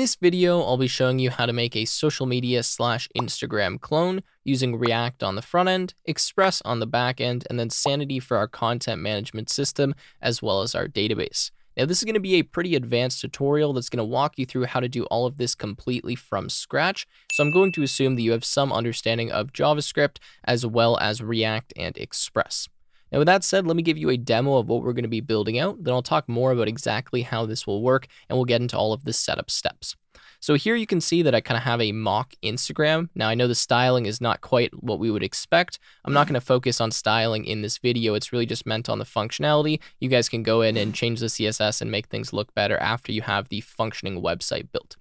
this video, I'll be showing you how to make a social media slash Instagram clone using React on the front end, Express on the back end, and then Sanity for our content management system, as well as our database. Now, this is going to be a pretty advanced tutorial that's going to walk you through how to do all of this completely from scratch. So I'm going to assume that you have some understanding of JavaScript as well as React and Express. Now, with that said, let me give you a demo of what we're going to be building out. Then I'll talk more about exactly how this will work, and we'll get into all of the setup steps. So here you can see that I kind of have a mock Instagram. Now I know the styling is not quite what we would expect. I'm not going to focus on styling in this video. It's really just meant on the functionality. You guys can go in and change the CSS and make things look better after you have the functioning website built.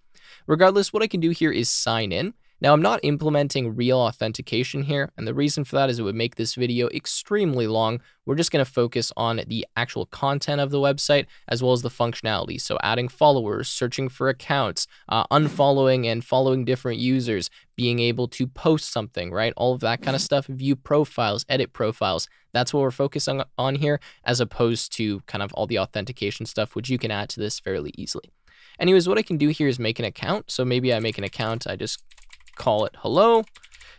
Regardless, what I can do here is sign in. Now, I'm not implementing real authentication here, and the reason for that is it would make this video extremely long. We're just going to focus on the actual content of the website as well as the functionality. So adding followers, searching for accounts, uh, unfollowing and following different users, being able to post something, right? All of that kind of stuff, view profiles, edit profiles. That's what we're focusing on here, as opposed to kind of all the authentication stuff, which you can add to this fairly easily. Anyways, what I can do here is make an account. So maybe I make an account, I just call it hello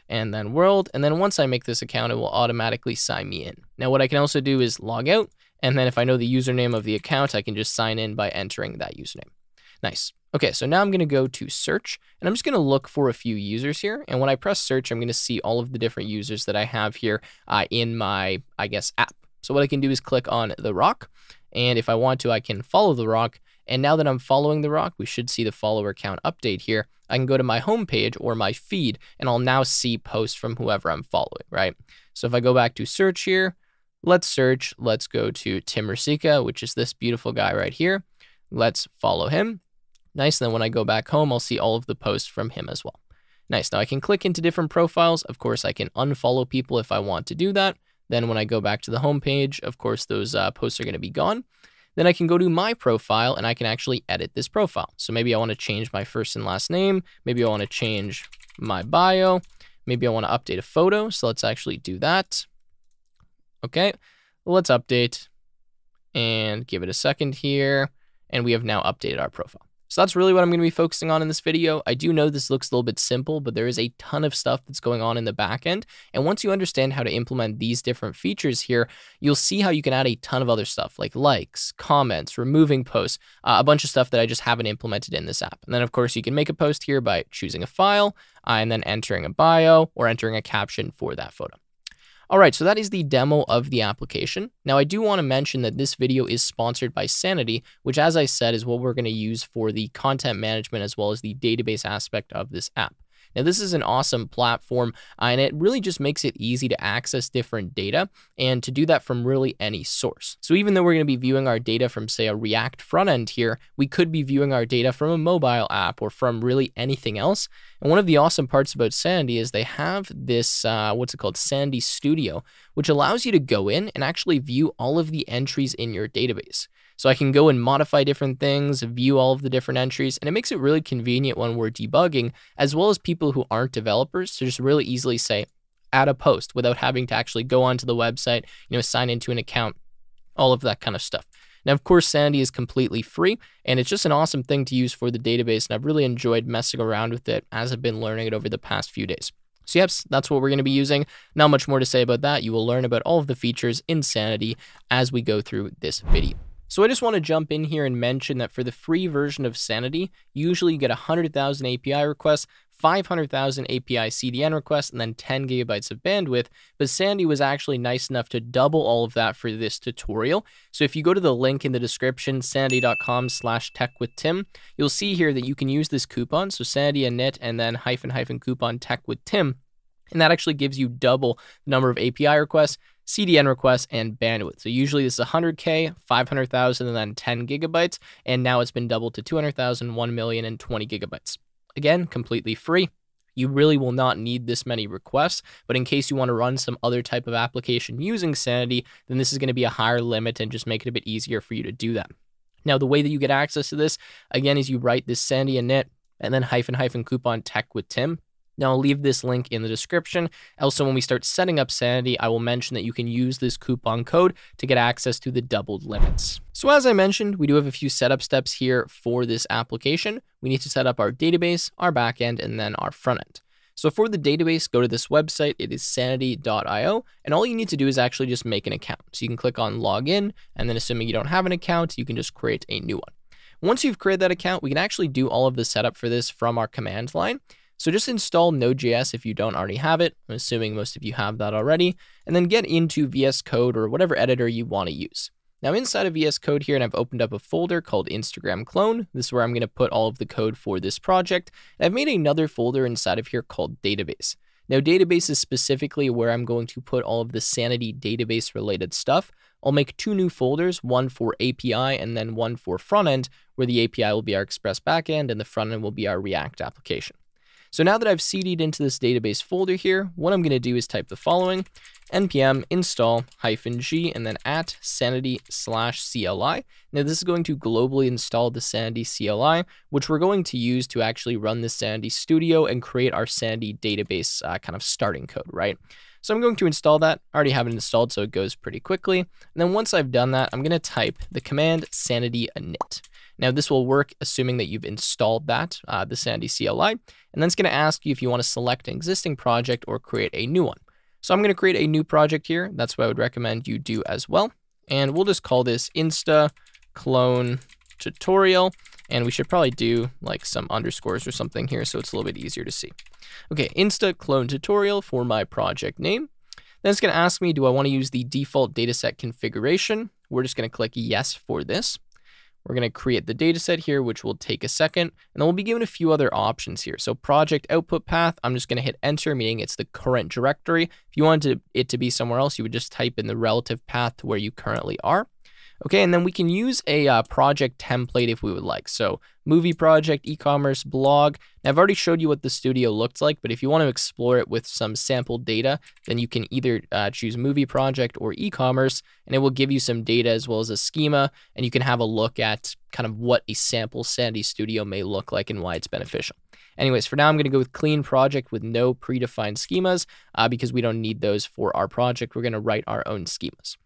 and then world. And then once I make this account, it will automatically sign me in. Now, what I can also do is log out. And then if I know the username of the account, I can just sign in by entering that username. Nice. Okay, so now I'm going to go to search and I'm just going to look for a few users here. And when I press search, I'm going to see all of the different users that I have here uh, in my, I guess, app. So what I can do is click on the rock. And if I want to, I can follow the rock. And now that I'm following the rock, we should see the follower count update here. I can go to my homepage or my feed, and I'll now see posts from whoever I'm following, right? So if I go back to search here, let's search, let's go to Tim Ruscica, which is this beautiful guy right here. Let's follow him. Nice. And then when I go back home, I'll see all of the posts from him as well. Nice. Now I can click into different profiles. Of course, I can unfollow people if I want to do that. Then when I go back to the home page, of course, those uh, posts are going to be gone. Then I can go to my profile and I can actually edit this profile. So maybe I want to change my first and last name. Maybe I want to change my bio. Maybe I want to update a photo. So let's actually do that. Okay, let's update and give it a second here. And we have now updated our profile. So that's really what I'm going to be focusing on in this video. I do know this looks a little bit simple, but there is a ton of stuff that's going on in the back end. And once you understand how to implement these different features here, you'll see how you can add a ton of other stuff like likes, comments, removing posts, uh, a bunch of stuff that I just haven't implemented in this app. And then of course you can make a post here by choosing a file uh, and then entering a bio or entering a caption for that photo. All right, so that is the demo of the application. Now, I do want to mention that this video is sponsored by Sanity, which, as I said, is what we're going to use for the content management as well as the database aspect of this app. Now, this is an awesome platform, uh, and it really just makes it easy to access different data and to do that from really any source. So even though we're going to be viewing our data from, say, a React front end here, we could be viewing our data from a mobile app or from really anything else. And one of the awesome parts about Sanity is they have this, uh, what's it called, Sanity Studio, which allows you to go in and actually view all of the entries in your database. So I can go and modify different things, view all of the different entries, and it makes it really convenient when we're debugging, as well as people who aren't developers to just really easily say, add a post without having to actually go onto the website, you know, sign into an account, all of that kind of stuff. Now, of course, Sanity is completely free, and it's just an awesome thing to use for the database, and I've really enjoyed messing around with it as I've been learning it over the past few days. So, yep, that's what we're going to be using. Not much more to say about that. You will learn about all of the features in Sanity as we go through this video. So I just want to jump in here and mention that for the free version of Sanity, usually you get 100,000 API requests, 500,000 API CDN requests, and then 10 gigabytes of bandwidth. But Sanity was actually nice enough to double all of that for this tutorial. So if you go to the link in the description, sandy.com slash tech with Tim, you'll see here that you can use this coupon. So Sanity init and then hyphen hyphen coupon tech with Tim. And that actually gives you double the number of API requests, CDN requests, and bandwidth. So usually this is 100K, 500,000, and then 10 gigabytes. And now it's been doubled to 200,000, 1 million, and 20 gigabytes. Again, completely free. You really will not need this many requests, but in case you want to run some other type of application using Sanity, then this is going to be a higher limit and just make it a bit easier for you to do that. Now, the way that you get access to this, again, is you write this Sanity init and then hyphen hyphen coupon tech with Tim Now, I'll leave this link in the description. Also, when we start setting up Sanity, I will mention that you can use this coupon code to get access to the doubled limits. So as I mentioned, we do have a few setup steps here for this application. We need to set up our database, our backend, and then our front end. So for the database, go to this website. It is sanity.io. And all you need to do is actually just make an account. So you can click on login. And then assuming you don't have an account, you can just create a new one. Once you've created that account, we can actually do all of the setup for this from our command line. So just install Node.js if you don't already have it. I'm assuming most of you have that already. And then get into VS Code or whatever editor you want to use. Now inside of VS Code here, and I've opened up a folder called Instagram Clone. This is where I'm going to put all of the code for this project. And I've made another folder inside of here called Database. Now database is specifically where I'm going to put all of the Sanity database related stuff. I'll make two new folders, one for API and then one for front end, where the API will be our Express backend and the front end will be our React application. So now that I've cd'd into this database folder here, what I'm going to do is type the following, npm install hyphen g and then at sanity slash CLI. Now this is going to globally install the Sanity CLI, which we're going to use to actually run the Sanity Studio and create our Sanity database uh, kind of starting code, right? So I'm going to install that. I already have it installed, so it goes pretty quickly. And then once I've done that, I'm going to type the command sanity init. Now this will work assuming that you've installed that, uh, the Sanity CLI, and then it's going to ask you if you want to select an existing project or create a new one. So I'm going to create a new project here. That's what I would recommend you do as well. And we'll just call this Insta Clone Tutorial. And we should probably do like some underscores or something here so it's a little bit easier to see. Okay, Insta Clone Tutorial for my project name. Then it's going to ask me, do I want to use the default dataset configuration? We're just going to click yes for this. We're going to create the dataset here, which will take a second, and then we'll be given a few other options here. So project output path, I'm just going to hit enter, meaning it's the current directory. If you wanted it to be somewhere else, you would just type in the relative path to where you currently are. Okay, and then we can use a uh, project template if we would like. So movie project, e-commerce, blog. Now, I've already showed you what the studio looked like, but if you want to explore it with some sample data, then you can either uh, choose movie project or e-commerce, and it will give you some data as well as a schema, and you can have a look at kind of what a sample Sanity Studio may look like and why it's beneficial. Anyways, for now, I'm going to go with clean project with no predefined schemas uh, because we don't need those for our project. We're going to write our own schemas.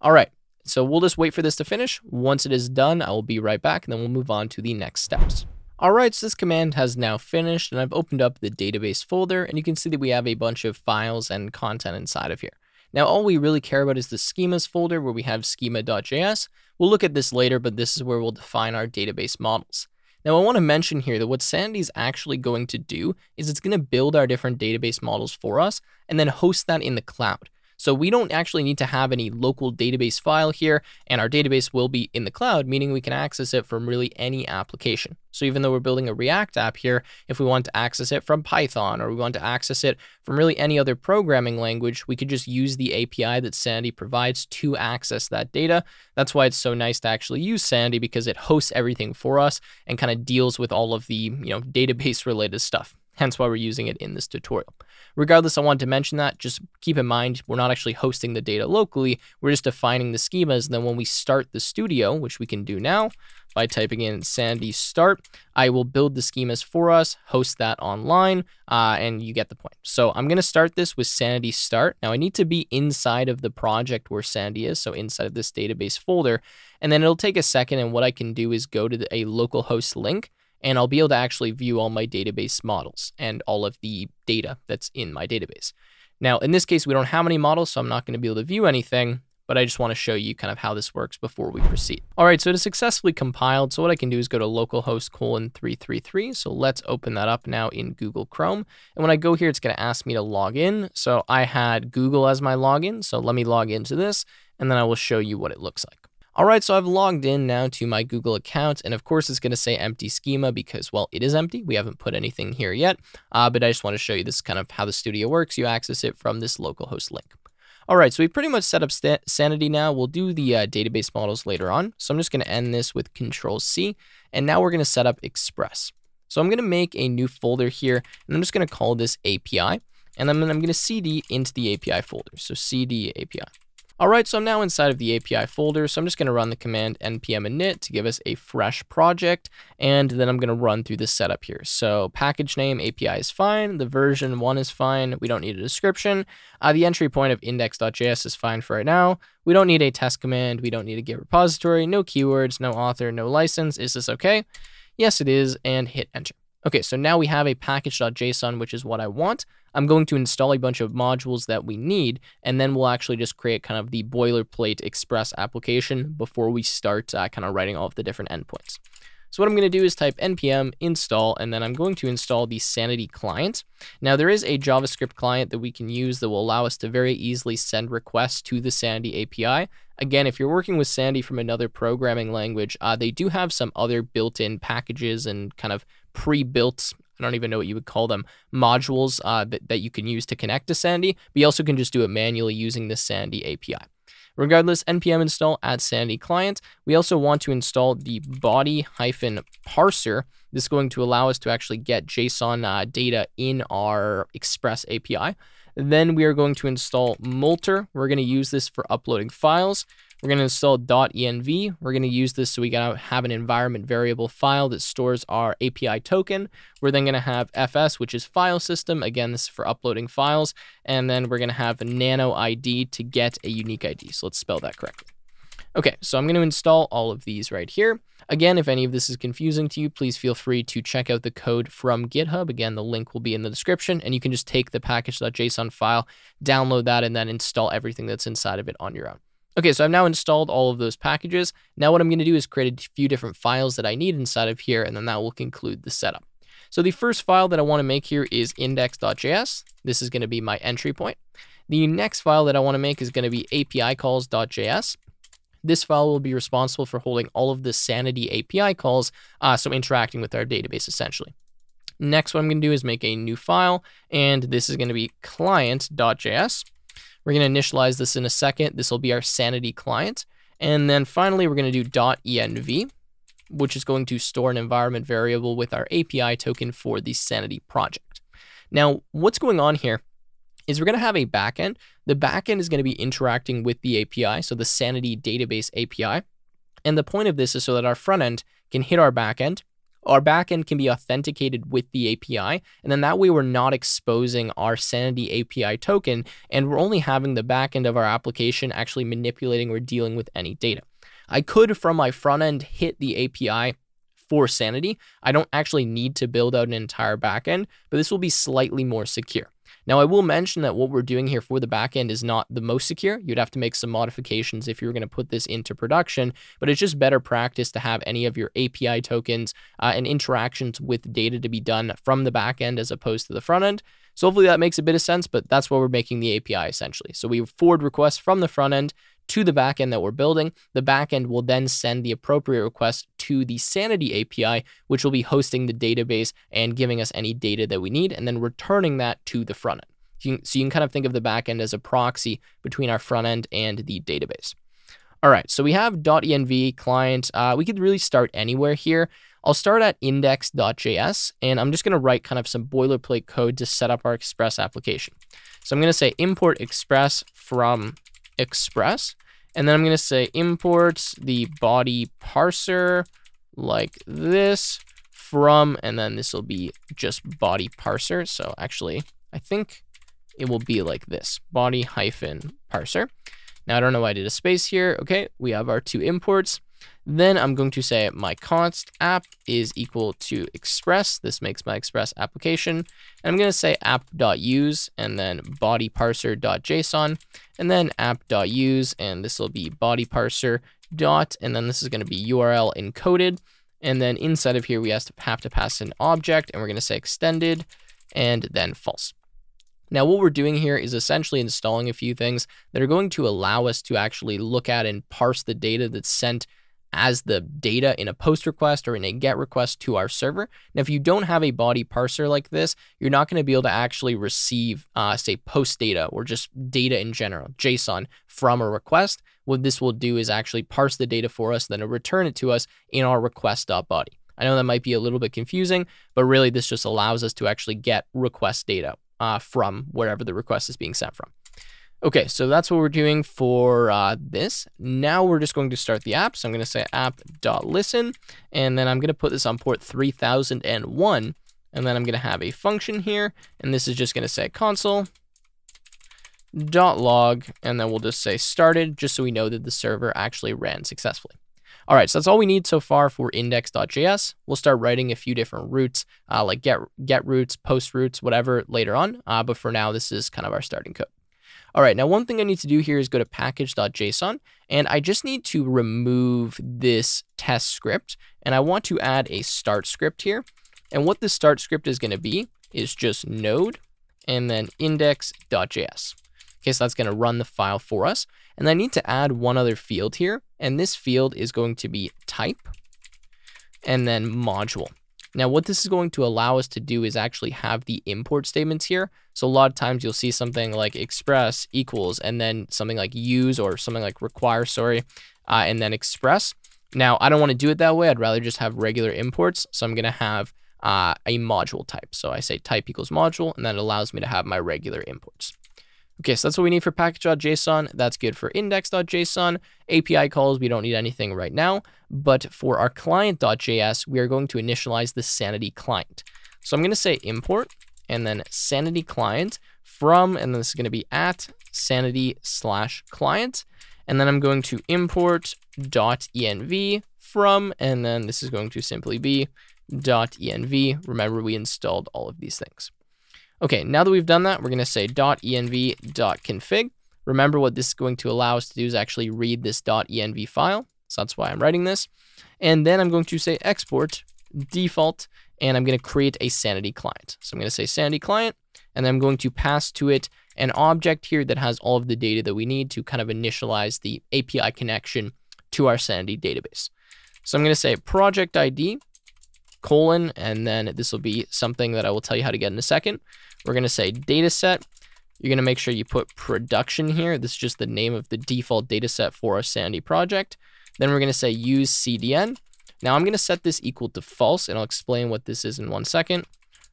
All right, so we'll just wait for this to finish. Once it is done, I will be right back and then we'll move on to the next steps. Alright, so this command has now finished and I've opened up the database folder and you can see that we have a bunch of files and content inside of here. Now all we really care about is the schemas folder where we have schema.js. We'll look at this later, but this is where we'll define our database models. Now I want to mention here that what Sanity is actually going to do is it's going to build our different database models for us and then host that in the cloud. So we don't actually need to have any local database file here, and our database will be in the cloud, meaning we can access it from really any application. So even though we're building a React app here, if we want to access it from Python or we want to access it from really any other programming language, we could just use the API that Sanity provides to access that data. That's why it's so nice to actually use Sanity because it hosts everything for us and kind of deals with all of the, you know, database related stuff hence why we're using it in this tutorial. Regardless, I wanted to mention that. Just keep in mind, we're not actually hosting the data locally. We're just defining the schemas. And then when we start the studio, which we can do now by typing in Sanity start, I will build the schemas for us, host that online, uh, and you get the point. So I'm going to start this with Sanity start. Now I need to be inside of the project where Sanity is, so inside of this database folder. And then it'll take a second. And what I can do is go to the, a localhost link and I'll be able to actually view all my database models and all of the data that's in my database. Now, in this case, we don't have any models, so I'm not going to be able to view anything, but I just want to show you kind of how this works before we proceed. All right, so it is successfully compiled. So what I can do is go to localhost colon 333. So let's open that up now in Google Chrome. And when I go here, it's going to ask me to log in. So I had Google as my login. So let me log into this, and then I will show you what it looks like. All right, so I've logged in now to my Google account, and of course it's going to say empty schema because, well, it is empty. We haven't put anything here yet, uh, but I just want to show you this kind of how the studio works. You access it from this localhost link. All right, so we pretty much set up Sanity now. We'll do the uh, database models later on. So I'm just going to end this with Control C, and now we're going to set up Express. So I'm going to make a new folder here, and I'm just going to call this API, and then I'm going to cd into the API folder. So cd API. All right, so I'm now inside of the API folder. So I'm just going to run the command npm init to give us a fresh project. And then I'm going to run through the setup here. So package name API is fine. The version one is fine. We don't need a description. Uh, the entry point of index.js is fine for right now. We don't need a test command. We don't need a git repository, no keywords, no author, no license. Is this okay? Yes, it is. And hit enter. Okay, so now we have a package.json, which is what I want. I'm going to install a bunch of modules that we need, and then we'll actually just create kind of the boilerplate Express application before we start uh, kind of writing all of the different endpoints. So what I'm going to do is type npm install, and then I'm going to install the Sanity client. Now there is a JavaScript client that we can use that will allow us to very easily send requests to the Sanity API. Again, if you're working with Sanity from another programming language, uh, they do have some other built-in packages and kind of pre-built I don't even know what you would call them, modules uh, that, that you can use to connect to Sanity, but you also can just do it manually using the Sanity API. Regardless, npm install add Sanity client. We also want to install the body hyphen parser. This is going to allow us to actually get JSON uh, data in our Express API. Then we are going to install Multer. We're going to use this for uploading files. We're going to install .env. We're going to use this so we can have an environment variable file that stores our API token. We're then going to have fs, which is file system. Again, this is for uploading files. And then we're going to have nano ID to get a unique ID. So let's spell that correctly. Okay, so I'm going to install all of these right here. Again, if any of this is confusing to you, please feel free to check out the code from GitHub. Again, the link will be in the description, and you can just take the package.json file, download that, and then install everything that's inside of it on your own. Okay, so I've now installed all of those packages. Now what I'm going to do is create a few different files that I need inside of here, and then that will conclude the setup. So the first file that I want to make here is index.js. This is going to be my entry point. The next file that I want to make is going to be API calls.js. This file will be responsible for holding all of the Sanity API calls, uh, so interacting with our database essentially. Next, what I'm going to do is make a new file, and this is going to be client.js. We're going to initialize this in a second. This will be our Sanity client. And then finally, we're going to do .env, which is going to store an environment variable with our API token for the Sanity project. Now, what's going on here is we're going to have a backend. The backend is going to be interacting with the API, so the Sanity database API. And the point of this is so that our front end can hit our backend. Our backend can be authenticated with the API, and then that way we're not exposing our Sanity API token, and we're only having the backend of our application actually manipulating or dealing with any data. I could, from my front end, hit the API for Sanity. I don't actually need to build out an entire backend, but this will be slightly more secure. Now, I will mention that what we're doing here for the backend is not the most secure. You'd have to make some modifications if you were going to put this into production, but it's just better practice to have any of your API tokens uh, and interactions with data to be done from the backend as opposed to the front end. So hopefully that makes a bit of sense, but that's what we're making the API essentially. So we forward requests from the front end to the backend that we're building. The backend will then send the appropriate request to the Sanity API, which will be hosting the database and giving us any data that we need, and then returning that to the front end. So you, can kind of think of the backend as a proxy between our front end and the database. All right, so we have .env client. Uh, we could really start anywhere here. I'll start at index.js, and I'm just going to write kind of some boilerplate code to set up our Express application. So I'm going to say import Express from Express, and then I'm going to say import the body parser like this from, and then this will be just body parser. So actually, I think it will be like this, body hyphen parser. Now, I don't know why I did a space here. Okay, we have our two imports. Then I'm going to say my const app is equal to express. This makes my express application. And I'm going to say app.use and then body parser.json and then app.use and this will be body parser dot and then this is going to be URL encoded. And then inside of here, we have to pass an object and we're going to say extended and then false. Now, what we're doing here is essentially installing a few things that are going to allow us to actually look at and parse the data that's sent as the data in a post request or in a get request to our server. Now, if you don't have a body parser like this, you're not going to be able to actually receive, uh, say, post data or just data in general, JSON, from a request. What this will do is actually parse the data for us, then it'll return it to us in our request.body. I know that might be a little bit confusing, but really this just allows us to actually get request data uh, from wherever the request is being sent from. Okay, so that's what we're doing for uh, this. Now we're just going to start the app. So I'm going to say app.listen, and then I'm going to put this on port 3001, and then I'm going to have a function here, and this is just going to say console dot log, and then we'll just say started, just so we know that the server actually ran successfully. All right, so that's all we need so far for index.js. We'll start writing a few different routes, uh, like get get routes, post routes, whatever later on. Uh, but for now, this is kind of our starting code. All right, now one thing I need to do here is go to package.json, and I just need to remove this test script, and I want to add a start script here. And what this start script is going to be is just node and then index.js. Okay, so that's going to run the file for us. And I need to add one other field here, and this field is going to be type and then module. Now, what this is going to allow us to do is actually have the import statements here. So a lot of times you'll see something like express equals and then something like use or something like require, sorry, uh, and then express. Now, I don't want to do it that way. I'd rather just have regular imports. So I'm going to have uh, a module type. So I say type equals module, and that allows me to have my regular imports. Okay, so that's what we need for package.json. That's good for index.json. API calls, we don't need anything right now. But for our client.js, we are going to initialize the Sanity client. So I'm going to say import and then Sanity client from, and this is going to be at Sanity slash client. And then I'm going to import dot .env from, and then this is going to simply be dot .env. Remember, we installed all of these things. Okay, now that we've done that, we're going to say .env.config. Remember what this is going to allow us to do is actually read this .env file. So that's why I'm writing this. And then I'm going to say export default, and I'm going to create a Sanity client. So I'm going to say Sanity client, and I'm going to pass to it an object here that has all of the data that we need to kind of initialize the API connection to our Sanity database. So I'm going to say project ID colon, and then this will be something that I will tell you how to get in a second. We're going to say dataset. You're going to make sure you put production here. This is just the name of the default dataset for our Sanity project. Then we're going to say use CDN. Now I'm going to set this equal to false, and I'll explain what this is in one second.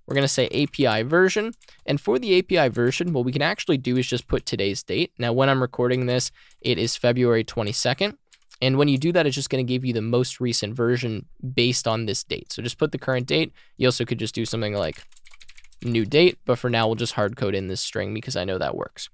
We're going to say API version. And for the API version, what we can actually do is just put today's date. Now, when I'm recording this, it is February 22nd. And when you do that, it's just going to give you the most recent version based on this date. So just put the current date. You also could just do something like new date, but for now, we'll just hard code in this string because I know that works.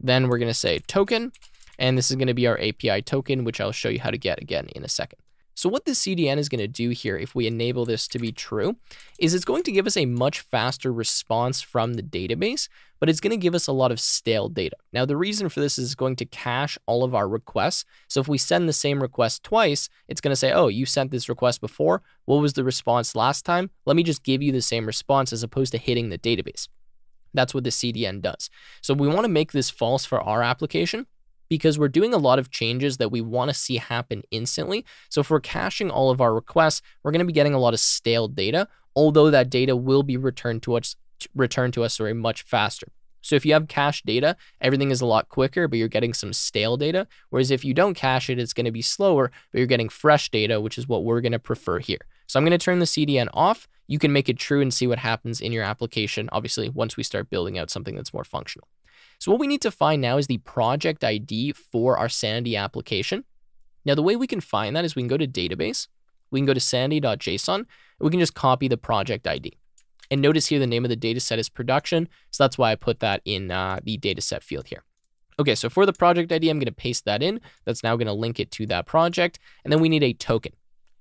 Then we're going to say token, and this is going to be our API token, which I'll show you how to get again in a second. So what this CDN is going to do here, if we enable this to be true, is it's going to give us a much faster response from the database, but it's going to give us a lot of stale data. Now, the reason for this is going to cache all of our requests. So if we send the same request twice, it's going to say, oh, you sent this request before. What was the response last time? Let me just give you the same response as opposed to hitting the database. That's what the CDN does. So we want to make this false for our application because we're doing a lot of changes that we want to see happen instantly. So if we're caching all of our requests, we're going to be getting a lot of stale data, although that data will be returned to us returned to us sorry, much faster. So if you have cached data, everything is a lot quicker, but you're getting some stale data. Whereas if you don't cache it, it's going to be slower, but you're getting fresh data, which is what we're going to prefer here. So I'm going to turn the CDN off. You can make it true and see what happens in your application, obviously, once we start building out something that's more functional. So what we need to find now is the project ID for our Sanity application. Now, the way we can find that is we can go to database, we can go to sanity.json, and we can just copy the project ID. And notice here the name of the dataset is production, so that's why I put that in uh, the dataset field here. Okay, so for the project ID, I'm going to paste that in. That's now going to link it to that project. And then we need a token.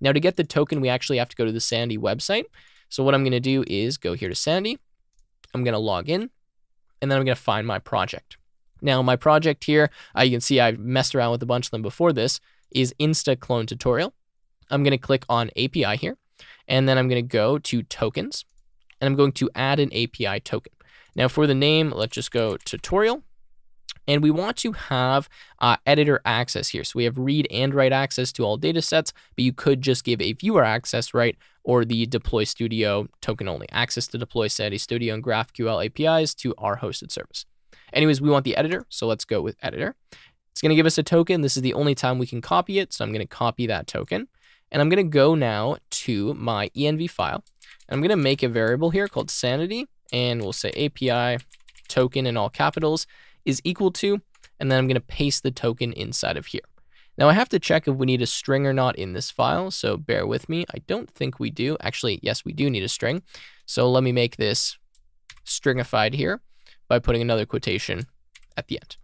Now, to get the token, we actually have to go to the Sanity website. So what I'm going to do is go here to Sanity. I'm going to log in and then I'm going to find my project. Now, my project here, uh, you can see I've messed around with a bunch of them before this, is Insta Clone Tutorial. I'm going to click on API here, and then I'm going to go to tokens, and I'm going to add an API token. Now, for the name, let's just go tutorial. And we want to have uh, editor access here. So we have read and write access to all data sets, but you could just give a viewer access, right? Or the Deploy Studio token only, access to deploy Sanity Studio and GraphQL APIs to our hosted service. Anyways, we want the editor, so let's go with editor. It's going to give us a token. This is the only time we can copy it, so I'm going to copy that token. And I'm going to go now to my env file. And I'm going to make a variable here called sanity, and we'll say API token in all capitals is equal to, and then I'm going to paste the token inside of here. Now I have to check if we need a string or not in this file, so bear with me. I don't think we do. Actually, yes, we do need a string. So let me make this stringified here by putting another quotation at the end.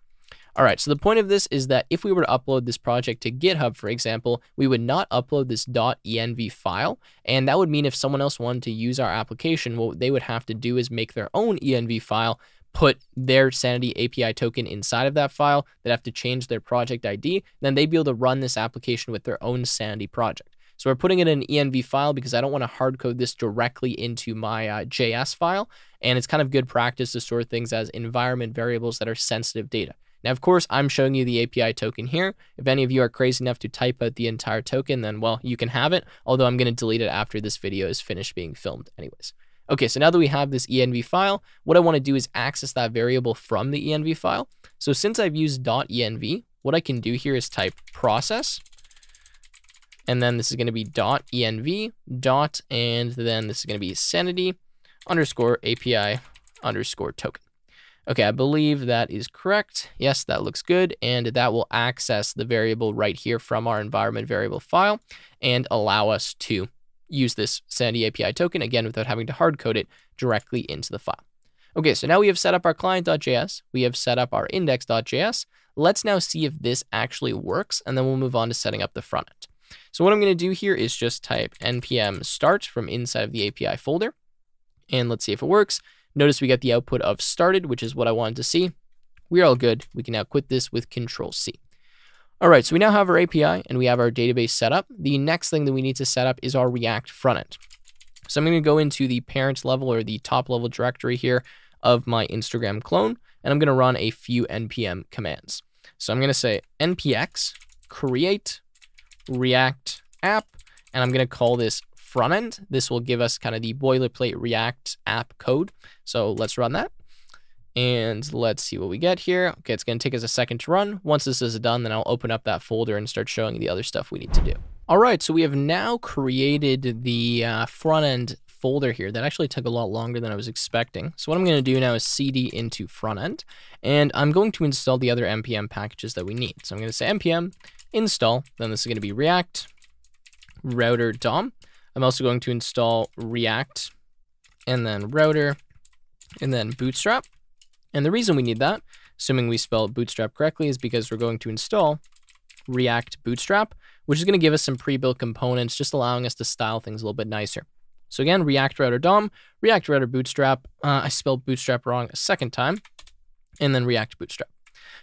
All right, so the point of this is that if we were to upload this project to GitHub, for example, we would not upload this .env file, and that would mean if someone else wanted to use our application, what they would have to do is make their own env file, put their Sanity API token inside of that file, they'd have to change their project ID, then they'd be able to run this application with their own Sanity project. So we're putting it in an env file because I don't want to hard code this directly into my uh, JS file, and it's kind of good practice to store things as environment variables that are sensitive data. Now, of course, I'm showing you the API token here. If any of you are crazy enough to type out the entire token, then, well, you can have it, although I'm going to delete it after this video is finished being filmed anyways. Okay, so now that we have this env file, what I want to do is access that variable from the env file. So since I've used .env, what I can do here is type process, and then this is going to be .env, dot, and then this is going to be sanity underscore API underscore token. Okay, I believe that is correct. Yes, that looks good. And that will access the variable right here from our environment variable file and allow us to use this Sanity API token, again, without having to hard code it directly into the file. Okay, so now we have set up our client.js. We have set up our index.js. Let's now see if this actually works, and then we'll move on to setting up the front end. So what I'm going to do here is just type npm start from inside of the API folder, and let's see if it works. Notice we got the output of started, which is what I wanted to see. We're all good. We can now quit this with Control C. All right, so we now have our API and we have our database set up. The next thing that we need to set up is our React frontend. So I'm going to go into the parent level or the top level directory here of my Instagram clone, and I'm going to run a few npm commands. So I'm going to say npx create react app, and I'm going to call this front end. This will give us kind of the boilerplate React app code. So let's run that. And let's see what we get here. Okay, it's going to take us a second to run. Once this is done, then I'll open up that folder and start showing the other stuff we need to do. All right, so we have now created the uh, front end folder here. That actually took a lot longer than I was expecting. So what I'm going to do now is cd into front end, and I'm going to install the other npm packages that we need. So I'm going to say npm install, then this is going to be react router DOM, I'm also going to install React and then router and then bootstrap. And the reason we need that, assuming we spell bootstrap correctly, is because we're going to install React Bootstrap, which is going to give us some pre-built components, just allowing us to style things a little bit nicer. So again, React Router DOM, React Router Bootstrap. Uh, I spelled Bootstrap wrong a second time, and then React Bootstrap.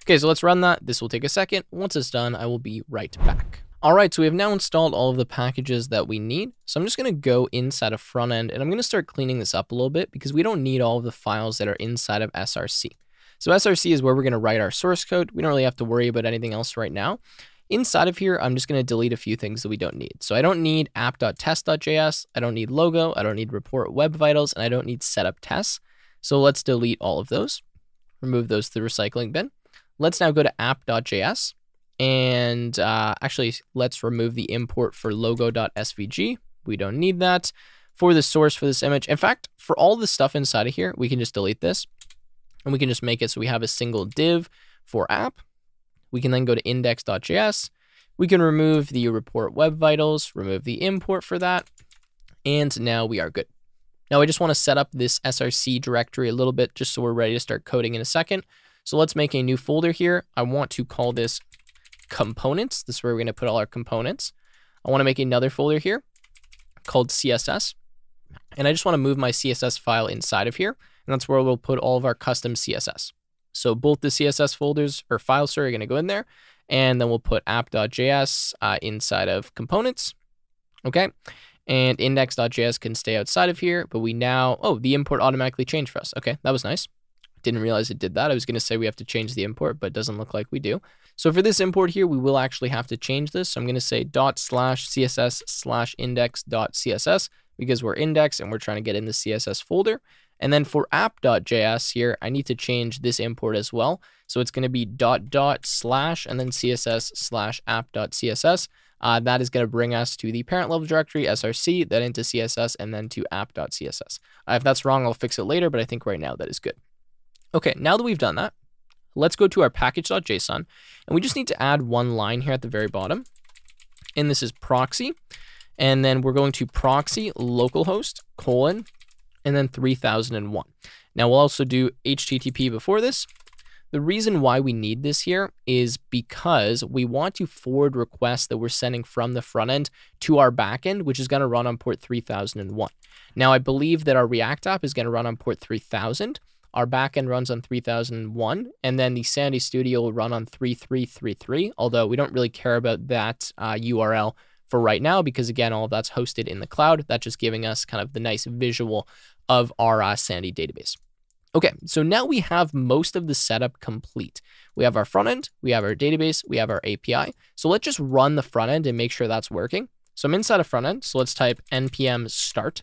Okay, so let's run that. This will take a second. Once it's done, I will be right back. All right, so we have now installed all of the packages that we need. So I'm just going to go inside of front end and I'm going to start cleaning this up a little bit because we don't need all of the files that are inside of SRC. So SRC is where we're going to write our source code. We don't really have to worry about anything else right now. Inside of here, I'm just going to delete a few things that we don't need. So I don't need app.test.js, I don't need logo, I don't need report web vitals, and I don't need setup tests. So let's delete all of those, remove those to the recycling bin. Let's now go to app.js and uh, actually, let's remove the import for logo.svg. We don't need that. For the source for this image, in fact, for all the stuff inside of here, we can just delete this. And we can just make it so we have a single div for app. We can then go to index.js. We can remove the report web vitals, remove the import for that. And now we are good. Now I just want to set up this SRC directory a little bit just so we're ready to start coding in a second. So let's make a new folder here. I want to call this components. This is where we're going to put all our components. I want to make another folder here called CSS. And I just want to move my CSS file inside of here. And that's where we'll put all of our custom CSS. So both the CSS folders or files are going to go in there. And then we'll put app.js uh, inside of components. Okay. And index.js can stay outside of here, but we now, oh, the import automatically changed for us. Okay, that was nice. Didn't realize it did that. I was going to say we have to change the import, but it doesn't look like we do. So for this import here, we will actually have to change this. So I'm going to say dot slash css slash index dot css because we're index and we're trying to get in the CSS folder. And then for app.js here, I need to change this import as well. So it's going to be dot dot slash and then css slash app.css. Uh, that is going to bring us to the parent level directory, src, then into css, and then to app.css. Uh, if that's wrong, I'll fix it later, but I think right now that is good. Okay, now that we've done that, let's go to our package.json, and we just need to add one line here at the very bottom. And this is proxy, and then we're going to proxy localhost colon, and then 3001. Now we'll also do HTTP before this, the reason why we need this here is because we want to forward requests that we're sending from the front end to our backend, which is going to run on port 3001. Now, I believe that our React app is going to run on port 3000. Our backend runs on 3001, and then the Sanity Studio will run on 3333, although we don't really care about that uh, URL for right now because, again, all of that's hosted in the cloud. That's just giving us kind of the nice visual of our uh, Sanity database. Okay, so now we have most of the setup complete. We have our front end, we have our database, we have our API. So let's just run the front end and make sure that's working. So I'm inside of front end, so let's type npm start,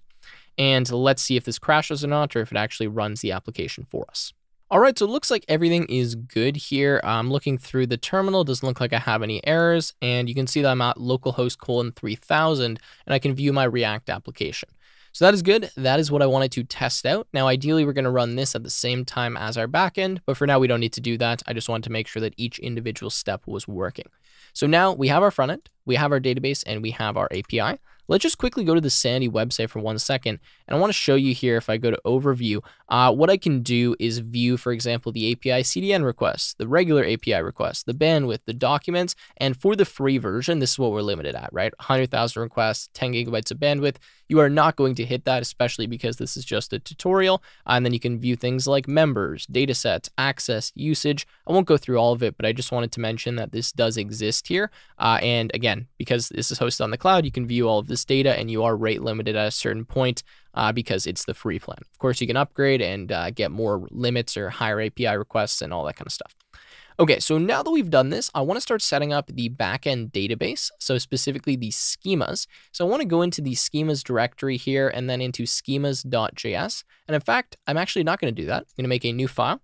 and let's see if this crashes or not, or if it actually runs the application for us. All right, so it looks like everything is good here. I'm looking through the terminal, doesn't look like I have any errors, and you can see that I'm at localhost colon 3000, and I can view my React application. So that is good. That is what I wanted to test out. Now, ideally, we're going to run this at the same time as our backend, but for now, we don't need to do that. I just wanted to make sure that each individual step was working. So now we have our front end, we have our database, and we have our API. Let's just quickly go to the Sanity website for one second. And I want to show you here, if I go to overview, uh, what I can do is view, for example, the API CDN requests, the regular API requests, the bandwidth, the documents. And for the free version, this is what we're limited at, right? 100,000 requests, 10 gigabytes of bandwidth. You are not going to hit that, especially because this is just a tutorial. And then you can view things like members, datasets, access, usage. I won't go through all of it, but I just wanted to mention that this does exist here. Uh, and again, because this is hosted on the cloud, you can view all of this data and you are rate limited at a certain point uh, because it's the free plan. Of course, you can upgrade and uh, get more limits or higher API requests and all that kind of stuff. Okay, so now that we've done this, I want to start setting up the backend database, so specifically the schemas. So I want to go into the schemas directory here and then into schemas.js. And in fact, I'm actually not going to do that. I'm going to make a new file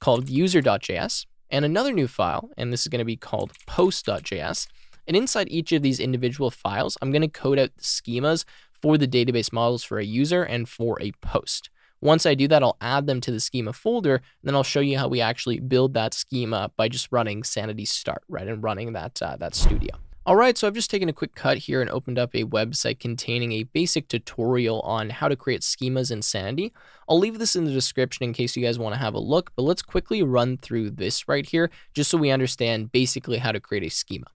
called user.js and another new file, and this is going to be called post.js. And inside each of these individual files, I'm going to code out the schemas for the database models for a user and for a post. Once I do that, I'll add them to the schema folder, and then I'll show you how we actually build that schema by just running sanity start, right, and running that, uh, that studio. All right, so I've just taken a quick cut here and opened up a website containing a basic tutorial on how to create schemas in Sanity. I'll leave this in the description in case you guys want to have a look, but let's quickly run through this right here just so we understand basically how to create a schema.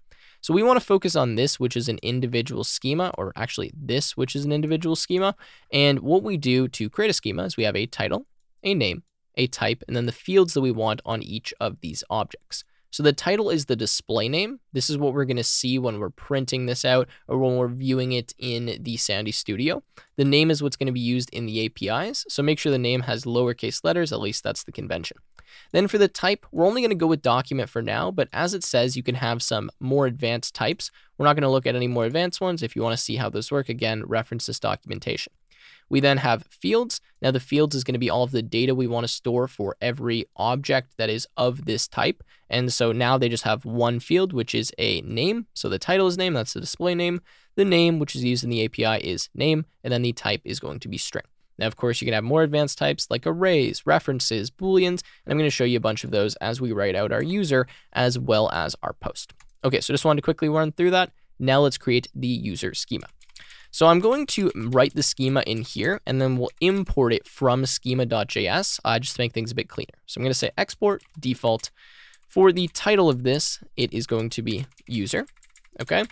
So we want to focus on this, which is an individual schema, or actually this, which is an individual schema. And what we do to create a schema is we have a title, a name, a type, and then the fields that we want on each of these objects. So the title is the display name. This is what we're going to see when we're printing this out or when we're viewing it in the Sanity Studio. The name is what's going to be used in the APIs. So make sure the name has lowercase letters, at least that's the convention. Then for the type, we're only going to go with document for now, but as it says, you can have some more advanced types. We're not going to look at any more advanced ones. If you want to see how those work, again, reference this documentation. We then have fields. Now the fields is going to be all of the data we want to store for every object that is of this type. And so now they just have one field, which is a name. So the title is name, that's the display name. The name, which is used in the API, is name, and then the type is going to be string. Now, of course, you can have more advanced types like arrays, references, booleans, and I'm going to show you a bunch of those as we write out our user as well as our post. Okay, so just wanted to quickly run through that. Now let's create the user schema. So I'm going to write the schema in here, and then we'll import it from schema.js uh, just to make things a bit cleaner. So I'm going to say export default. For the title of this, it is going to be user. Okay.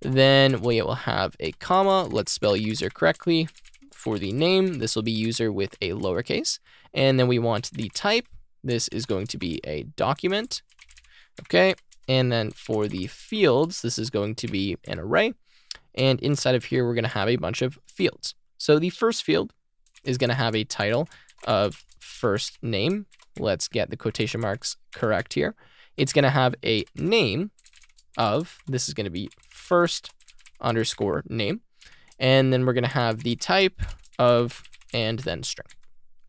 Then we will have a comma. Let's spell user correctly. For the name, this will be user with a lowercase. And then we want the type. This is going to be a document. Okay. And then for the fields, this is going to be an array. And inside of here, we're going to have a bunch of fields. So the first field is going to have a title of first name. Let's get the quotation marks correct here. It's going to have a name of, this is going to be first underscore name. And then we're going to have the type of and then string.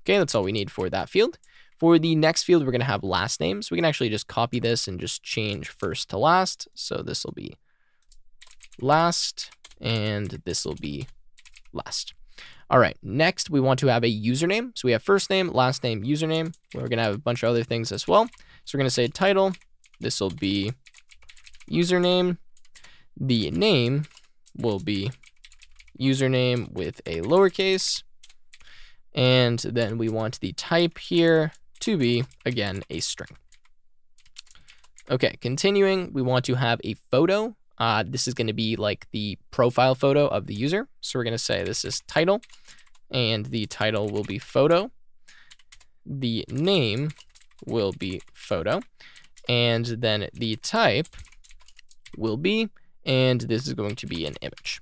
Okay, that's all we need for that field. For the next field, we're going to have last name. So we can actually just copy this and just change first to last. So this will be last, and this will be last. All right, next we want to have a username. So we have first name, last name, username. We're gonna have a bunch of other things as well. So we're to say title. This will be username. The name will be username with a lowercase. And then we want the type here to be, again, a string. Okay, continuing, we want to have a photo. Uh, this is going to be like the profile photo of the user. So we're going to say this is title, and the title will be photo. The name will be photo, and then the type will be, and this is going to be an image.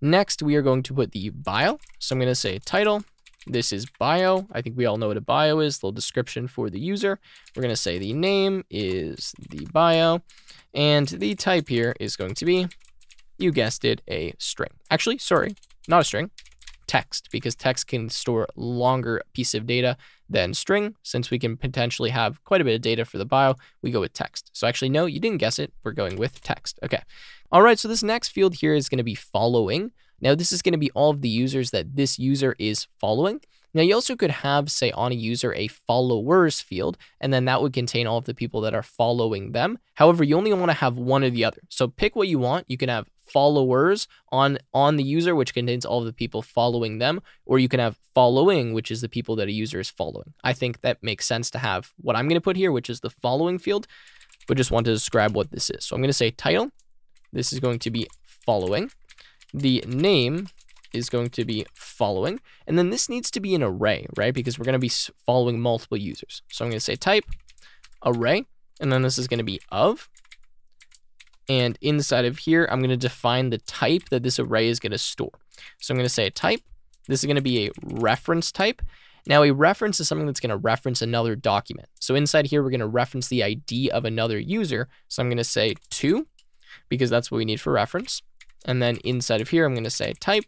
Next, we are going to put the bio. So I'm going to say title. This is bio. I think we all know what a bio is, a little description for the user. We're going to say the name is the bio, and the type here is going to be, you guessed it, a string. Actually, sorry, not a string, text, because text can store longer piece of data than string. Since we can potentially have quite a bit of data for the bio, we go with text. So actually, no, you didn't guess it. We're going with text. Okay. All right, so this next field here is going to be following. Now, this is going to be all of the users that this user is following. Now, you also could have, say, on a user, a followers field, and then that would contain all of the people that are following them. However, you only want to have one or the other. So pick what you want. You can have followers on, on the user, which contains all of the people following them, or you can have following, which is the people that a user is following. I think that makes sense to have what I'm going to put here, which is the following field, but just want to describe what this is. So I'm going to say title. This is going to be following. The name is going to be following. And then this needs to be an array, right? Because we're going to be following multiple users. So I'm going to say type array, and then this is going to be of. And inside of here, I'm going to define the type that this array is going to store. So I'm going to say type. This is going to be a reference type. Now, a reference is something that's going to reference another document. So inside here, we're going to reference the ID of another user. So I'm going to say to, because that's what we need for reference. And then inside of here, I'm going to say type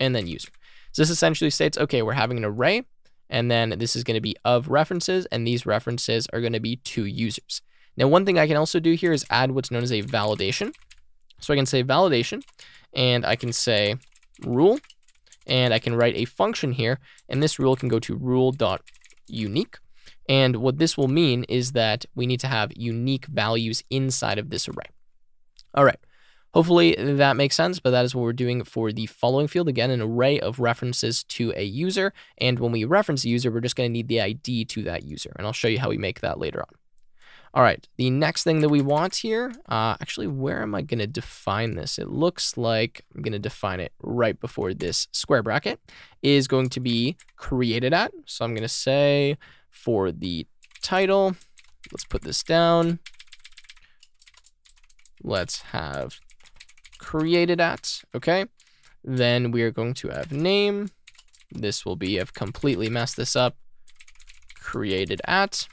and then user. So this essentially states, okay, we're having an array, and then this is going to be of references, and these references are going to be to users. Now, one thing I can also do here is add what's known as a validation. So I can say validation, and I can say rule, and I can write a function here, and this rule can go to rule.unique. And what this will mean is that we need to have unique values inside of this array. All right, Hopefully that makes sense, but that is what we're doing for the following field. Again, an array of references to a user. And when we reference a user, we're just going to need the ID to that user. And I'll show you how we make that later on. All right, the next thing that we want here, uh, actually, where am I going to define this? It looks like I'm going to define it right before this square bracket is going to be created at. So I'm going to say for the title, let's put this down. Let's have created at, okay? Then we are going to have name. This will be, I've completely messed this up, created at.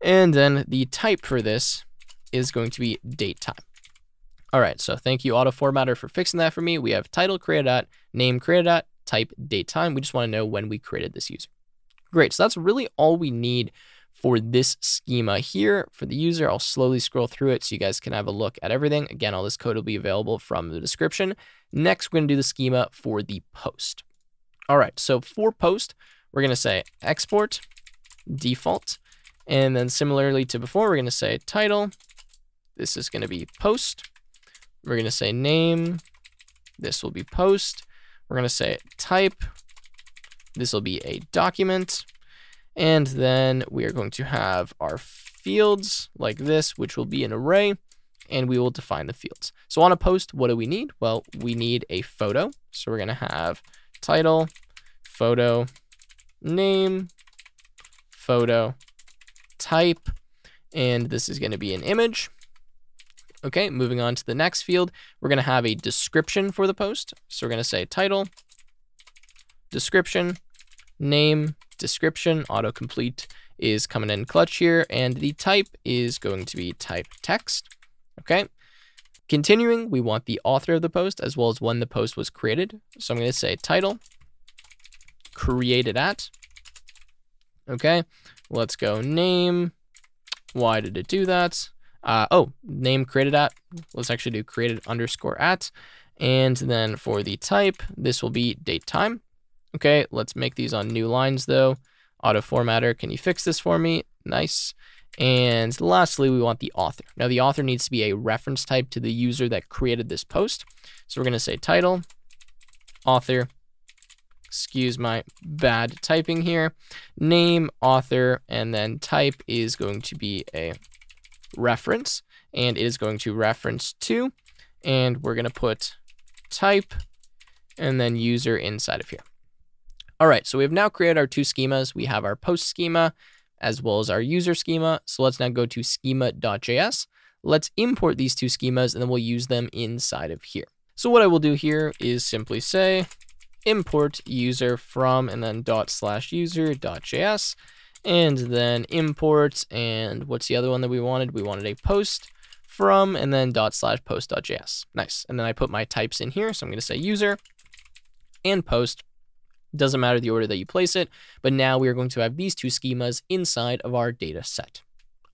And then the type for this is going to be date time. All right, so thank you, Auto Formatter, for fixing that for me. We have title created at, name created at, type date time. We just want to know when we created this user. Great, so that's really all we need for this schema here for the user. I'll slowly scroll through it so you guys can have a look at everything. Again, all this code will be available from the description. Next, we're going to do the schema for the post. All right, so for post, we're going to say export default. And then similarly to before, we're going to say title. This is going to be post. We're going to say name. This will be post. We're going to say type. This will be a document. And then we are going to have our fields like this, which will be an array, and we will define the fields. So on a post, what do we need? Well, we need a photo. So we're going to have title, photo, name, photo, type, and this is going to be an image. Okay, moving on to the next field, we're going to have a description for the post. So we're going to say title, description, name, description, autocomplete is coming in clutch here, and the type is going to be type text. Okay. Continuing, we want the author of the post as well as when the post was created. So I'm going to say title, created at. Okay, let's go name. Why did it do that? Uh, oh, name created at. Let's actually do created underscore at. And then for the type, this will be date time. Okay, let's make these on new lines though. Auto formatter, can you fix this for me? Nice. And lastly, we want the author. Now the author needs to be a reference type to the user that created this post. So we're going to say title, author, excuse my bad typing here, name, author, and then type is going to be a reference, and it is going to reference to, and we're going to put type and then user inside of here. All right, so we have now created our two schemas. We have our post schema as well as our user schema. So let's now go to schema.js. Let's import these two schemas and then we'll use them inside of here. So what I will do here is simply say import user from and then dot slash user dot js and then import and what's the other one that we wanted? We wanted a post from and then dot slash post dot js. Nice. And then I put my types in here. So I'm going to say user and post doesn't matter the order that you place it, but now we are going to have these two schemas inside of our data set.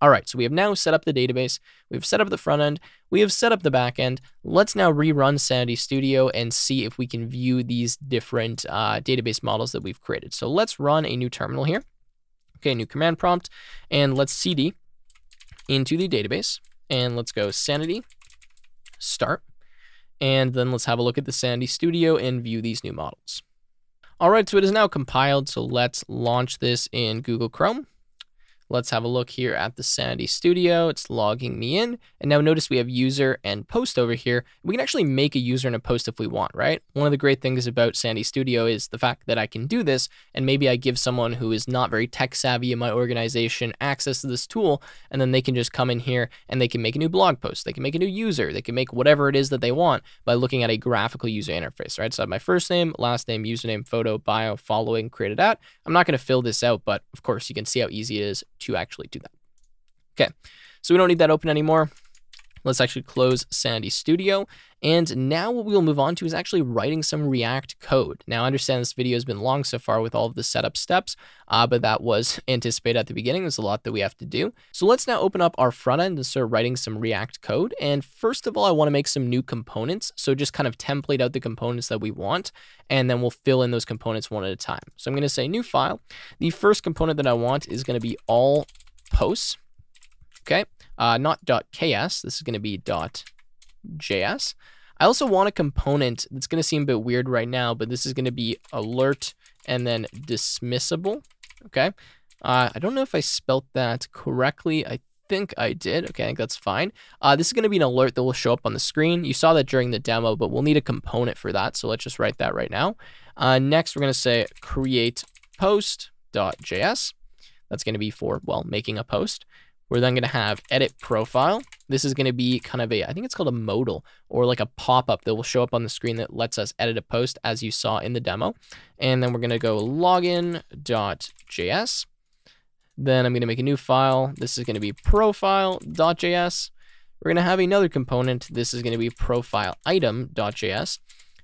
All right, so we have now set up the database, we've set up the front end, we have set up the back end. Let's now rerun Sanity Studio and see if we can view these different uh, database models that we've created. So let's run a new terminal here. Okay, new command prompt, and let's cd into the database, and let's go sanity start, and then let's have a look at the Sanity Studio and view these new models. All right, so it is now compiled. So let's launch this in Google Chrome. Let's have a look here at the Sanity Studio. It's logging me in. And now notice we have user and post over here. We can actually make a user and a post if we want, right? One of the great things about Sanity Studio is the fact that I can do this and maybe I give someone who is not very tech savvy in my organization access to this tool and then they can just come in here and they can make a new blog post. They can make a new user. They can make whatever it is that they want by looking at a graphical user interface, right? So I have my first name, last name, username, photo, bio, following, created at. I'm not going to fill this out, but of course you can see how easy it is to actually do that. Okay, so we don't need that open anymore. Let's actually close Sanity Studio. And now what we'll move on to is actually writing some React code. Now, I understand this video has been long so far with all of the setup steps, uh, but that was anticipated at the beginning. There's a lot that we have to do. So let's now open up our front end and start writing some React code. And first of all, I want to make some new components. So just kind of template out the components that we want, and then we'll fill in those components one at a time. So I'm going to say new file. The first component that I want is going to be all posts. Okay, uh, not .ks. This is going to be .js. I also want a component that's going to seem a bit weird right now, but this is going to be alert and then dismissible. Okay, uh, I don't know if I spelt that correctly. I think I did. Okay, I think that's fine. Uh, this is going to be an alert that will show up on the screen. You saw that during the demo, but we'll need a component for that. So let's just write that right now. Uh, next, we're going to say create post.js. That's going to be for, well, making a post. We're then going to have edit profile. This is going to be kind of a, I think it's called a modal or like a pop-up that will show up on the screen that lets us edit a post as you saw in the demo. And then we're going to go login.js. Then I'm going to make a new file. This is going to be profile.js. We're going to have another component. This is going to be profile item.js.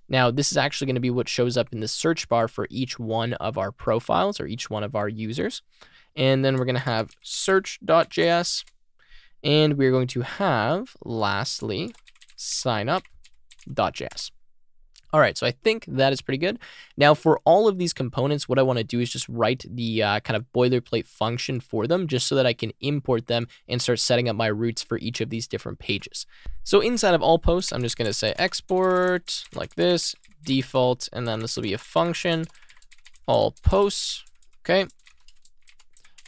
Now, this is actually going to be what shows up in the search bar for each one of our profiles or each one of our users. And then we're going to have search.js. And we're going to have, lastly, signup.js. All right, so I think that is pretty good. Now, for all of these components, what I want to do is just write the uh, kind of boilerplate function for them, just so that I can import them and start setting up my routes for each of these different pages. So inside of all posts, I'm just going to say export like this, default, and then this will be a function, all posts, okay?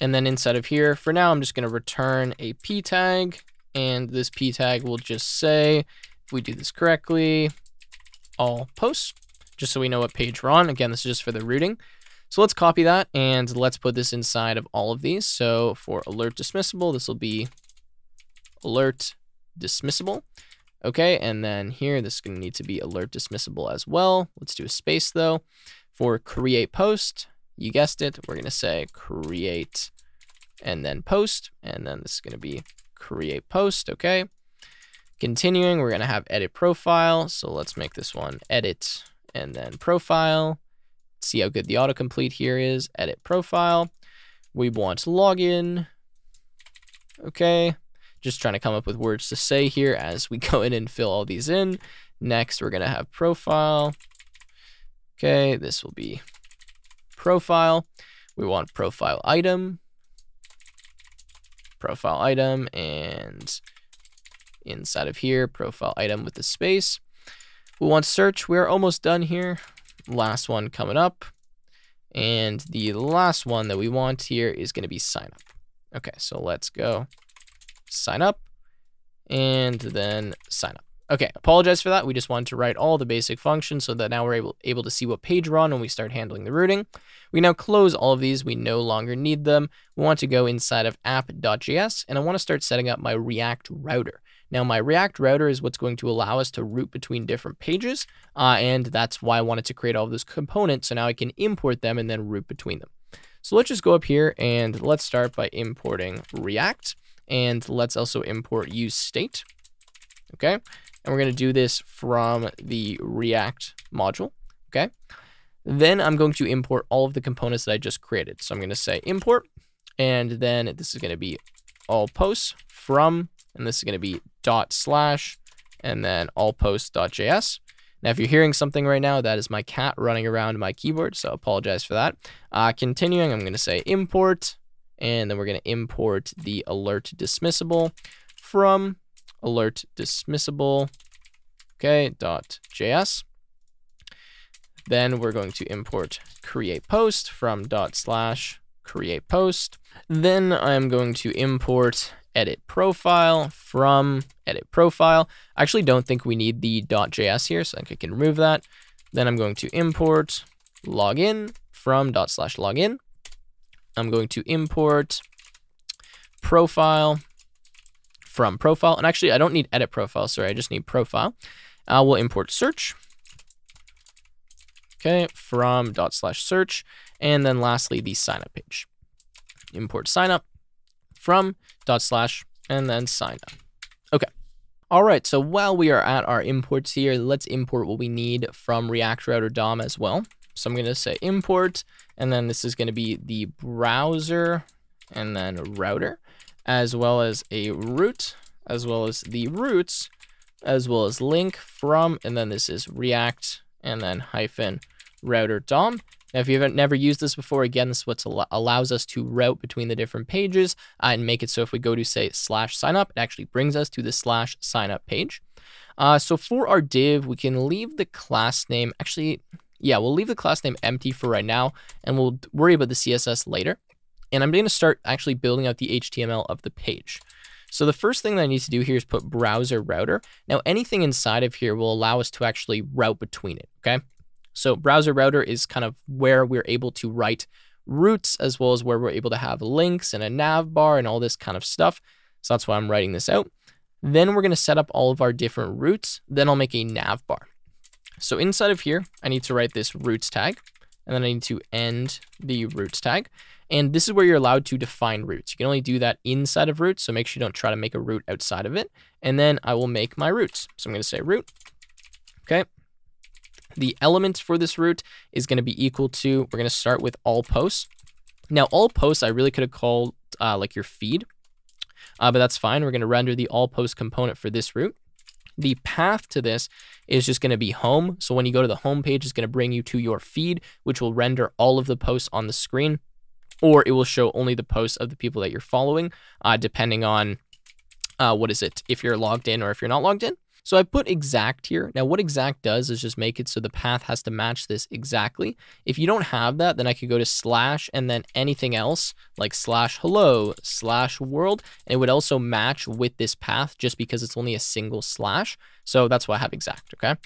And then inside of here, for now, I'm just going to return a p tag. And this p tag will just say, if we do this correctly, all posts, just so we know what page we're on. Again, this is just for the routing. So let's copy that and let's put this inside of all of these. So for alert dismissible, this will be alert dismissible. Okay, and then here, this is going to need to be alert dismissible as well. Let's do a space though. For create post, you guessed it, we're going to say create and then post, and then this is going to be create post, okay? Continuing, we're going to have edit profile, so let's make this one edit and then profile. See how good the autocomplete here is, edit profile. We want login, okay? Just trying to come up with words to say here as we go in and fill all these in. Next, we're going to have profile. Okay, this will be profile. We want profile item. profile item and inside of here, profile item with the space. We want search. We're almost done here. Last one coming up. And the last one that we want here is going to be sign up. Okay, so let's go sign up and then sign up. Okay, apologize for that. We just wanted to write all the basic functions so that now we're able, able to see what page we're on when we start handling the routing. We now close all of these. We no longer need them. We want to go inside of app.js, and I want to start setting up my React router. Now, my React router is what's going to allow us to route between different pages, uh, and that's why I wanted to create all of those components, so now I can import them and then route between them. So let's just go up here, and let's start by importing React, and let's also import use state. Okay, and we're going to do this from the React module. Okay. Then I'm going to import all of the components that I just created. So I'm going to say import, and then this is going to be all posts from, and this is going to be dot slash, and then all posts.js. Now, if you're hearing something right now, that is my cat running around my keyboard, so apologize for that. Uh, continuing, I'm going to say import, and then we're going to import the alert dismissible from alert dismissible, okay, dot JS. Then we're going to import create post from dot slash create post. Then I'm going to import edit profile from edit profile. I actually don't think we need the dot .js here, so I think I can remove that. Then I'm going to import login from dot slash login. I'm going to import profile from profile. And actually, I don't need edit profile. Sorry, I just need profile. Uh, we'll import search. Okay, from dot slash search. And then lastly, the sign up page. Import sign up from dot slash and then sign up. Okay. All right, so while we are at our imports here, let's import what we need from React Router DOM as well. So I'm going to say import, and then this is going to be the browser and then router as well as a root, as well as the roots, as well as link from, and then this is React, and then hyphen router DOM. Now, if you've never used this before, again, this is what allows us to route between the different pages uh, and make it so if we go to, say, slash sign up, it actually brings us to the slash sign up page. Uh, so for our div, we can leave the class name, actually, yeah, we'll leave the class name empty for right now, and we'll worry about the CSS later. And I'm going to start actually building out the HTML of the page. So the first thing that I need to do here is put browser router. Now anything inside of here will allow us to actually route between it, okay? So browser router is kind of where we're able to write routes as well as where we're able to have links and a nav bar and all this kind of stuff. So that's why I'm writing this out. Then we're going to set up all of our different routes. Then I'll make a nav bar. So inside of here, I need to write this routes tag, and then I need to end the roots tag. And this is where you're allowed to define roots. You can only do that inside of roots, so make sure you don't try to make a root outside of it. And then I will make my roots. So I'm going to say root. Okay. The element for this root is going to be equal to, we're going to start with all posts. Now, all posts, I really could have called uh, like your feed, uh, but that's fine. We're going to render the all post component for this route. The path to this is just going to be home. So when you go to the home page, it's going to bring you to your feed, which will render all of the posts on the screen or it will show only the posts of the people that you're following, uh, depending on uh, what is it, if you're logged in or if you're not logged in. So I put exact here. Now what exact does is just make it so the path has to match this exactly. If you don't have that, then I could go to slash and then anything else like slash hello, slash world. And it would also match with this path just because it's only a single slash. So that's why I have exact, okay?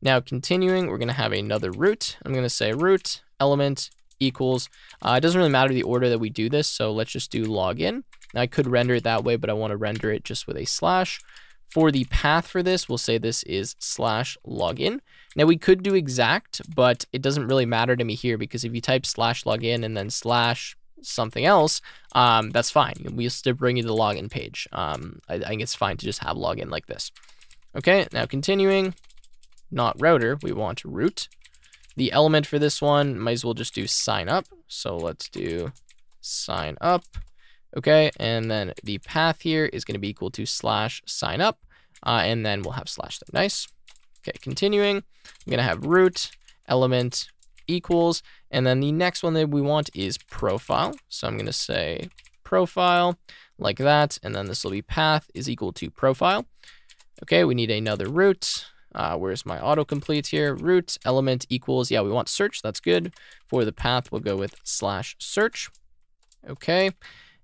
Now continuing, we're gonna have another route. I'm gonna say root element equals. Uh, it doesn't really matter the order that we do this, so let's just do login. Now, I could render it that way, but I want to render it just with a slash. For the path for this, we'll say this is slash login. Now, we could do exact, but it doesn't really matter to me here because if you type slash login and then slash something else, um, that's fine. We'll still bring you to the login page. Um, I, I think it's fine to just have login like this. Okay, now continuing, not router, we want root. The element for this one, might as well just do sign up. So let's do sign up. Okay, and then the path here is going to be equal to slash sign up. Uh, and then we'll have slash there. Nice. Okay, continuing. I'm going to have root element equals. And then the next one that we want is profile. So I'm going to say profile. like that. And then this will be path is equal to profile. Okay, we need another root. Uh, where's my autocomplete here? Root element equals, yeah, we want search. That's good. For the path, we'll go with slash search. Okay.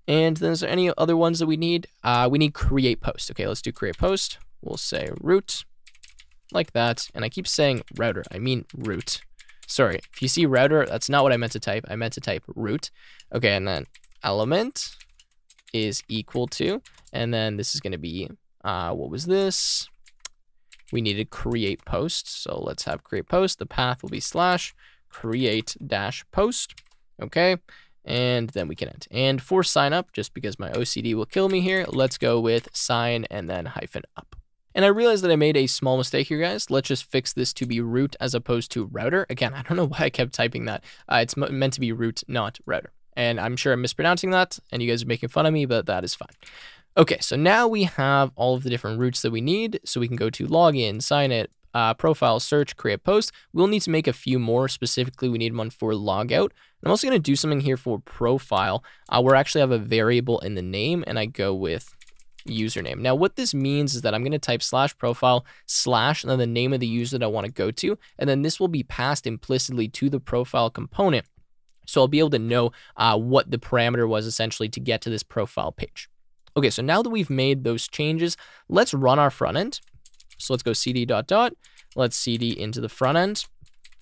And then is there any other ones that we need? Uh, we need create post. Okay, let's do create post. We'll say root like that. And I keep saying router. I mean root. Sorry, if you see router, that's not what I meant to type. I meant to type root. Okay, and then element is equal to, and then this is going to be, uh, what was this? We needed create post. So let's have create post. The path will be slash create dash post. Okay. And then we can end. And for sign up, just because my OCD will kill me here, let's go with sign and then hyphen up. And I realized that I made a small mistake here, guys. Let's just fix this to be root as opposed to router. Again, I don't know why I kept typing that. Uh, it's meant to be root, not router. And I'm sure I'm mispronouncing that, and you guys are making fun of me, but that is fine. Okay, so now we have all of the different routes that we need. So we can go to login, sign it, uh, profile, search, create post. We'll need to make a few more. Specifically, we need one for logout. I'm also going to do something here for profile, uh, where I actually have a variable in the name, and I go with username. Now, what this means is that I'm going to type slash profile slash and then the name of the user that I want to go to. And then this will be passed implicitly to the profile component. So I'll be able to know uh, what the parameter was essentially to get to this profile page. Okay, so now that we've made those changes, let's run our front end. So let's go cd dot dot. Let's cd into the front end.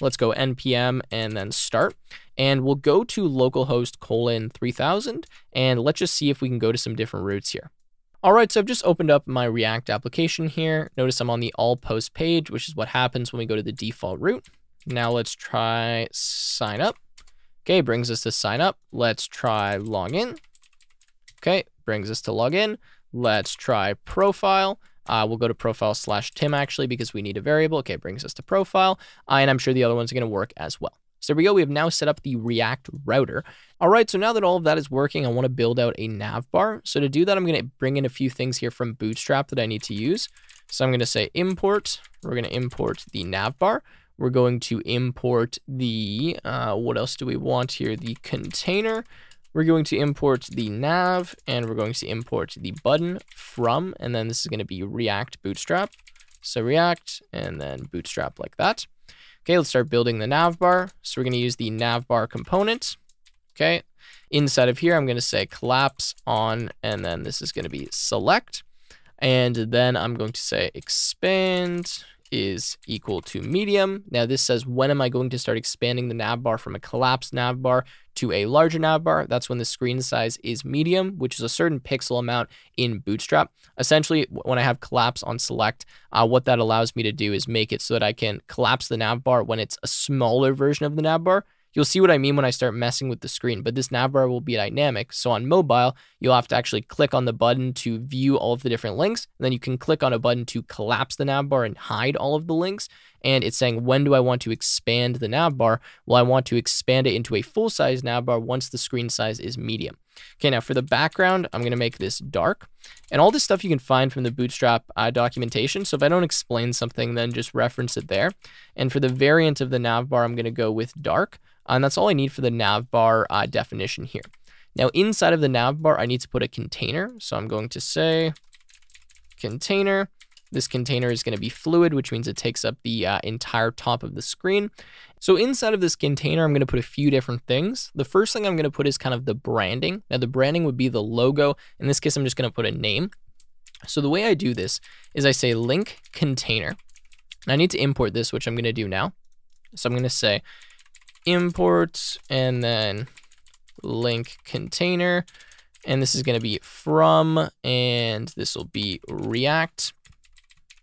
Let's go npm and then start. And we'll go to localhost colon 3000 and let's just see if we can go to some different routes here. All right, so I've just opened up my React application here. Notice I'm on the all post page, which is what happens when we go to the default route. Now let's try sign up. Okay, brings us to sign up. Let's try login. Okay, brings us to login. Let's try profile. Uh, we'll go to profile slash Tim actually because we need a variable. Okay, brings us to profile. Uh, and I'm sure the other ones are going to work as well. So there we go. We have now set up the React router. All right, so now that all of that is working, I want to build out a nav bar. So to do that, I'm going to bring in a few things here from Bootstrap that I need to use. So I'm going to say import. We're going to import the nav bar. We're going to import the, uh, what else do we want here? The container. We're going to import the nav and we're going to import the button from, and then this is going to be React Bootstrap. So React and then Bootstrap like that. Okay, let's start building the navbar. So we're going to use the navbar component. Okay, inside of here, I'm going to say collapse on, and then this is going to be select. And then I'm going to say expand is equal to medium. Now this says when am I going to start expanding the navbar from a collapsed navbar to a larger navbar? That's when the screen size is medium, which is a certain pixel amount in Bootstrap. Essentially, when I have collapse on select, uh, what that allows me to do is make it so that I can collapse the navbar when it's a smaller version of the navbar You'll see what I mean when I start messing with the screen, but this navbar will be dynamic. So on mobile, you'll have to actually click on the button to view all of the different links. And then you can click on a button to collapse the navbar and hide all of the links. And it's saying, when do I want to expand the navbar? Well, I want to expand it into a full size navbar once the screen size is medium. Okay, now for the background, I'm going to make this dark. And all this stuff you can find from the Bootstrap uh, documentation. So if I don't explain something, then just reference it there. And for the variant of the navbar, I'm going to go with dark. And that's all I need for the navbar uh, definition here. Now inside of the navbar, I need to put a container. So I'm going to say container. This container is going to be fluid, which means it takes up the uh, entire top of the screen. So inside of this container, I'm going to put a few different things. The first thing I'm going to put is kind of the branding. Now the branding would be the logo. In this case, I'm just going to put a name. So the way I do this is I say link container. And I need to import this, which I'm going to do now. So I'm going to say import and then link container. And this is going to be from, and this will be React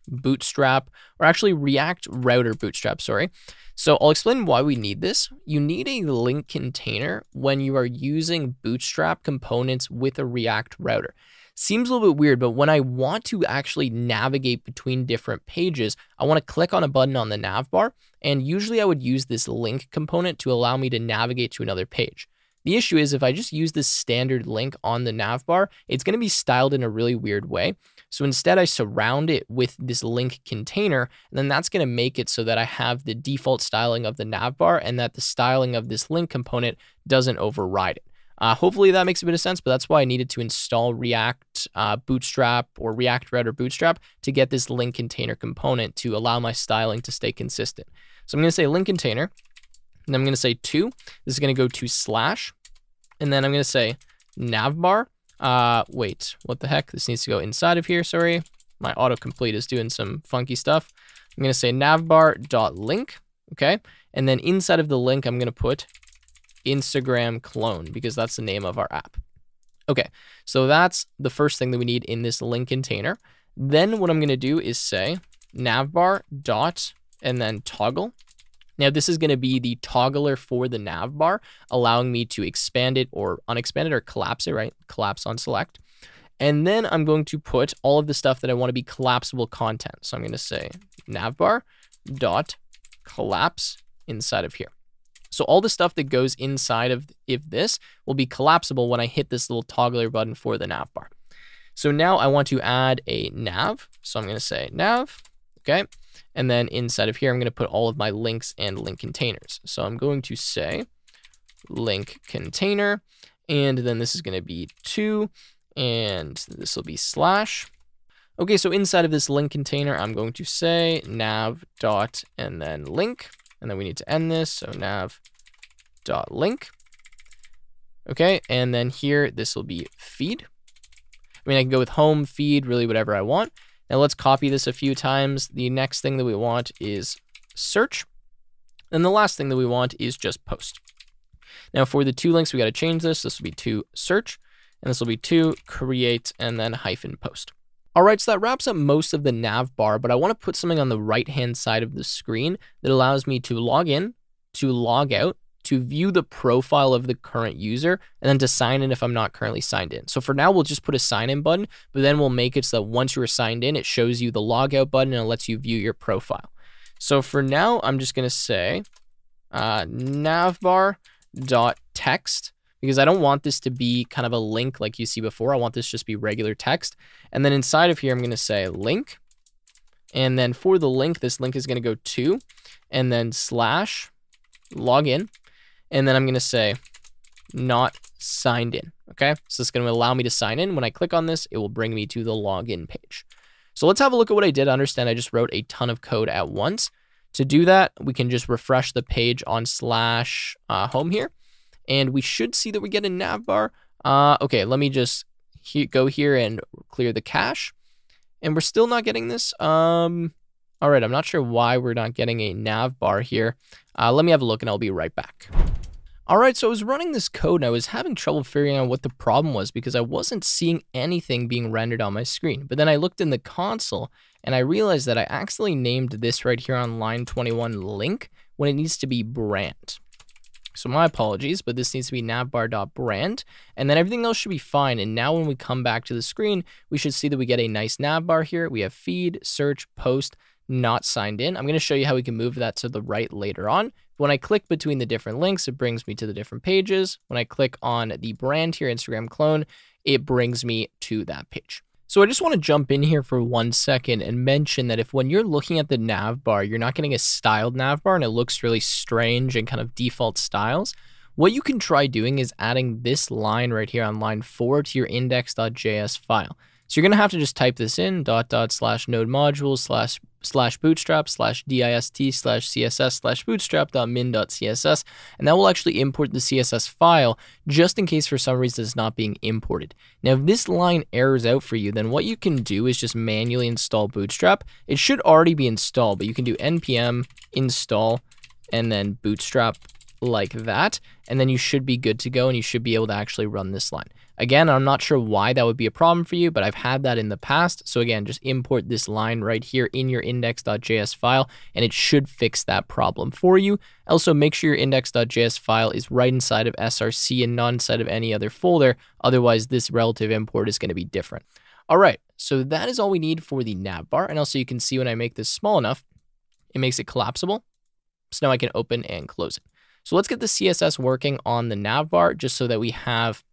Bootstrap, or actually React Router Bootstrap, sorry. So I'll explain why we need this. You need a link container when you are using Bootstrap components with a React router. Seems a little bit weird, but when I want to actually navigate between different pages, I want to click on a button on the nav bar, and usually I would use this link component to allow me to navigate to another page. The issue is if I just use this standard link on the nav bar, it's going to be styled in a really weird way. So instead I surround it with this link container, and then that's going to make it so that I have the default styling of the nav bar and that the styling of this link component doesn't override it. Uh, hopefully that makes a bit of sense, but that's why I needed to install React uh, Bootstrap or React Router Bootstrap to get this link container component to allow my styling to stay consistent. So I'm going to say link container, and I'm going to say to. This is going to go to slash, and then I'm going to say navbar. Uh, wait, what the heck? This needs to go inside of here. Sorry, my autocomplete is doing some funky stuff. I'm going to say navbar.link, okay? And then inside of the link, I'm going to put Instagram clone because that's the name of our app. Okay, so that's the first thing that we need in this link container. Then what I'm going to do is say navbar dot and then toggle. Now this is going to be the toggler for the navbar, allowing me to expand it or unexpand it or collapse it, right? Collapse on select. And then I'm going to put all of the stuff that I want to be collapsible content. So I'm going to say navbar dot collapse inside of here. So all the stuff that goes inside of if this will be collapsible when I hit this little toggler button for the nav bar. So now I want to add a nav. So I'm going to say nav, okay? And then inside of here, I'm going to put all of my links and link containers. So I'm going to say link container, and then this is going to be to, and this will be slash. Okay, so inside of this link container, I'm going to say nav dot and then link. And then we need to end this. So nav dot link. Okay, and then here, this will be feed. I mean, I can go with home, feed, really whatever I want. Now let's copy this a few times. The next thing that we want is search. And the last thing that we want is just post. Now for the two links, we got to change this. This will be to search, and this will be to create, and then hyphen post. All right, so that wraps up most of the nav bar, but I want to put something on the right-hand side of the screen that allows me to log in, to log out, to view the profile of the current user, and then to sign in if I'm not currently signed in. So for now, we'll just put a sign in button, but then we'll make it so that once you are signed in, it shows you the logout button and it lets you view your profile. So for now, I'm just going to say uh, navbar.text because I don't want this to be kind of a link like you see before. I want this just be regular text. And then inside of here, I'm going to say link. And then for the link, this link is going to go to, and then slash login. And then I'm going to say not signed in. Okay. So it's going to allow me to sign in. When I click on this, it will bring me to the login page. So let's have a look at what I did. Understand I just wrote a ton of code at once. To do that, we can just refresh the page on slash uh, home here and we should see that we get a nav bar. Uh, okay, let me just he go here and clear the cache. And we're still not getting this. Um, all right, I'm not sure why we're not getting a nav bar here. Uh, let me have a look and I'll be right back. All right, so I was running this code and I was having trouble figuring out what the problem was because I wasn't seeing anything being rendered on my screen. But then I looked in the console and I realized that I accidentally named this right here on line 21 link when it needs to be brand. So my apologies, but this needs to be navbar.brand, and then everything else should be fine. And now when we come back to the screen, we should see that we get a nice navbar here. We have feed, search, post, not signed in. I'm going to show you how we can move that to the right later on. When I click between the different links, it brings me to the different pages. When I click on the brand here, Instagram clone, it brings me to that page. So I just want to jump in here for one second and mention that if when you're looking at the nav bar, you're not getting a styled nav bar and it looks really strange and kind of default styles, what you can try doing is adding this line right here on line 4 to your index.js file. So you're going to have to just type this in, dot dot slash node modules slash slash bootstrap slash dist slash css slash bootstrap dot min dot css, and that will actually import the CSS file just in case for some reason it's not being imported. Now, if this line errors out for you, then what you can do is just manually install bootstrap. It should already be installed, but you can do npm install and then bootstrap like that, and then you should be good to go and you should be able to actually run this line. Again, I'm not sure why that would be a problem for you, but I've had that in the past. So again, just import this line right here in your index.js file, and it should fix that problem for you. Also, make sure your index.js file is right inside of src and not inside of any other folder. Otherwise, this relative import is going to be different. All right, so that is all we need for the navbar. And also you can see when I make this small enough, it makes it collapsible. So now I can open and close it. So let's get the CSS working on the navbar just so that we have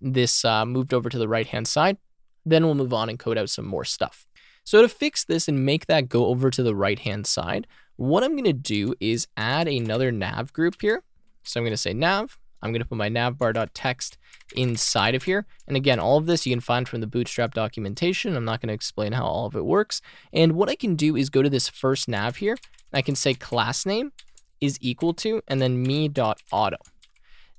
this uh, moved over to the right-hand side. Then we'll move on and code out some more stuff. So to fix this and make that go over to the right-hand side, what I'm going to do is add another nav group here. So I'm going to say nav, I'm going to put my navbar.text inside of here. And again, all of this you can find from the Bootstrap documentation. I'm not going to explain how all of it works. And what I can do is go to this first nav here. I can say class name is equal to, and then me.auto.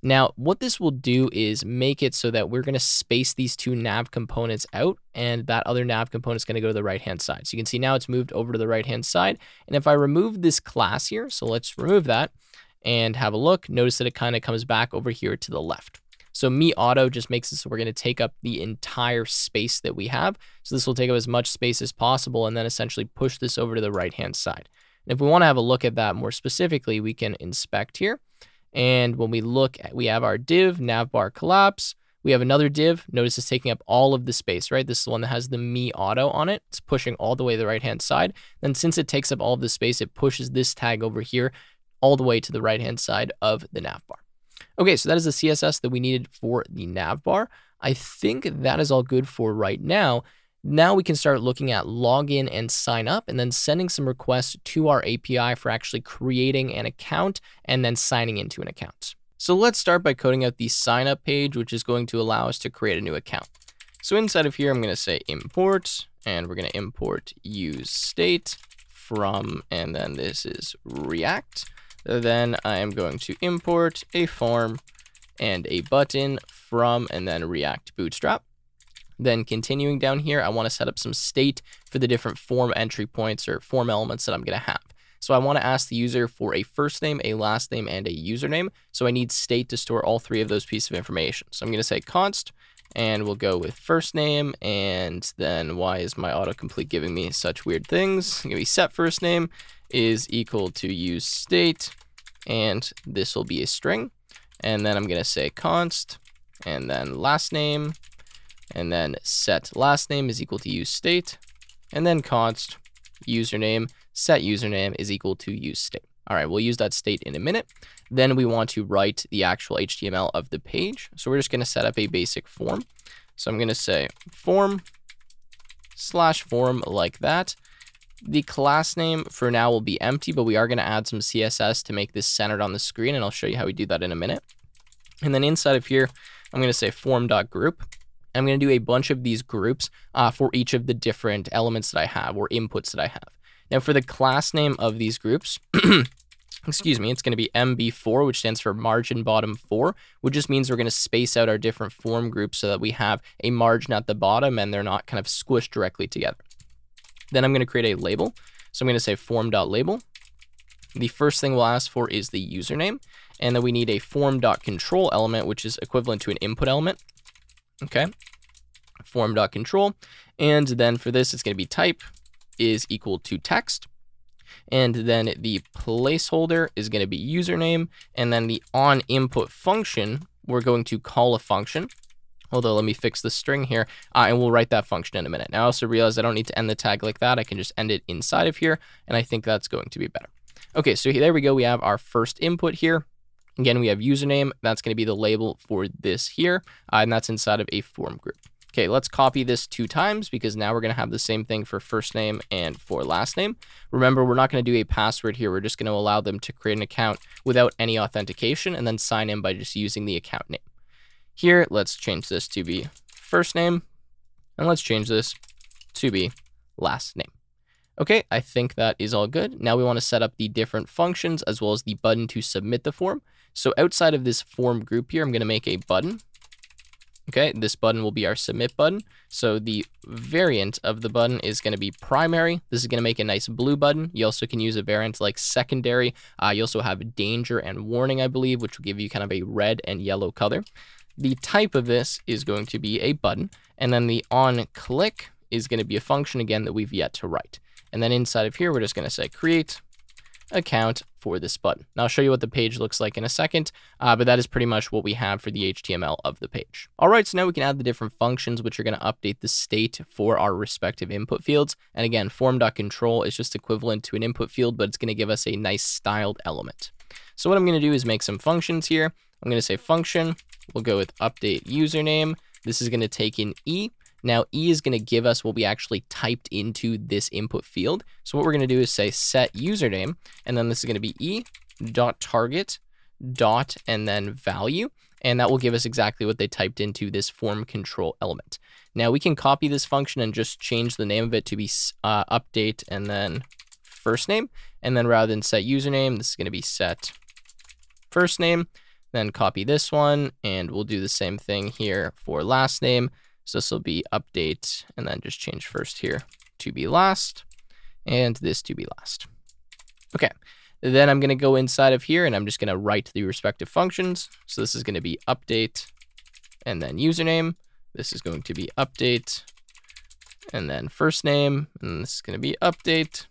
Now, what this will do is make it so that we're going to space these two nav components out, and that other nav component is going to go to the right-hand side. So you can see now it's moved over to the right-hand side. And if I remove this class here, so let's remove that and have a look, notice that it kind of comes back over here to the left. So me auto just makes it so we're going to take up the entire space that we have. So this will take up as much space as possible and then essentially push this over to the right-hand side. And if we want to have a look at that more specifically, we can inspect here. And when we look at, we have our div, navbar collapse. We have another div. Notice it's taking up all of the space, right? This is the one that has the me auto on it. It's pushing all the way to the right-hand side. Then since it takes up all of the space, it pushes this tag over here all the way to the right-hand side of the navbar. Okay, so that is the CSS that we needed for the navbar. I think that is all good for right now. Now we can start looking at login and sign up and then sending some requests to our API for actually creating an account and then signing into an account. So let's start by coding out the sign up page, which is going to allow us to create a new account. So inside of here, I'm going to say import, and we're going to import use state from, and then this is React. Then I am going to import a form and a button from, and then React Bootstrap. Then continuing down here, I want to set up some state for the different form entry points or form elements that I'm going to have. So I want to ask the user for a first name, a last name, and a username. So I need state to store all three of those pieces of information. So I'm going to say const, and we'll go with first name, and then why is my autocomplete giving me such weird things? I'm going to be set first name is equal to use state, and this will be a string. And then I'm going to say const, and then last name, and then set last name is equal to use state, and then const username set username is equal to use state. All right, we'll use that state in a minute. Then we want to write the actual HTML of the page. So we're just going to set up a basic form. So I'm going to say form slash form like that. The class name for now will be empty, but we are going to add some CSS to make this centered on the screen, and I'll show you how we do that in a minute. And then inside of here, I'm going to say form.group. I'm going to do a bunch of these groups uh, for each of the different elements that I have or inputs that I have. Now for the class name of these groups, excuse me, it's going to be MB4, which stands for margin bottom 4, which just means we're going to space out our different form groups so that we have a margin at the bottom and they're not kind of squished directly together. Then I'm going to create a label. So I'm going to say form.label. The first thing we'll ask for is the username, and then we need a form.control element, which is equivalent to an input element. Okay, form.control. And then for this, it's going to be type is equal to text. And then the placeholder is going to be username. And then the on input function, we're going to call a function. Although let me fix the string here uh, and we'll write that function in a minute. Now I also realize I don't need to end the tag like that. I can just end it inside of here. And I think that's going to be better. Okay, so there we go. We have our first input here. Again, we have username. That's going to be the label for this here, uh, and that's inside of a form group. Okay, let's copy this two times because now we're going to have the same thing for first name and for last name. Remember, we're not going to do a password here. We're just going to allow them to create an account without any authentication and then sign in by just using the account name. Here, let's change this to be first name, and let's change this to be last name. Okay, I think that is all good. Now we want to set up the different functions as well as the button to submit the form. So outside of this form group here, I'm going to make a button. Okay, this button will be our submit button. So the variant of the button is going to be primary. This is going to make a nice blue button. You also can use a variant like secondary. Uh, you also have danger and warning, I believe, which will give you kind of a red and yellow color. The type of this is going to be a button. And then the on click is going to be a function again that we've yet to write. And then inside of here, we're just going to say create account for this button. Now I'll show you what the page looks like in a second, uh, but that is pretty much what we have for the HTML of the page. All right, so now we can add the different functions which are going to update the state for our respective input fields. And again, form.control is just equivalent to an input field, but it's going to give us a nice styled element. So what I'm going to do is make some functions here. I'm going to say function. We'll go with update username. This is going to take in E. Now E is going to give us what we actually typed into this input field. So what we're going to do is say set username, and then this is going to be E dot target dot and then value and that will give us exactly what they typed into this form control element. Now we can copy this function and just change the name of it to be uh, update and then first name. And then rather than set username, this is going to be set first name. Then copy this one and we'll do the same thing here for last name. So this will be update and then just change first here to be last and this to be last. Okay, then I'm going to go inside of here and I'm just going to write the respective functions. So this is going to be update and then username. This is going to be update and then first name. And this is going to be update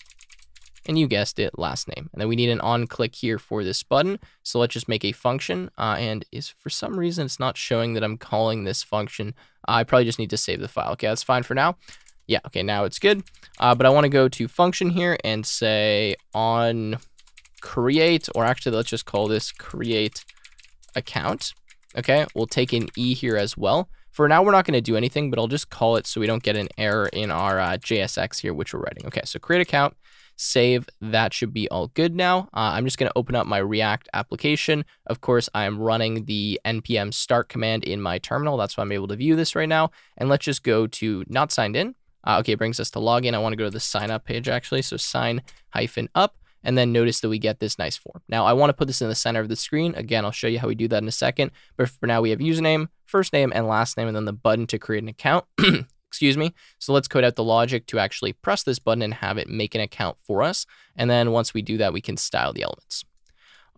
and you guessed it, last name. And then we need an on click here for this button. So let's just make a function. Uh, and is for some reason it's not showing that I'm calling this function. I probably just need to save the file. Okay, that's fine for now. Yeah, okay, now it's good. Uh, but I want to go to function here and say on create, or actually let's just call this create account. Okay, we'll take an E here as well. For now, we're not going to do anything, but I'll just call it so we don't get an error in our uh, JSX here, which we're writing. Okay, so create account, save, that should be all good now. Uh, I'm just going to open up my React application. Of course, I am running the npm start command in my terminal. That's why I'm able to view this right now. And let's just go to not signed in. Uh, okay, it brings us to login. I want to go to the sign up page actually. So sign hyphen up and then notice that we get this nice form. Now I want to put this in the center of the screen. Again, I'll show you how we do that in a second. But for now, we have username, first name, and last name, and then the button to create an account. Excuse me. So let's code out the logic to actually press this button and have it make an account for us. And then once we do that, we can style the elements.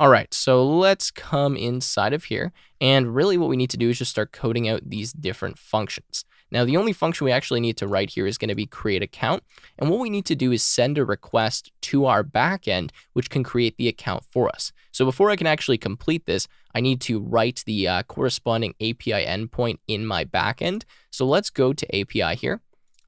All right, so let's come inside of here. And really what we need to do is just start coding out these different functions. Now, the only function we actually need to write here is going to be create account. And what we need to do is send a request to our backend, which can create the account for us. So before I can actually complete this, I need to write the uh, corresponding API endpoint in my backend. So let's go to API here.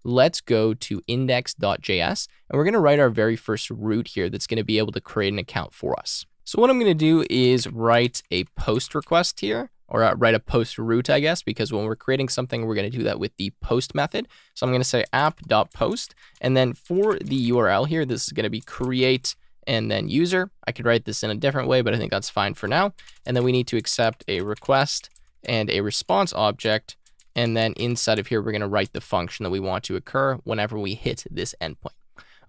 Let's go to index.js, and we're going to write our very first route here that's going to be able to create an account for us. So what I'm going to do is write a post request here or uh, write a post route, I guess, because when we're creating something, we're going to do that with the post method. So I'm going to say app.post. And then for the URL here, this is going to be create and then user. I could write this in a different way, but I think that's fine for now. And then we need to accept a request and a response object. And then inside of here, we're going to write the function that we want to occur whenever we hit this endpoint.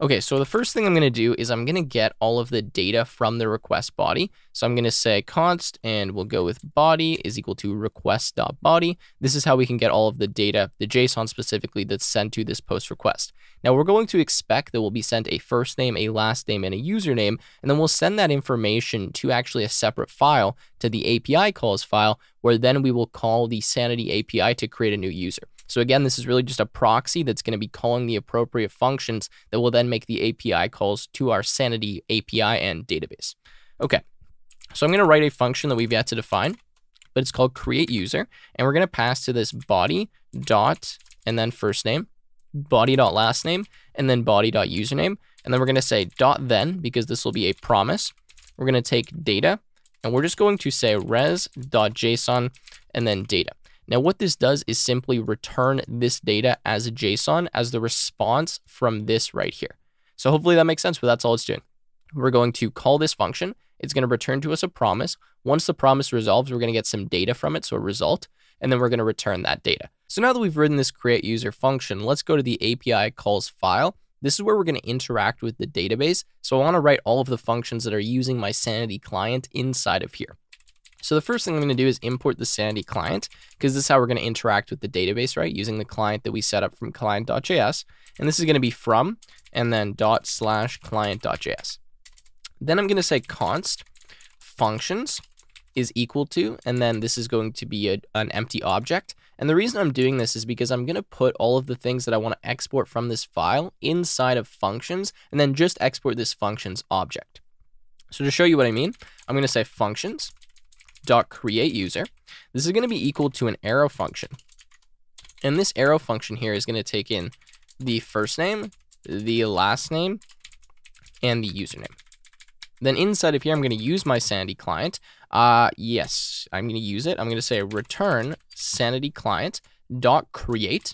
Okay, so the first thing I'm going to do is I'm going to get all of the data from the request body. So I'm going to say const and we'll go with body is equal to request.body. This is how we can get all of the data, the JSON specifically that's sent to this post request. Now we're going to expect that we'll be sent a first name, a last name, and a username, and then we'll send that information to actually a separate file to the API calls file, where then we will call the Sanity API to create a new user. So again, this is really just a proxy that's going to be calling the appropriate functions that will then make the API calls to our Sanity API and database. Okay, so I'm going to write a function that we've yet to define, but it's called create user, and we're going to pass to this body dot and then first name, body dot last name, and then body dot username, and then we're going to say dot then because this will be a promise. We're going to take data, and we're just going to say res dot json and then data. Now, what this does is simply return this data as a JSON as the response from this right here. So hopefully that makes sense, but that's all it's doing. We're going to call this function. It's going to return to us a promise. Once the promise resolves, we're going to get some data from it, so a result, and then we're going to return that data. So now that we've written this create user function, let's go to the API calls file. This is where we're going to interact with the database. So I want to write all of the functions that are using my Sanity client inside of here. So the first thing I'm going to do is import the Sanity client because this is how we're going to interact with the database, right? Using the client that we set up from client.js. And this is going to be from and then dot slash client.js. Then I'm going to say const functions is equal to, and then this is going to be a, an empty object. And the reason I'm doing this is because I'm going to put all of the things that I want to export from this file inside of functions and then just export this functions object. So to show you what I mean, I'm going to say functions dot create user. This is going to be equal to an arrow function. And this arrow function here is going to take in the first name, the last name, and the username. Then inside of here, I'm going to use my Sanity client. Uh, yes, I'm going to use it. I'm going to say return Sanity client dot create.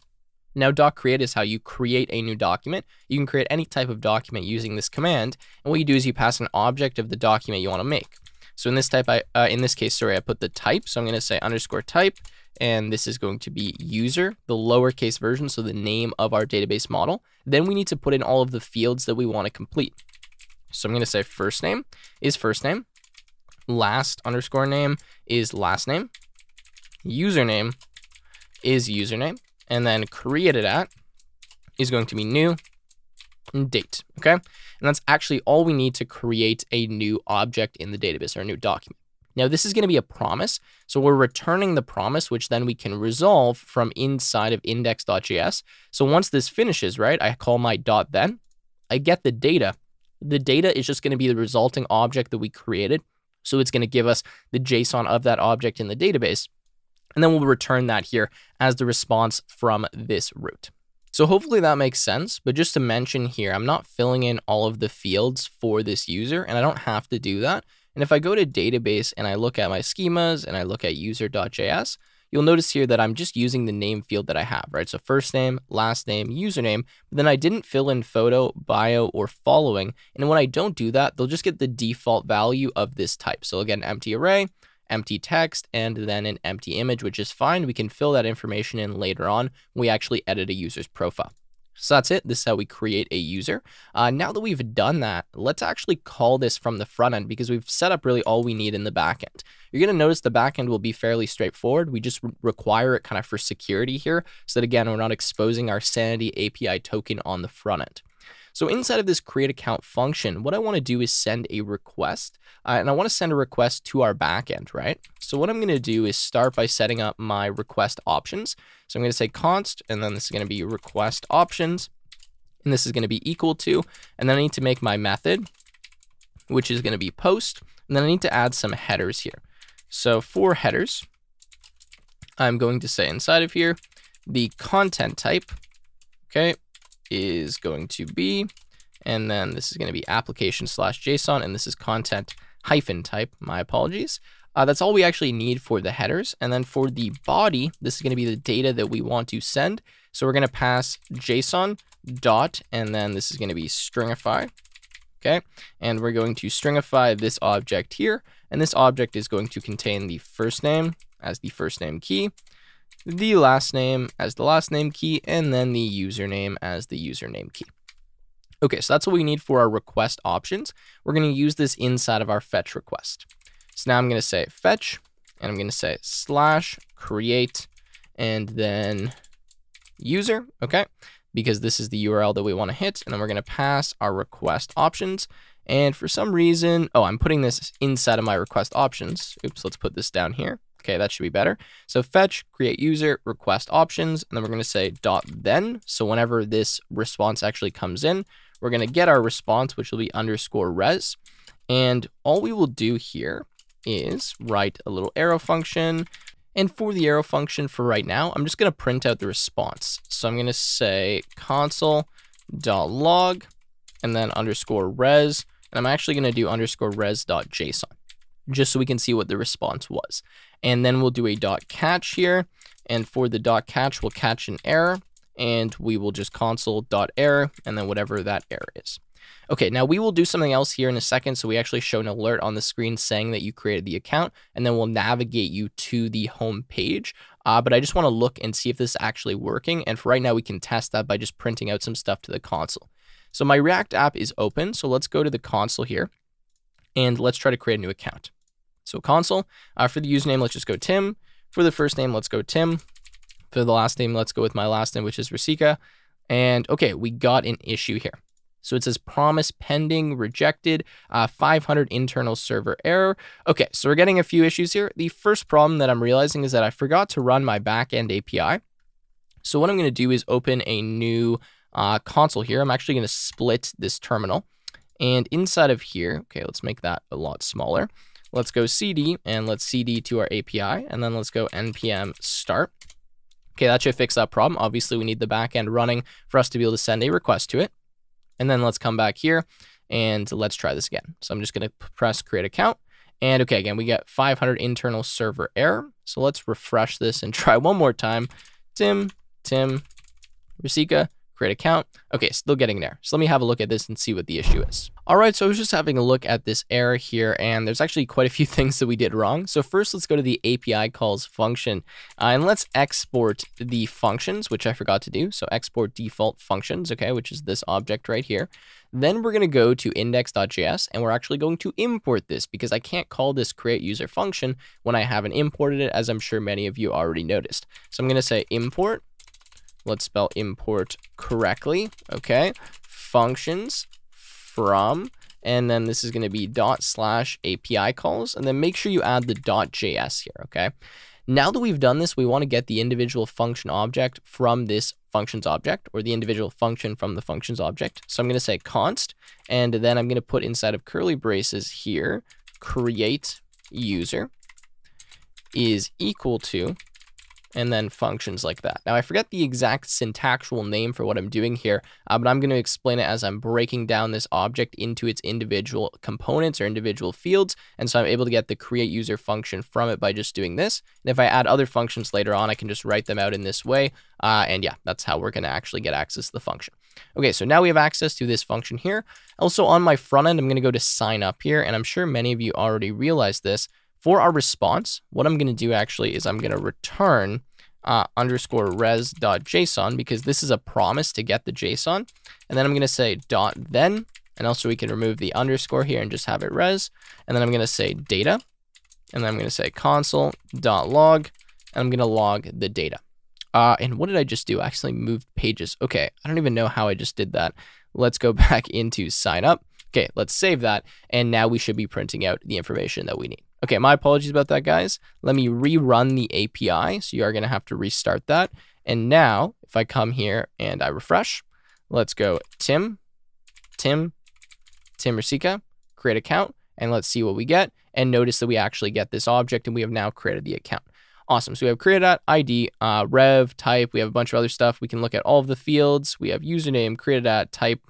Now, dot create is how you create a new document. You can create any type of document using this command. And what you do is you pass an object of the document you want to make. So in this type, I uh, in this case, sorry, I put the type. So I'm going to say underscore type, and this is going to be user, the lowercase version, so the name of our database model. Then we need to put in all of the fields that we want to complete. So I'm going to say first name is first name, last underscore name is last name, username is username, and then created at is going to be new date, okay? And that's actually all we need to create a new object in the database or a new document. Now, this is going to be a promise. So we're returning the promise, which then we can resolve from inside of index.js. So once this finishes, right, I call my dot then, I get the data. The data is just going to be the resulting object that we created. So it's going to give us the JSON of that object in the database. And then we'll return that here as the response from this route. So hopefully that makes sense, but just to mention here, I'm not filling in all of the fields for this user, and I don't have to do that. And if I go to database and I look at my schemas and I look at user.js, you'll notice here that I'm just using the name field that I have, right? So first name, last name, username, but then I didn't fill in photo, bio, or following. And when I don't do that, they'll just get the default value of this type. So again, empty array, empty text, and then an empty image, which is fine. We can fill that information in later on when we actually edit a user's profile. So that's it. This is how we create a user. Uh, now that we've done that, let's actually call this from the front end because we've set up really all we need in the backend. You're going to notice the backend will be fairly straightforward. We just require it kind of for security here so that, again, we're not exposing our Sanity API token on the front end. So inside of this create account function, what I want to do is send a request, uh, and I want to send a request to our backend, right? So what I'm going to do is start by setting up my request options. So I'm going to say const, and then this is going to be request options, and this is going to be equal to, and then I need to make my method, which is going to be post, and then I need to add some headers here. So for headers, I'm going to say inside of here, the content type, okay, is going to be, and then this is going to be application slash JSON, and this is content hyphen type. My apologies. Uh, that's all we actually need for the headers. And then for the body, this is going to be the data that we want to send. So we're going to pass JSON dot, and then this is going to be stringify. Okay, and we're going to stringify this object here, and this object is going to contain the first name as the first name key, the last name as the last name key, and then the username as the username key. Okay, so that's what we need for our request options. We're going to use this inside of our fetch request. So now I'm going to say fetch, and I'm going to say slash create, and then user, okay? Because this is the URL that we want to hit, and then we're going to pass our request options. And for some reason, oh, I'm putting this inside of my request options. Oops, let's put this down here. Okay, that should be better. So fetch, create user, request options, and then we're going to say dot then. So whenever this response actually comes in, we're going to get our response, which will be underscore res. And all we will do here is write a little arrow function. And for the arrow function for right now, I'm just going to print out the response. So I'm going to say console.log and then underscore res. And I'm actually going to do underscore res.json just so we can see what the response was. And then we'll do a dot catch here. And for the dot catch, we'll catch an error and we will just console dot error and then whatever that error is. Okay, now we will do something else here in a second. So we actually show an alert on the screen saying that you created the account, and then we'll navigate you to the home page. Uh, but I just want to look and see if this is actually working. And for right now, we can test that by just printing out some stuff to the console. So my React app is open. So let's go to the console here, and let's try to create a new account. So console, uh, for the username, let's just go Tim. For the first name, let's go Tim. For the last name, let's go with my last name, which is Ruscica. And okay, we got an issue here. So it says promise pending, rejected, uh, 500 internal server error. Okay, so we're getting a few issues here. The first problem that I'm realizing is that I forgot to run my backend API. So what I'm going to do is open a new uh, console here. I'm actually going to split this terminal. And inside of here, okay, let's make that a lot smaller. Let's go cd and let's cd to our API and then let's go npm start. Okay, that should fix that problem. Obviously, we need the backend running for us to be able to send a request to it. And then let's come back here and let's try this again. So I'm just going to press create account. And okay, again, we get 500 internal server error. So let's refresh this and try one more time. Tim, Tim, Ruscica, create account. Okay, still getting there. So let me have a look at this and see what the issue is. All right, so I was just having a look at this error here, and there's actually quite a few things that we did wrong. So first, let's go to the API calls function, uh, and let's export the functions, which I forgot to do. So export default functions, okay, which is this object right here. Then we're going to go to index.js, and we're actually going to import this because I can't call this create user function when I haven't imported it, as I'm sure many of you already noticed. So I'm going to say import Let's spell import correctly. Okay. Functions from, and then this is going to be dot slash API calls. And then make sure you add the dot JS here. Okay. Now that we've done this, we want to get the individual function object from this functions object or the individual function from the functions object. So I'm going to say const, and then I'm going to put inside of curly braces here, create user is equal to and then functions like that. Now, I forget the exact syntactical name for what I'm doing here, uh, but I'm going to explain it as I'm breaking down this object into its individual components or individual fields. And so I'm able to get the create user function from it by just doing this. And if I add other functions later on, I can just write them out in this way. Uh, and yeah, that's how we're going to actually get access to the function. Okay, so now we have access to this function here. Also on my front end, I'm going to go to sign up here. And I'm sure many of you already realized this, for our response, what I'm going to do actually is I'm going to return uh, underscore res.json because this is a promise to get the JSON. And then I'm going to say dot then, and also we can remove the underscore here and just have it res. And then I'm going to say data, and then I'm going to say console dot log, and I'm going to log the data. Uh, and what did I just do? I actually moved pages. Okay, I don't even know how I just did that. Let's go back into sign up. Okay, let's save that. And now we should be printing out the information that we need. Okay, my apologies about that, guys. Let me rerun the API. So you are going to have to restart that. And now, if I come here and I refresh, let's go Tim, Tim, Tim Ruscica, create account, and let's see what we get. And notice that we actually get this object and we have now created the account. Awesome. So we have created at ID, uh, rev, type. We have a bunch of other stuff. We can look at all of the fields. We have username, created at, type,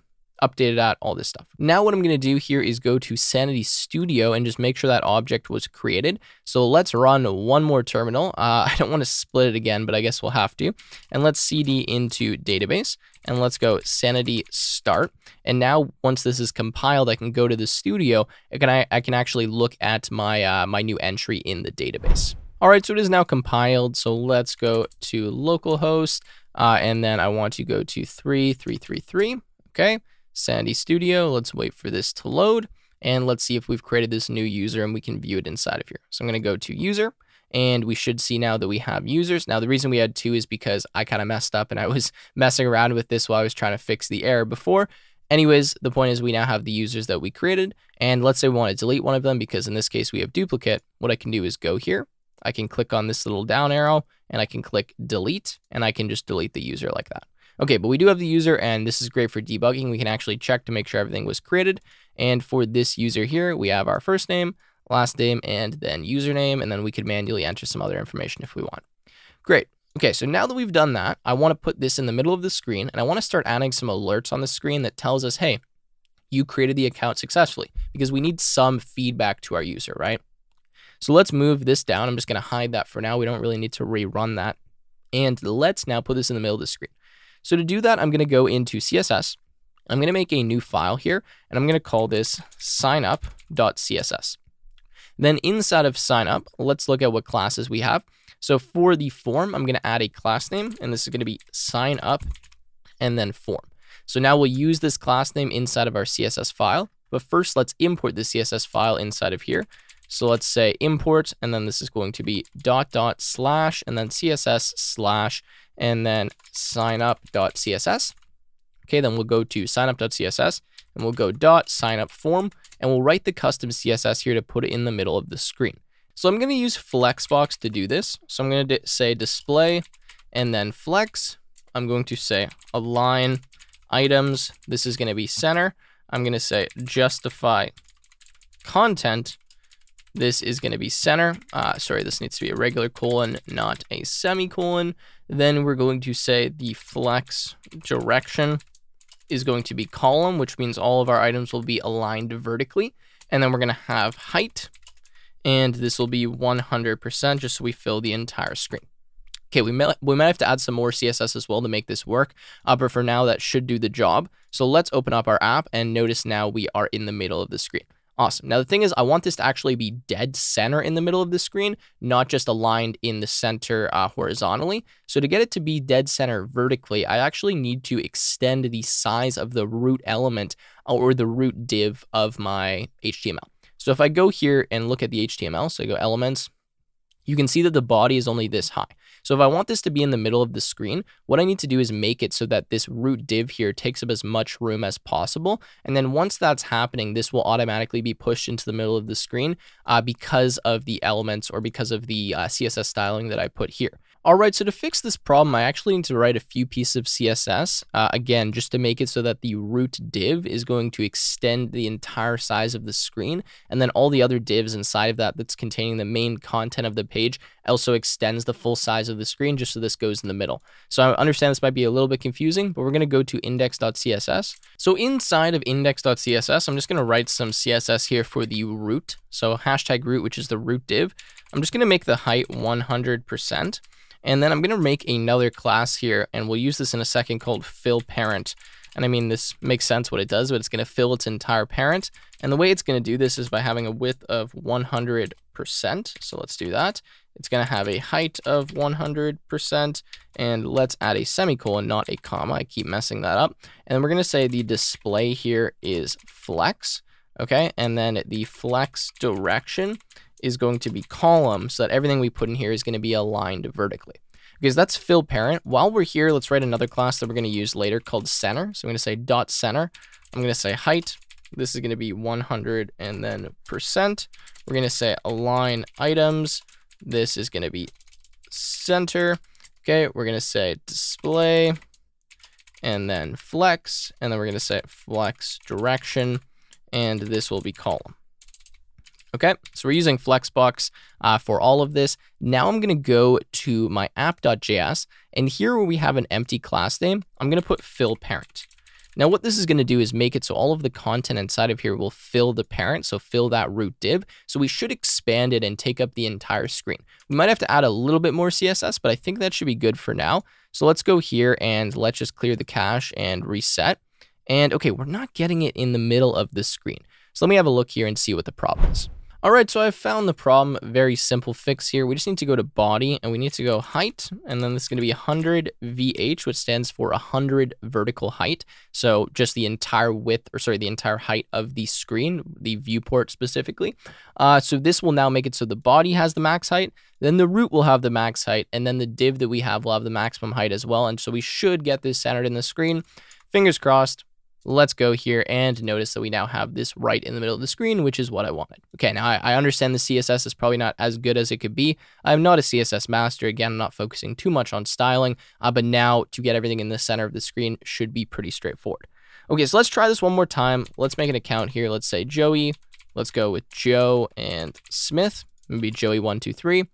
updated at, all this stuff. Now what I'm going to do here is go to Sanity Studio and just make sure that object was created. So let's run one more terminal. Uh, I don't want to split it again, but I guess we'll have to. And let's cd into database and let's go sanity start. And now once this is compiled, I can go to the studio and I, I can actually look at my, uh, my new entry in the database. All right, so it is now compiled. So let's go to localhost, uh, and then I want to go to 3333. Okay, Sanity Studio. Let's wait for this to load and let's see if we've created this new user and we can view it inside of here. So I'm going to go to user and we should see now that we have users. Now, the reason we had two is because I kind of messed up and I was messing around with this while I was trying to fix the error before. Anyways, the point is we now have the users that we created. And let's say we want to delete one of them because in this case we have duplicate. What I can do is go here. I can click on this little down arrow and I can click delete and I can just delete the user like that. Okay, but we do have the user, and this is great for debugging. We can actually check to make sure everything was created. And for this user here, we have our first name, last name, and then username, and then we could manually enter some other information if we want. Great. Okay, so now that we've done that, I want to put this in the middle of the screen, and I want to start adding some alerts on the screen that tells us, hey, you created the account successfully, because we need some feedback to our user, right? So let's move this down. I'm just going to hide that for now. We don't really need to rerun that. And let's now put this in the middle of the screen. So to do that, I'm going to go into CSS. I'm going to make a new file here, and I'm going to call this signup.css. Then inside of signup, let's look at what classes we have. So for the form, I'm going to add a class name, and this is going to be signup and then form. So now we'll use this class name inside of our CSS file. But first, let's import the CSS file inside of here. So let's say import, and then this is going to be dot dot slash, and then CSS slash, and then signup.css. Okay, then we'll go to signup.css and we'll go dot signup form and we'll write the custom CSS here to put it in the middle of the screen. So I'm going to use Flexbox to do this. So I'm going to say display and then flex. I'm going to say align items. This is going to be center. I'm going to say justify content this is going to be center. Uh, sorry, this needs to be a regular colon, not a semicolon. Then we're going to say the flex direction is going to be column, which means all of our items will be aligned vertically. And then we're going to have height, and this will be 100% just so we fill the entire screen. Okay, we might, we might have to add some more CSS as well to make this work, uh, but for now that should do the job. So let's open up our app and notice now we are in the middle of the screen. Awesome. Now the thing is, I want this to actually be dead center in the middle of the screen, not just aligned in the center uh, horizontally. So to get it to be dead center vertically, I actually need to extend the size of the root element or the root div of my HTML. So if I go here and look at the HTML, so I go elements, you can see that the body is only this high. So if I want this to be in the middle of the screen, what I need to do is make it so that this root div here takes up as much room as possible. And then once that's happening, this will automatically be pushed into the middle of the screen uh, because of the elements or because of the uh, CSS styling that I put here. All right, so to fix this problem, I actually need to write a few pieces of CSS, uh, again, just to make it so that the root div is going to extend the entire size of the screen, and then all the other divs inside of that that's containing the main content of the page also extends the full size of the screen just so this goes in the middle. So I understand this might be a little bit confusing, but we're going to go to index.css. So inside of index.css, I'm just going to write some CSS here for the root. So hashtag root, which is the root div. I'm just going to make the height 100%. And then I'm going to make another class here, and we'll use this in a second called fill parent. And I mean, this makes sense what it does, but it's going to fill its entire parent. And the way it's going to do this is by having a width of 100%. So let's do that. It's going to have a height of 100%. And let's add a semicolon, not a comma. I keep messing that up. And we're going to say the display here is flex. Okay, and then the flex direction is going to be column so that everything we put in here is going to be aligned vertically. Because that's fill parent. While we're here, let's write another class that we're going to use later called center. So I'm going to say dot center. I'm going to say height. This is going to be 100 and then percent. We're going to say align items. This is going to be center. Okay, we're going to say display and then flex. And then we're going to say flex direction. And this will be column. Okay, so we're using Flexbox uh, for all of this. Now I'm going to go to my app.js, and here where we have an empty class name, I'm going to put fill parent. Now what this is going to do is make it so all of the content inside of here will fill the parent, so fill that root div. So we should expand it and take up the entire screen. We might have to add a little bit more CSS, but I think that should be good for now. So let's go here and let's just clear the cache and reset. And okay, we're not getting it in the middle of the screen. So let me have a look here and see what the problem is. All right, so I've found the problem. Very simple fix here. We just need to go to body and we need to go height. And then this is going to be 100 VH, which stands for 100 vertical height. So just the entire width, or sorry, the entire height of the screen, the viewport specifically. Uh, so this will now make it so the body has the max height. Then the root will have the max height. And then the div that we have will have the maximum height as well. And so we should get this centered in the screen. Fingers crossed. Let's go here and notice that we now have this right in the middle of the screen, which is what I wanted. Okay, now I, I, understand the CSS is probably not as good as it could be. I'm not a CSS master. Again, I'm not focusing too much on styling, uh, but now to get everything in the center of the screen should be pretty straightforward. Okay, so let's try this one more time. Let's make an account here. Let's say Joey. Let's go with Joe and Smith. Maybe Joey123.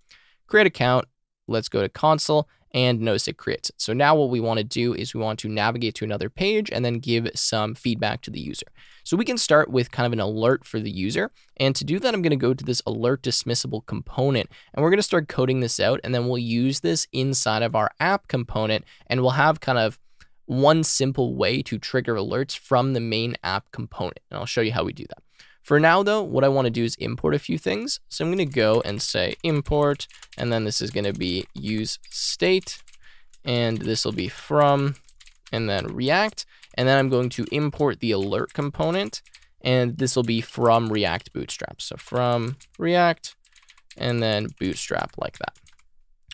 Create account. Let's go to console and notice it creates it. So now what we want to do is we want to navigate to another page and then give some feedback to the user. So we can start with kind of an alert for the user. And to do that, I'm going to go to this alert dismissible component and we're going to start coding this out. And then we'll use this inside of our app component and we'll have kind of one simple way to trigger alerts from the main app component. And I'll show you how we do that. For now, though, what I want to do is import a few things. So I'm going to go and say import, and then this is going to be use state, and this will be from, and then React. And then I'm going to import the alert component, and this will be from React Bootstrap. So from React, and then Bootstrap like that.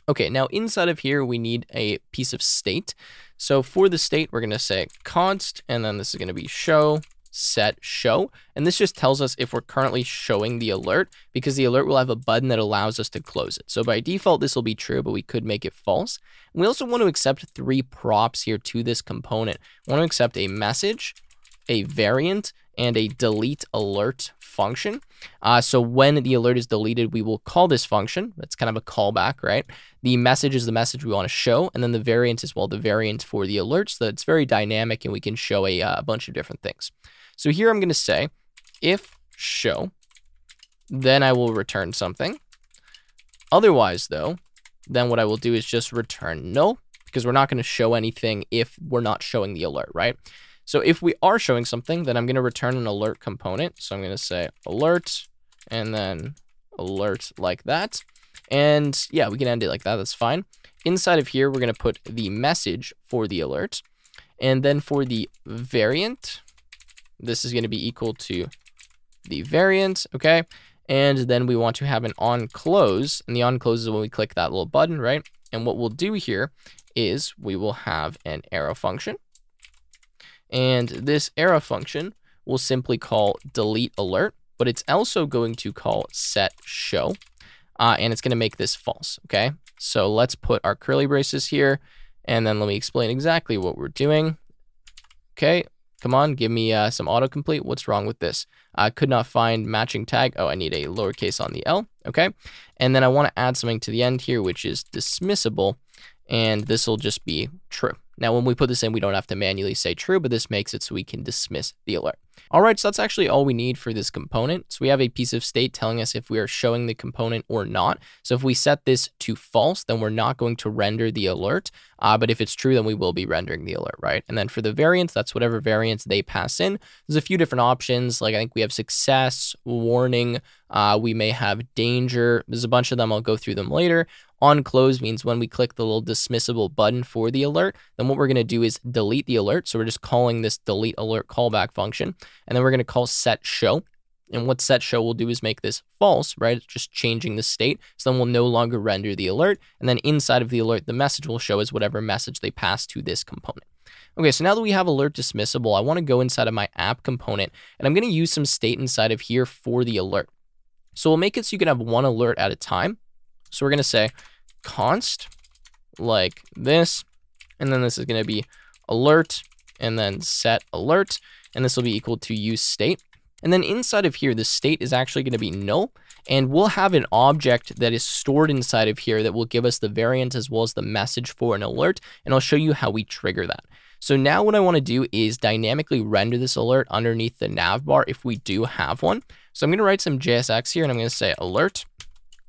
Okay, now inside of here, we need a piece of state. So for the state, we're going to say const, and then this is going to be show set show. And this just tells us if we're currently showing the alert because the alert will have a button that allows us to close it. So by default, this will be true, but we could make it false. And we also want to accept three props here to this component. We want to accept a message, a variant, and a delete alert function. Uh, so when the alert is deleted, we will call this function. That's kind of a callback, right? The message is the message we want to show, and then the variant is, well, the variant for the alerts. So it's very dynamic, and we can show a, uh, a bunch of different things. So here I'm going to say if show, then I will return something. Otherwise, though, then what I will do is just return null because we're not going to show anything if we're not showing the alert, right? So if we are showing something, then I'm going to return an alert component. So I'm going to say alert and then alert like that. And yeah, we can end it like that. That's fine. Inside of here, we're going to put the message for the alert. And then for the variant, this is going to be equal to the variant, okay? And then we want to have an on close, and the on close is when we click that little button, right? And what we'll do here is we will have an arrow function. And this arrow function will simply call delete alert, but it's also going to call set show, uh, and it's going to make this false, okay? So let's put our curly braces here, and then let me explain exactly what we're doing. Okay, come on, give me uh, some autocomplete. What's wrong with this? I could not find matching tag. Oh, I need a lowercase on the L. Okay. And then I want to add something to the end here, which is dismissible. And this will just be true. Now, when we put this in, we don't have to manually say true, but this makes it so we can dismiss the alert. All right, so that's actually all we need for this component. So we have a piece of state telling us if we are showing the component or not. So if we set this to false, then we're not going to render the alert. Uh, but if it's true, then we will be rendering the alert, right? And then for the variants, that's whatever variants they pass in. There's a few different options. Like I think we have success, warning, uh, we may have danger. There's a bunch of them. I'll go through them later. On close means when we click the little dismissible button for the alert, then what we're going to do is delete the alert. So we're just calling this delete alert callback function. And then we're going to call set show. And what set show will do is make this false, right? It's just changing the state. So then we'll no longer render the alert. And then inside of the alert, the message will show as whatever message they pass to this component. Okay, so now that we have alert dismissible, I want to go inside of my app component and I'm going to use some state inside of here for the alert. So we'll make it so you can have one alert at a time. So we're going to say const like this, and then this is going to be alert and then set alert, and this will be equal to use state. And then inside of here, the state is actually going to be null, and we'll have an object that is stored inside of here that will give us the variant as well as the message for an alert, and I'll show you how we trigger that. So now what I want to do is dynamically render this alert underneath the nav bar if we do have one. So I'm going to write some JSX here and I'm going to say alert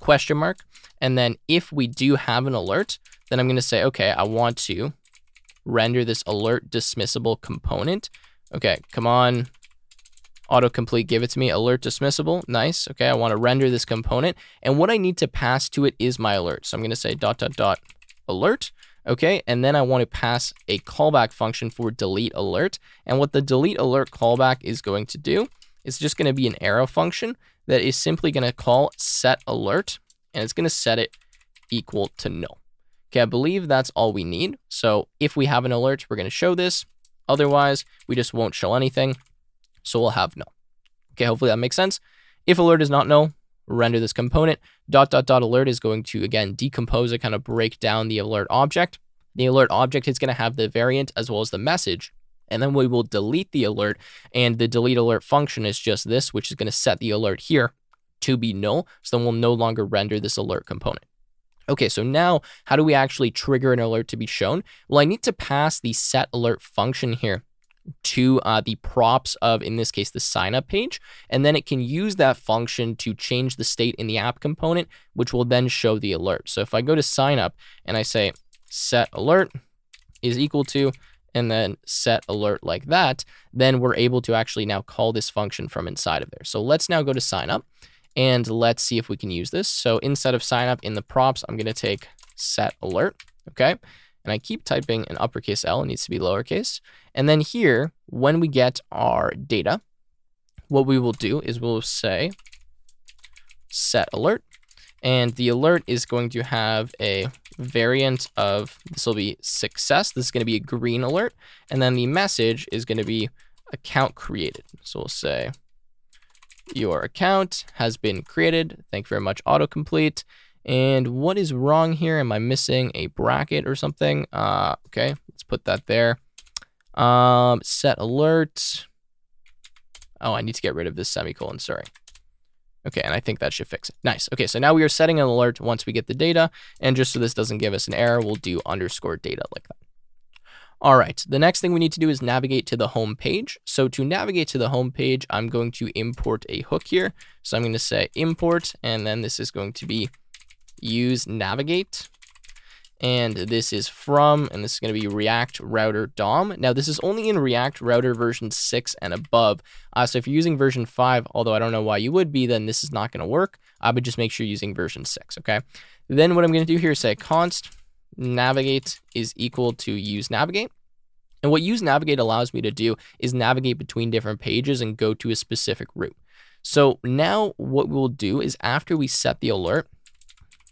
question mark. And then if we do have an alert, then I'm going to say, okay, I want to render this alert dismissible component. Okay, come on. Autocomplete, give it to me. Alert dismissible. Nice. Okay, I want to render this component. And what I need to pass to it is my alert. So I'm going to say dot, dot, dot alert. Okay, and then I want to pass a callback function for delete alert. And what the delete alert callback is going to do is just going to be an arrow function that is simply going to call set alert, and it's going to set it equal to null. Okay, I believe that's all we need. So if we have an alert, we're going to show this. Otherwise, we just won't show anything. So we'll have null. Okay, hopefully that makes sense. If alert is not null, render this component. Dot dot dot alert is going to, again, decompose it, kind of break down the alert object. The alert object is going to have the variant as well as the message. And then we will delete the alert. And the delete alert function is just this, which is going to set the alert here to be null. So then we'll no longer render this alert component. Okay, so now how do we actually trigger an alert to be shown? Well, I need to pass the set alert function here to uh, the props of, in this case, the sign up page. And then it can use that function to change the state in the app component, which will then show the alert. So if I go to sign up and I say set alert is equal to, and then set alert like that, then we're able to actually now call this function from inside of there. So let's now go to sign up and let's see if we can use this. So instead of sign up in the props, I'm going to take set alert. Okay. And I keep typing an uppercase L, it needs to be lowercase. And then here, when we get our data, what we will do is we'll say set alert. And the alert is going to have a variant of, this will be success. This is going to be a green alert. And then the message is going to be account created. So we'll say your account has been created. Thank you very much, autocomplete. And what is wrong here? Am I missing a bracket or something? Uh, okay, let's put that there. Um, set alert. Oh, I need to get rid of this semicolon, sorry. Okay, and I think that should fix it. Nice. Okay, so now we are setting an alert once we get the data. And just so this doesn't give us an error, we'll do underscore data like that. All right, the next thing we need to do is navigate to the home page. So to navigate to the home page, I'm going to import a hook here. So I'm going to say import, and then this is going to be use navigate. And this is from, and this is going to be React Router DOM. Now, this is only in React Router version 6 and above. Uh, so if you're using version 5, although I don't know why you would be, then this is not going to work. I would just make sure you're using version 6, okay? Then what I'm going to do here is say const navigate is equal to use navigate. And what use navigate allows me to do is navigate between different pages and go to a specific route. So now what we'll do is after we set the alert,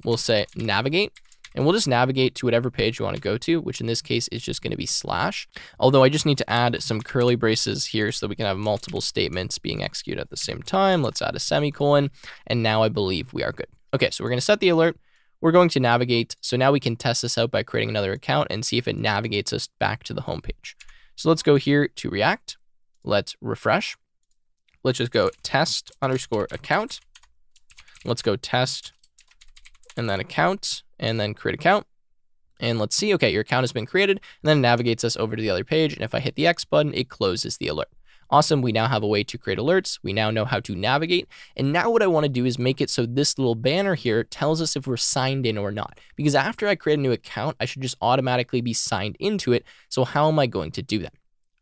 we'll say navigate and we'll just navigate to whatever page you want to go to, which in this case is just going to be slash. Although I just need to add some curly braces here so that we can have multiple statements being executed at the same time. Let's add a semicolon. And now I believe we are good. Okay, so we're going to set the alert. We're going to navigate. So now we can test this out by creating another account and see if it navigates us back to the home page. So let's go here to React. Let's refresh. Let's just go test underscore account. Let's go test and then account and then create account. And let's see, okay, your account has been created and then it navigates us over to the other page. And if I hit the X button, it closes the alert. Awesome, we now have a way to create alerts. We now know how to navigate. And now what I wanna do is make it so this little banner here tells us if we're signed in or not. Because after I create a new account, I should just automatically be signed into it. So how am I going to do that?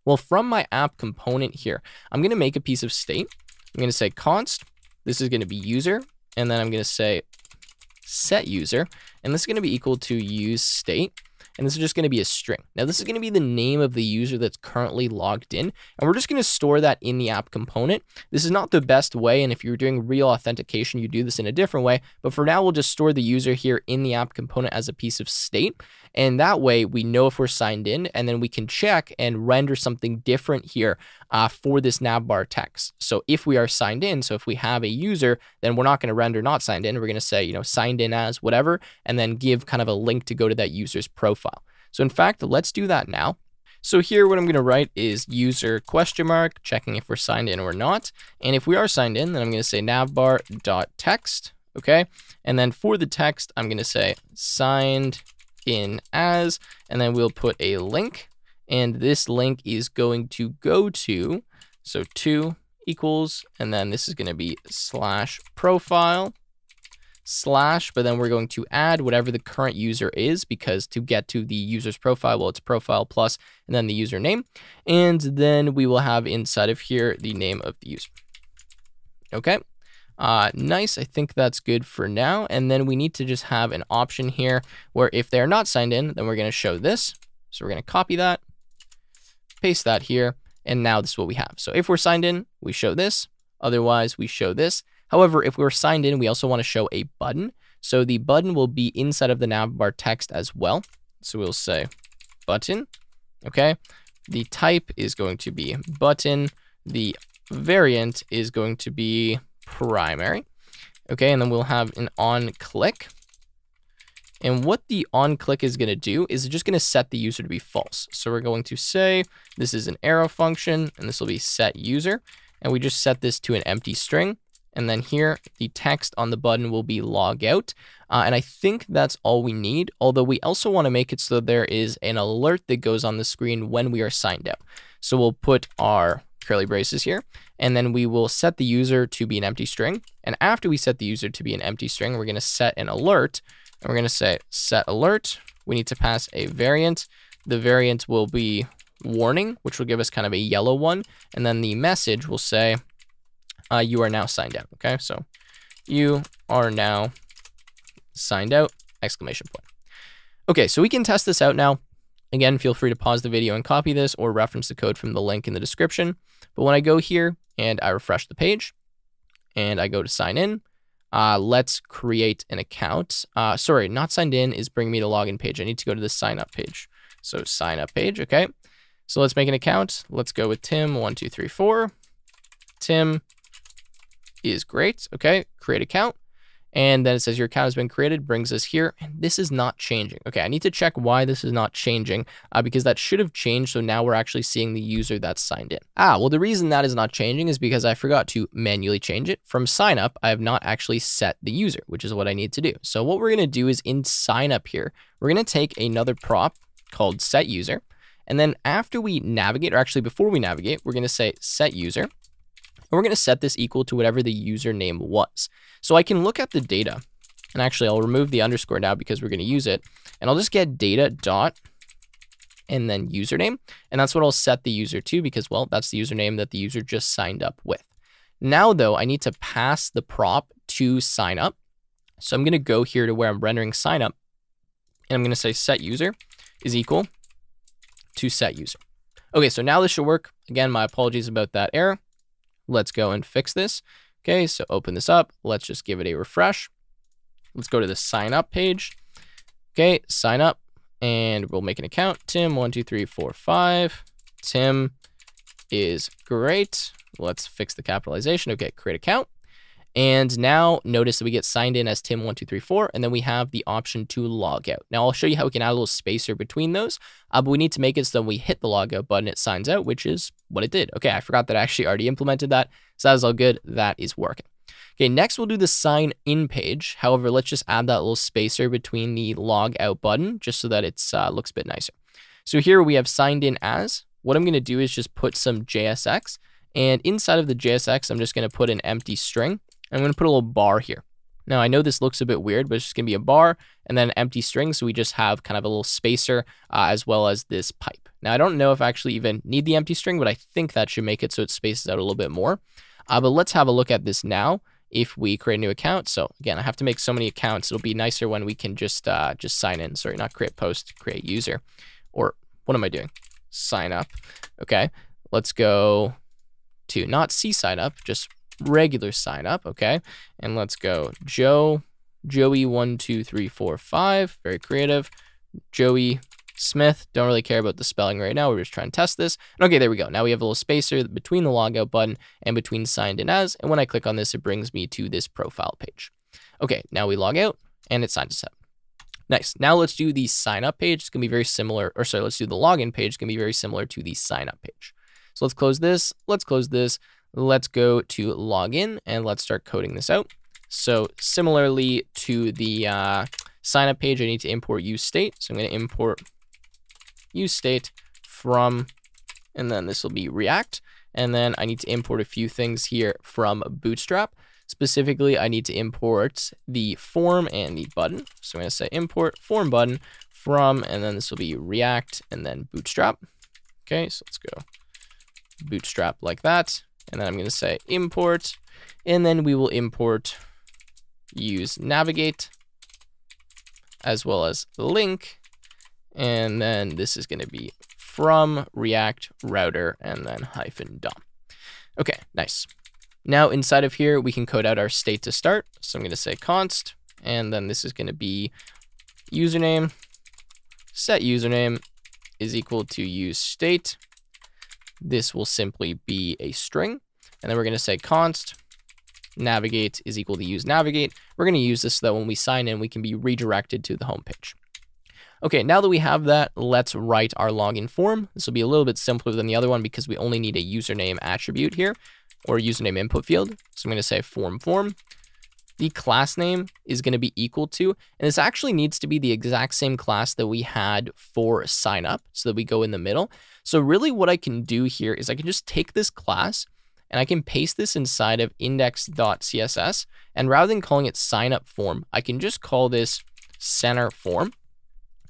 Well, from my app component here, I'm gonna make a piece of state. I'm gonna say const, this is gonna be user, and then I'm gonna say set user, and this is gonna be equal to use state and this is just going to be a string. Now, this is going to be the name of the user that's currently logged in, and we're just going to store that in the app component. This is not the best way, and if you're doing real authentication, you do this in a different way, but for now, we'll just store the user here in the app component as a piece of state, and that way we know if we're signed in, and then we can check and render something different here uh, for this navbar text. So if we are signed in, so if we have a user, then we're not going to render not signed in. We're going to say, you know, signed in as whatever, and then give kind of a link to go to that user's profile. So in fact, let's do that now. So here, what I'm going to write is user question mark, checking if we're signed in or not. And if we are signed in, then I'm going to say navbar dot text. Okay. And then for the text, I'm going to say signed in as, and then we'll put a link and this link is going to go to, so two equals, and then this is going to be slash profile slash, but then we're going to add whatever the current user is because to get to the user's profile, well, it's profile plus, and then the username. And then we will have inside of here the name of the user. Okay. Uh, nice. I think that's good for now. And then we need to just have an option here where if they're not signed in, then we're going to show this. So we're going to copy that paste that here, and now this is what we have. So if we're signed in, we show this. Otherwise, we show this. However, if we're signed in, we also want to show a button. So the button will be inside of the navbar text as well. So we'll say button, okay? The type is going to be button. The variant is going to be primary, okay? And then we'll have an on click. And what the on click is going to do is just going to set the user to be false. So we're going to say this is an arrow function and this will be set user. And we just set this to an empty string. And then here, the text on the button will be log out. Uh, and I think that's all we need, although we also want to make it so there is an alert that goes on the screen when we are signed out. So we'll put our curly braces here, and then we will set the user to be an empty string. And after we set the user to be an empty string, we're going to set an alert and we're going to say set alert. We need to pass a variant. The variant will be warning, which will give us kind of a yellow one. And then the message will say, uh, you are now signed out. Okay, so you are now signed out, exclamation point. Okay, so we can test this out now. Again, feel free to pause the video and copy this or reference the code from the link in the description. But when I go here and I refresh the page and I go to sign in, uh, let's create an account. Uh, sorry, not signed in is bringing me to the login page. I need to go to the sign up page. So sign up page, okay. So let's make an account. Let's go with Tim1234. Tim is great, okay. Create account. And then it says your account has been created, brings us here. And this is not changing. Okay, I need to check why this is not changing uh, because that should have changed. So now we're actually seeing the user that's signed in. Ah, well, the reason that is not changing is because I forgot to manually change it. From sign up, I have not actually set the user, which is what I need to do. So what we're going to do is in sign up here, we're going to take another prop called set user. And then after we navigate, or actually before we navigate, we're going to say set user. And we're going to set this equal to whatever the username was. So I can look at the data. And actually, I'll remove the underscore now because we're going to use it. and I'll just get data dot and then username. And that's what I'll set the user to because, well, that's the username that the user just signed up with. Now, though, I need to pass the prop to sign up. So I'm going to go here to where I'm rendering sign up, and I'm going to say set user is equal to set user. Okay, so now this should work. Again, my apologies about that error. Let's go and fix this. Okay, so open this up. Let's just give it a refresh. Let's go to the sign up page. Okay, sign up and we'll make an account. Tim, one, two, three, four, five. Tim is great. Let's fix the capitalization. Okay, create account. And now notice that we get signed in as Tim1234, and then we have the option to log out. Now I'll show you how we can add a little spacer between those, uh, but we need to make it so we hit the logout button, it signs out, which is what it did. Okay, I forgot that I actually already implemented that. So that is all good. That is working. Okay, next we'll do the sign in page. However, let's just add that little spacer between the log out button just so that it uh, looks a bit nicer. So here we have signed in as. What I'm going to do is just put some JSX and inside of the JSX, I'm just going to put an empty string. I'm going to put a little bar here. Now, I know this looks a bit weird, but it's just going to be a bar and then empty string. So we just have kind of a little spacer uh, as well as this pipe. Now, I don't know if I actually even need the empty string, but I think that should make it so it spaces out a little bit more. Uh, but let's have a look at this now if we create a new account. So again, I have to make so many accounts. It'll be nicer when we can just uh, just sign in. Sorry, not create post, create user. Or what am I doing? Sign up. Okay, let's go to not C sign up, just regular sign up, okay? And let's go Joe, Joey one, two, three, four, five. Very creative. Joey Smith. Don't really care about the spelling right now. We're just trying to test this. okay, there we go. Now we have a little spacer between the logout button and between signed in as. And when I click on this, it brings me to this profile page. Okay, now we log out and it signs us up. Nice. Now let's do the sign up page. It's going to be very similar, or sorry, let's do the login page. It's going to be very similar to the sign up page. So let's close this. Let's close this. Let's go to login and let's start coding this out. So similarly to the uh, sign up page, I need to import use state. So I'm going to import use state from, and then this will be React. And then I need to import a few things here from Bootstrap. Specifically, I need to import the form and the button. So I'm going to say import form button from, and then this will be React and then Bootstrap. Okay, so let's go Bootstrap like that. And then I'm going to say import, and then we will import use navigate as well as link. And then this is going to be from React router and then hyphen DOM. Okay, nice. Now inside of here, we can code out our state to start. So I'm going to say const, and then this is going to be username, set username is equal to use state this will simply be a string. And then we're going to say const navigate is equal to use navigate. We're going to use this so that when we sign in, we can be redirected to the home page. Okay, now that we have that, let's write our login form. This will be a little bit simpler than the other one because we only need a username attribute here or username input field. So I'm going to say form form the class name is going to be equal to, and this actually needs to be the exact same class that we had for sign up so that we go in the middle. So really what I can do here is I can just take this class and I can paste this inside of index.css. And rather than calling it sign up form, I can just call this center form.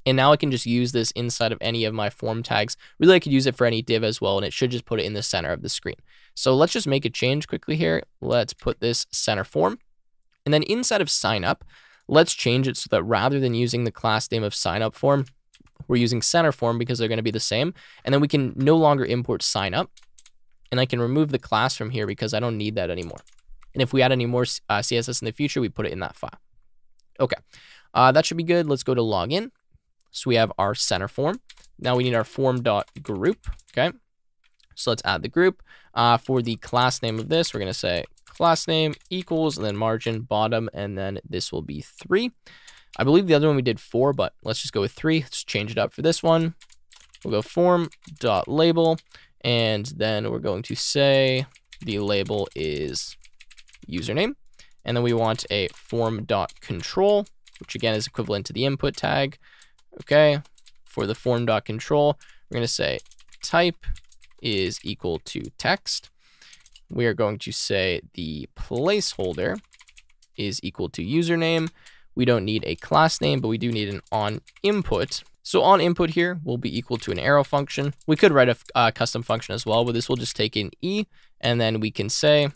And now I can just use this inside of any of my form tags. Really, I could use it for any div as well, and it should just put it in the center of the screen. So let's just make a change quickly here. Let's put this center form. And then inside of signup, let's change it so that rather than using the class name of signup form, we're using center form because they're going to be the same. And then we can no longer import signup. And I can remove the class from here because I don't need that anymore. And if we add any more uh, CSS in the future, we put it in that file. Okay, uh, that should be good. Let's go to login. So we have our center form. Now we need our form.group, okay? So let's add the group. Uh, for the class name of this, we're going to say class name equals, and then margin bottom, and then this will be three. I believe the other one we did four, but let's just go with three. Let's change it up for this one. We'll go form dot label, and then we're going to say the label is username, and then we want a form dot control, which again is equivalent to the input tag. Okay, for the form dot control, we're going to say type is equal to text we are going to say the placeholder is equal to username. We don't need a class name, but we do need an on input. So on input here will be equal to an arrow function. We could write a uh, custom function as well, but this will just take in e, and then we can say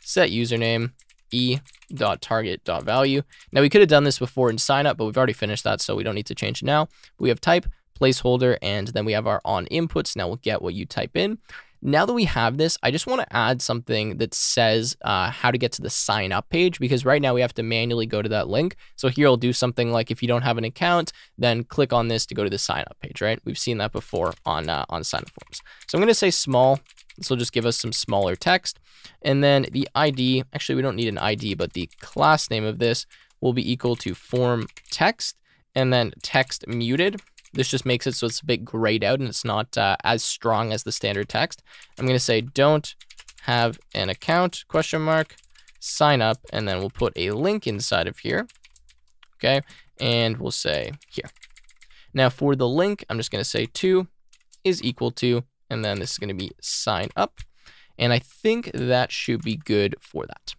set username e dot target dot value. Now we could have done this before in sign up, but we've already finished that, so we don't need to change it now. We have type placeholder, and then we have our on inputs. Now we'll get what you type in. Now that we have this, I just want to add something that says uh, how to get to the sign up page because right now we have to manually go to that link. So here I'll do something like if you don't have an account, then click on this to go to the sign up page, right? We've seen that before on, uh, on sign up forms. So I'm going to say small. This will just give us some smaller text. And then the ID, actually we don't need an ID, but the class name of this will be equal to form text and then text muted. This just makes it so it's a bit grayed out and it's not uh, as strong as the standard text. I'm going to say don't have an account, question mark, sign up, and then we'll put a link inside of here. Okay, and we'll say here. Now for the link, I'm just going to say to is equal to, and then this is going to be sign up. And I think that should be good for that.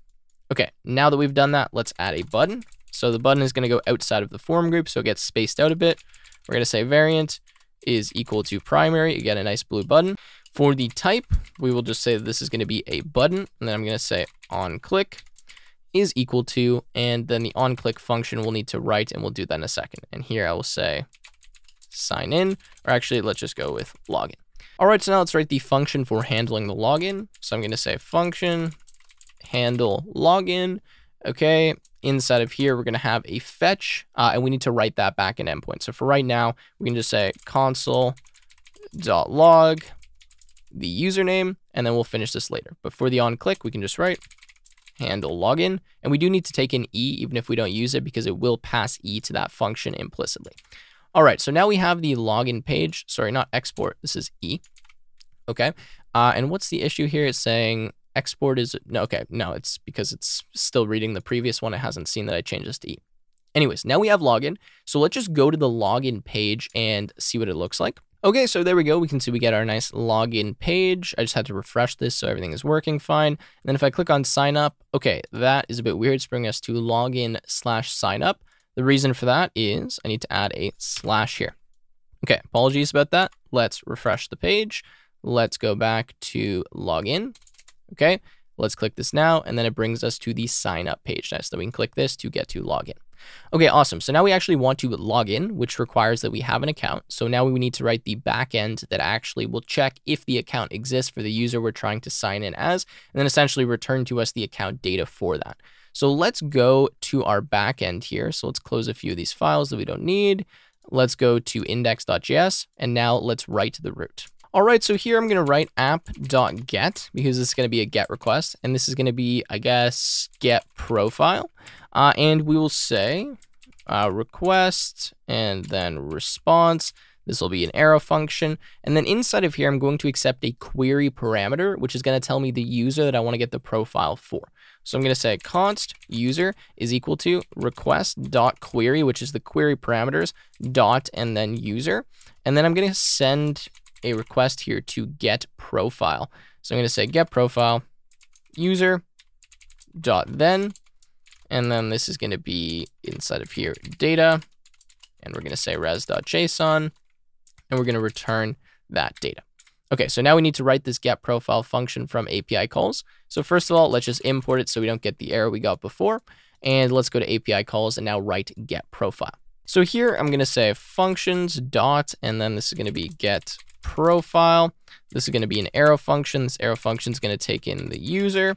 Okay, now that we've done that, let's add a button. So the button is going to go outside of the form group, so it gets spaced out a bit. We're going to say variant is equal to primary. You get a nice blue button. For the type, we will just say this is going to be a button. And then I'm going to say on click is equal to, and then the on click function we'll need to write, and we'll do that in a second. And here I will say sign in, or actually let's just go with login. All right, so now let's write the function for handling the login. So I'm going to say function handle login. Okay, inside of here, we're going to have a fetch, uh, and we need to write that back in endpoint. So for right now, we can just say console dot log the username, and then we'll finish this later. But for the on click, we can just write handle login, and we do need to take in e even if we don't use it because it will pass e to that function implicitly. All right, so now we have the login page. Sorry, not export. This is e. Okay, uh, and what's the issue here? It's saying export is, no, okay, no, it's because it's still reading the previous one. It hasn't seen that I changed this to E. Anyways, now we have login. So let's just go to the login page and see what it looks like. Okay, so there we go. We can see we get our nice login page. I just had to refresh this so everything is working fine. And then if I click on sign up, okay, that is a bit weird. It's bringing us to login slash sign up. The reason for that is I need to add a slash here. Okay, apologies about that. Let's refresh the page. Let's go back to login. Okay, let's click this now, and then it brings us to the sign up page. Now, so we can click this to get to login. Okay, awesome. So now we actually want to log in, which requires that we have an account. So now we need to write the backend that actually will check if the account exists for the user we're trying to sign in as, and then essentially return to us the account data for that. So let's go to our backend here. So let's close a few of these files that we don't need. Let's go to index.js, and now let's write the root. All right, so here I'm going to write app.get because this is going to be a get request. And this is going to be, I guess, get profile. Uh, and we will say uh, request and then response. This will be an arrow function. And then inside of here, I'm going to accept a query parameter, which is going to tell me the user that I want to get the profile for. So I'm going to say const user is equal to request dot query, which is the query parameters dot and then user. And then I'm going to send a request here to get profile. So I'm going to say get profile user dot then, and then this is going to be inside of here data, and we're going to say res.json, and we're going to return that data. Okay, so now we need to write this get profile function from API calls. So first of all, let's just import it so we don't get the error we got before. And let's go to API calls and now write get profile. So here I'm going to say functions dot, and then this is going to be get profile. This is going to be an arrow function. This arrow function is going to take in the user.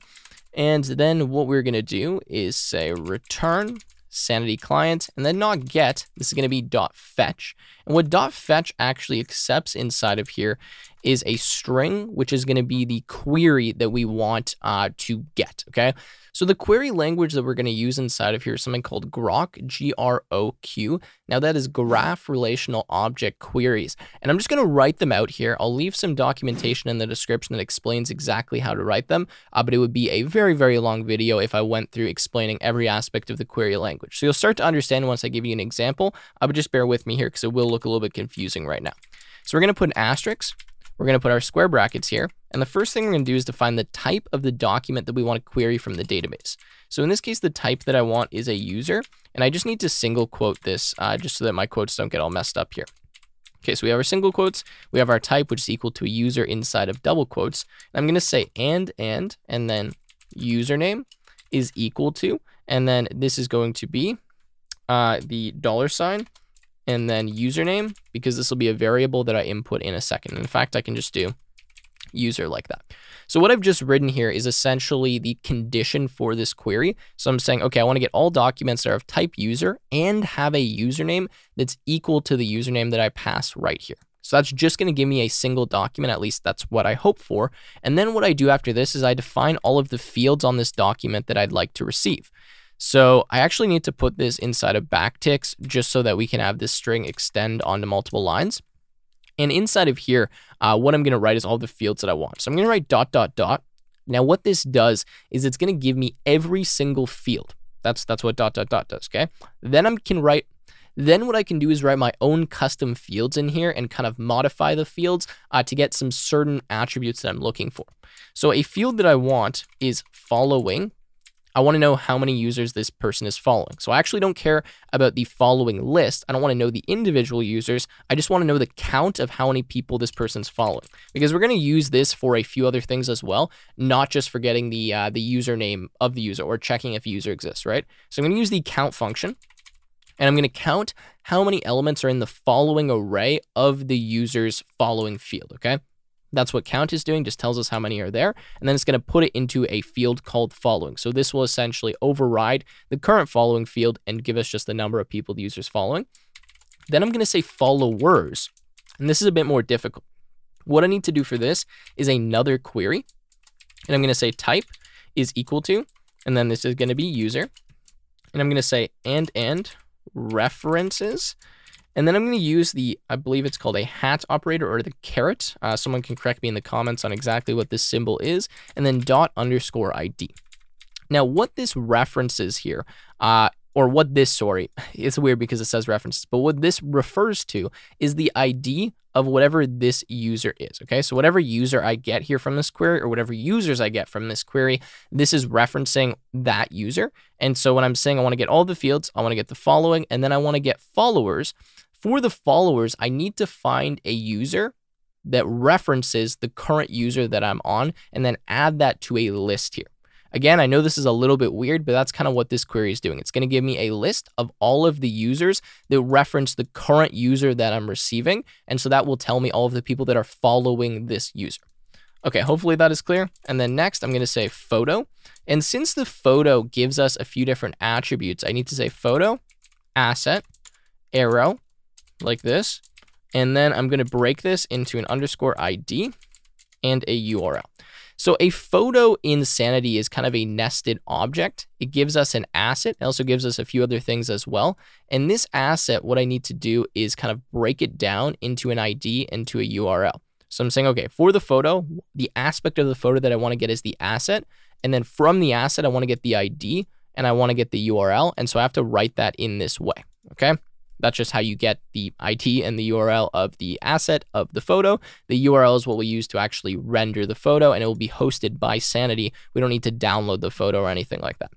And then what we're going to do is say return sanity client and then not get. This is going to be dot fetch. And what dot fetch actually accepts inside of here is a string, which is going to be the query that we want uh, to get. Okay. So the query language that we're going to use inside of here is something called Groq, G-R-O-Q. Now that is Graph Relational Object Queries. And I'm just going to write them out here. I'll leave some documentation in the description that explains exactly how to write them, uh, but it would be a very, very long video if I went through explaining every aspect of the query language. So you'll start to understand once I give you an example, uh, but just bear with me here because it will look a little bit confusing right now. So we're going to put an asterisk we're going to put our square brackets here. And the first thing we're going to do is define the type of the document that we want to query from the database. So in this case, the type that I want is a user. And I just need to single quote this uh, just so that my quotes don't get all messed up here. Okay, so we have our single quotes. We have our type, which is equal to a user inside of double quotes. And I'm going to say and, and, and then username is equal to, and then this is going to be uh, the dollar sign and then username, because this will be a variable that I input in a second. In fact, I can just do user like that. So what I've just written here is essentially the condition for this query. So I'm saying, okay, I want to get all documents that are of type user and have a username that's equal to the username that I pass right here. So that's just going to give me a single document, at least that's what I hope for. And then what I do after this is I define all of the fields on this document that I'd like to receive. So I actually need to put this inside of backticks just so that we can have this string extend onto multiple lines. And inside of here, uh, what I'm going to write is all the fields that I want. So I'm going to write dot, dot, dot. Now what this does is it's going to give me every single field. That's that's what dot, dot, dot does, okay? Then I can write, then what I can do is write my own custom fields in here and kind of modify the fields uh, to get some certain attributes that I'm looking for. So a field that I want is following I want to know how many users this person is following. So I actually don't care about the following list. I don't want to know the individual users. I just want to know the count of how many people this person's following because we're going to use this for a few other things as well, not just for getting the uh, the username of the user or checking if a user exists, right? So I'm going to use the count function and I'm going to count how many elements are in the following array of the user's following field, okay? That's what count is doing, just tells us how many are there. And then it's going to put it into a field called following. So this will essentially override the current following field and give us just the number of people the user's following. Then I'm going to say followers. And this is a bit more difficult. What I need to do for this is another query. And I'm going to say type is equal to, and then this is going to be user. And I'm going to say and and references. And then I'm going to use the, I believe it's called a hat operator or the caret. Uh, someone can correct me in the comments on exactly what this symbol is. And then dot underscore ID. Now, what this references here, uh, or what this, sorry, it's weird because it says references, but what this refers to is the ID of whatever this user is, okay? So whatever user I get here from this query or whatever users I get from this query, this is referencing that user. And so when I'm saying I want to get all the fields, I want to get the following, and then I want to get followers, for the followers, I need to find a user that references the current user that I'm on and then add that to a list here. Again, I know this is a little bit weird, but that's kind of what this query is doing. It's going to give me a list of all of the users that reference the current user that I'm receiving. And so that will tell me all of the people that are following this user. Okay, hopefully that is clear. And then next, I'm going to say photo. And since the photo gives us a few different attributes, I need to say photo, asset, arrow, like this. And then I'm going to break this into an underscore ID and a URL. So a photo in Sanity is kind of a nested object. It gives us an asset. It also gives us a few other things as well. And this asset, what I need to do is kind of break it down into an ID and to a URL. So I'm saying, okay, for the photo, the aspect of the photo that I want to get is the asset. And then from the asset, I want to get the ID and I want to get the URL. And so I have to write that in this way. Okay. That's just how you get the ID and the URL of the asset of the photo. The URL is what we use to actually render the photo, and it will be hosted by Sanity. We don't need to download the photo or anything like that.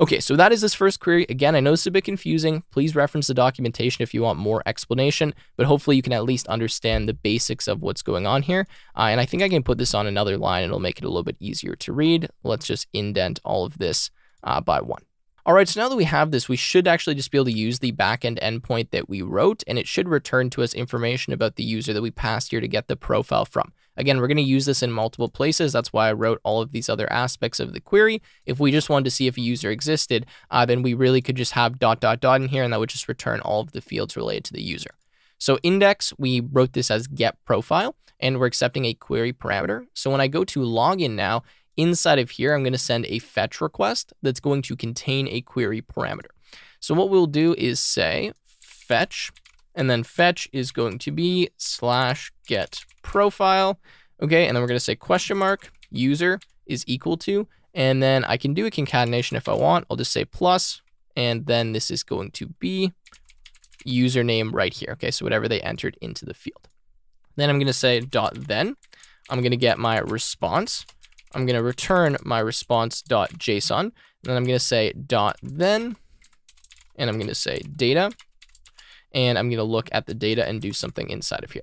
Okay, so that is this first query. Again, I know it's a bit confusing. Please reference the documentation if you want more explanation, but hopefully you can at least understand the basics of what's going on here. Uh, and I think I can put this on another line it'll make it a little bit easier to read. Let's just indent all of this uh, by one. All right, so now that we have this, we should actually just be able to use the backend endpoint that we wrote, and it should return to us information about the user that we passed here to get the profile from. Again, we're going to use this in multiple places. That's why I wrote all of these other aspects of the query. If we just wanted to see if a user existed, uh, then we really could just have dot, dot, dot in here, and that would just return all of the fields related to the user. So index, we wrote this as get profile, and we're accepting a query parameter. So when I go to login now, Inside of here, I'm going to send a fetch request that's going to contain a query parameter. So what we'll do is say fetch, and then fetch is going to be slash get profile. Okay, and then we're going to say question mark user is equal to, and then I can do a concatenation if I want. I'll just say plus, and then this is going to be username right here. Okay, so whatever they entered into the field. Then I'm going to say dot then. I'm going to get my response. I'm going to return my response dot JSON. Then I'm going to say dot then, and I'm going to say data, and I'm going to look at the data and do something inside of here.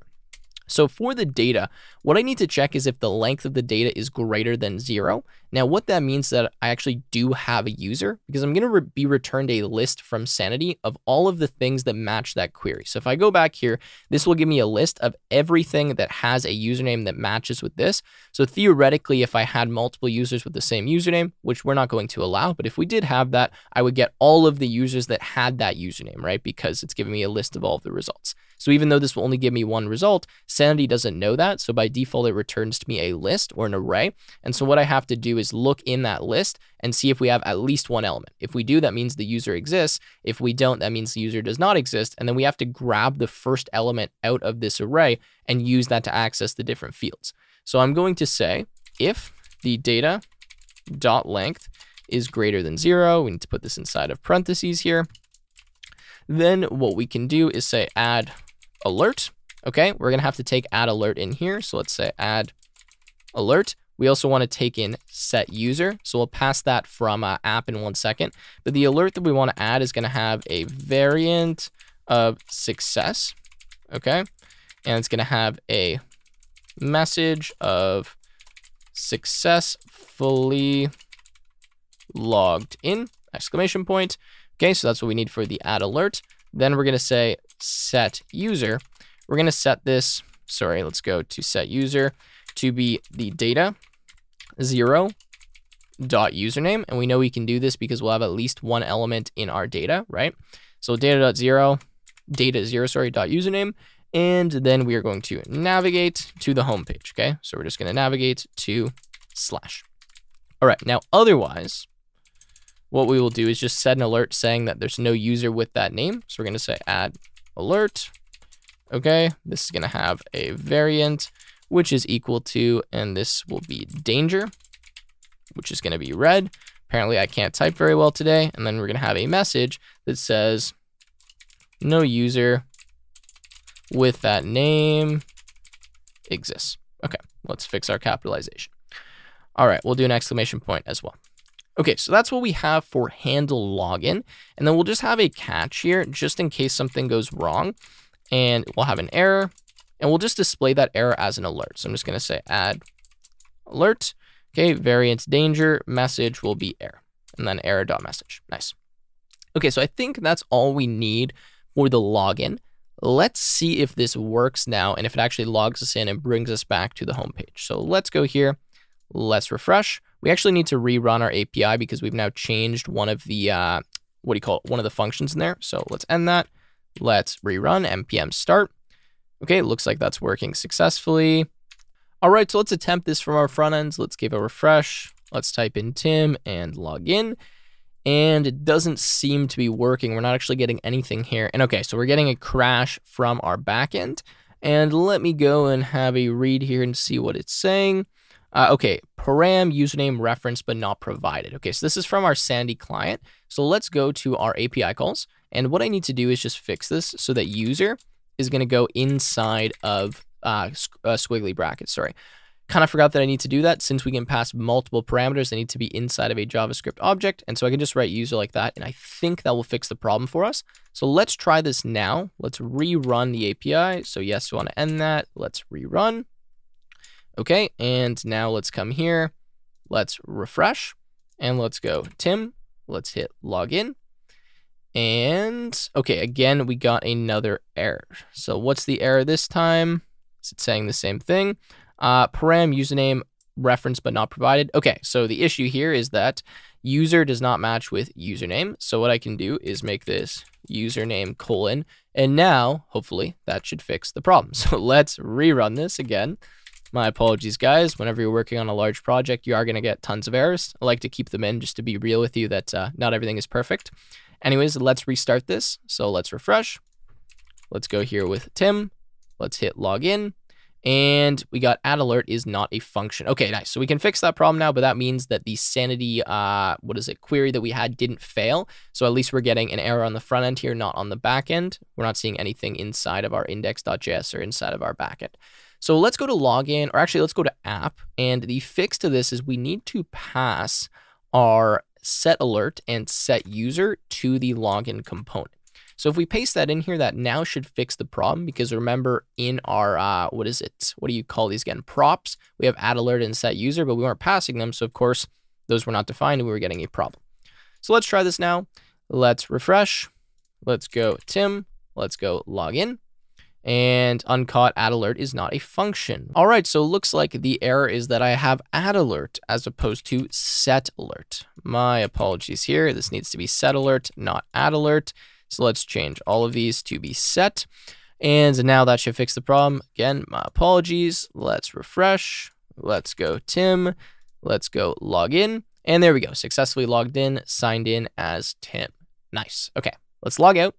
So for the data, what I need to check is if the length of the data is greater than zero. Now, what that means is that I actually do have a user because I'm going to re be returned a list from Sanity of all of the things that match that query. So if I go back here, this will give me a list of everything that has a username that matches with this. So theoretically, if I had multiple users with the same username, which we're not going to allow, but if we did have that, I would get all of the users that had that username, right? Because it's giving me a list of all of the results. So even though this will only give me one result, Sanity doesn't know that. So by default, it returns to me a list or an array. And so what I have to do is look in that list and see if we have at least one element. If we do, that means the user exists. If we don't, that means the user does not exist. And then we have to grab the first element out of this array and use that to access the different fields. So I'm going to say if the data dot length is greater than zero, we need to put this inside of parentheses here. Then what we can do is say add alert. Okay, we're gonna have to take add alert in here. So let's say add alert. We also want to take in set user. So we'll pass that from uh, app in one second. But the alert that we want to add is going to have a variant of success. Okay. And it's going to have a message of successfully logged in exclamation point. Okay. So that's what we need for the add alert. Then we're going to say set user. We're going to set this. Sorry, let's go to set user to be the data zero dot username. And we know we can do this because we'll have at least one element in our data, right? So data dot zero, data zero, sorry, dot username. And then we are going to navigate to the home page, okay? So we're just going to navigate to slash. All right, now otherwise, what we will do is just set an alert saying that there's no user with that name. So we're going to say add alert. Okay, this is going to have a variant which is equal to, and this will be danger, which is going to be red. Apparently I can't type very well today. And then we're going to have a message that says no user with that name exists. Okay, let's fix our capitalization. All right, we'll do an exclamation point as well. Okay, so that's what we have for handle login. And then we'll just have a catch here just in case something goes wrong. And we'll have an error and we'll just display that error as an alert. So I'm just going to say add alert. Okay, variant danger message will be error and then error dot message. Nice. Okay, so I think that's all we need for the login. Let's see if this works now and if it actually logs us in and brings us back to the home page. So let's go here. Let's refresh. We actually need to rerun our API because we've now changed one of the, uh, what do you call it, one of the functions in there. So let's end that. Let's rerun npm start. Okay, looks like that's working successfully. All right, so let's attempt this from our front ends. Let's give a refresh. Let's type in Tim and log in. And it doesn't seem to be working. We're not actually getting anything here. And okay, so we're getting a crash from our backend. And let me go and have a read here and see what it's saying. Uh, okay, param username reference but not provided. Okay, so this is from our Sanity client. So let's go to our API calls. And what I need to do is just fix this so that user is going to go inside of uh, uh, squiggly brackets. Sorry. Kind of forgot that I need to do that since we can pass multiple parameters. They need to be inside of a JavaScript object. And so I can just write user like that. And I think that will fix the problem for us. So let's try this now. Let's rerun the API. So yes, we want to end that. Let's rerun. Okay. And now let's come here. Let's refresh and let's go Tim. Let's hit login. And okay, again, we got another error. So what's the error this time? Is it saying the same thing? Uh, param username reference but not provided. Okay, so the issue here is that user does not match with username. So what I can do is make this username colon, and now hopefully that should fix the problem. So let's rerun this again. My apologies, guys. Whenever you're working on a large project, you are going to get tons of errors. I like to keep them in just to be real with you that uh, not everything is perfect. Anyways, let's restart this. So let's refresh. Let's go here with Tim. Let's hit login. And we got add alert is not a function. Okay, nice. So we can fix that problem now, but that means that the sanity, uh, what is it, query that we had didn't fail. So at least we're getting an error on the front end here, not on the back end. We're not seeing anything inside of our index.js or inside of our backend. So let's go to login, or actually let's go to app. And the fix to this is we need to pass our set alert and set user to the login component. So if we paste that in here, that now should fix the problem because remember in our, uh, what is it? What do you call these again? Props. We have add alert and set user, but we weren't passing them. So of course, those were not defined and we were getting a problem. So let's try this now. Let's refresh. Let's go Tim. Let's go log in. And uncaught add alert is not a function. All right, so it looks like the error is that I have add alert as opposed to set alert. My apologies here. This needs to be set alert, not add alert. So let's change all of these to be set. And now that should fix the problem. Again, my apologies. Let's refresh. Let's go Tim. Let's go log in. And there we go. Successfully logged in, signed in as Tim. Nice. Okay, let's log out.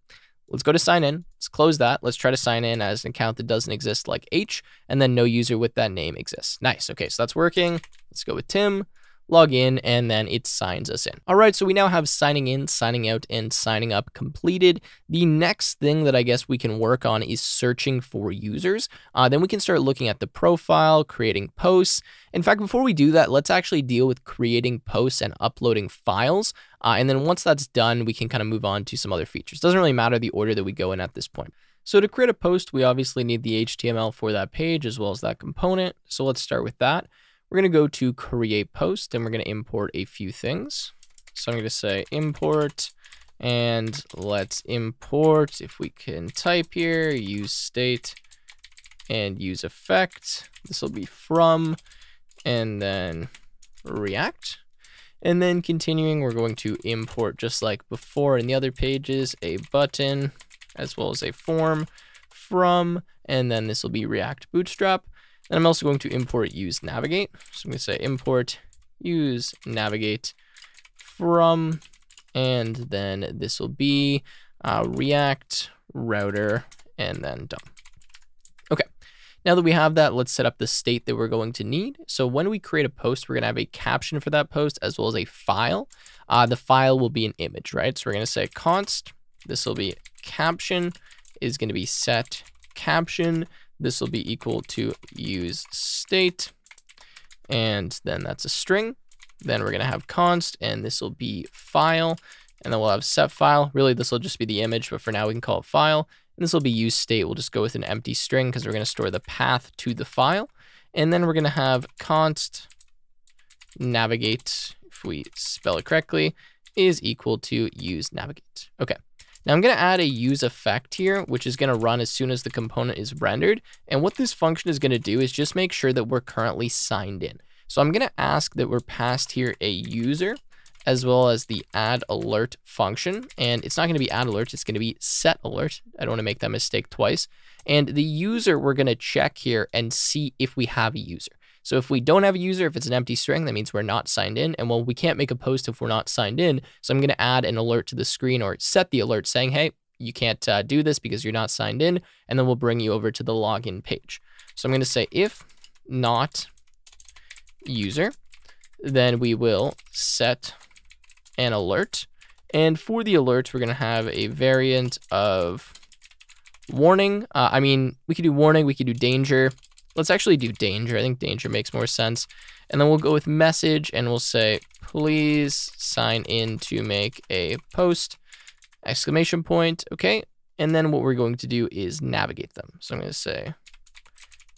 Let's go to sign in. Let's close that. Let's try to sign in as an account that doesn't exist like H, and then no user with that name exists. Nice. Okay, so that's working. Let's go with Tim log in, and then it signs us in. All right, so we now have signing in, signing out, and signing up completed. The next thing that I guess we can work on is searching for users. Uh, then we can start looking at the profile, creating posts. In fact, before we do that, let's actually deal with creating posts and uploading files. Uh, and then once that's done, we can kind of move on to some other features. Doesn't really matter the order that we go in at this point. So to create a post, we obviously need the HTML for that page as well as that component. So let's start with that. We're going to go to create post and we're going to import a few things. So I'm going to say import and let's import, if we can type here, use state and use effect. This will be from and then React. And then continuing, we're going to import just like before in the other pages, a button as well as a form from, and then this will be React Bootstrap. And I'm also going to import use navigate. So I'm going to say import use navigate from, and then this will be uh, React router, and then DOM. Okay. Now that we have that, let's set up the state that we're going to need. So when we create a post, we're going to have a caption for that post as well as a file. Uh, the file will be an image, right? So we're going to say const. This will be caption is going to be set caption this will be equal to use state, and then that's a string. Then we're going to have const, and this will be file, and then we'll have set file. Really, this will just be the image, but for now we can call it file. And this will be use state. We'll just go with an empty string because we're going to store the path to the file. And then we're going to have const navigate, if we spell it correctly, is equal to use navigate. Okay. Now I'm going to add a use effect here, which is going to run as soon as the component is rendered. And what this function is going to do is just make sure that we're currently signed in. So I'm going to ask that we're passed here a user as well as the add alert function. And it's not going to be add alert, it's going to be set alert. I don't want to make that mistake twice. And the user, we're going to check here and see if we have a user. So if we don't have a user, if it's an empty string, that means we're not signed in. And well, we can't make a post if we're not signed in. So I'm going to add an alert to the screen or set the alert saying, hey, you can't uh, do this because you're not signed in. And then we'll bring you over to the login page. So I'm going to say if not user, then we will set an alert. And for the alert, we're going to have a variant of warning. Uh, I mean, we could do warning, we could do danger. Let's actually do danger. I think danger makes more sense. And then we'll go with message and we'll say, please sign in to make a post, exclamation point. Okay. And then what we're going to do is navigate them. So I'm going to say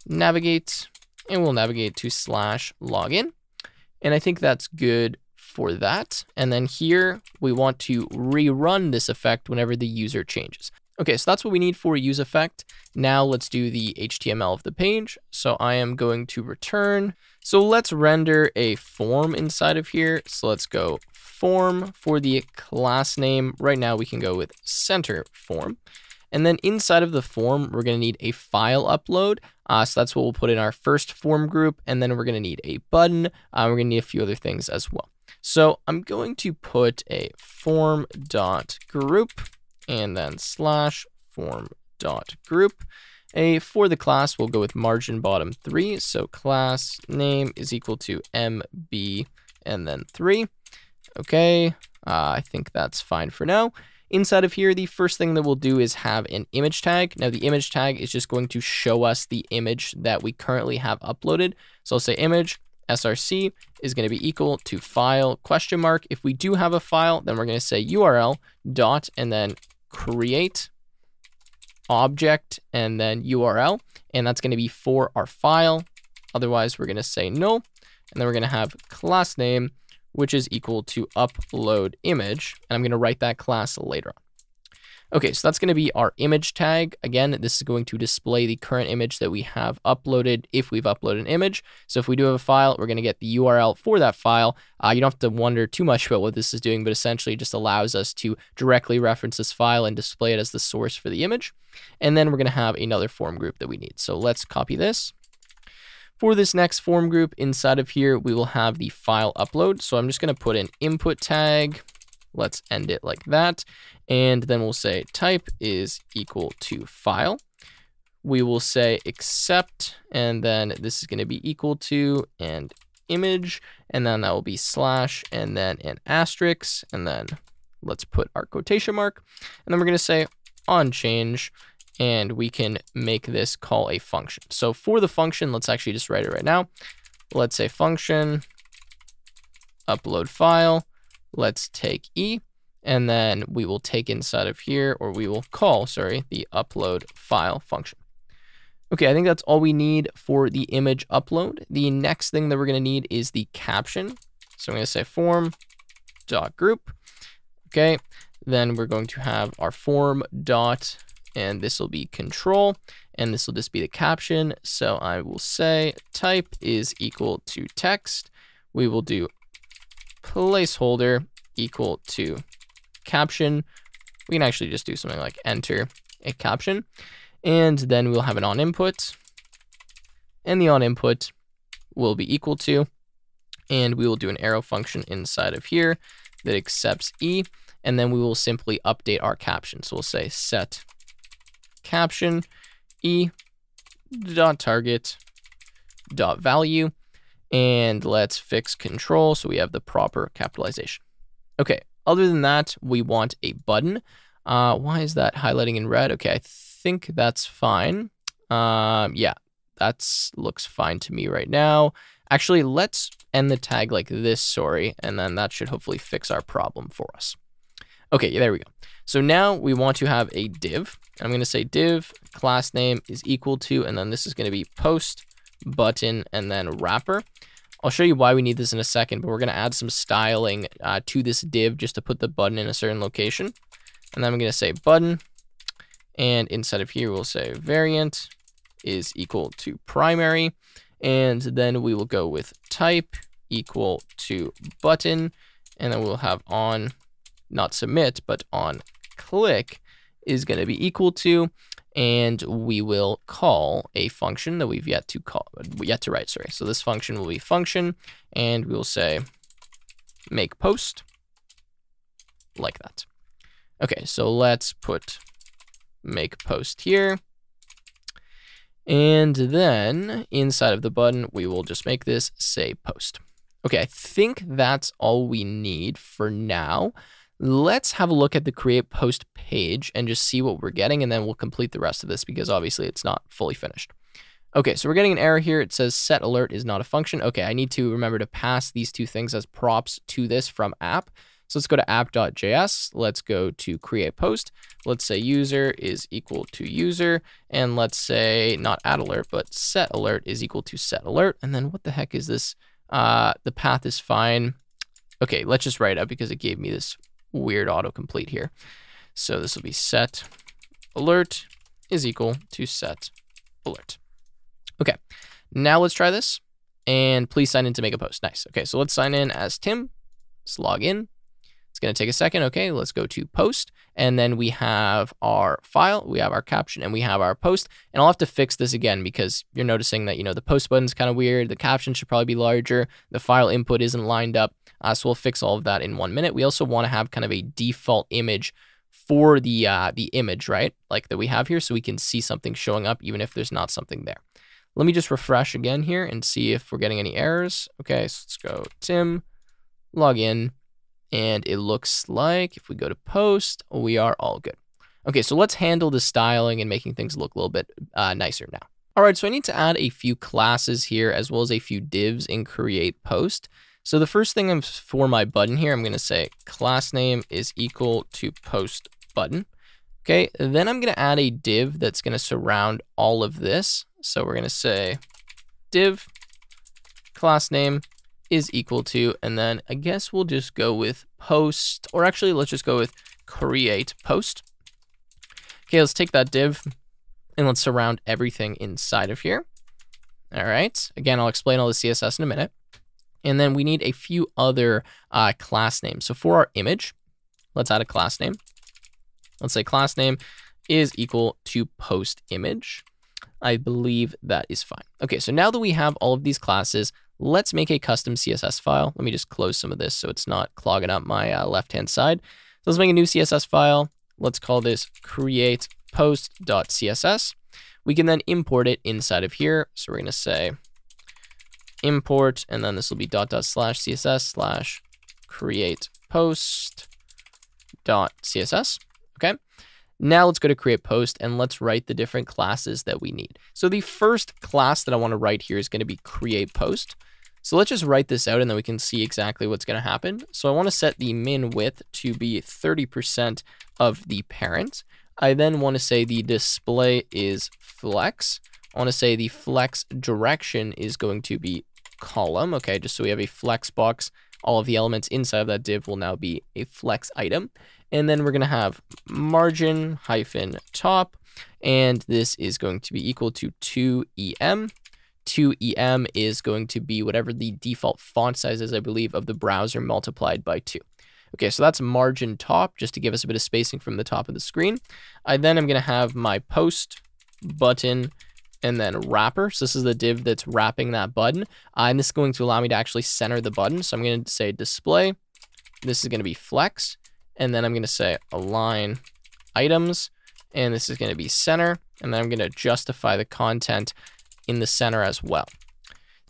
navigate and we'll navigate to slash login. And I think that's good for that. And then here we want to rerun this effect whenever the user changes. Okay, so that's what we need for use effect. Now let's do the HTML of the page. So I am going to return. So let's render a form inside of here. So let's go form for the class name. Right now we can go with center form. And then inside of the form, we're going to need a file upload. Uh, so that's what we'll put in our first form group. And then we're going to need a button. Uh, we're going to need a few other things as well. So I'm going to put a form dot group and then slash form dot group. A for the class, we'll go with margin bottom three. So class name is equal to MB and then three. Okay, uh, I think that's fine for now. Inside of here, the first thing that we'll do is have an image tag. Now the image tag is just going to show us the image that we currently have uploaded. So I'll say image src is going to be equal to file question mark. If we do have a file, then we're going to say URL dot and then create object and then URL. And that's going to be for our file. Otherwise, we're going to say no. And then we're going to have class name which is equal to upload image. And I'm going to write that class later on. Okay, so that's going to be our image tag. Again, this is going to display the current image that we have uploaded if we've uploaded an image. So if we do have a file, we're going to get the URL for that file. Uh, you don't have to wonder too much about what this is doing, but essentially it just allows us to directly reference this file and display it as the source for the image. And then we're going to have another form group that we need. So let's copy this. For this next form group inside of here, we will have the file upload. So I'm just going to put an input tag. Let's end it like that. And then we'll say type is equal to file. We will say accept, and then this is going to be equal to and image, and then that will be slash, and then an asterisk, and then let's put our quotation mark. And then we're going to say on change, and we can make this call a function. So for the function, let's actually just write it right now. Let's say function upload file. Let's take E, and then we will take inside of here, or we will call, sorry, the upload file function. Okay, I think that's all we need for the image upload. The next thing that we're going to need is the caption. So I'm going to say form dot group. Okay, then we're going to have our form dot and this will be control, and this will just be the caption. So I will say type is equal to text. We will do placeholder equal to caption. We can actually just do something like enter a caption, and then we'll have an on input, and the on input will be equal to, and we will do an arrow function inside of here that accepts E, and then we will simply update our caption. So we'll say set caption e dot target dot value and let's fix control so we have the proper capitalization. Okay, other than that, we want a button. Uh, why is that highlighting in red? Okay, I think that's fine. Um, yeah, that looks fine to me right now. Actually, let's end the tag like this, sorry, and then that should hopefully fix our problem for us. Okay, there we go. So now we want to have a div. I'm going to say div class name is equal to, and then this is going to be post button and then wrapper. I'll show you why we need this in a second, but we're going to add some styling uh, to this div just to put the button in a certain location. And then I'm going to say button. And inside of here, we'll say variant is equal to primary. And then we will go with type equal to button. And then we'll have on, not submit, but on click is going to be equal to, and we will call a function that we've yet to call, yet to write, sorry. So this function will be function, and we will say make post like that. Okay, so let's put make post here. And then inside of the button, we will just make this say post. Okay, I think that's all we need for now. Let's have a look at the create post page and just see what we're getting, and then we'll complete the rest of this because obviously it's not fully finished. Okay, so we're getting an error here. It says set alert is not a function. Okay, I need to remember to pass these two things as props to this from app. So let's go to app.js. Let's go to create post. Let's say user is equal to user. And let's say not add alert, but set alert is equal to set alert. And then what the heck is this? Uh, the path is fine. Okay, let's just write it up because it gave me this weird autocomplete here. So this will be set alert is equal to set alert. Okay, now let's try this. And please sign in to make a post. Nice. Okay, so let's sign in as Tim. Let's log in. Going to take a second. Okay, let's go to post. And then we have our file, we have our caption, and we have our post. And I'll have to fix this again because you're noticing that, you know, the post button's kind of weird. The caption should probably be larger. The file input isn't lined up. Uh, so we'll fix all of that in one minute. We also want to have kind of a default image for the uh, the image, right? Like that we have here, so we can see something showing up even if there's not something there. Let me just refresh again here and see if we're getting any errors. Okay, so let's go Tim, log in, And it looks like if we go to post, we are all good. Okay, so let's handle the styling and making things look a little bit uh, nicer now. All right, so I need to add a few classes here as well as a few divs in create post. So the first thing for my button here, I'm going to say class name is equal to post button. Okay, then I'm going to add a div that's going to surround all of this. So we're going to say div class name is equal to, and then I guess we'll just go with post, or actually let's just go with create post. Okay, let's take that div and let's surround everything inside of here. All right, again, I'll explain all the CSS in a minute. And then we need a few other uh, class names. So for our image, let's add a class name. Let's say class name is equal to post image. I believe that is fine. Okay, so now that we have all of these classes, let's make a custom CSS file. Let me just close some of this so it's not clogging up my uh, left-hand side. So let's make a new CSS file. Let's call this create post.css. We can then import it inside of here. So we're going to say import, and then this will be dot dot slash css slash create post dot css. Okay. Now let's go to create post and let's write the different classes that we need. So the first class that I want to write here is going to be create post. So let's just write this out and then we can see exactly what's going to happen. So I want to set the min width to be 30% of the parent. I then want to say the display is flex. I want to say the flex direction is going to be column. Okay, just so we have a flex box. All of the elements inside of that div will now be a flex item. And then we're going to have margin hyphen top. And this is going to be equal to 2em. 2em is going to be whatever the default font size is, I believe, of the browser multiplied by 2. Okay, so that's margin top, just to give us a bit of spacing from the top of the screen. I then am going to have my post button and then wrapper. So this is the div that's wrapping that button. Uh, and this is going to allow me to actually center the button. So I'm going to say display. This is going to be flex. And then I'm going to say align items. And this is going to be center. And then I'm going to justify the content in the center as well.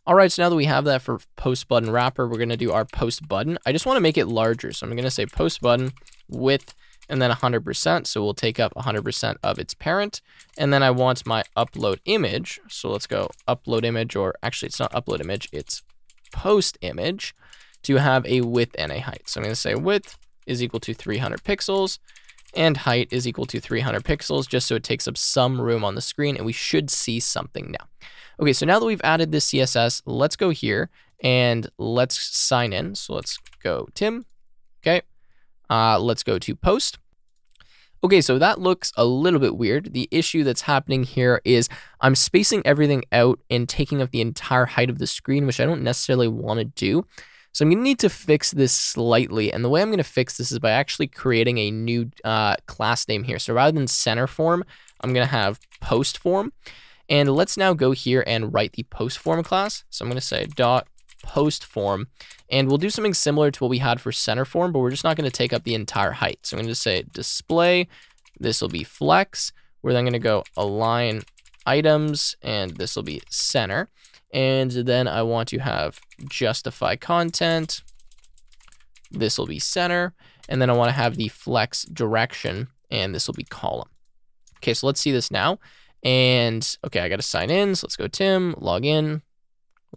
All right, so now that we have that for post button wrapper, we're going to do our post button. I just want to make it larger. So I'm going to say post button width and then 100%. So we'll take up 100% of its parent. And then I want my upload image. So let's go upload image, or actually it's not upload image, it's post image to have a width and a height. So I'm going to say width is equal to 300 pixels and height is equal to 300 pixels just so it takes up some room on the screen and we should see something now. Okay, so now that we've added this CSS, let's go here and let's sign in. So let's go Tim. Okay, uh, let's go to post. Okay, so that looks a little bit weird. The issue that's happening here is I'm spacing everything out and taking up the entire height of the screen, which I don't necessarily want to do. So I'm going to need to fix this slightly. And the way I'm going to fix this is by actually creating a new uh, class name here. So rather than center form, I'm going to have post form. And let's now go here and write the post form class. So I'm going to say dot post form. And we'll do something similar to what we had for center form, but we're just not going to take up the entire height. So I'm going to say display. This will be flex. We're then going to go align items, and this will be center. And then I want to have justify content. This will be center. And then I want to have the flex direction, and this will be column. Okay, so let's see this now. And okay, I got to sign in. So let's go Tim, log in.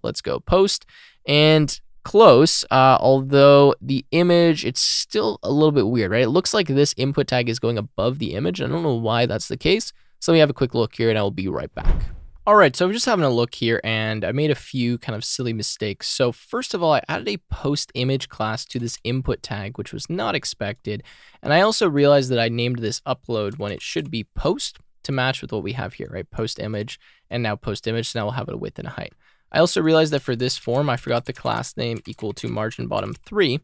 Let's go post. And close, uh, although the image, it's still a little bit weird, right? It looks like this input tag is going above the image. I don't know why that's the case. So let me have a quick look here and I will be right back. All right, so I'm just having a look here and I made a few kind of silly mistakes. So first of all, I added a post image class to this input tag, which was not expected. And I also realized that I named this upload when it should be post to match with what we have here, right? Post image and now post image. So now we'll have a width and a height. I also realized that for this form, I forgot the class name equal to margin bottom three.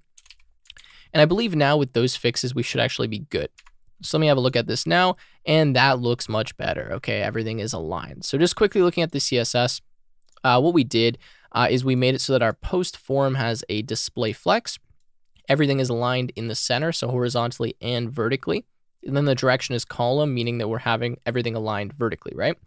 And I believe now with those fixes, we should actually be good. So let me have a look at this now, and that looks much better. Okay, everything is aligned. So just quickly looking at the CSS, uh, what we did uh, is we made it so that our post form has a display flex. Everything is aligned in the center, so horizontally and vertically. And then the direction is column, meaning that we're having everything aligned vertically, right?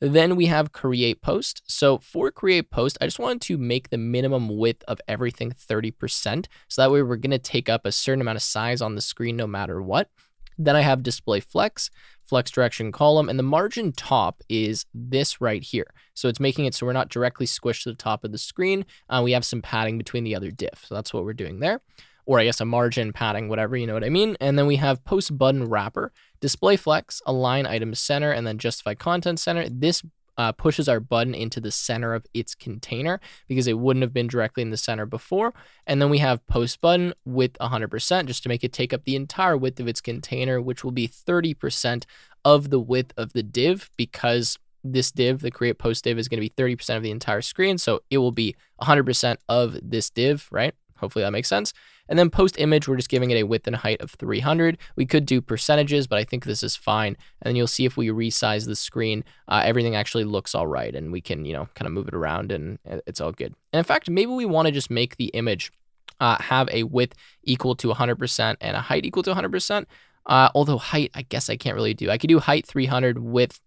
Then we have create post. So for create post, I just wanted to make the minimum width of everything 30%. So that way we're going to take up a certain amount of size on the screen no matter what. Then I have display flex, flex direction column, and the margin top is this right here. So it's making it so we're not directly squished to the top of the screen. Uh, we have some padding between the other div. So that's what we're doing there. Or I guess a margin, padding, whatever, you know what I mean? And then we have post button wrapper, display flex, align item center, and then justify content center. This uh, pushes our button into the center of its container because it wouldn't have been directly in the center before. And then we have post button width 100% just to make it take up the entire width of its container, which will be 30% of the width of the div because this div, the create post div, is going to be 30% of the entire screen. So it will be 100% of this div, right? Hopefully that makes sense. And then post image, we're just giving it a width and height of 300. We could do percentages, but I think this is fine. And then you'll see if we resize the screen, uh, everything actually looks all right. And we can, you know, kind of move it around and it's all good. And in fact, maybe we want to just make the image uh, have a width equal to 100% and a height equal to 100%. Uh, although height, I guess I can't really do. I could do height 300 with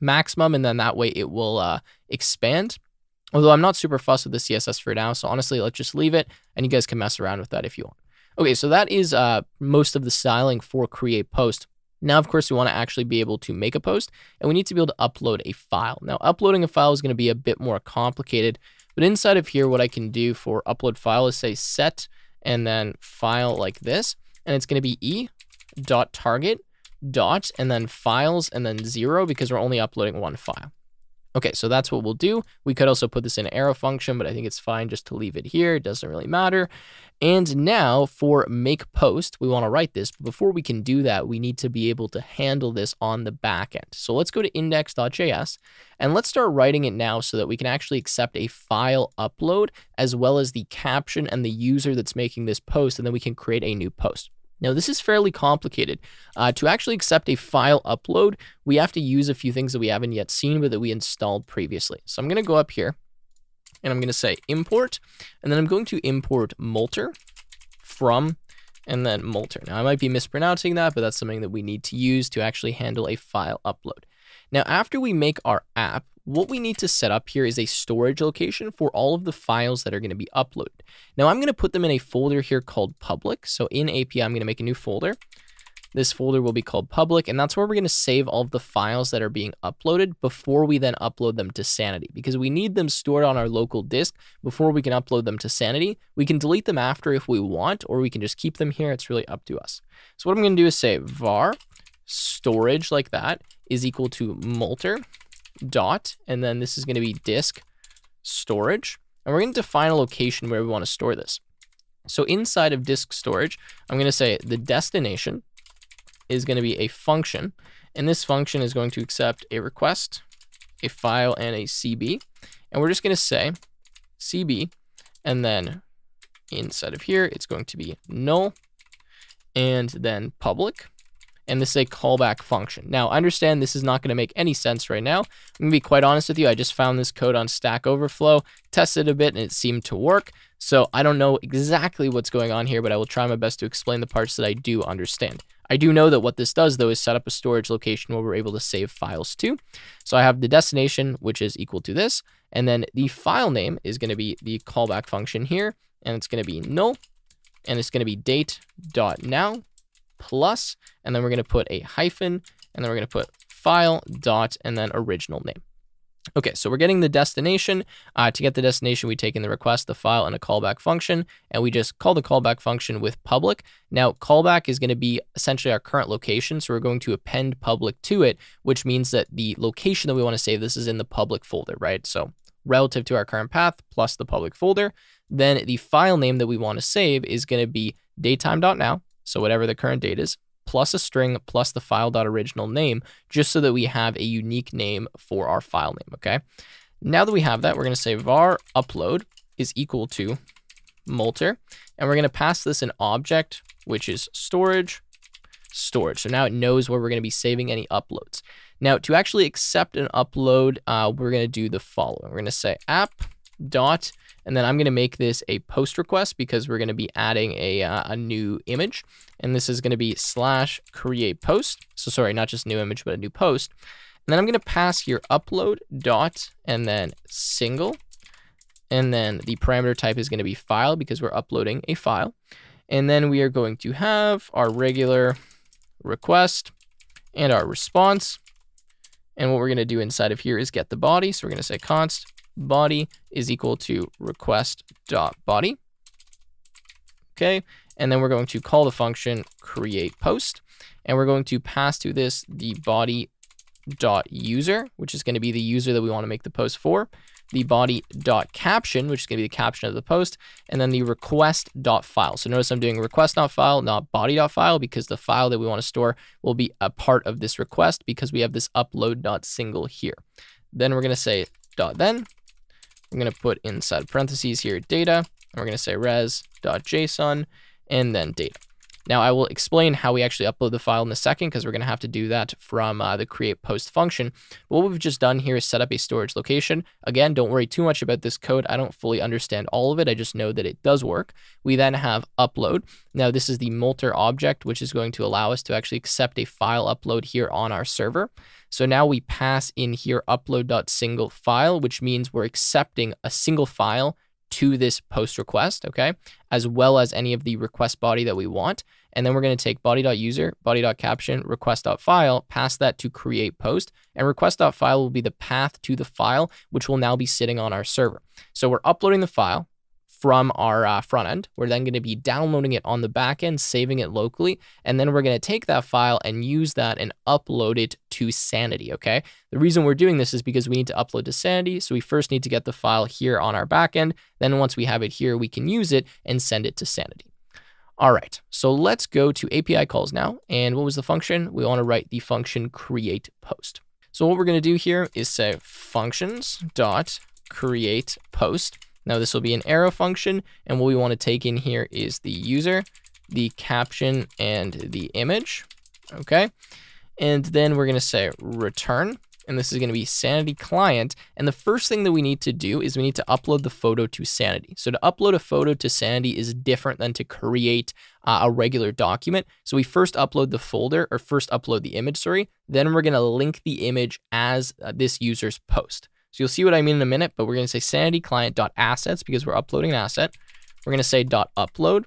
maximum, and then that way it will uh, expand. Although I'm not super fussed with the CSS for now, so honestly, let's just leave it, and you guys can mess around with that if you want. Okay, so that is uh, most of the styling for create post. Now, of course, we want to actually be able to make a post, and we need to be able to upload a file. Now, uploading a file is going to be a bit more complicated, but inside of here, what I can do for upload file is say set and then file like this, and it's going to be e dot target dot and then files and then zero because we're only uploading one file. Okay, so that's what we'll do. We could also put this in arrow function, but I think it's fine just to leave it here. It doesn't really matter. And now for make post, we want to write this. But before we can do that, we need to be able to handle this on the back end. So let's go to index.js and let's start writing it now so that we can actually accept a file upload as well as the caption and the user that's making this post. And then we can create a new post. Now, this is fairly complicated. Uh, to actually accept a file upload, we have to use a few things that we haven't yet seen, but that we installed previously. So I'm going to go up here, and I'm going to say import, and then I'm going to import Multer from, and then Multer. Now, I might be mispronouncing that, but that's something that we need to use to actually handle a file upload. Now, after we make our app, what we need to set up here is a storage location for all of the files that are going to be uploaded. Now, I'm going to put them in a folder here called public. So in API, I'm going to make a new folder. This folder will be called public, and that's where we're going to save all of the files that are being uploaded before we then upload them to Sanity, because we need them stored on our local disk before we can upload them to Sanity. We can delete them after if we want, or we can just keep them here. It's really up to us. So what I'm going to do is say var storage like that is equal to multer dot, and then this is going to be disk storage. And we're going to define a location where we want to store this. So inside of disk storage, I'm going to say the destination is going to be a function. And this function is going to accept a request, a file, and a CB. And we're just going to say CB, and then inside of here, it's going to be null, and then public and this is a callback function. Now, I understand this is not going to make any sense right now. I'm going to be quite honest with you. I just found this code on Stack Overflow, tested a bit, and it seemed to work. So I don't know exactly what's going on here, but I will try my best to explain the parts that I do understand. I do know that what this does, though, is set up a storage location where we're able to save files to. So I have the destination, which is equal to this, and then the file name is going to be the callback function here, and it's going to be null, and it's going to be date.now plus, and then we're going to put a hyphen, and then we're going to put file dot, and then original name. Okay, so we're getting the destination. Uh, to get the destination, we take in the request, the file, and a callback function, and we just call the callback function with public. Now, callback is going to be essentially our current location, so we're going to append public to it, which means that the location that we want to save this is in the public folder, right? So relative to our current path plus the public folder. Then the file name that we want to save is going to be datetime.now, so whatever the current date is, plus a string plus the file.original name, just so that we have a unique name for our file name, okay? Now that we have that, we're going to say var upload is equal to multer, and we're going to pass this an object, which is storage, storage. So now it knows where we're going to be saving any uploads. Now, to actually accept an upload, uh, we're going to do the following. We're going to say app dot, And then I'm going to make this a post request because we're going to be adding a, uh, a new image. And this is going to be slash create post. So sorry, not just new image, but a new post. And then I'm going to pass here upload dot and then single. And then the parameter type is going to be file because we're uploading a file. And then we are going to have our regular request and our response. And what we're going to do inside of here is get the body. So we're going to say const body is equal to request dot body. Okay. And then we're going to call the function create post. And we're going to pass to this the body dot user, which is going to be the user that we want to make the post for the body dot caption, which is going to be the caption of the post, and then the request dot file. So notice I'm doing request dot file, not body dot file, because the file that we want to store will be a part of this request because we have this upload dot single here. Then we're going to say dot then. I'm going to put inside parentheses here data, and we're going to say res.json and then data. Now I will explain how we actually upload the file in a second because we're going to have to do that from uh, the create post function. But what we've just done here is set up a storage location. Again, don't worry too much about this code. I don't fully understand all of it. I just know that it does work. We then have upload. Now this is the Multer object, which is going to allow us to actually accept a file upload here on our server. So now we pass in here upload.single file, which means we're accepting a single file to this post request, okay, as well as any of the request body that we want. And then we're going to take body.user, body.caption, request.file, pass that to create post, and request.file will be the path to the file, which will now be sitting on our server. So we're uploading the file from our uh, front end. We're then going to be downloading it on the back end, saving it locally, and then we're going to take that file and use that and upload it to Sanity, okay? The reason we're doing this is because we need to upload to Sanity, so we first need to get the file here on our back end. Then once we have it here, we can use it and send it to Sanity. All right, so let's go to API calls now. And what was the function? We want to write the function create post. So what we're going to do here is say functions dot create post. Now this will be an arrow function, and what we want to take in here is the user, the caption, and the image, okay? And then we're going to say return, and this is going to be Sanity client. And the first thing that we need to do is we need to upload the photo to Sanity. So to upload a photo to Sanity is different than to create uh, a regular document. So we first upload the folder, or first upload the image, sorry. Then we're going to link the image as uh, this user's post. So you'll see what I mean in a minute, but we're going to say sanity client.assets because we're uploading an asset. We're going to say dot upload.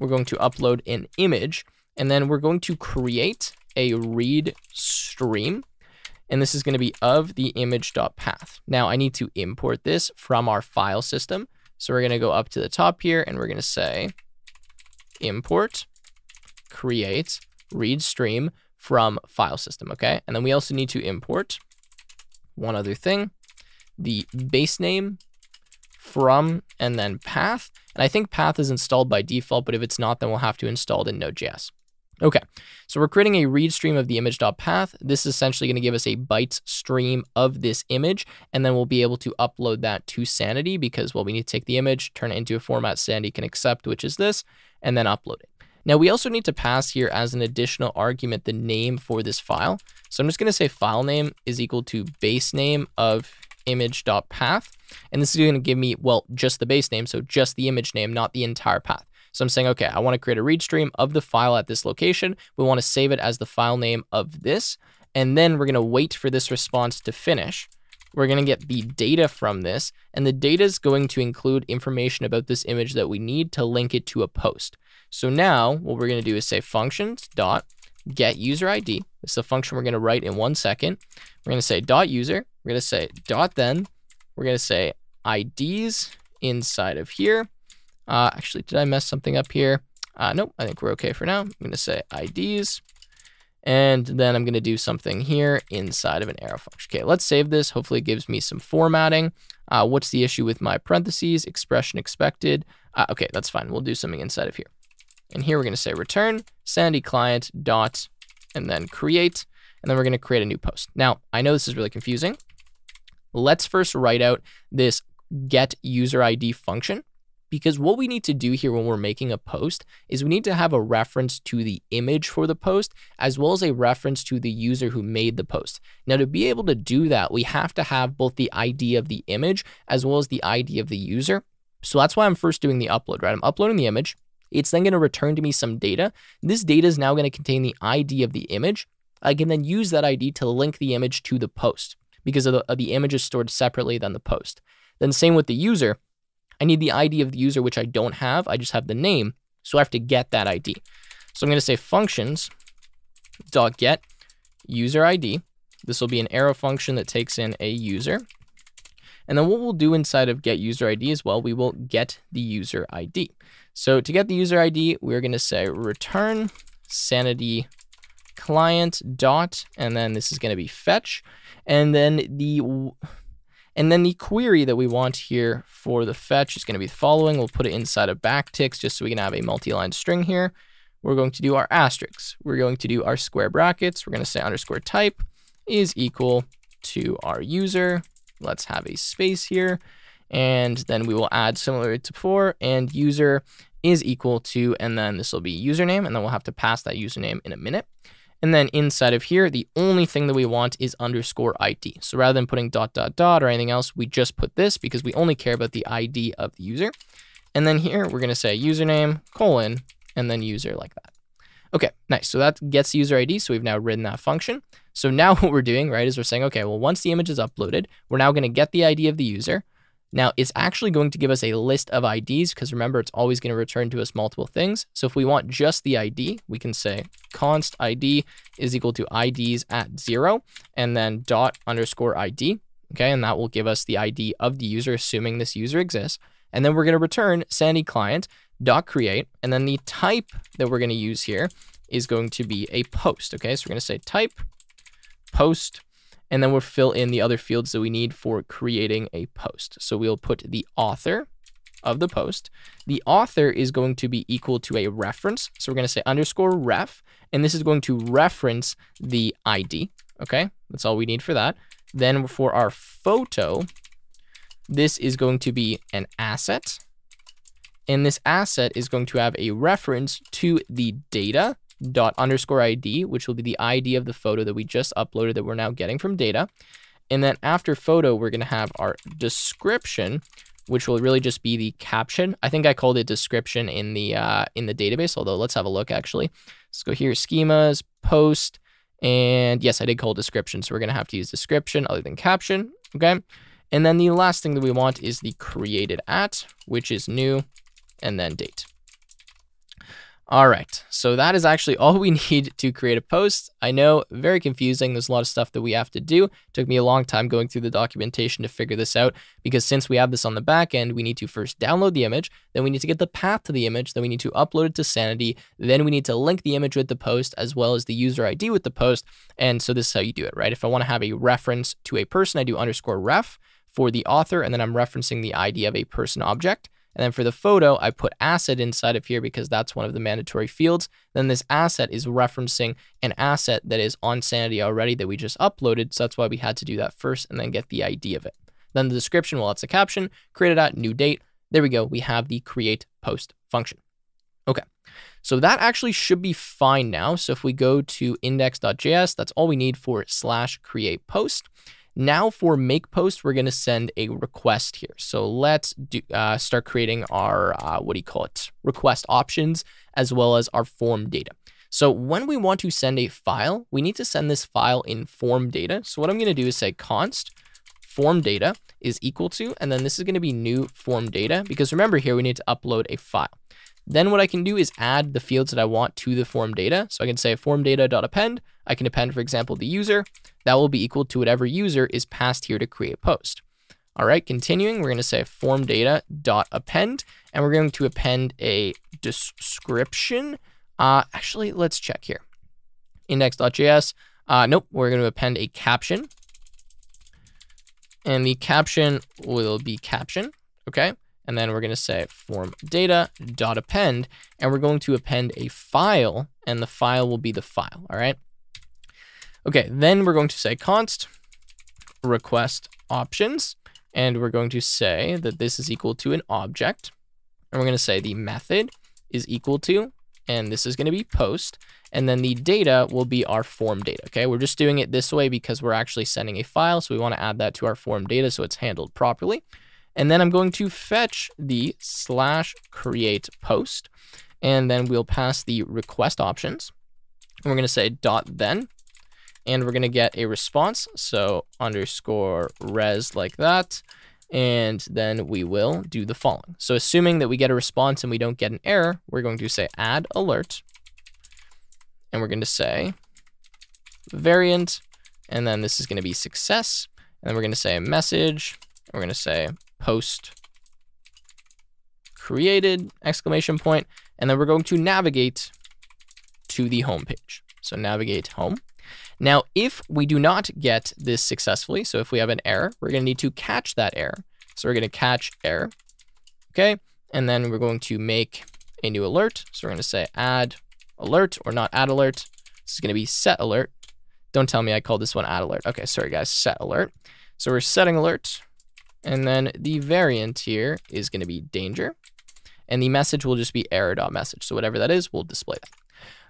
We're going to upload an image, and then we're going to create a read stream. And this is going to be of the image.path. Now I need to import this from our file system. So we're going to go up to the top here and we're going to say import create read stream from file system. Okay. And then we also need to import one other thing the base name from and then path. And I think path is installed by default, but if it's not, then we'll have to install it in Node.js. Okay, so we're creating a read stream of the image.path. This is essentially going to give us a bytes stream of this image, and then we'll be able to upload that to Sanity because, well, we need to take the image, turn it into a format Sanity can accept, which is this, and then upload it. Now, we also need to pass here as an additional argument the name for this file. So I'm just going to say file name is equal to base name of image.path. And this is going to give me, well, just the base name. So just the image name, not the entire path. So I'm saying, okay, I want to create a read stream of the file at this location. We want to save it as the file name of this. And then we're going to wait for this response to finish. We're going to get the data from this. And the data is going to include information about this image that we need to link it to a post. So now what we're going to do is say functions dot get user ID. Is a function we're going to write in one second. We're going to say dot user. We're going to say dot then. We're going to say IDs inside of here. Uh, actually, did I mess something up here? Uh, nope, I think we're okay for now. I'm going to say IDs. And then I'm going to do something here inside of an arrow function. Okay, let's save this. Hopefully it gives me some formatting. Uh, what's the issue with my parentheses? Expression expected. Uh, okay, that's fine. We'll do something inside of here. And here we're going to say return sanity client dot and then create. And then we're going to create a new post. Now, I know this is really confusing. Let's first write out this get user ID function because what we need to do here when we're making a post is we need to have a reference to the image for the post as well as a reference to the user who made the post. Now to be able to do that, we have to have both the ID of the image as well as the ID of the user. So that's why I'm first doing the upload, right? I'm uploading the image. It's then going to return to me some data. This data is now going to contain the ID of the image. I can then use that ID to link the image to the post because of the, the image is stored separately than the post. Then same with the user. I need the ID of the user, which I don't have. I just have the name. So I have to get that ID. So I'm going to say functions dot get user ID. This will be an arrow function that takes in a user. And then what we'll do inside of get user ID as well, we will get the user ID. So to get the user ID, we're going to say return sanity client dot, and then this is going to be fetch. And then the and then the query that we want here for the fetch is going to be the following. We'll put it inside of backticks just so we can have a multi-line string here. We're going to do our asterisks. We're going to do our square brackets. We're going to say underscore type is equal to our user. Let's have a space here. And then we will add similar to before and user is equal to, and then this will be username, and then we'll have to pass that username in a minute. And then inside of here, the only thing that we want is underscore ID. So rather than putting dot, dot, dot or anything else, we just put this because we only care about the ID of the user. And then here, we're going to say username, colon, and then user like that. Okay, nice. So that gets user ID. So we've now written that function. So now what we're doing, right, is we're saying, okay, well, once the image is uploaded, we're now going to get the ID of the user. Now, it's actually going to give us a list of IDs because remember, it's always going to return to us multiple things. So if we want just the ID, we can say const ID is equal to IDs at zero and then dot underscore ID. Okay, and that will give us the ID of the user, assuming this user exists. And then we're going to return sanity client dot create. And then the type that we're going to use here is going to be a post. Okay, so we're going to say type post and then we'll fill in the other fields that we need for creating a post. So we'll put the author of the post. The author is going to be equal to a reference. So we're going to say underscore ref, and this is going to reference the ID. Okay, that's all we need for that. Then for our photo, this is going to be an asset. And this asset is going to have a reference to the data dot underscore ID, which will be the ID of the photo that we just uploaded that we're now getting from data. And then after photo, we're going to have our description, which will really just be the caption. I think I called it description in the uh, in the database, although let's have a look actually. Let's go here, schemas, post, and yes, I did call description. So we're going to have to use description other than caption. Okay. And then the last thing that we want is the created at, which is new, and then date. All right, so that is actually all we need to create a post. I know, very confusing. There's a lot of stuff that we have to do. It took me a long time going through the documentation to figure this out because since we have this on the back end, we need to first download the image, then we need to get the path to the image, then we need to upload it to Sanity, then we need to link the image with the post as well as the user ID with the post. And so this is how you do it, right? If I want to have a reference to a person, I do underscore ref for the author, and then I'm referencing the ID of a person object. And then for the photo, I put asset inside of here because that's one of the mandatory fields. Then this asset is referencing an asset that is on Sanity already that we just uploaded. So that's why we had to do that first and then get the ID of it. Then the description, well, that's a caption, created at new date. There we go. We have the create post function. Okay. So that actually should be fine now. So if we go to index.js, that's all we need for slash create post. Now for make post, we're going to send a request here. So let's do, uh, start creating our, uh, what do you call it, request options, as well as our form data. So when we want to send a file, we need to send this file in form data. So what I'm going to do is say const form data is equal to, and then this is going to be new form data, because remember here, we need to upload a file. Then what I can do is add the fields that I want to the form data. So I can say form data.append. I can append, for example, the user. That will be equal to whatever user is passed here to create post. All right, continuing, we're going to say form data.append, and we're going to append a description. Uh, actually, let's check here. Index.js. Uh, nope, we're going to append a caption. And the caption will be caption, okay? And then we're going to say form data dot append, and we're going to append a file, and the file will be the file, all right? Okay, then we're going to say const request options, and we're going to say that this is equal to an object, and we're going to say the method is equal to, and this is going to be post, and then the data will be our form data, okay? We're just doing it this way because we're actually sending a file, so we want to add that to our form data so it's handled properly. And then I'm going to fetch the slash create post. And then we'll pass the request options. And we're going to say dot then. And we're going to get a response. So underscore res like that. And then we will do the following. So assuming that we get a response and we don't get an error, we're going to say add alert. And we're going to say variant. And then this is going to be success. And then we're going to say message. We're going to say post created exclamation. And then we're going to navigate to the home page. So navigate home. Now, if we do not get this successfully, so if we have an error, we're going to need to catch that error. So we're going to catch error. Okay. And then we're going to make a new alert. So we're going to say add alert or not add alert. This is going to be set alert. Don't tell me I called this one add alert. Okay, sorry guys, set alert. So we're setting alert. And then the variant here is going to be danger. And the message will just be error.message. So whatever that is, we'll display that.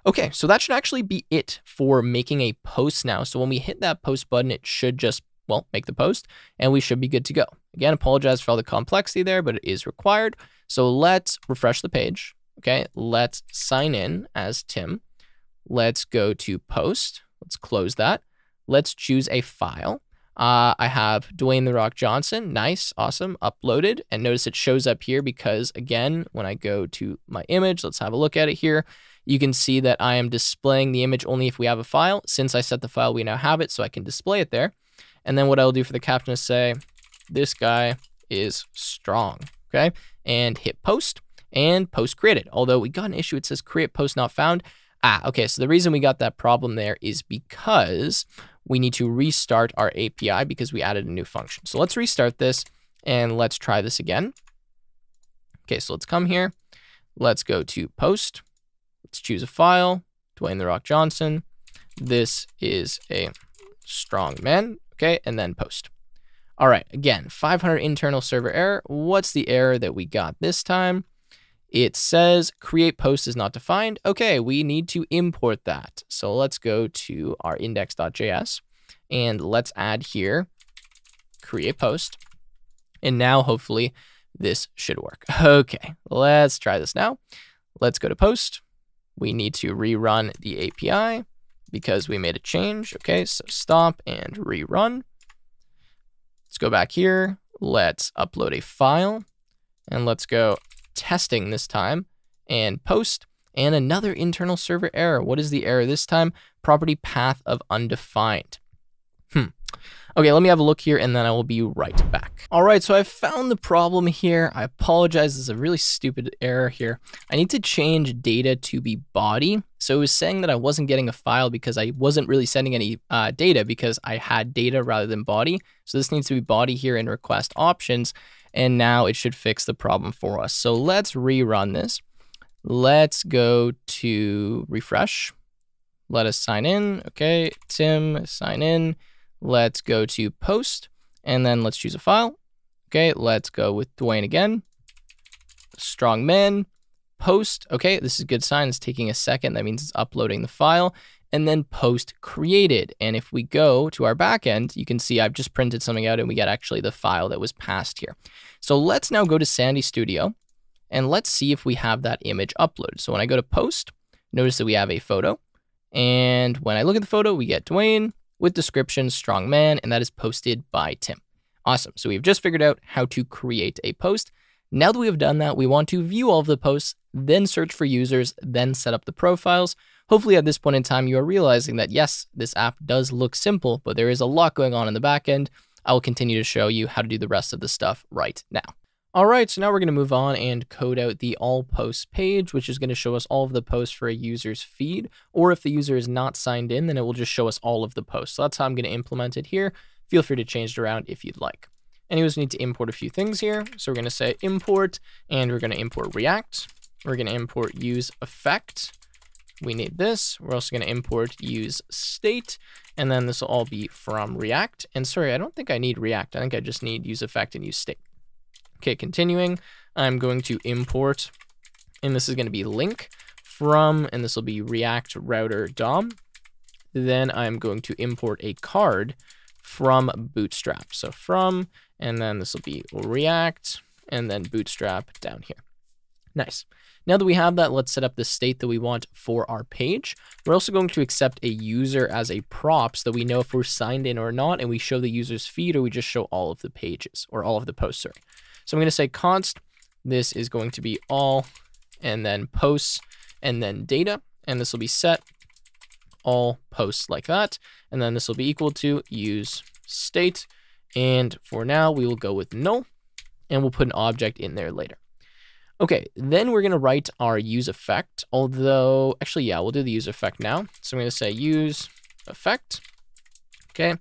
Okay, so that should actually be it for making a post now. So when we hit that post button, it should just, well, make the post and we should be good to go. Again, apologize for all the complexity there, but it is required. So let's refresh the page. Okay, let's sign in as Tim. Let's go to post. Let's close that. Let's choose a file. Uh, I have Dwayne The Rock Johnson. Nice, awesome, uploaded. And notice it shows up here because, again, when I go to my image, let's have a look at it here. You can see that I am displaying the image only if we have a file. Since I set the file, we now have it, so I can display it there. And then what I'll do for the caption is say, this guy is strong, okay? And hit post and post created. Although we got an issue, it says create post not found. Ah, okay, so the reason we got that problem there is because we need to restart our API because we added a new function. So let's restart this and let's try this again. Okay, so let's come here. Let's go to post. Let's choose a file, Dwayne The Rock Johnson. This is a strong man, okay, and then post. All right, again, 500 internal server error. What's the error that we got this time? It says create post is not defined. Okay, we need to import that. So let's go to our index.js and let's add here create post. And now hopefully this should work. Okay, let's try this now. Let's go to post. We need to rerun the API because we made a change. Okay, so stop and rerun. Let's go back here. Let's upload a file and let's go testing this time and post and another internal server error. What is the error this time? Property path of undefined. Hmm. Okay, let me have a look here and then I will be right back. All right, so I found the problem here. I apologize, this is a really stupid error here. I need to change data to be body. So it was saying that I wasn't getting a file because I wasn't really sending any uh, data because I had data rather than body. So this needs to be body here in request options and now it should fix the problem for us. So let's rerun this. Let's go to refresh. Let us sign in. Okay, Tim, sign in. Let's go to post, and then let's choose a file. Okay, let's go with Dwayne again. Strong man, post. Okay, this is a good sign. It's taking a second. That means it's uploading the file and then post created. And if we go to our backend, you can see I've just printed something out and we get actually the file that was passed here. So let's now go to Sanity Studio and let's see if we have that image uploaded. So when I go to post, notice that we have a photo. And when I look at the photo, we get Dwayne with description, strong man, and that is posted by Tim. Awesome. So we've just figured out how to create a post. Now that we have done that, we want to view all of the posts, then search for users, then set up the profiles. Hopefully at this point in time, you are realizing that yes, this app does look simple, but there is a lot going on in the back end. I will continue to show you how to do the rest of the stuff right now. All right, so now we're going to move on and code out the all posts page, which is going to show us all of the posts for a user's feed. Or if the user is not signed in, then it will just show us all of the posts. So that's how I'm going to implement it here. Feel free to change it around if you'd like. Anyways, we need to import a few things here. So we're going to say import, and we're going to import React. We're going to import use effect we need this. We're also going to import use state, and then this will all be from React. And sorry, I don't think I need React. I think I just need use effect and use state. Okay, continuing, I'm going to import, and this is going to be link from, and this will be React router DOM. Then I'm going to import a card from Bootstrap. So from, and then this will be React, and then Bootstrap down here. Nice. Now that we have that, let's set up the state that we want for our page. We're also going to accept a user as a prop so that we know if we're signed in or not, and we show the user's feed or we just show all of the pages or all of the posts, sorry. So I'm going to say const, this is going to be all, and then posts, and then data, and this will be set all posts like that. And then this will be equal to use state. And for now, we will go with null, and we'll put an object in there later. Okay, then we're going to write our use effect, although, actually, yeah, we'll do the use effect now. So I'm going to say use effect, okay?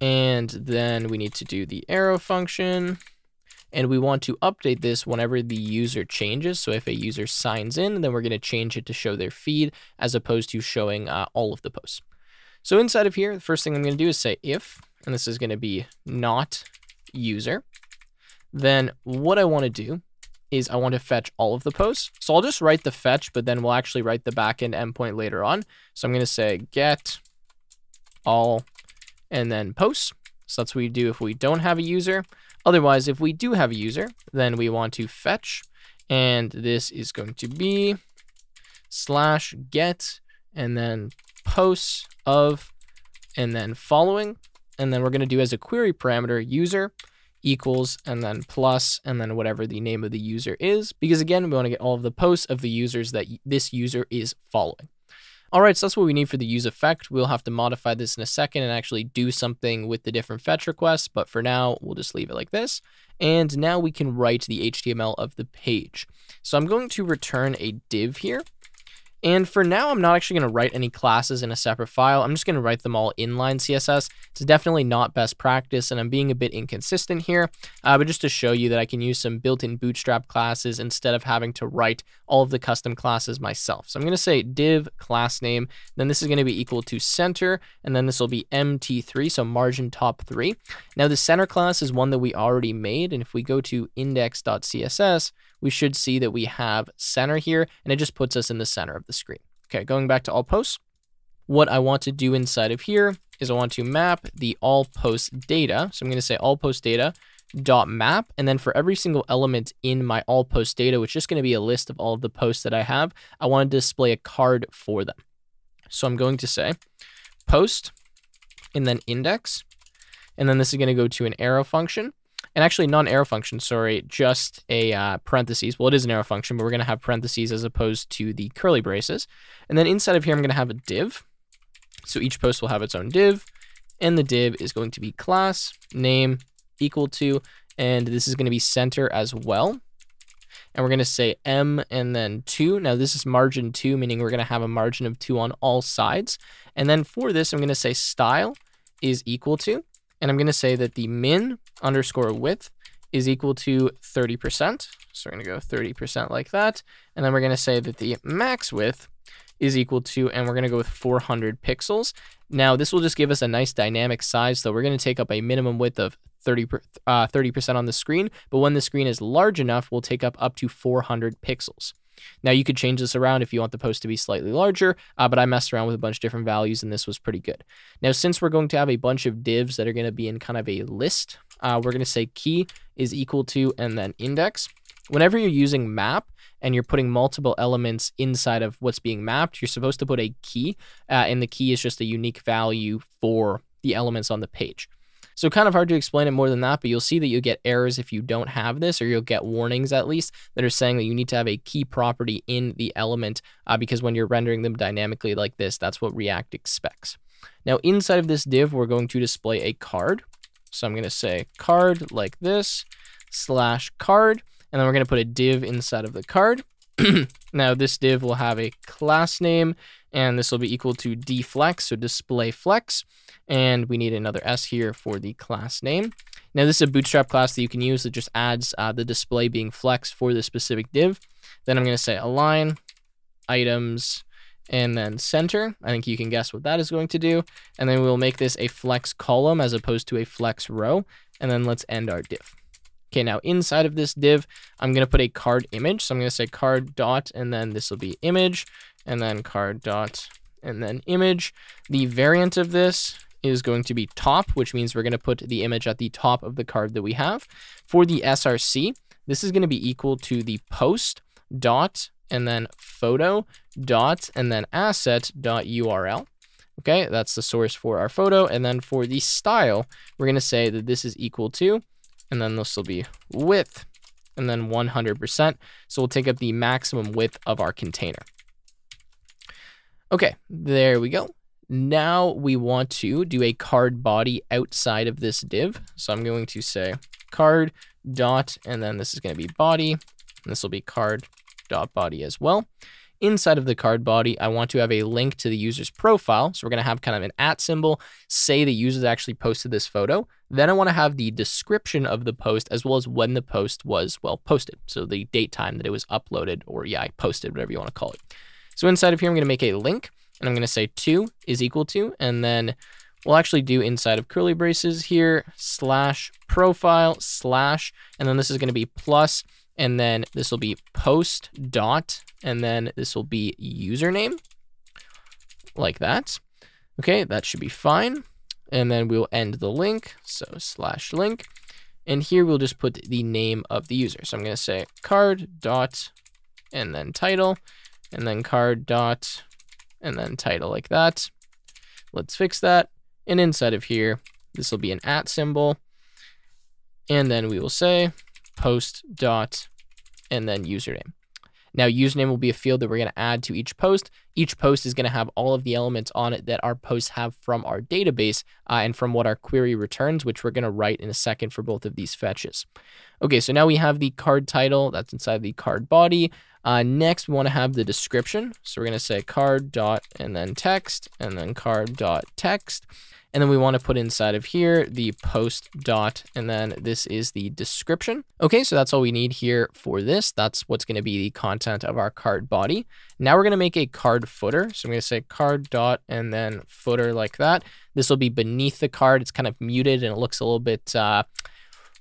And then we need to do the arrow function, and we want to update this whenever the user changes. So if a user signs in, then we're going to change it to show their feed as opposed to showing uh, all of the posts. So inside of here, the first thing I'm going to do is say if, and this is going to be not user. Then what I want to do is I want to fetch all of the posts. So I'll just write the fetch, but then we'll actually write the backend endpoint later on. So I'm going to say get all and then posts. So that's what we do if we don't have a user. Otherwise, if we do have a user, then we want to fetch, and this is going to be slash get, and then posts of, and then following, and then we're going to do as a query parameter user equals and then plus and then whatever the name of the user is because again we want to get all of the posts of the users that this user is following all right, so that's what we need for the use effect. We'll have to modify this in a second and actually do something with the different fetch requests, but for now, we'll just leave it like this. And now we can write the HTML of the page. So I'm going to return a div here. And for now, I'm not actually going to write any classes in a separate file. I'm just going to write them all inline CSS. It's definitely not best practice, and I'm being a bit inconsistent here, uh, but just to show you that I can use some built-in Bootstrap classes instead of having to write all of the custom classes myself. So I'm going to say div class name, then this is going to be equal to center, and then this will be MT3, so margin top 3. Now, the center class is one that we already made, and if we go to index.css, we should see that we have center here, and it just puts us in the center of the screen. Okay, going back to all posts, what I want to do inside of here is I want to map the all post data. So I'm going to say all post data dot map and then for every single element in my all post data which is going to be a list of all of the posts that I have I want to display a card for them so I'm going to say post and then index and then this is going to go to an arrow function and actually not an arrow function, sorry, just a uh, parentheses. Well, it is an arrow function, but we're going to have parentheses as opposed to the curly braces. And then inside of here, I'm going to have a div. So each post will have its own div, and the div is going to be class name equal to, and this is going to be center as well. And we're going to say M and then 2. Now, this is margin 2, meaning we're going to have a margin of 2 on all sides. And then for this, I'm going to say style is equal to, and I'm going to say that the min underscore width is equal to 30%. So we're going to go 30% like that. And then we're going to say that the max width is equal to, and we're going to go with 400 pixels. Now, this will just give us a nice dynamic size. So we're going to take up a minimum width of 30 uh, 30% on the screen, but when the screen is large enough, we'll take up up to 400 pixels. Now you could change this around if you want the post to be slightly larger, uh, but I messed around with a bunch of different values and this was pretty good. Now since we're going to have a bunch of divs that are going to be in kind of a list, uh, we're going to say key is equal to and then index. Whenever you're using map and you're putting multiple elements inside of what's being mapped, you're supposed to put a key, uh, and the key is just a unique value for the elements on the page. So kind of hard to explain it more than that, but you'll see that you get errors if you don't have this, or you'll get warnings at least that are saying that you need to have a key property in the element uh, because when you're rendering them dynamically like this, that's what React expects. Now inside of this div, we're going to display a card. So I'm going to say card like this slash card, and then we're going to put a div inside of the card. now this div will have a class name and this will be equal to dflex, so display flex. And we need another S here for the class name. Now this is a bootstrap class that you can use that just adds uh, the display being flex for the specific div. Then I'm going to say align items and then center. I think you can guess what that is going to do. And then we'll make this a flex column as opposed to a flex row. And then let's end our div. Okay, now inside of this div, I'm going to put a card image. So I'm going to say card dot, and then this will be image, and then card dot, and then image. The variant of this is going to be top, which means we're going to put the image at the top of the card that we have. For the SRC, this is going to be equal to the post dot and then photo dot and then asset dot URL. Okay, that's the source for our photo. And then for the style, we're going to say that this is equal to, and then this will be width, and then 100%. So we'll take up the maximum width of our container. Okay, there we go. Now we want to do a card body outside of this div. So I'm going to say card dot, and then this is going to be body, and this will be card dot body as well. Inside of the card body, I want to have a link to the user's profile. So we're going to have kind of an at symbol, say the user actually posted this photo. Then I want to have the description of the post as well as when the post was, well, posted. So the date time that it was uploaded or, yeah, I posted, whatever you want to call it. So inside of here, I'm going to make a link and I'm going to say to is equal to, and then we'll actually do inside of curly braces here, slash profile, slash, and then this is going to be plus, and then this will be post dot, and then this will be username, like that. Okay, that should be fine. And then we'll end the link, so slash link. And here we'll just put the name of the user. So I'm going to say card dot, and then title, and then card dot, and then title like that. Let's fix that. And inside of here, this will be an at symbol. And then we will say post dot and then username. Now, username will be a field that we're going to add to each post. Each post is going to have all of the elements on it that our posts have from our database uh, and from what our query returns, which we're going to write in a second for both of these fetches. Okay, so now we have the card title that's inside the card body. Uh, next, we want to have the description. So we're going to say card dot and then text and then card dot text. And then we want to put inside of here the post dot, and then this is the description. Okay, so that's all we need here for this. That's what's going to be the content of our card body. Now we're going to make a card footer. So I'm going to say card dot and then footer like that. This will be beneath the card. It's kind of muted and it looks a little bit, uh,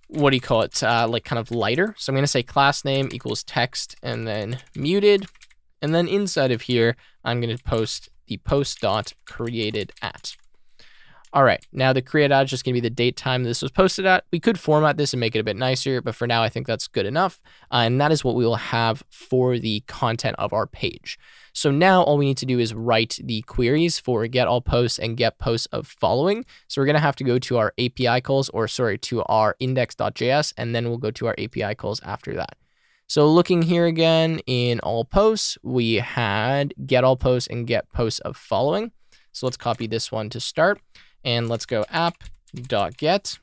what do you call it? Uh, like kind of lighter. So I'm going to say class name equals text and then muted. And then inside of here, I'm going to post the post dot created at. All right, now the create ad is just gonna be the date time this was posted at. We could format this and make it a bit nicer, but for now I think that's good enough. Uh, and that is what we will have for the content of our page. So now all we need to do is write the queries for get all posts and get posts of following. So we're gonna have to go to our API calls or sorry, to our index.js, and then we'll go to our API calls after that. So looking here again in all posts, we had get all posts and get posts of following. So let's copy this one to start. And let's go app.get.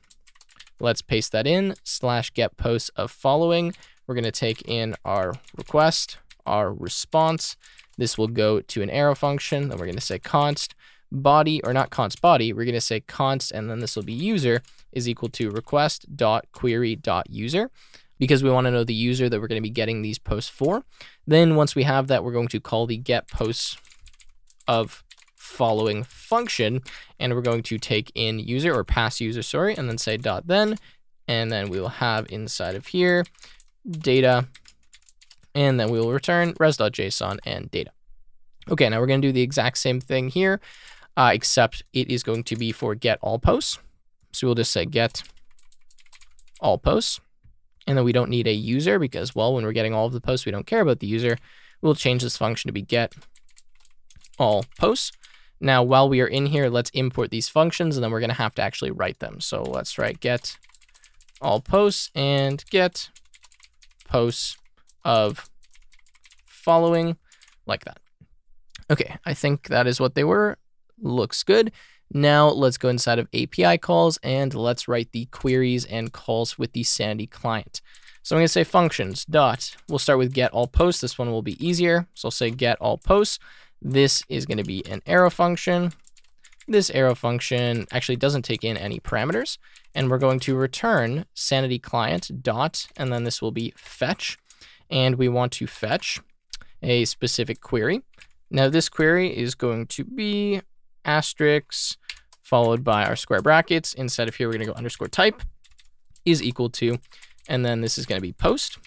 Let's paste that in, slash get posts of following. We're going to take in our request, our response. This will go to an arrow function. Then we're going to say const body, or not const body, we're going to say const, and then this will be user is equal to request dot query dot user because we want to know the user that we're going to be getting these posts for. Then once we have that, we're going to call the get posts of following function, and we're going to take in user or pass user, sorry, and then say dot then, and then we will have inside of here data, and then we will return res.json and data. Okay, now we're going to do the exact same thing here, uh, except it is going to be for get all posts. So we'll just say get all posts. And then we don't need a user because, well, when we're getting all of the posts, we don't care about the user. We'll change this function to be get all posts. Now, while we are in here, let's import these functions, and then we're going to have to actually write them. So let's write get all posts and get posts of following like that. Okay, I think that is what they were. Looks good. Now let's go inside of API calls and let's write the queries and calls with the Sanity client. So I'm going to say functions dot. We'll start with get all posts. This one will be easier. So I'll say get all posts. This is going to be an arrow function. This arrow function actually doesn't take in any parameters. And we're going to return sanity client dot, and then this will be fetch. And we want to fetch a specific query. Now this query is going to be asterisk followed by our square brackets. Instead of here, we're going to go underscore type is equal to, and then this is going to be post.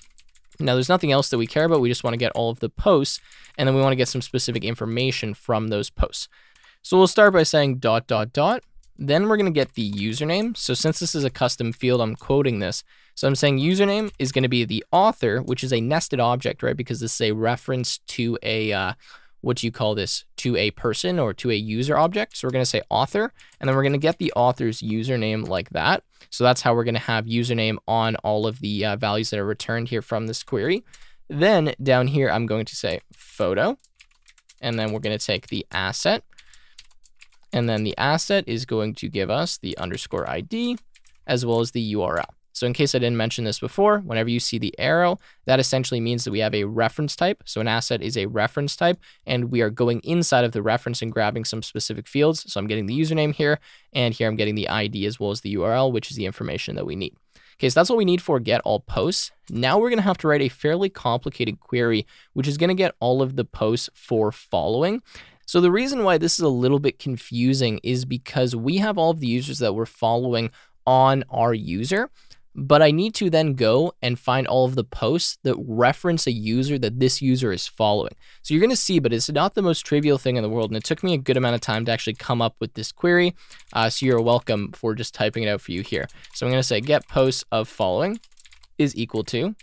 Now, there's nothing else that we care about. We just want to get all of the posts, and then we want to get some specific information from those posts. So we'll start by saying dot, dot, dot. Then we're going to get the username. So since this is a custom field, I'm quoting this. So I'm saying username is going to be the author, which is a nested object, right? Because this is a reference to a, uh, what do you call this, to a person or to a user object. So we're going to say author, and then we're going to get the author's username like that. So that's how we're going to have username on all of the uh, values that are returned here from this query. Then down here, I'm going to say photo, and then we're going to take the asset, and then the asset is going to give us the underscore ID as well as the URL. So in case I didn't mention this before, whenever you see the arrow, that essentially means that we have a reference type. So an asset is a reference type, and we are going inside of the reference and grabbing some specific fields. So I'm getting the username here, and here I'm getting the ID as well as the URL, which is the information that we need. Okay, so that's what we need for get all posts. Now we're going to have to write a fairly complicated query, which is going to get all of the posts for following. So the reason why this is a little bit confusing is because we have all of the users that we're following on our user but I need to then go and find all of the posts that reference a user that this user is following. So you're going to see, but it's not the most trivial thing in the world. And it took me a good amount of time to actually come up with this query. Uh, so you're welcome for just typing it out for you here. So I'm going to say get posts of following is equal to,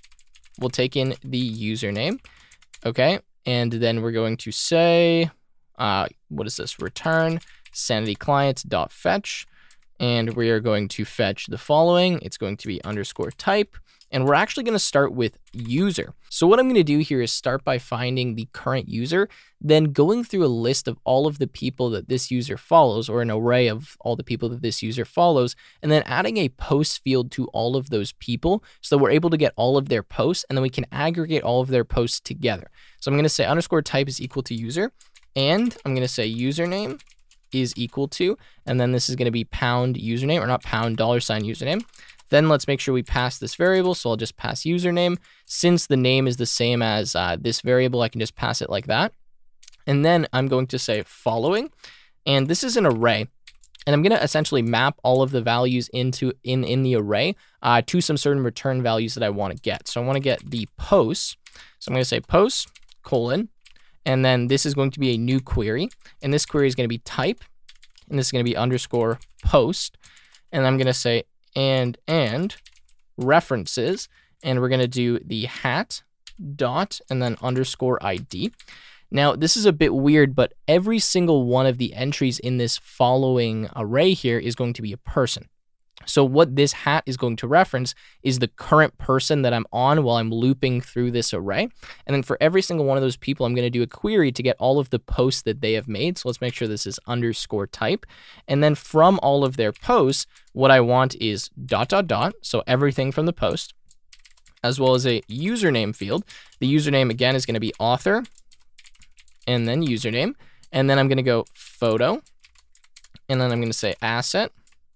we'll take in the username. Okay. And then we're going to say, uh, what is this? Return sanity client dot fetch and we are going to fetch the following. It's going to be underscore type, and we're actually going to start with user. So what I'm going to do here is start by finding the current user, then going through a list of all of the people that this user follows, or an array of all the people that this user follows, and then adding a post field to all of those people so that we're able to get all of their posts, and then we can aggregate all of their posts together. So I'm going to say underscore type is equal to user, and I'm going to say username is equal to, and then this is going to be pound username, or not pound, dollar sign username. Then let's make sure we pass this variable. So I'll just pass username. Since the name is the same as uh, this variable, I can just pass it like that. And then I'm going to say following, and this is an array. And I'm going to essentially map all of the values into in, in the array uh, to some certain return values that I want to get. So I want to get the posts. So I'm going to say post colon and then this is going to be a new query. And this query is going to be type. And this is going to be underscore post. And I'm going to say and and references. And we're going to do the hat dot and then underscore ID. Now, this is a bit weird, but every single one of the entries in this following array here is going to be a person. So what this hat is going to reference is the current person that I'm on while I'm looping through this array. And then for every single one of those people, I'm going to do a query to get all of the posts that they have made. So let's make sure this is underscore type. And then from all of their posts, what I want is dot, dot, dot. So everything from the post, as well as a username field. The username, again, is going to be author and then username. And then I'm going to go photo. And then I'm going to say asset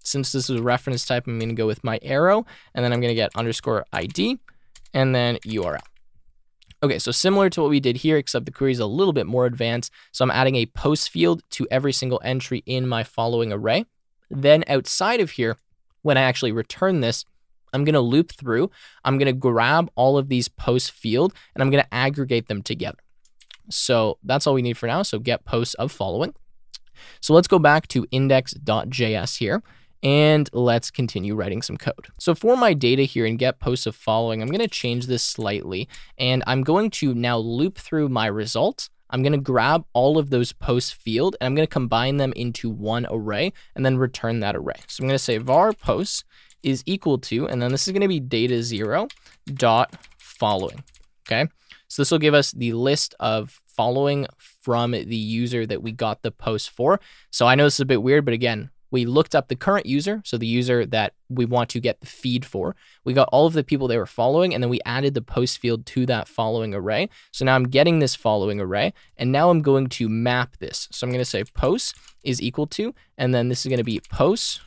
since this is a reference type, I'm going to go with my arrow, and then I'm going to get underscore ID, and then URL. Okay, so similar to what we did here, except the query is a little bit more advanced. So I'm adding a post field to every single entry in my following array. Then outside of here, when I actually return this, I'm going to loop through. I'm going to grab all of these post field and I'm going to aggregate them together. So that's all we need for now. So get posts of following. So let's go back to index.js here and let's continue writing some code. So for my data here in get posts of following, I'm going to change this slightly and I'm going to now loop through my results. I'm going to grab all of those post field and I'm going to combine them into one array and then return that array. So I'm going to say var posts is equal to, and then this is going to be data zero dot following. Okay. So this will give us the list of following from the user that we got the post for. So I know this is a bit weird, but again, we looked up the current user, so the user that we want to get the feed for. We got all of the people they were following, and then we added the post field to that following array. So now I'm getting this following array, and now I'm going to map this. So I'm going to say post is equal to, and then this is going to be post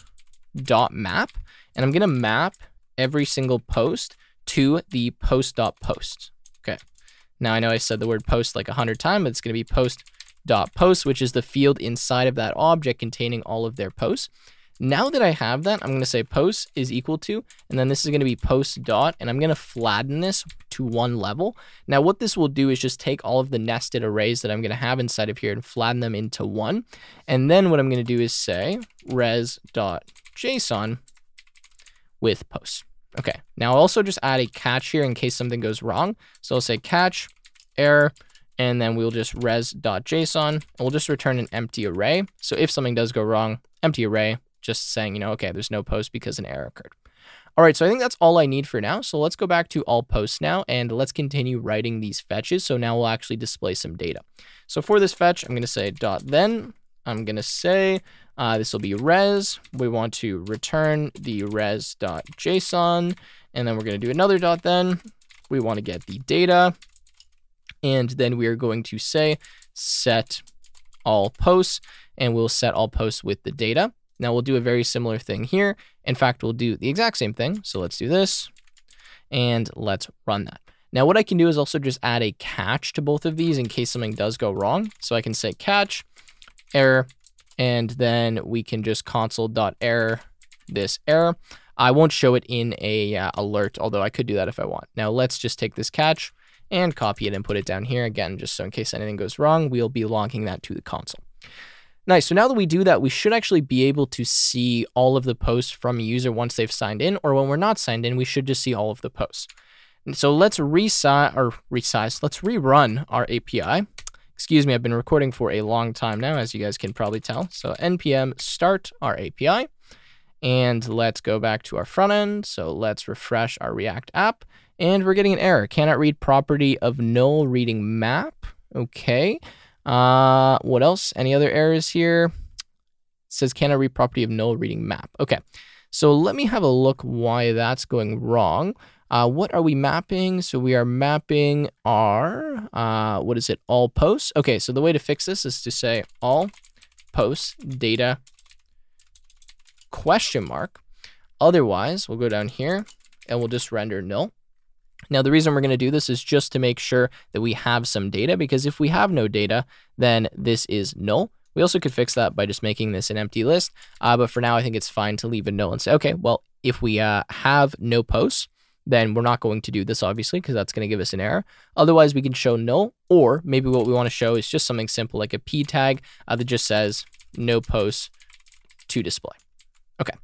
dot map, and I'm going to map every single post to the post dot post. Okay. Now I know I said the word post like a hundred times, but it's going to be post dot post, which is the field inside of that object containing all of their posts. Now that I have that, I'm going to say post is equal to, and then this is going to be post dot, and I'm going to flatten this to one level. Now what this will do is just take all of the nested arrays that I'm going to have inside of here and flatten them into one. And then what I'm going to do is say res dot JSON with post. Okay, now I'll also just add a catch here in case something goes wrong. So I'll say catch error, and then we'll just res.json, and we'll just return an empty array. So if something does go wrong, empty array, just saying, you know, okay, there's no post because an error occurred. All right, so I think that's all I need for now. So let's go back to all posts now, and let's continue writing these fetches. So now we'll actually display some data. So for this fetch, I'm to say dot then. I'm to say uh, this will be res. We want to return the res.json, and then we're to do another dot then. We want to get the data. And then we are going to say set all posts and we'll set all posts with the data. Now we'll do a very similar thing here. In fact, we'll do the exact same thing. So let's do this and let's run that. Now what I can do is also just add a catch to both of these in case something does go wrong. So I can say catch error, and then we can just console.error this error. I won't show it in a uh, alert, although I could do that if I want. Now let's just take this catch and copy it and put it down here again, just so in case anything goes wrong, we'll be logging that to the console. Nice. So now that we do that, we should actually be able to see all of the posts from a user once they've signed in, or when we're not signed in, we should just see all of the posts. And so let's resize or resize, let's rerun our API. Excuse me, I've been recording for a long time now, as you guys can probably tell. So npm start our API. And let's go back to our front end. So let's refresh our React app. And we're getting an error. Cannot read property of null reading map. Okay. Uh, what else? Any other errors here? It says cannot read property of null reading map. Okay. So let me have a look why that's going wrong. Uh, what are we mapping? So we are mapping our, uh, what is it, all posts? Okay, so the way to fix this is to say all posts data question mark. Otherwise, we'll go down here and we'll just render null. Now, the reason we're going to do this is just to make sure that we have some data, because if we have no data, then this is null. We also could fix that by just making this an empty list, uh, but for now, I think it's fine to leave a null and say, okay, well, if we uh, have no posts, then we're not going to do this, obviously, because that's going to give us an error. Otherwise, we can show null, or maybe what we want to show is just something simple like a p tag uh, that just says no posts to display. Okay,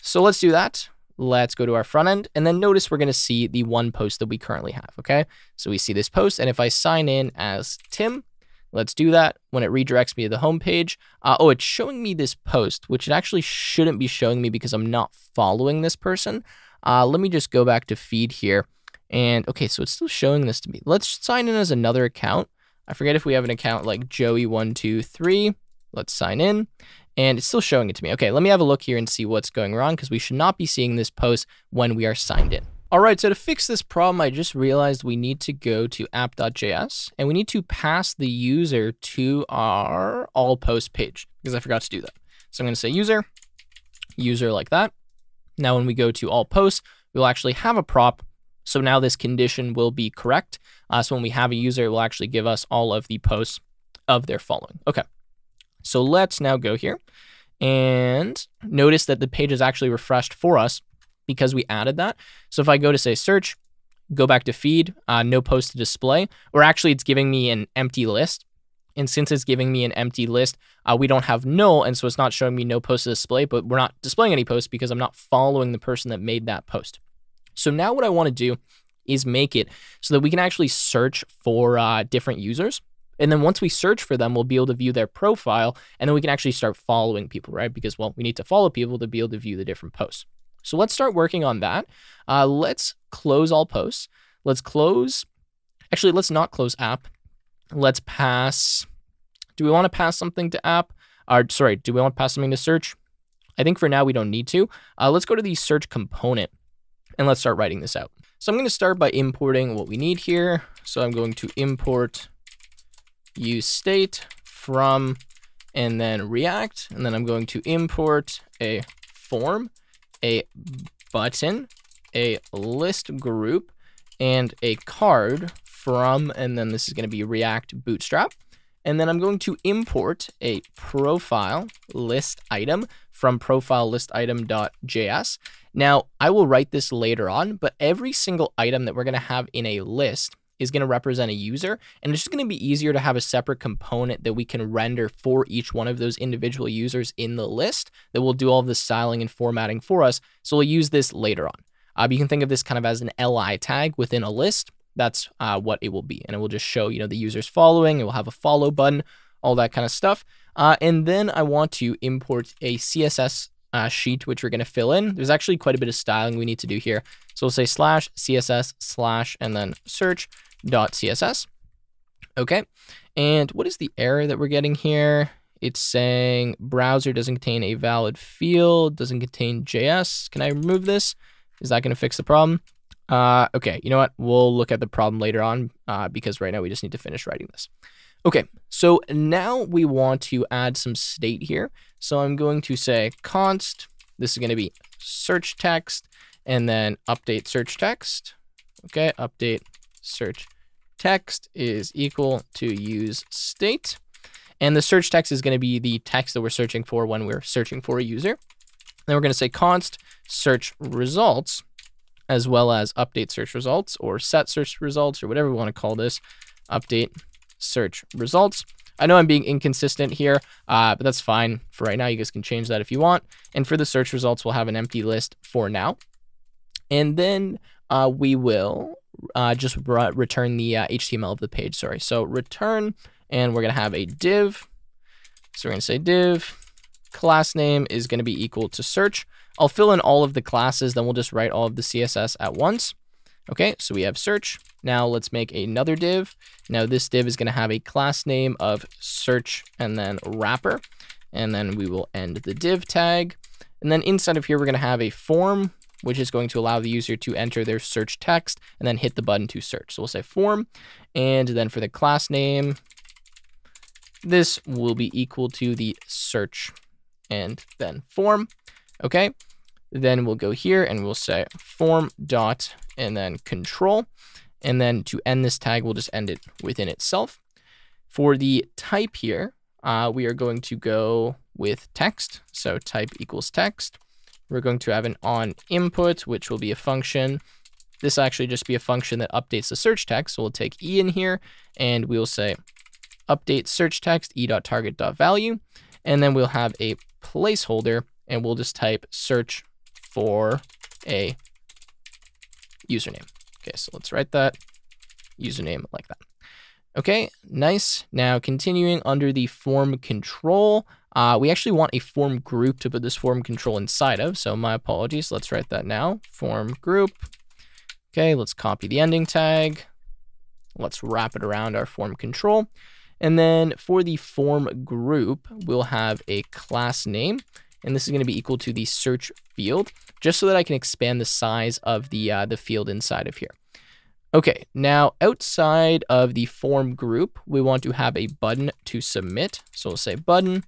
so let's do that. Let's go to our front end and then notice we're going to see the one post that we currently have. Okay. So we see this post. And if I sign in as Tim, let's do that. When it redirects me to the homepage, uh, oh, it's showing me this post, which it actually shouldn't be showing me because I'm not following this person. Uh, let me just go back to feed here. And okay, so it's still showing this to me. Let's sign in as another account. I forget if we have an account like Joey123. Let's sign in and it's still showing it to me. Okay, let me have a look here and see what's going wrong because we should not be seeing this post when we are signed in. All right, so to fix this problem, I just realized we need to go to app.js and we need to pass the user to our all post page because I forgot to do that. So I'm going to say user, user like that. Now, when we go to all posts, we'll actually have a prop. So now this condition will be correct. Uh, so when we have a user, it will actually give us all of the posts of their following. Okay. So let's now go here and notice that the page is actually refreshed for us because we added that. So if I go to say search, go back to feed, uh, no post to display, or actually it's giving me an empty list. And since it's giving me an empty list, uh, we don't have null, and so it's not showing me no post to display, but we're not displaying any posts because I'm not following the person that made that post. So now what I want to do is make it so that we can actually search for uh, different users. And then once we search for them, we'll be able to view their profile and then we can actually start following people, right? Because, well, we need to follow people to be able to view the different posts. So let's start working on that. Uh, let's close all posts. Let's close, actually, let's not close app. Let's pass, do we want to pass something to app? Or sorry, do we want to pass something to search? I think for now we don't need to. Uh, let's go to the search component and let's start writing this out. So I'm going to start by importing what we need here. So I'm going to import use state from and then React. And then I'm going to import a form, a button, a list group, and a card from, and then this is going to be React Bootstrap. And then I'm going to import a profile list item from profile list item.js. Now, I will write this later on, but every single item that we're going to have in a list is going to represent a user. And it's just going to be easier to have a separate component that we can render for each one of those individual users in the list that will do all the styling and formatting for us. So we'll use this later on. Uh, you can think of this kind of as an li tag within a list. That's uh, what it will be. And it will just show, you know, the user's following. It will have a follow button, all that kind of stuff. Uh, and then I want to import a CSS uh, sheet, which we're going to fill in. There's actually quite a bit of styling we need to do here. So we'll say slash CSS slash and then search dot CSS. Okay. And what is the error that we're getting here? It's saying browser doesn't contain a valid field, doesn't contain JS. Can I remove this? Is that going to fix the problem? Uh, okay, you know what? We'll look at the problem later on uh, because right now we just need to finish writing this. Okay, so now we want to add some state here. So I'm going to say const, this is going to be search text, and then update search text. Okay, update search text is equal to use state. And the search text is going to be the text that we're searching for when we're searching for a user. Then we're going to say const search results as well as update search results or set search results or whatever we want to call this. Update search results. I know I'm being inconsistent here, uh, but that's fine for right now. You guys can change that if you want. And for the search results, we'll have an empty list for now. And then uh, we will uh, just return the uh, HTML of the page, sorry. So return, and we're going to have a div. So we're to say div, class name is going to be equal to search. I'll fill in all of the classes, then we'll just write all of the CSS at once. Okay, so we have search. Now let's make another div. Now this div is going to have a class name of search and then wrapper. And then we will end the div tag. And then inside of here, we're going to have a form, which is going to allow the user to enter their search text and then hit the button to search. So we'll say form. And then for the class name, this will be equal to the search and then form. Okay. Then we'll go here and we'll say form dot and then control. And then to end this tag, we'll just end it within itself. For the type here, uh, we are going to go with text. So type equals text. We're going to have an on input, which will be a function. This will actually just be a function that updates the search text. So we'll take e in here and we'll say update search text e.target.value. And then we'll have a placeholder and we'll just type search for a username. Okay, so let's write that username like that. Okay, nice. Now continuing under the form control, uh, we actually want a form group to put this form control inside of. So my apologies. Let's write that now. Form group. Okay, let's copy the ending tag. Let's wrap it around our form control. And then for the form group, we'll have a class name and this is going to be equal to the search field, just so that I can expand the size of the, uh, the field inside of here. Okay, now outside of the form group, we want to have a button to submit. So we'll say button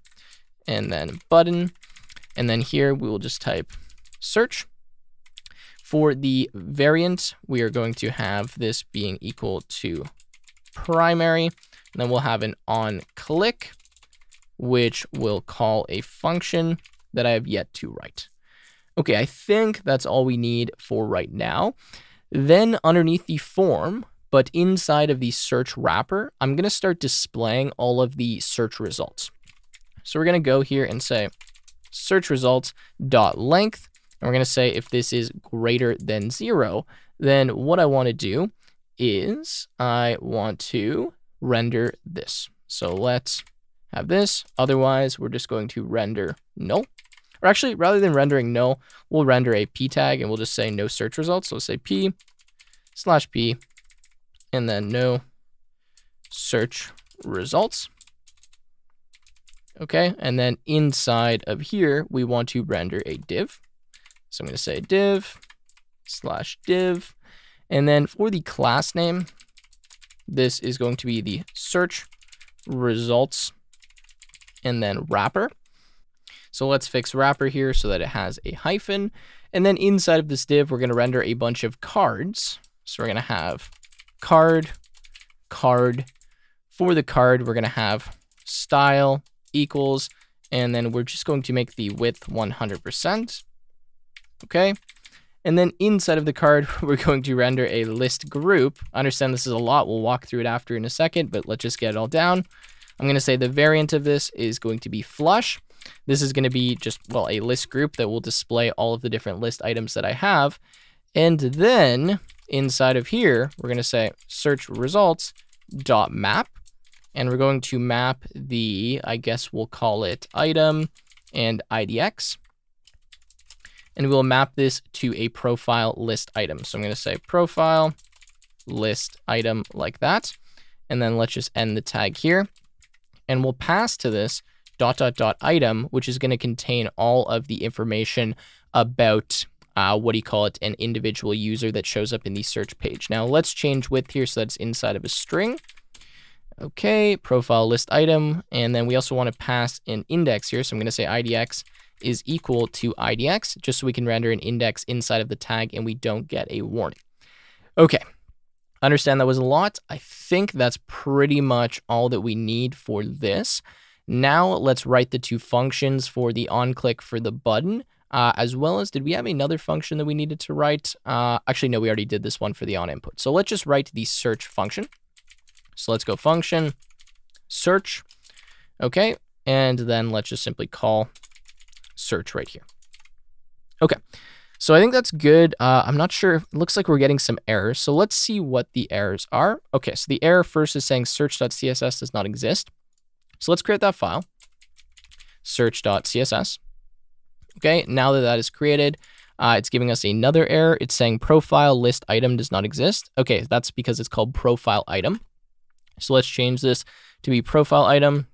and then button. And then here we will just type search. For the variant, we are going to have this being equal to primary. And then we'll have an on click, which will call a function that I have yet to write. Okay, I think that's all we need for right now. Then underneath the form, but inside of the search wrapper, I'm going to start displaying all of the search results. So we're going to go here and say search results dot length. And we're going to say if this is greater than zero, then what I want to do is I want to render this. So let's have this. Otherwise, we're just going to render null. Or actually, rather than rendering null, we'll render a p tag and we'll just say no search results. So we'll say p slash p and then no search results. Okay, and then inside of here, we want to render a div. So I'm going to say div slash div. And then for the class name, this is going to be the search results and then wrapper. So let's fix wrapper here so that it has a hyphen. And then inside of this div, we're going to render a bunch of cards. So we're going to have card, card. For the card, we're going to have style equals, And then we're just going to make the width 100%. Okay. And then inside of the card, we're going to render a list group. I understand this is a lot. We'll walk through it after in a second, but let's just get it all down. I'm going to say the variant of this is going to be flush. This is going to be just, well, a list group that will display all of the different list items that I have. And then inside of here, we're going to say search results dot map. And we're going to map the, I guess we'll call it item and IDX. And we'll map this to a profile list item. So I'm going to say profile list item like that. And then let's just end the tag here. And we'll pass to this dot dot dot item, which is going to contain all of the information about uh, what do you call it, an individual user that shows up in the search page. Now let's change width here so that's inside of a string. Okay, profile list item. And then we also want to pass an index here. So I'm going to say IDX is equal to IDX, just so we can render an index inside of the tag and we don't get a warning. Okay, understand that was a lot. I think that's pretty much all that we need for this. Now let's write the two functions for the on click for the button, uh, as well as did we have another function that we needed to write? Uh, actually, no, we already did this one for the on input. So let's just write the search function. So let's go function search. Okay. And then let's just simply call search right here. Okay. So I think that's good. Uh, I'm not sure. It looks like we're getting some errors. So let's see what the errors are. Okay. So the error first is saying search.css does not exist. So let's create that file, search.css. Okay, now that that is created, uh, it's giving us another error. It's saying profile list item does not exist. Okay, that's because it's called profile item. So let's change this to be profile item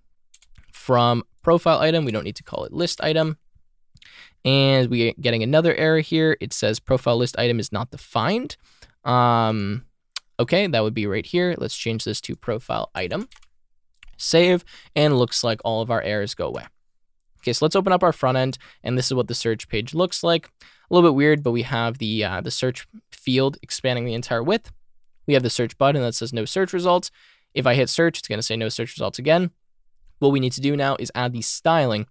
from profile item. We don't need to call it list item. And we're getting another error here. It says profile list item is not defined. Um, okay, that would be right here. Let's change this to profile item save, and looks like all of our errors go away. Okay, so let's open up our front end, and this is what the search page looks like. A little bit weird, but we have the uh, the search field expanding the entire width. We have the search button that says no search results. If I hit search, it's going to say no search results again. What we need to do now is add the styling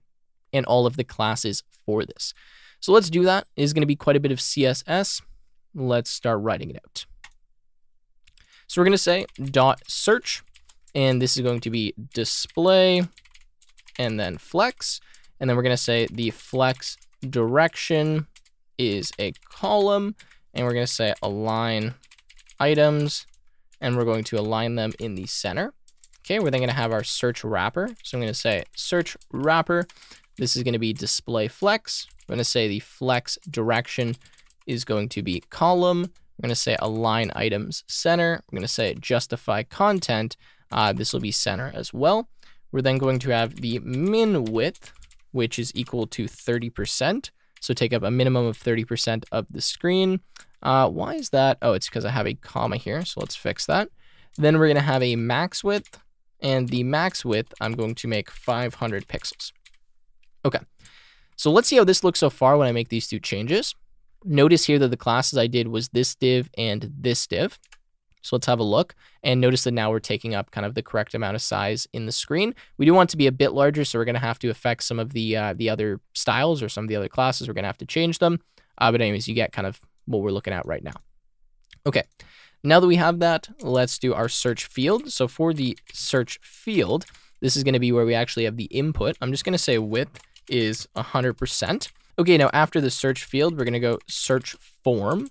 and all of the classes for this. So let's do that. It is going to be quite a bit of CSS. Let's start writing it out. So we're going to say dot search and this is going to be display and then flex. And then we're going to say the flex direction is a column. And we're going to say align items. And we're going to align them in the center. Okay, we're then going to have our search wrapper. So I'm going to say search wrapper. This is going to be display flex. Going to say the flex direction is going to be column. Going to say align items center. Going to say justify content. Uh, this will be center as well. We're then going to have the min width, which is equal to 30%. So take up a minimum of 30% of the screen. Uh, why is that? Oh, it's because I have a comma here. So let's fix that. Then we're going to have a max width. And the max width, I'm going to make 500 pixels. Okay. So let's see how this looks so far when I make these two changes. Notice here that the classes I did was this div and this div. So let's have a look and notice that now we're taking up kind of the correct amount of size in the screen. We do want to be a bit larger, so we're going to have to affect some of the uh, the other styles or some of the other classes. We're going to have to change them. Uh, but anyways, you get kind of what we're looking at right now. Okay, now that we have that, let's do our search field. So for the search field, this is going to be where we actually have the input. I'm just going to say width is 100%. Okay, now after the search field, we're going to go search form.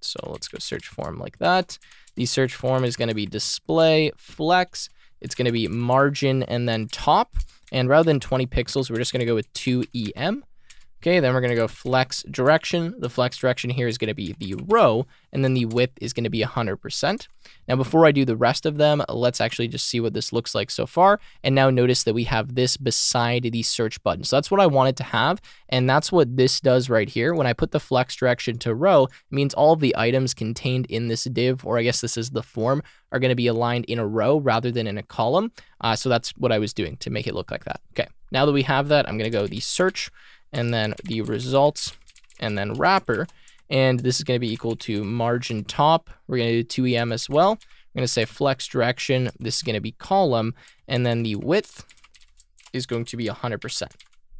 So let's go search form like that. The search form is going to be display flex. It's going to be margin and then top. And rather than 20 pixels, we're just going to go with 2EM. Okay, then we're going to go flex direction. The flex direction here is going to be the row, and then the width is going to be 100%. Now, before I do the rest of them, let's actually just see what this looks like so far. And now notice that we have this beside the search button. So that's what I wanted to have, and that's what this does right here. When I put the flex direction to row, means all of the items contained in this div, or I guess this is the form, are going to be aligned in a row rather than in a column. Uh, so that's what I was doing to make it look like that. Okay, now that we have that, I'm going to go the search and then the results, and then wrapper. And this is going to be equal to margin top. We're going to do 2EM as well. We're going to say flex direction. This is going to be column. And then the width is going to be 100%.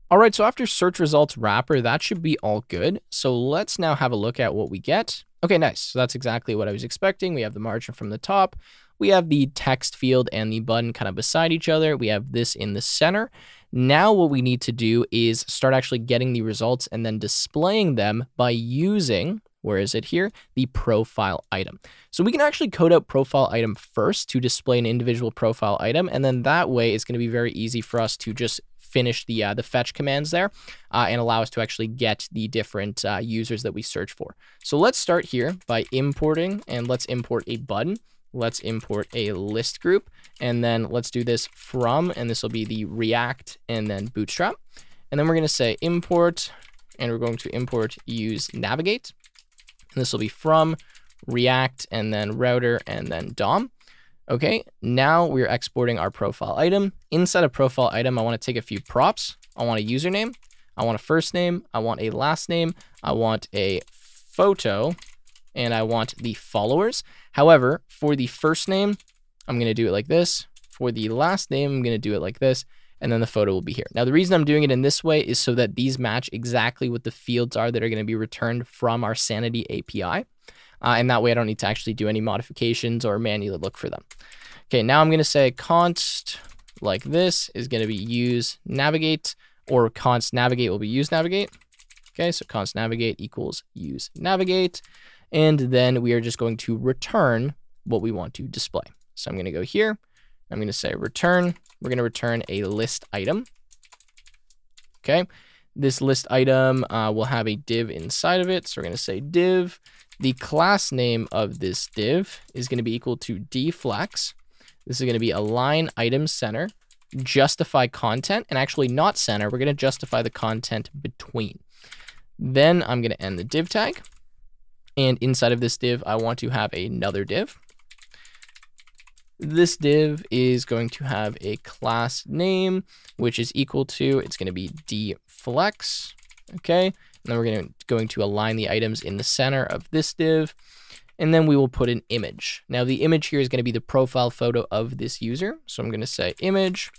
All right, so after search results wrapper, that should be all good. So let's now have a look at what we get. Okay, nice. So that's exactly what I was expecting. We have the margin from the top. We have the text field and the button kind of beside each other. We have this in the center. Now what we need to do is start actually getting the results and then displaying them by using where is it here? The profile item. So we can actually code out profile item first to display an individual profile item. And then that way it's going to be very easy for us to just finish the uh, the fetch commands there uh, and allow us to actually get the different uh, users that we search for. So let's start here by importing and let's import a button. Let's import a list group and then let's do this from and this will be the React and then Bootstrap. And then we're going to say import and we're going to import use navigate. And this will be from React and then router and then DOM. Okay, now we're exporting our profile item. Inside a profile item, I want to take a few props. I want a username. I want a first name. I want a last name. I want a photo and I want the followers. However, for the first name, I'm going to do it like this. For the last name, I'm going to do it like this and then the photo will be here. Now, the reason I'm doing it in this way is so that these match exactly what the fields are that are going to be returned from our Sanity API. Uh, and that way I don't need to actually do any modifications or manually look for them. Okay, now I'm going to say const like this is going to be use navigate or const navigate will be use navigate. Okay, so const navigate equals use navigate. And then we are just going to return what we want to display. So I'm going to go here. I'm going to say return we're going to return a list item. Okay. This list item uh, will have a div inside of it. So we're going to say div. The class name of this div is going to be equal to dflex. This is going to be align item center, justify content, and actually not center. We're going to justify the content between. Then I'm going to end the div tag. And inside of this div, I want to have another div. This div is going to have a class name, which is equal to, it's going to be dflex, okay? And then we're going to, going to align the items in the center of this div, and then we will put an image. Now the image here is going to be the profile photo of this user. So I'm going to say image,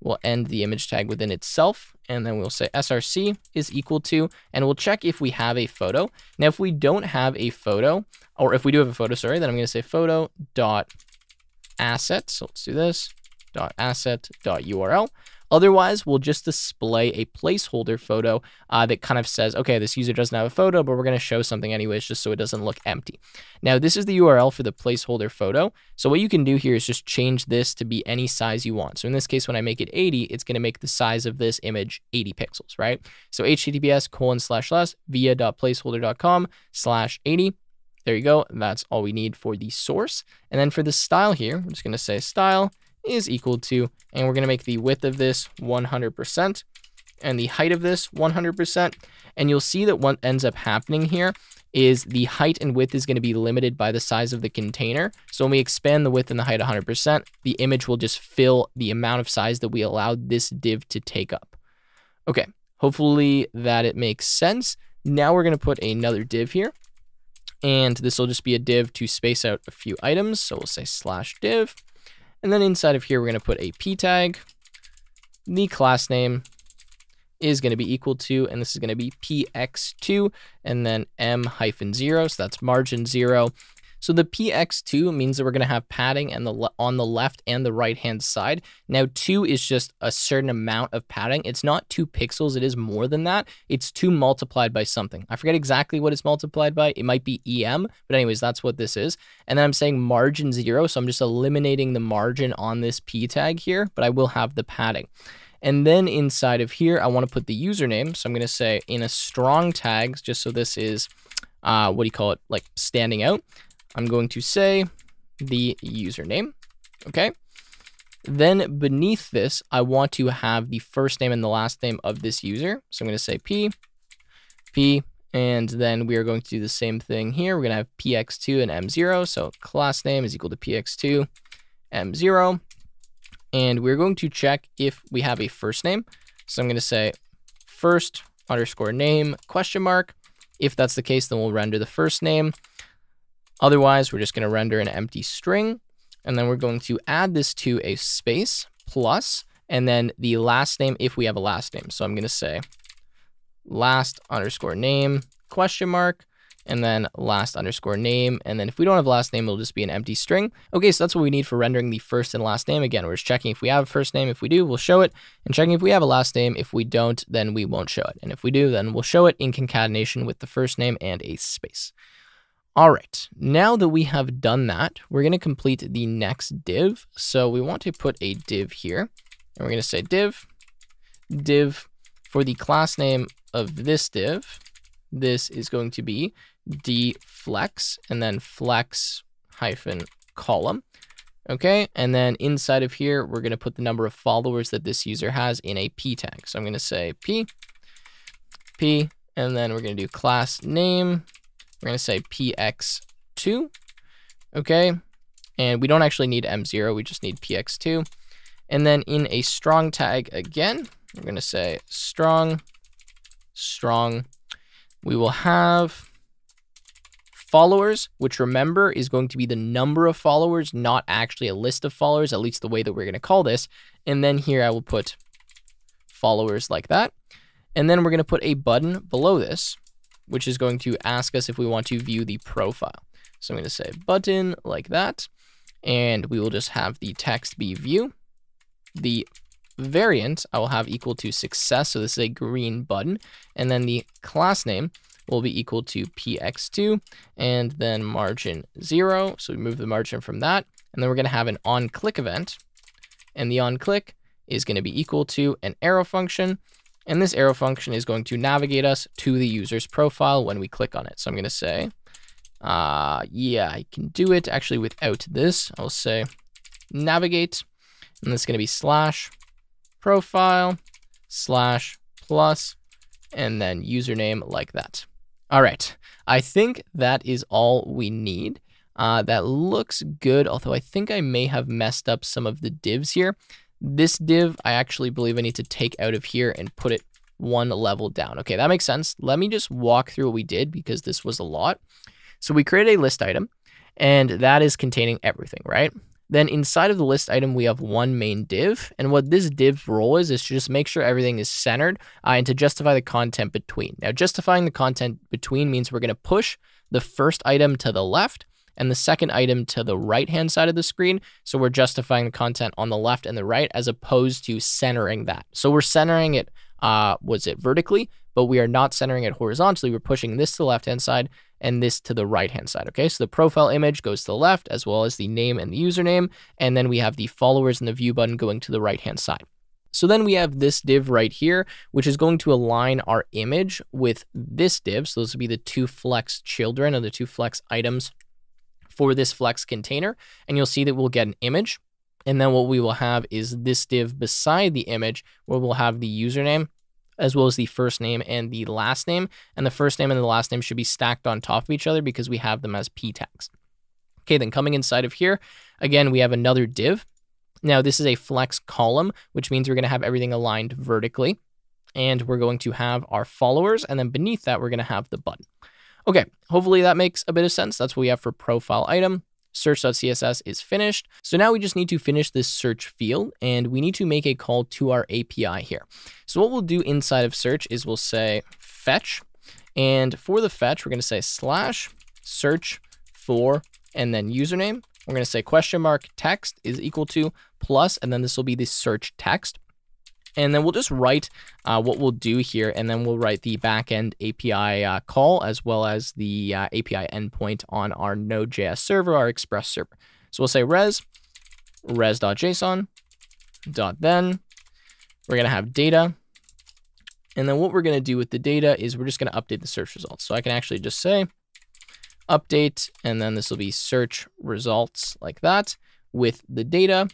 we'll end the image tag within itself, and then we'll say src is equal to, and we'll check if we have a photo. Now, if we don't have a photo, or if we do have a photo, sorry, then I'm going to say photo dot asset. So let's do this dot asset dot URL. Otherwise, we'll just display a placeholder photo uh, that kind of says, okay, this user doesn't have a photo, but we're going to show something anyways, just so it doesn't look empty. Now, this is the URL for the placeholder photo. So what you can do here is just change this to be any size you want. So in this case, when I make it 80, it's going to make the size of this image 80 pixels, right? So https colon slash slash via.placeholder.com slash 80 there you go. That's all we need for the source. And then for the style here, I'm just going to say style is equal to, and we're going to make the width of this 100% and the height of this 100%. And you'll see that what ends up happening here is the height and width is going to be limited by the size of the container. So when we expand the width and the height 100%, the image will just fill the amount of size that we allowed this div to take up. Okay, hopefully that it makes sense. Now we're going to put another div here. And this will just be a div to space out a few items. So we'll say slash div. And then inside of here, we're going to put a p tag. The class name is going to be equal to, and this is going to be px2 and then m hyphen zero. So that's margin zero. So the PX2 means that we're going to have padding and the on the left and the right hand side. Now 2 is just a certain amount of padding. It's not 2 pixels, it is more than that. It's 2 multiplied by something. I forget exactly what it's multiplied by. It might be EM, but anyways, that's what this is. And then I'm saying margin 0, so I'm just eliminating the margin on this P tag here, but I will have the padding. And then inside of here, I want to put the username. So I'm going to say in a strong tags, just so this is, uh, what do you call it, like standing out. I'm going to say the username, okay? Then beneath this, I want to have the first name and the last name of this user. So I'm going to say P, P, and then we are going to do the same thing here. We're going to have px2 and m0. So class name is equal to px2, m0. And we're going to check if we have a first name. So I'm going to say first underscore name question mark. If that's the case, then we'll render the first name. Otherwise, we're just going to render an empty string, and then we're going to add this to a space plus, and then the last name if we have a last name. So I'm going to say last underscore name question mark and then last underscore name. And then if we don't have last name, it'll just be an empty string. Okay, so that's what we need for rendering the first and last name. Again, we're just checking if we have a first name. If we do, we'll show it. And checking if we have a last name. If we don't, then we won't show it. And if we do, then we'll show it in concatenation with the first name and a space. All right, now that we have done that, we're going to complete the next div. So we want to put a div here, and we're going to say div, div for the class name of this div. This is going to be dflex and then flex hyphen column. Okay, and then inside of here, we're going to put the number of followers that this user has in a p tag. So I'm going to say p, p, and then we're going to do class name. We're going to say px2. Okay, and we don't actually need m0, we just need px2. And then in a strong tag again, we're going to say strong, strong. We will have followers, which remember is going to be the number of followers, not actually a list of followers, at least the way that we're going to call this. And then here I will put followers like that. And then we're going to put a button below this, which is going to ask us if we want to view the profile. So I'm going to say button like that. And we will just have the text be view. The variant I will have equal to success. So this is a green button. And then the class name will be equal to px2 and then margin 0. So we move the margin from that. And then we're going to have an on-click event. And the on-click is going to be equal to an arrow function. And this arrow function is going to navigate us to the user's profile when we click on it. So I'm going to say, uh, yeah, I can do it actually without this. I'll say navigate, and this is going to be slash profile slash plus, and then username like that. All right. I think that is all we need. Uh, that looks good, although I think I may have messed up some of the divs here. This div, I actually believe I need to take out of here and put it one level down. Okay, that makes sense. Let me just walk through what we did because this was a lot. So we created a list item, and that is containing everything, right? Then inside of the list item, we have one main div. And what this div's role is, is to just make sure everything is centered uh, and to justify the content between. Now, justifying the content between means we're going to push the first item to the left and the second item to the right-hand side of the screen. So we're justifying the content on the left and the right as opposed to centering that. So we're centering it, uh, was it vertically, but we are not centering it horizontally. We're pushing this to the left-hand side and this to the right hand side. Okay, so the profile image goes to the left as well as the name and the username. And then we have the followers and the view button going to the right hand side. So then we have this div right here, which is going to align our image with this div. So those would be the two flex children or the two flex items for this flex container. And you'll see that we'll get an image. And then what we will have is this div beside the image where we'll have the username as well as the first name and the last name. And the first name and the last name should be stacked on top of each other because we have them as p tags. Okay, then coming inside of here, again, we have another div. Now, this is a flex column, which means we're going to have everything aligned vertically. And we're going to have our followers. And then beneath that, we're going to have the button. Okay, hopefully that makes a bit of sense. That's what we have for profile item search.css is finished. So now we just need to finish this search field and we need to make a call to our API here. So what we'll do inside of search is we'll say fetch. And for the fetch, we're going to say slash search for and then username. We're going to say question mark text is equal to plus, and then this will be the search text. And then we'll just write uh, what we'll do here, and then we'll write the backend API uh, call as well as the uh, API endpoint on our Node.js server, our Express server. So we'll say res, res.json, dot then. We're going to have data. And then what we're going to do with the data is we're just going to update the search results. So I can actually just say update, and then this will be search results like that with the data.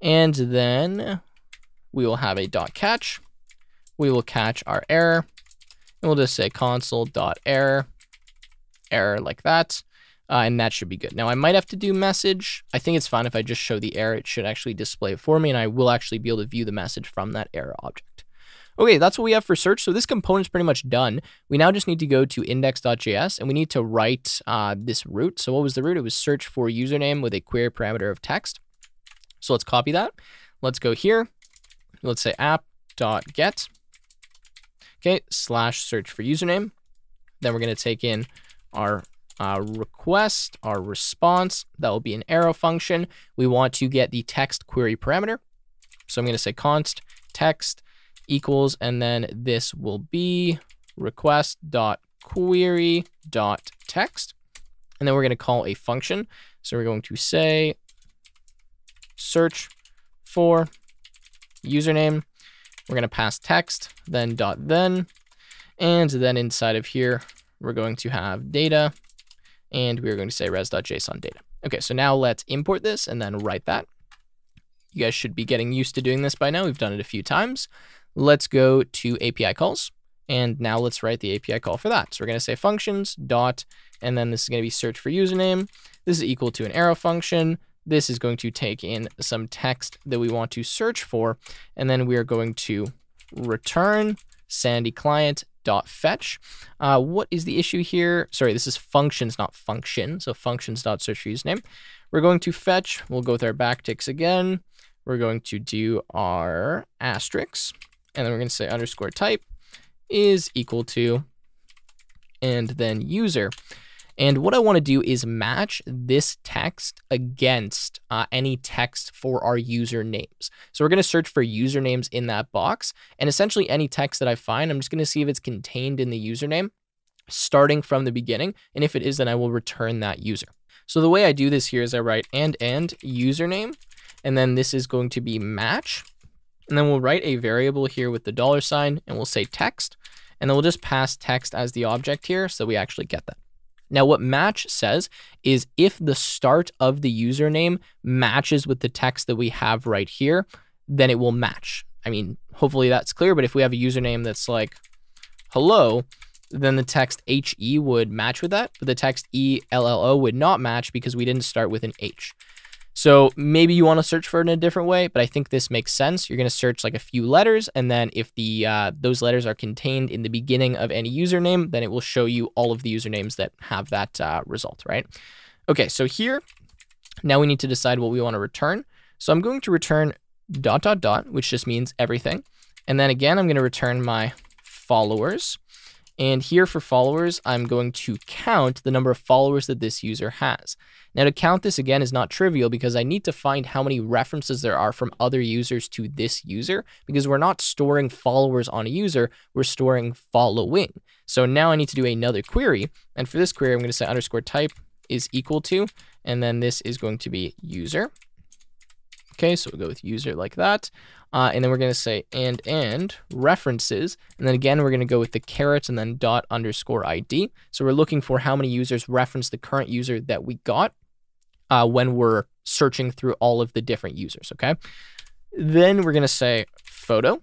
And then we will have a dot catch. We will catch our error. And we'll just say console dot error, error like that. Uh, and that should be good. Now I might have to do message. I think it's fine if I just show the error. It should actually display it for me and I will actually be able to view the message from that error object. Okay, that's what we have for search. So this component is pretty much done. We now just need to go to index.js and we need to write uh, this route. So what was the route? It was search for username with a query parameter of text. So let's copy that. Let's go here let's say app.get, okay, slash search for username. Then we're going to take in our uh, request, our response. That will be an arrow function. We want to get the text query parameter. So I'm going to say const text equals, and then this will be request dot query dot text. And then we're going to call a function. So we're going to say search for username. We're going to pass text, then dot then. And then inside of here, we're going to have data and we're going to say res.json data. Okay, so now let's import this and then write that. You guys should be getting used to doing this by now. We've done it a few times. Let's go to API calls. And now let's write the API call for that. So we're going to say functions dot, and then this is going to be search for username. This is equal to an arrow function. This is going to take in some text that we want to search for. And then we are going to return Sanity client dot fetch. Uh, what is the issue here? Sorry, this is functions, not function. So functions dot search for username. We're going to fetch. We'll go with our backticks again. We're going to do our asterisk, and then we're going to say underscore type is equal to, and then user. And what I want to do is match this text against uh, any text for our usernames. So we're going to search for usernames in that box. And essentially any text that I find, I'm just going to see if it's contained in the username starting from the beginning. And if it is, then I will return that user. So the way I do this here is I write and and username, and then this is going to be match. And then we'll write a variable here with the dollar sign and we'll say text. And then we'll just pass text as the object here so we actually get that. Now, what match says is if the start of the username matches with the text that we have right here, then it will match. I mean, hopefully that's clear, but if we have a username that's like hello, then the text HE would match with that, but the text ELLO would not match because we didn't start with an H. So maybe you want to search for it in a different way, but I think this makes sense. You're going to search like a few letters, and then if the uh, those letters are contained in the beginning of any username, then it will show you all of the usernames that have that uh, result, right? Okay, so here, now we need to decide what we want to return. So I'm going to return dot dot dot, which just means everything. And then again, I'm going to return my followers. And here for followers, I'm going to count the number of followers that this user has. Now to count this again is not trivial because I need to find how many references there are from other users to this user because we're not storing followers on a user, we're storing following. So now I need to do another query. And for this query, I'm going to say underscore type is equal to, and then this is going to be user. Okay, so we'll go with user like that. Uh, and then we're going to say and and references. And then again, we're going to go with the caret and then dot underscore ID. So we're looking for how many users reference the current user that we got uh, when we're searching through all of the different users, okay? Then we're going to say photo.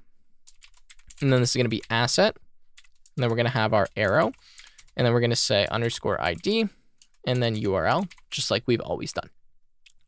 And then this is going to be asset. And then we're going to have our arrow. And then we're going to say underscore ID and then URL, just like we've always done.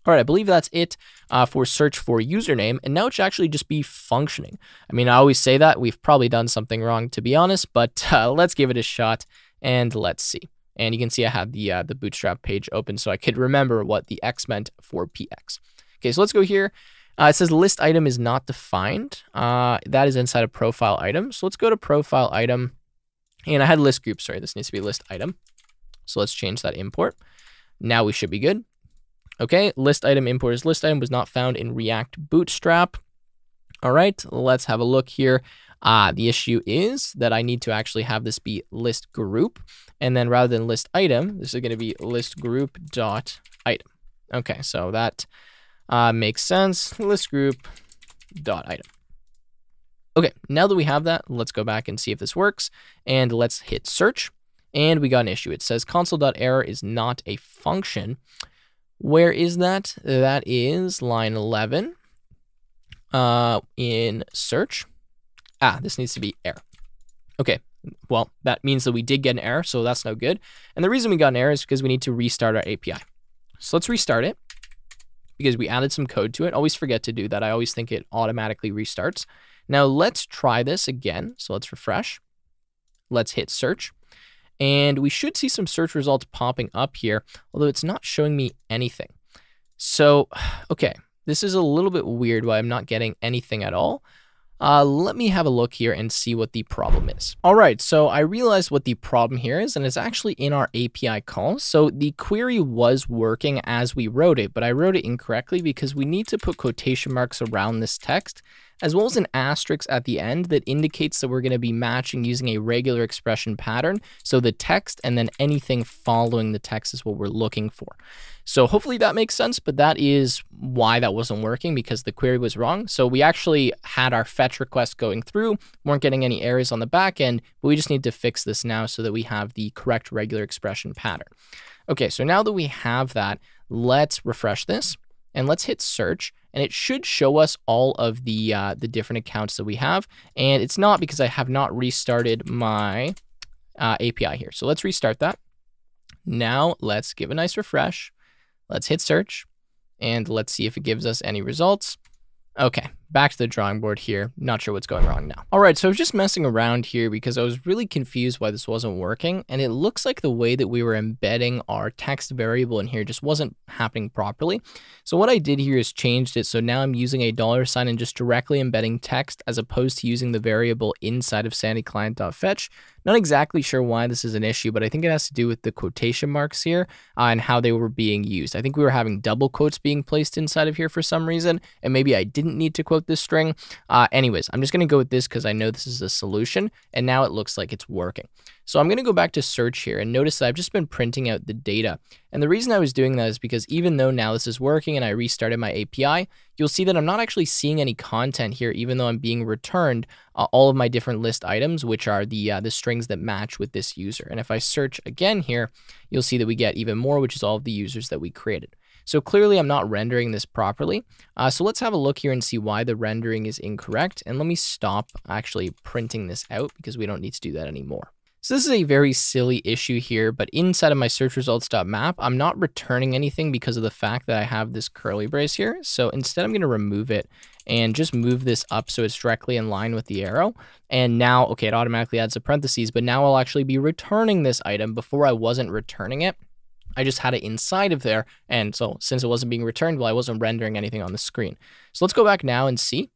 All right, I believe that's it uh, for search for username. And now it should actually just be functioning. I mean, I always say that. We've probably done something wrong, to be honest, but uh, let's give it a shot and let's see. And you can see I had the, uh, the Bootstrap page open so I could remember what the X meant for PX. Okay, so let's go here. Uh, it says list item is not defined. Uh, that is inside of profile item. So let's go to profile item. And I had list group. Sorry, this needs to be list item. So let's change that import. Now we should be good. Okay, list item importers list item was not found in React Bootstrap. All right, let's have a look here. Uh, the issue is that I need to actually have this be list group. And then rather than list item, this is going to be list group dot item. Okay, so that uh, makes sense. List group dot item. Okay, now that we have that, let's go back and see if this works. And let's hit search. And we got an issue. It says console.error is not a function. Where is that? That is line 11 uh, in search. Ah, this needs to be error. Okay, well, that means that we did get an error, so that's no good. And the reason we got an error is because we need to restart our API. So let's restart it because we added some code to it. Always forget to do that. I always think it automatically restarts. Now let's try this again. So let's refresh. Let's hit search. And we should see some search results popping up here, although it's not showing me anything. So, okay, this is a little bit weird why I'm not getting anything at all. Uh, let me have a look here and see what the problem is. All right, so I realized what the problem here is, and it's actually in our API call. So the query was working as we wrote it, but I wrote it incorrectly because we need to put quotation marks around this text as well as an asterisk at the end that indicates that we're going to be matching using a regular expression pattern. So the text and then anything following the text is what we're looking for. So hopefully that makes sense, but that is why that wasn't working because the query was wrong. So we actually had our fetch request going through, weren't getting any errors on the back end, but we just need to fix this now so that we have the correct regular expression pattern. Okay, so now that we have that, let's refresh this and let's hit search and it should show us all of the uh, the different accounts that we have. And it's not because I have not restarted my uh, API here. So let's restart that. Now let's give a nice refresh. Let's hit search and let's see if it gives us any results. Okay, back to the drawing board here. Not sure what's going wrong now. All right, so I was just messing around here because I was really confused why this wasn't working. And it looks like the way that we were embedding our text variable in here just wasn't happening properly. So what I did here is changed it. So now I'm using a dollar sign and just directly embedding text as opposed to using the variable inside of sanityclient.fetch. Not exactly sure why this is an issue, but I think it has to do with the quotation marks here uh, and how they were being used. I think we were having double quotes being placed inside of here for some reason, and maybe I didn't need to quote this string. Uh, anyways, I'm just going to go with this because I know this is a solution, and now it looks like it's working. So I'm going to go back to search here and notice that I've just been printing out the data. And the reason I was doing that is because even though now this is working and I restarted my API, you'll see that I'm not actually seeing any content here, even though I'm being returned uh, all of my different list items, which are the, uh, the strings that match with this user. And if I search again here, you'll see that we get even more, which is all of the users that we created. So clearly I'm not rendering this properly. Uh, so let's have a look here and see why the rendering is incorrect. And let me stop actually printing this out because we don't need to do that anymore. So this is a very silly issue here, but inside of my search results.map, I'm not returning anything because of the fact that I have this curly brace here. So instead, I'm going to remove it and just move this up so it's directly in line with the arrow. And now, okay, it automatically adds the parentheses, but now I'll actually be returning this item before I wasn't returning it. I just had it inside of there. And so since it wasn't being returned, well, I wasn't rendering anything on the screen. So let's go back now and see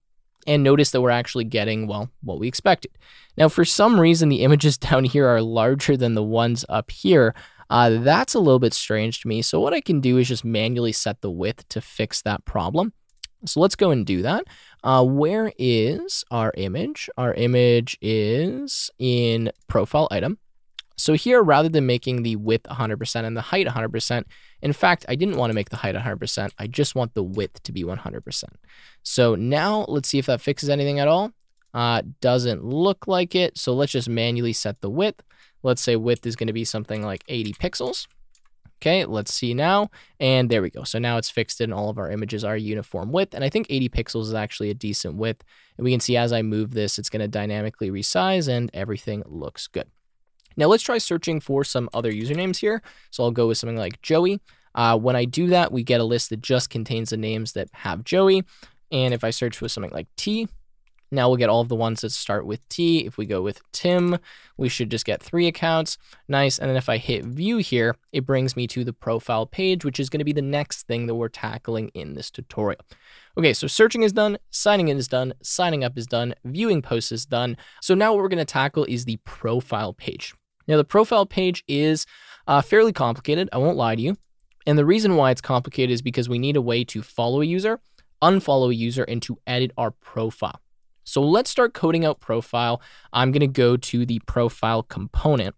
and notice that we're actually getting, well, what we expected. Now, for some reason, the images down here are larger than the ones up here. Uh, that's a little bit strange to me. So what I can do is just manually set the width to fix that problem. So let's go and do that. Uh, where is our image? Our image is in profile item. So here, rather than making the width 100% and the height 100%, in fact, I didn't want to make the height 100%. I just want the width to be 100%. So now let's see if that fixes anything at all. Uh, doesn't look like it. So let's just manually set the width. Let's say width is going to be something like 80 pixels. Okay, let's see now. And there we go. So now it's fixed and all of our images are uniform width. And I think 80 pixels is actually a decent width. And we can see as I move this, it's going to dynamically resize and everything looks good. Now let's try searching for some other usernames here. So I'll go with something like Joey. Uh, when I do that, we get a list that just contains the names that have Joey. And if I search with something like T, now we'll get all of the ones that start with T. If we go with Tim, we should just get three accounts. Nice. And then if I hit view here, it brings me to the profile page, which is going to be the next thing that we're tackling in this tutorial. Okay, so searching is done, signing in is done, signing up is done, viewing posts is done. So now what we're going to tackle is the profile page. Now, the profile page is uh, fairly complicated. I won't lie to you. And the reason why it's complicated is because we need a way to follow a user, unfollow a user, and to edit our profile. So let's start coding out profile. I'm going to go to the profile component.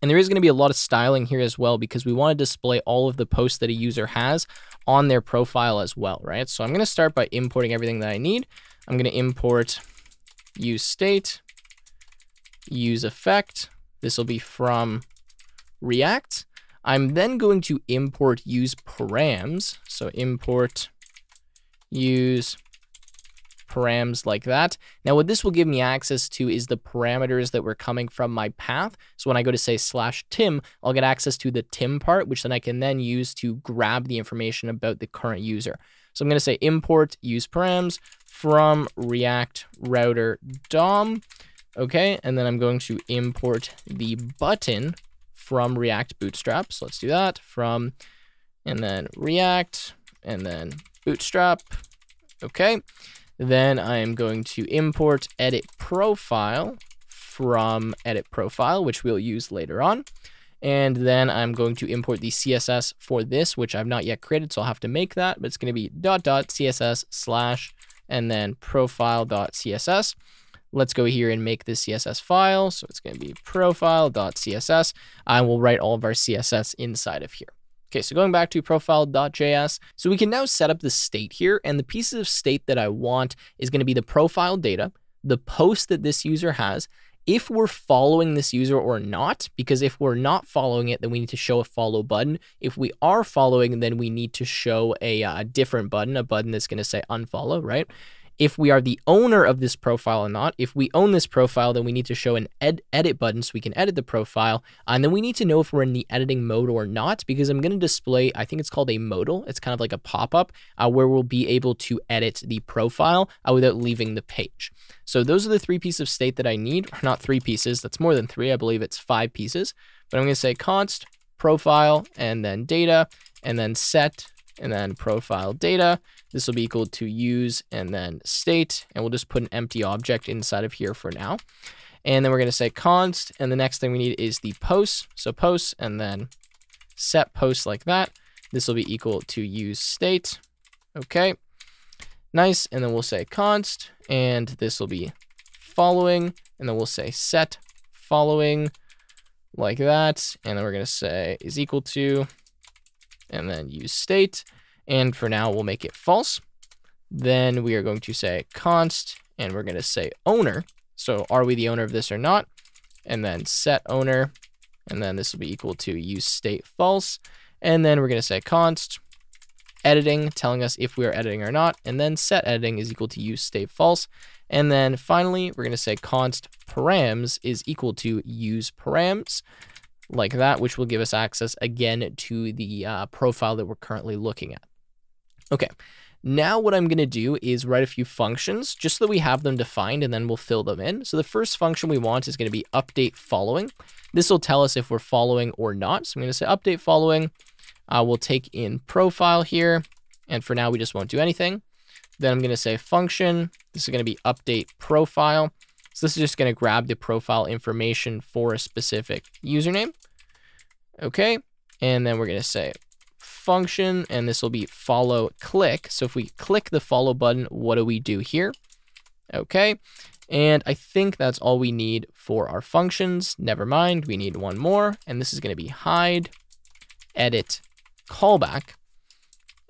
And there is going to be a lot of styling here as well because we want to display all of the posts that a user has on their profile as well, right? So I'm going to start by importing everything that I need. I'm going to import use state, use effect, this will be from React. I'm then going to import use params. So import use params like that. Now what this will give me access to is the parameters that were coming from my path. So when I go to say slash Tim, I'll get access to the Tim part, which then I can then use to grab the information about the current user. So I'm going to say import use params from React router DOM. Okay, and then I'm going to import the button from React Bootstrap. So let's do that from, and then React, and then Bootstrap. Okay, Then I am going to import edit profile from edit profile, which we'll use later on. And then I'm going to import the CSS for this, which I've not yet created, so I'll have to make that, but it's going to be dot dot CSS slash and then profile dot CSS. Let's go here and make this CSS file. So it's going to be profile.css. I will write all of our CSS inside of here. Okay, so going back to profile.js, so we can now set up the state here, and the pieces of state that I want is going to be the profile data, the post that this user has, if we're following this user or not, because if we're not following it, then we need to show a follow button. If we are following, then we need to show a, uh, different button, a button that's going to say unfollow, right? If we are the owner of this profile or not. If we own this profile, then we need to show an ed edit button so we can edit the profile. And then we need to know if we're in the editing mode or not, because I'm going to display, I think it's called a modal. It's kind of like a pop-up uh, where we'll be able to edit the profile uh, without leaving the page. So those are the three pieces of state that I need, or not three pieces. That's more than three. I believe it's five pieces. But I'm going to say const profile and then data and then set and then profile data. This will be equal to use and then state, and we'll just put an empty object inside of here for now. And then we're going to say const, and the next thing we need is the post. So post and then set post like that. This will be equal to use state. Okay, nice. And then we'll say const, and this will be following, and then we'll say set following like that. And then we're going to say is equal to and then use state. And for now, we'll make it false. Then we are going to say const, and we're going to say owner. So are we the owner of this or not? And then set owner, and then this will be equal to use state false. And then we're going to say const editing, telling us if we are editing or not. And then set editing is equal to use state false. And then finally, we're going to say const params is equal to use params like that, which will give us access again to the uh, profile that we're currently looking at. Okay, now what I'm going to do is write a few functions just so that we have them defined and then we'll fill them in. So the first function we want is going to be update following. This will tell us if we're following or not. So I'm going to say update following. Uh, we'll take in profile here. And for now, we just won't do anything. Then I'm going to say function. This is going to be update profile. So this is just going to grab the profile information for a specific username. Okay. And then we're going to say function, and this will be follow click. So if we click the follow button, what do we do here? Okay. And I think that's all we need for our functions. Never mind, we need one more. And this is going to be hide, edit, callback.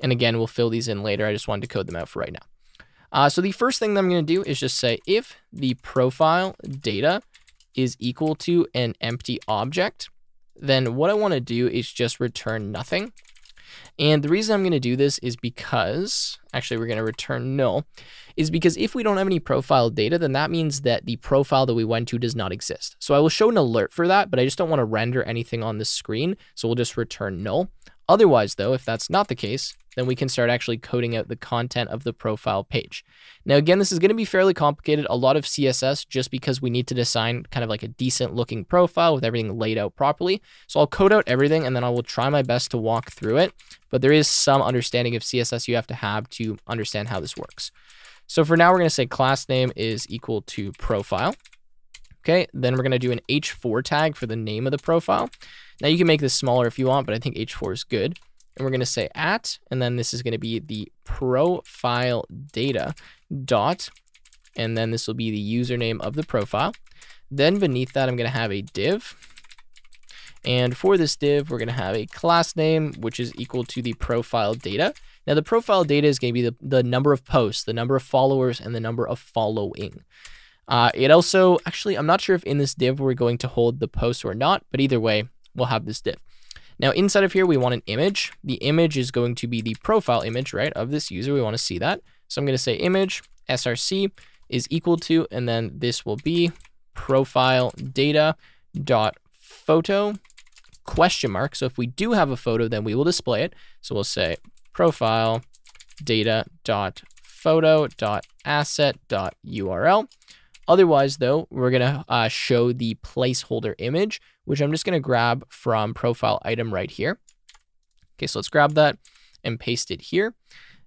And again, we'll fill these in later. I just wanted to code them out for right now. Uh, so the first thing that I'm going to do is just say if the profile data is equal to an empty object, then what I want to do is just return nothing. And the reason I'm going to do this is because, actually we're going to return null, is because if we don't have any profile data, then that means that the profile that we went to does not exist. So I will show an alert for that, but I just don't want to render anything on the screen. So we'll just return null. Otherwise, though, if that's not the case, then we can start actually coding out the content of the profile page. Now, again, this is going to be fairly complicated, a lot of CSS just because we need to design kind of like a decent looking profile with everything laid out properly. So I'll code out everything and then I will try my best to walk through it. But there is some understanding of CSS you have to have to understand how this works. So for now, we're going to say class name is equal to profile. Okay, then we're going to do an H4 tag for the name of the profile. Now you can make this smaller if you want, but I think H4 is good. And we're going to say at, and then this is going to be the profile data dot, and then this will be the username of the profile. Then beneath that, I'm going to have a div. And for this div, we're going to have a class name, which is equal to the profile data. Now, the profile data is going to be the, the number of posts, the number of followers, and the number of following. Uh, it also, actually, I'm not sure if in this div we're going to hold the post or not, but either way, we'll have this div. Now inside of here, we want an image. The image is going to be the profile image, right, of this user. We want to see that. So I'm going to say image src is equal to, and then this will be profile data dot photo question mark. So if we do have a photo, then we will display it. So we'll say profile data dot photo dot asset dot url. Otherwise, though, we're going to uh, show the placeholder image, which I'm just going to grab from profile item right here. Okay, so let's grab that and paste it here.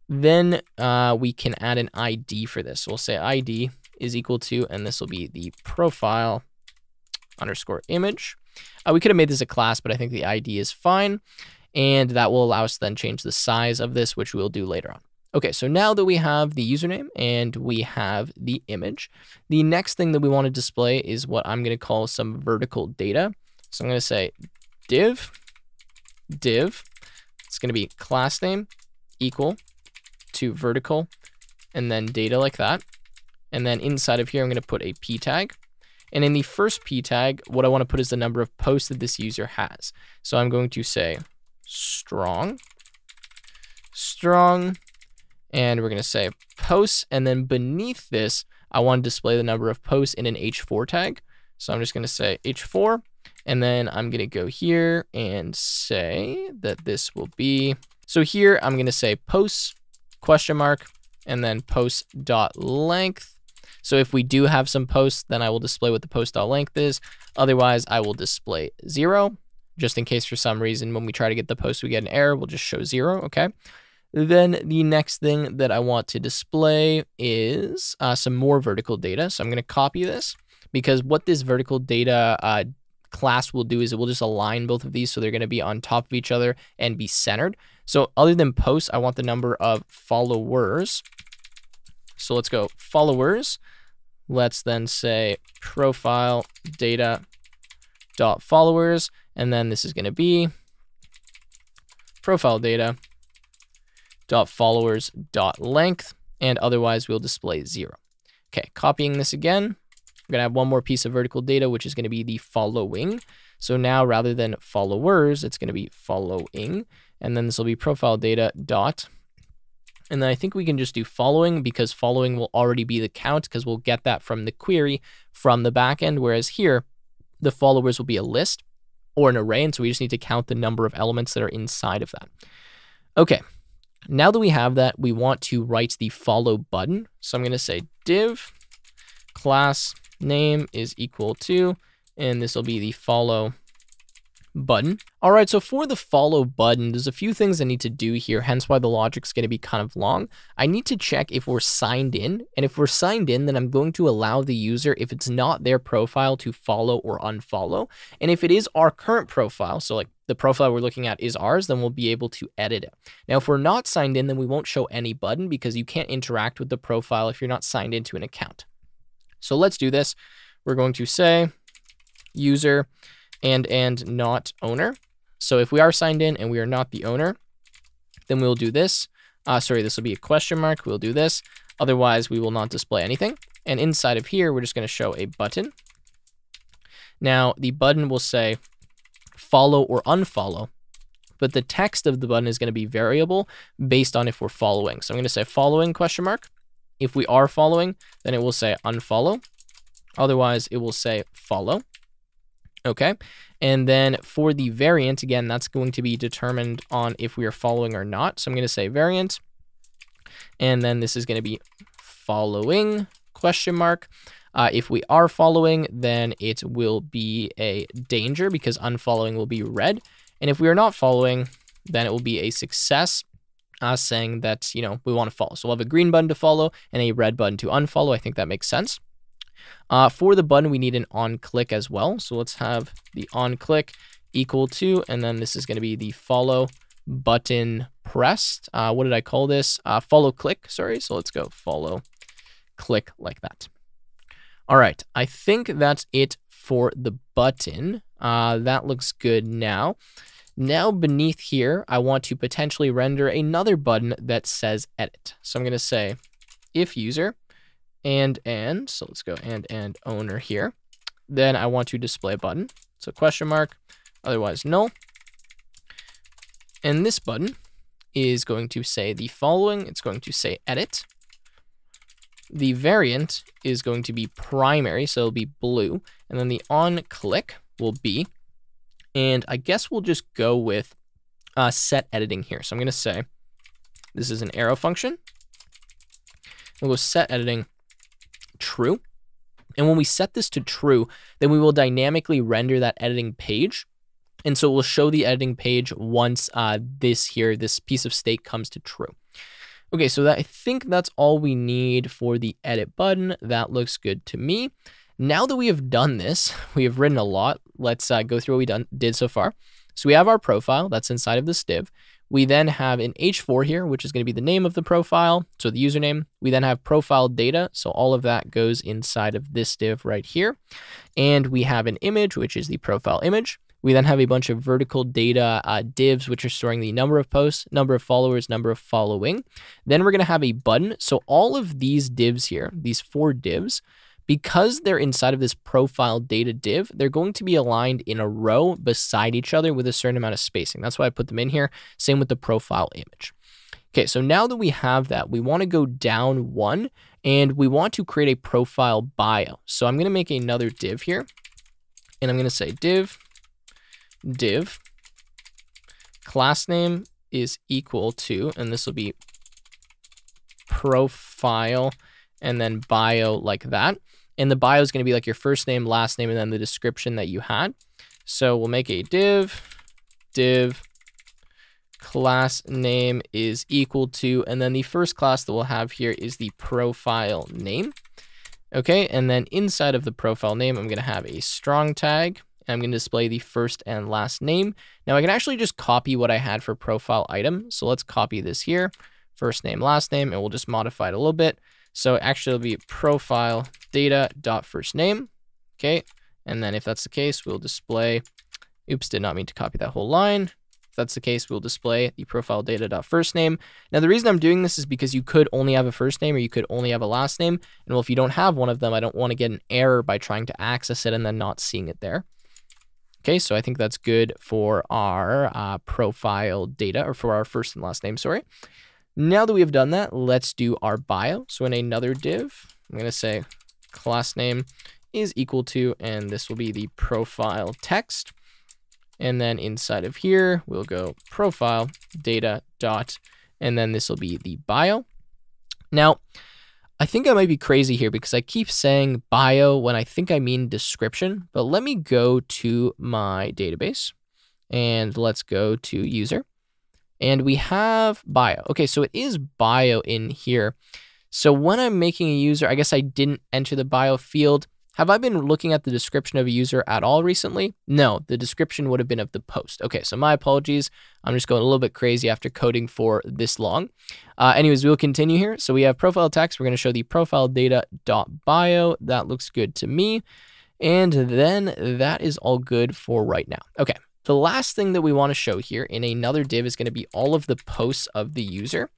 Then uh, we can add an ID for this. So we'll say ID is equal to, and this will be the profile underscore image. Uh, we could have made this a class, but I think the ID is fine. And that will allow us to then change the size of this, which we'll do later on. Okay, so now that we have the username and we have the image, the next thing that we want to display is what I'm going to call some vertical data. So I'm going to say div, div, it's going to be class name equal to vertical and then data like that. And then inside of here, I'm going to put a p tag. And in the first p tag, what I want to put is the number of posts that this user has. So I'm going to say strong, strong, and we're going to say posts. And then beneath this, I want to display the number of posts in an H4 tag. So I'm just going to say H4. And then I'm going to go here and say that this will be, so here I'm going to say posts question mark and then post dot length. So if we do have some posts, then I will display what the post dot length is. Otherwise, I will display zero, just in case for some reason when we try to get the post, we get an error, we'll just show zero, okay? Then the next thing that I want to display is uh, some more vertical data. So I'm going to copy this because what this vertical data uh, class will do is it will just align both of these so they're going to be on top of each other and be centered. So other than posts, I want the number of followers. So let's go followers. Let's then say profile data dot followers, and then this is going to be profile data dot followers dot length, and otherwise we'll display zero. Okay, copying this again, we're gonna have one more piece of vertical data, which is gonna be the following. So now rather than followers, it's gonna be following, and then this will be profile data dot, and then I think we can just do following because following will already be the count because we'll get that from the query from the backend, whereas here, the followers will be a list or an array, and so we just need to count the number of elements that are inside of that. Okay, now that we have that, we want to write the follow button. So I'm going to say div class name is equal to, and this will be the follow button. All right, so for the follow button, there's a few things I need to do here, hence why the logic's going to be kind of long. I need to check if we're signed in, and if we're signed in, then I'm going to allow the user, if it's not their profile, to follow or unfollow. And if it is our current profile, so like the profile we're looking at is ours, then we'll be able to edit it. Now, if we're not signed in, then we won't show any button because you can't interact with the profile if you're not signed into an account. So let's do this. We're going to say user and and not owner. So if we are signed in and we are not the owner, then we'll do this. Uh, sorry, this will be a question mark. We'll do this. Otherwise, we will not display anything. And inside of here, we're just going to show a button. Now, the button will say follow or unfollow, but the text of the button is going to be variable based on if we're following. So I'm going to say following question mark. If we are following, then it will say unfollow. Otherwise, it will say follow. Okay. And then for the variant, again, that's going to be determined on if we are following or not. So I'm going to say variant. And then this is going to be following question mark. Uh, if we are following, then it will be a danger because unfollowing will be red. And if we are not following, then it will be a success uh, saying that, you know, we want to follow. So we'll have a green button to follow and a red button to unfollow. I think that makes sense. Uh, for the button, we need an on click as well. So let's have the on click equal to, and then this is going to be the follow button pressed. Uh, what did I call this? Uh, follow click, sorry. So let's go follow click like that. All right, I think that's it for the button. Uh, that looks good now. Now beneath here, I want to potentially render another button that says edit. So I'm going to say if user and and, so let's go and and owner here. Then I want to display button. So question mark, otherwise null. And this button is going to say the following. It's going to say edit. The variant is going to be primary, so it'll be blue. And then the on click will be, and I guess we'll just go with uh, set editing here. So I'm going to say this is an arrow function. We'll go set editing true. And when we set this to true, then we will dynamically render that editing page. And so we'll show the editing page once uh, this here, this piece of state comes to true. Okay, so that, I think that's all we need for the edit button. That looks good to me. Now that we have done this, we have written a lot. Let's uh, go through what we done did so far. So we have our profile that's inside of this div. We then have an H4 here, which is going to be the name of the profile, so the username. We then have profile data, so all of that goes inside of this div right here. And we have an image, which is the profile image. We then have a bunch of vertical data uh, divs, which are storing the number of posts, number of followers, number of following. Then we're going to have a button. So all of these divs here, these four divs, because they're inside of this profile data div, they're going to be aligned in a row beside each other with a certain amount of spacing. That's why I put them in here. Same with the profile image. Okay, so now that we have that, we want to go down one and we want to create a profile bio. So I'm going to make another div here and I'm going to say div, div, class name is equal to, and this will be profile and then bio like that. And the bio is going to be like your first name, last name, and then the description that you had. So we'll make a div, div, class name is equal to, and then the first class that we'll have here is the profile name. Okay, and then inside of the profile name, I'm going to have a strong tag. I'm going to display the first and last name. Now I can actually just copy what I had for profile item. So let's copy this here, first name, last name, and we'll just modify it a little bit. So actually it'll be profile data dot first name. Okay. And then if that's the case, we'll display, oops, did not mean to copy that whole line. If that's the case, we'll display the profile data dot first name. Now the reason I'm doing this is because you could only have a first name or you could only have a last name. And well, if you don't have one of them, I don't want to get an error by trying to access it and then not seeing it there. Okay, so I think that's good for our uh, profile data or for our first and last name, sorry. Now that we have done that, let's do our bio. So in another div, I'm going to say class name is equal to, and this will be the profile text. And then inside of here, we'll go profile data dot, and then this will be the bio. Now, I think I might be crazy here because I keep saying bio when I think I mean description, but let me go to my database and let's go to user. And we have bio. Okay, so it is bio in here. So when I'm making a user, I guess I didn't enter the bio field. Have I been looking at the description of a user at all recently? No, the description would have been of the post. Okay, so my apologies. I'm just going a little bit crazy after coding for this long. Uh, anyways, we'll continue here. So we have profile text. We're going to show the profile data dot bio. That looks good to me. And then that is all good for right now. Okay, the last thing that we want to show here in another div is going to be all of the posts of the user.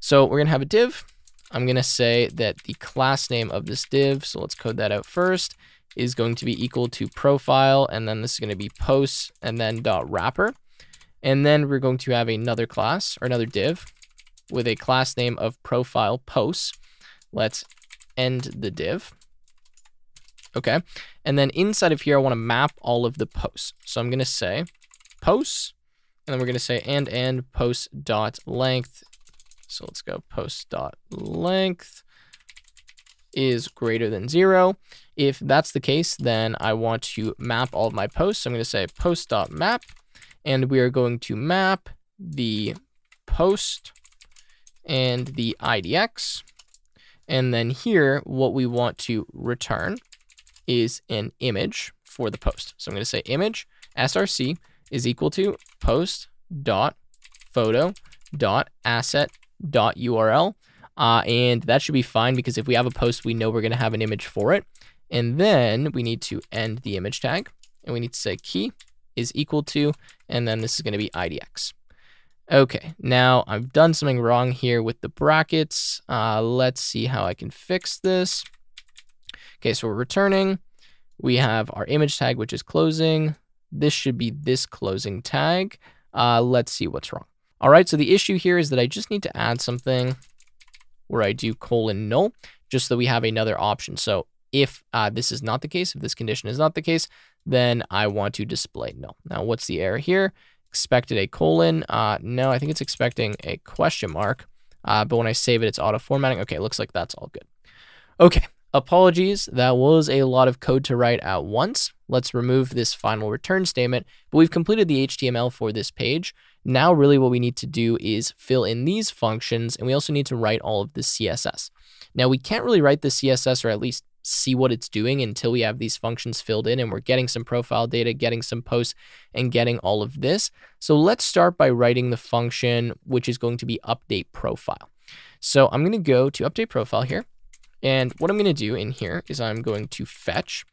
So we're going to have a div. I'm going to say that the class name of this div, so let's code that out first, is going to be equal to profile, and then this is going to be posts, and then dot wrapper. And then we're going to have another class, or another div, with a class name of profile posts. Let's end the div. Okay. And then inside of here, I want to map all of the posts. So I'm going to say posts, and then we're going to say and and post dot length. So let's go post dot length is greater than zero. If that's the case, then I want to map all of my posts. I'm going to say post dot map, and we are going to map the post and the IDX. And then here, what we want to return is an image for the post. So I'm going to say image src is equal to post dot photo dot asset dot url. Uh, and that should be fine because if we have a post, we know we're going to have an image for it. And then we need to end the image tag and we need to say key is equal to, and then this is going to be IDX. Okay, now I've done something wrong here with the brackets. Uh, let's see how I can fix this. Okay, so we're returning. We have our image tag, which is closing. This should be this closing tag. Uh, let's see what's wrong. All right, so the issue here is that I just need to add something where I do colon null, just so we have another option. So if uh, this is not the case, if this condition is not the case, then I want to display null. Now, what's the error here? Expected a colon. Uh, no, I think it's expecting a question mark. Uh, but when I save it, it's auto formatting. Okay, looks like that's all good. Okay, Apologies, that was a lot of code to write at once. Let's remove this final return statement, but we've completed the HTML for this page. Now, really what we need to do is fill in these functions, and we also need to write all of the CSS. Now, we can't really write the CSS, or at least see what it's doing until we have these functions filled in and we're getting some profile data, getting some posts, and getting all of this. So let's start by writing the function, which is going to be update profile. So I'm going to go to update profile here. And what I'm going to do in here is I'm going to fetch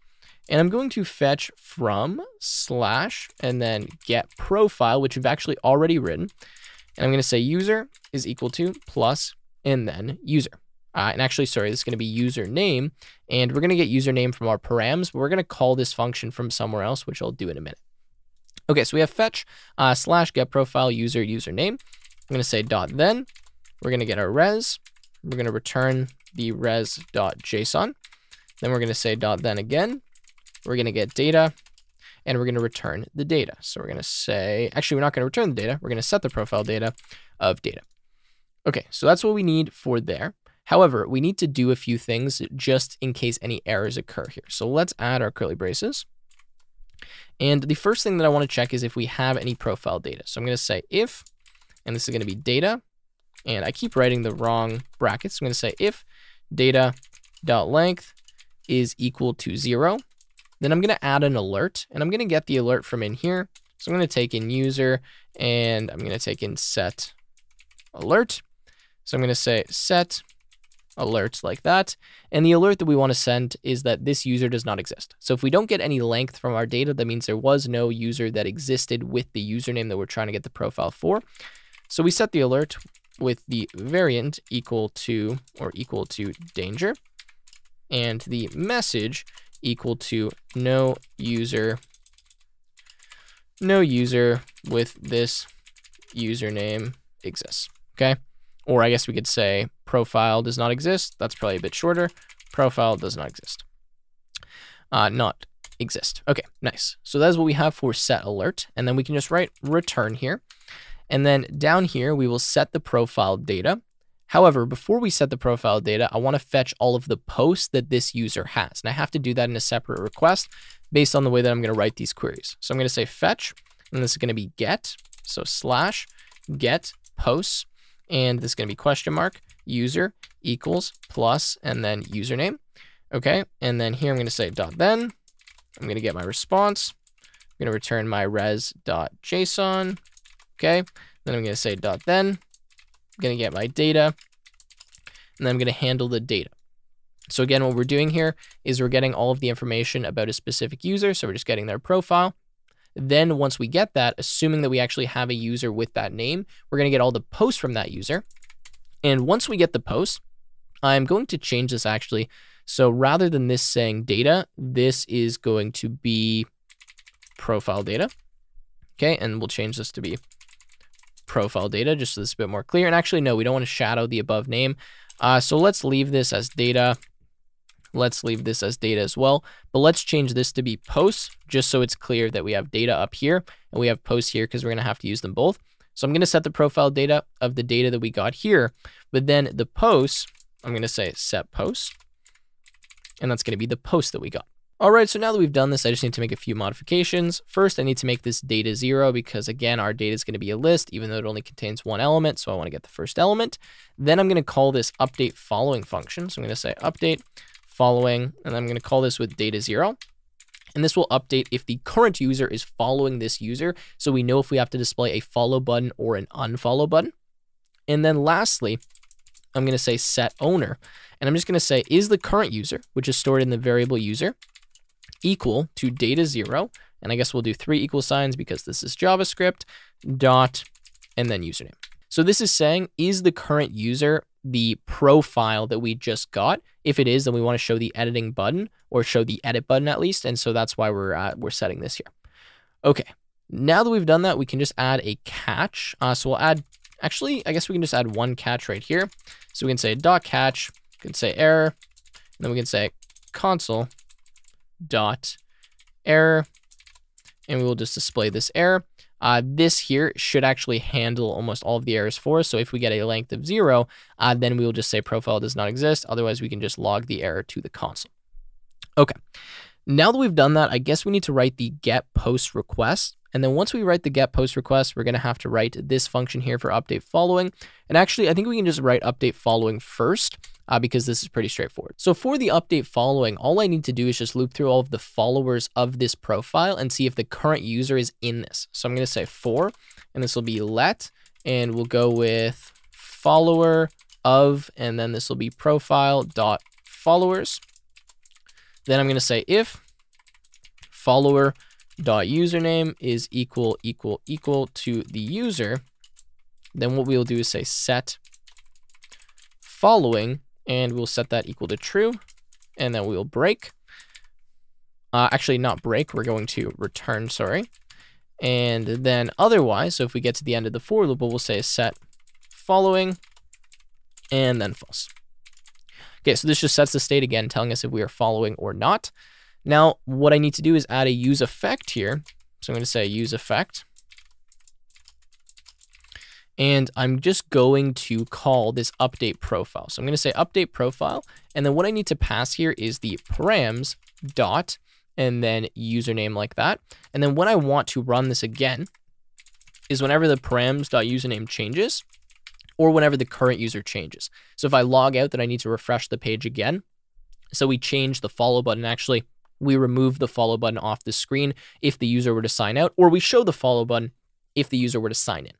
and I'm going to fetch from slash and then get profile, which we've actually already written. And I'm going to say user is equal to plus and then user. Uh, and actually, sorry, this is going to be username. And we're going to get username from our params, but we're going to call this function from somewhere else, which I'll do in a minute. Okay, so we have fetch uh, slash get profile user username. I'm going to say dot then. We're going to get our res. We're going to return the res.json. Then we're going to say dot then again. We're going to get data and we're going to return the data. So we're going to say, actually, we're not going to return the data. We're going to set the profile data of data. Okay, so that's what we need for there. However, we need to do a few things just in case any errors occur here. So let's add our curly braces. And the first thing that I want to check is if we have any profile data. So I'm going to say if, and this is going to be data, and I keep writing the wrong brackets. I'm going to say if data dot length is equal to zero, then I'm going to add an alert and I'm going to get the alert from in here. So I'm going to take in user and I'm going to take in set alert. So I'm going to say set alert like that. And the alert that we want to send is that this user does not exist. So if we don't get any length from our data, that means there was no user that existed with the username that we're trying to get the profile for. So we set the alert with the variant equal to or equal to danger and the message equal to no user no user with this username exists. Okay. Or I guess we could say profile does not exist. That's probably a bit shorter. Profile does not exist. Uh, not exist. Okay, nice. So that's what we have for set alert. And then we can just write return here. And then down here, we will set the profile data. However, before we set the profile data, I want to fetch all of the posts that this user has. And I have to do that in a separate request based on the way that I'm going to write these queries. So I'm going to say fetch, and this is going to be get. So slash get posts, and this is going to be question mark user equals plus and then username. Okay, and then here I'm going to say dot then. I'm going to get my response. I'm going to return my res.json. Okay, then I'm to say dot then. I'm going to get my data, and then I'm going to handle the data. So again, what we're doing here is we're getting all of the information about a specific user. So we're just getting their profile. Then once we get that, assuming that we actually have a user with that name, we're going to get all the posts from that user. And once we get the posts, I'm going to change this actually. So rather than this saying data, this is going to be profile data. Okay, and we'll change this to be profile data just so this is a bit more clear. And actually, no, we don't want to shadow the above name. Uh, so let's leave this as data. Let's leave this as data as well. But let's change this to be posts just so it's clear that we have data up here and we have posts here because we're going to have to use them both. So I'm going to set the profile data of the data that we got here. But then the posts, I'm going to say set posts. And that's going to be the post that we got. All right, so now that we've done this, I just need to make a few modifications. First, I need to make this data zero because again, our data is going to be a list, even though it only contains one element. So I want to get the first element. Then I'm going to call this update following function. So I'm going to say update following, and I'm going to call this with data zero. And this will update if the current user is following this user. So we know if we have to display a follow button or an unfollow button. And then lastly, I'm going to say set owner. And I'm just going to say, is the current user, which is stored in the variable user, equal to data zero, and I guess we'll do three equal signs because this is JavaScript, dot, and then username. So this is saying, is the current user the profile that we just got? If it is, then we want to show the editing button or show the edit button at least. And so that's why we're, uh, we're setting this here. Okay, now that we've done that, we can just add a catch. Uh, so we'll add, actually, I guess we can just add one catch right here. So we can say dot catch, we can say error, and then we can say console dot error, and we will just display this error. Uh, this here should actually handle almost all of the errors for us. So if we get a length of zero, uh, then we will just say profile does not exist. Otherwise, we can just log the error to the console. Okay. Now that we've done that, I guess we need to write the get post request And then once we write the get post request, we're going to have to write this function here for update following. And actually, I think we can just write update following first uh, because this is pretty straightforward. So for the update following, all I need to do is just loop through all of the followers of this profile and see if the current user is in this. So I'm going to say for, and this will be let, and we'll go with follower of, and then this will be profile dot followers. Then I'm going to say if follower dot username is equal equal equal to the user, then what we'll do is say set following, and we'll set that equal to true, and then we'll break. Uh, actually, not break, we're going to return, sorry. And then otherwise, so if we get to the end of the for loop, we'll say set following, and then false. Okay, so this just sets the state again, telling us if we are following or not. Now, what I need to do is add a use effect here. So I'm going to say use effect. And I'm just going to call this update profile. So I'm going to say update profile. And then what I need to pass here is the params dot and then username like that. And then when I want to run this again is whenever the params dot username changes or whenever the current user changes. So if I log out, then I need to refresh the page again. So we change the follow button. Actually, we remove the follow button off the screen if the user were to sign out, or we show the follow button if the user were to sign in.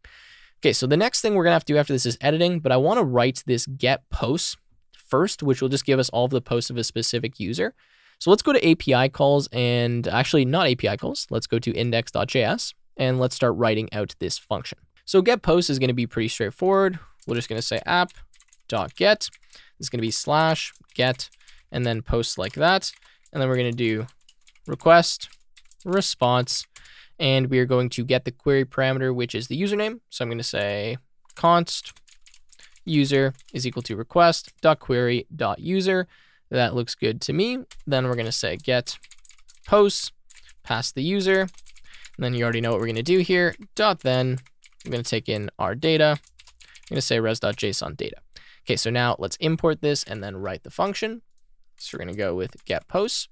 Okay, so the next thing we're gonna have to do after this is editing, but I wanna write this get posts first, which will just give us all of the posts of a specific user. So let's go to API calls and actually not API calls. Let's go to index.js and let's start writing out this function. So get post is to be pretty straightforward. We're just to say app.get. It's to be slash get and then post like that. And then we're to do request response and we are going to get the query parameter, which is the username. So I'm going to say const user is equal to request dot query dot user. That looks good to me. Then we're going to say get posts, pass the user. And then you already know what we're going to do here. Dot then, I'm going to take in our data. I'm going to say res.json data. Okay, so now let's import this and then write the function. So we're going to go with get posts.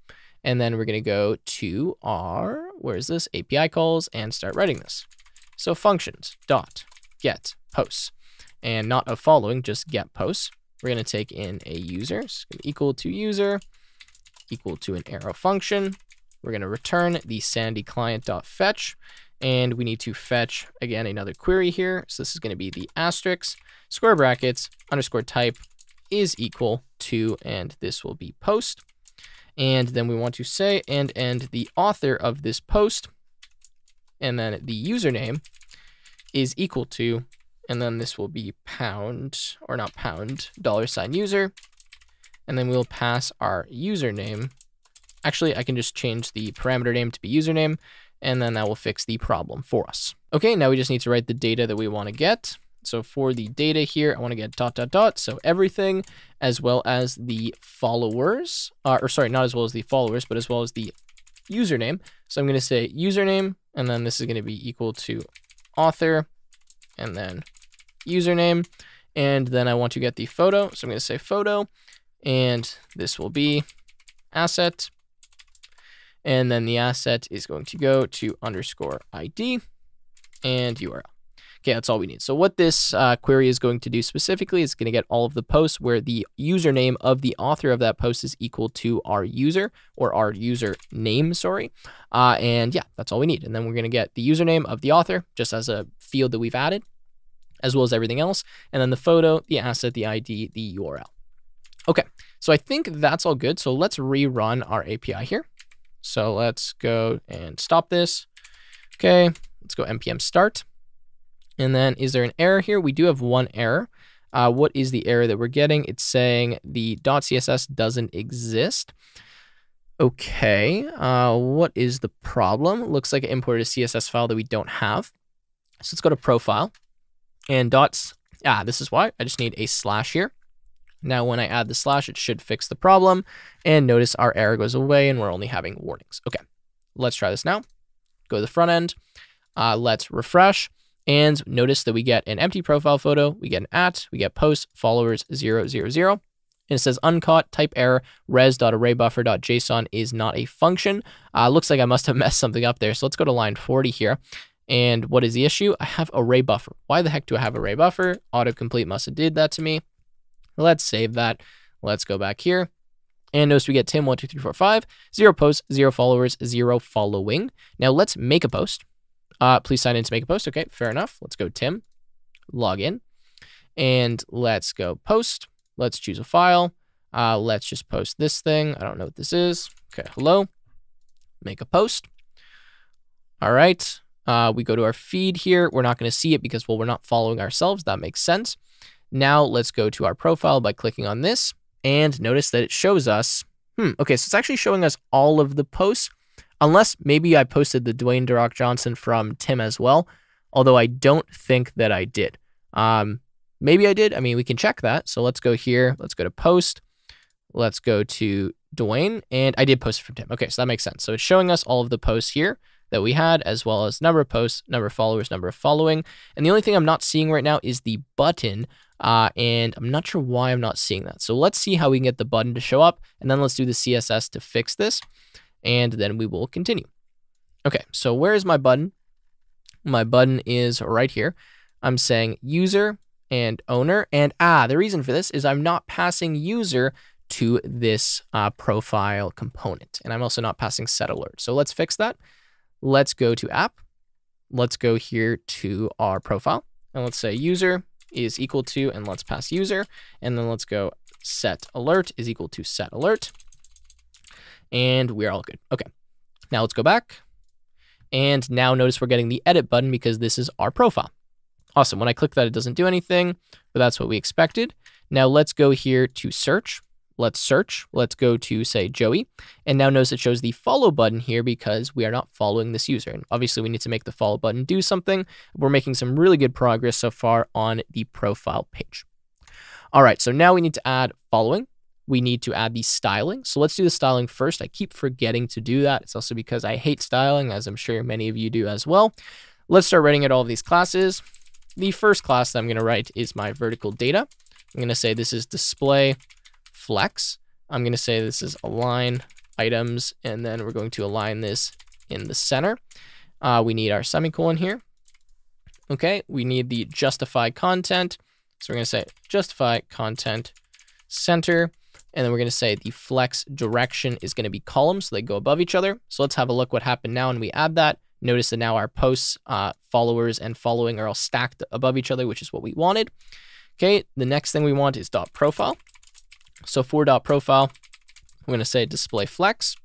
And then we're going to go to our, where is this? API calls and start writing this. So functions dot get posts and not a following, just get posts. We're going to take in a user, so equal to user, equal to an arrow function. We're going to return the Sanity client dot fetch and we need to fetch, again, another query here. So this is going to be the asterisk, square brackets, underscore type is equal to, and this will be post. And then we want to say and end the author of this post. And then the username is equal to, and then this will be pound, or not pound, dollar sign user. And then we'll pass our username. Actually, I can just change the parameter name to be username, and then that will fix the problem for us. Okay, now we just need to write the data that we want to get. So for the data here, I want to get dot, dot, dot. So everything as well as the followers, uh, or sorry, not as well as the followers, but as well as the username. So I'm going to say username, and then this is going to be equal to author, and then username. And then I want to get the photo. So I'm going to say photo, and this will be asset. And then the asset is going to go to underscore ID and URL. Okay, that's all we need. So what this uh, query is going to do specifically is going to get all of the posts where the username of the author of that post is equal to our user or our user name, sorry. Uh, and yeah, that's all we need. And then we're going to get the username of the author just as a field that we've added, as well as everything else. And then the photo, the asset, the ID, the URL. Okay, so I think that's all good. So let's rerun our API here. So let's go and stop this. Okay, let's go npm start. And then is there an error here? We do have one error. Uh, what is the error that we're getting? It's saying the .css doesn't exist. Okay, uh, what is the problem? Looks like it imported a CSS file that we don't have. So let's go to profile and dots. Ah, this is why I just need a slash here. Now, when I add the slash, it should fix the problem. And notice our error goes away and we're only having warnings. Okay, let's try this now. Go to the front end. Uh, let's refresh. And notice that we get an empty profile photo, we get an at, we get post followers 000. and it says uncaught type error res.arraybuffer.json is not a function. Uh, looks like I must have messed something up there. So let's go to line 40 here. And what is the issue? I have array buffer. Why the heck do I have array buffer? Autocomplete must have did that to me. Let's save that. Let's go back here. And notice we get Tim one two three four five zero posts, zero followers, zero following. Now let's make a post. Uh, please sign in to make a post. Okay, fair enough. Let's go Tim, log in, and let's go post. Let's choose a file. Uh, let's just post this thing. I don't know what this is. Okay, hello. Make a post. All right. Uh, we go to our feed here. We're not going to see it because, well, we're not following ourselves. That makes sense. Now let's go to our profile by clicking on this and notice that it shows us, hmm, okay, so it's actually showing us all of the posts, unless maybe I posted the Dwayne The Rock Johnson from Tim as well, although I don't think that I did. Um, maybe I did. I mean, we can check that. So let's go here. Let's go to post. Let's go to Dwayne, and I did post it from Tim. Okay, so that makes sense. So it's showing us all of the posts here that we had, as well as number of posts, number of followers, number of following. And the only thing I'm not seeing right now is the button uh, and I'm not sure why I'm not seeing that. So let's see how we can get the button to show up, and then let's do the CSS to fix this, and then we will continue. Okay, so where is my button? My button is right here. I'm saying user and owner, and ah, the reason for this is I'm not passing user to this uh, profile component, and I'm also not passing set alert. So let's fix that. Let's go to app. Let's go here to our profile, and let's say user is equal to, and let's pass user, and then let's go set alert is equal to set alert. And we're all good. Okay, now let's go back. And now notice we're getting the edit button because this is our profile. Awesome. When I click that, it doesn't do anything, but that's what we expected. Now let's go here to search. Let's search. Let's go to, say, Joey. And now notice it shows the follow button here because we are not following this user. And obviously, we need to make the follow button do something. We're making some really good progress so far on the profile page. All right, so now we need to add following. We need to add the styling. So let's do the styling first. I keep forgetting to do that. It's also because I hate styling, as I'm sure many of you do as well. Let's start writing out all of these classes. The first class that I'm going to write is my vertical data. I'm going to say this is display flex. I'm going to say this is align items, and then we're going to align this in the center. Uh, we need our semicolon here. Okay, we need the justify content. So we're going to say justify content center. And then we're going to say the flex direction is going to be columns, so they go above each other. So let's have a look what happened now and we add that. Notice that now our posts, uh, followers, and following are all stacked above each other, which is what we wanted. Okay, the next thing we want is dot profile. So for dot profile, we're going to say display flex.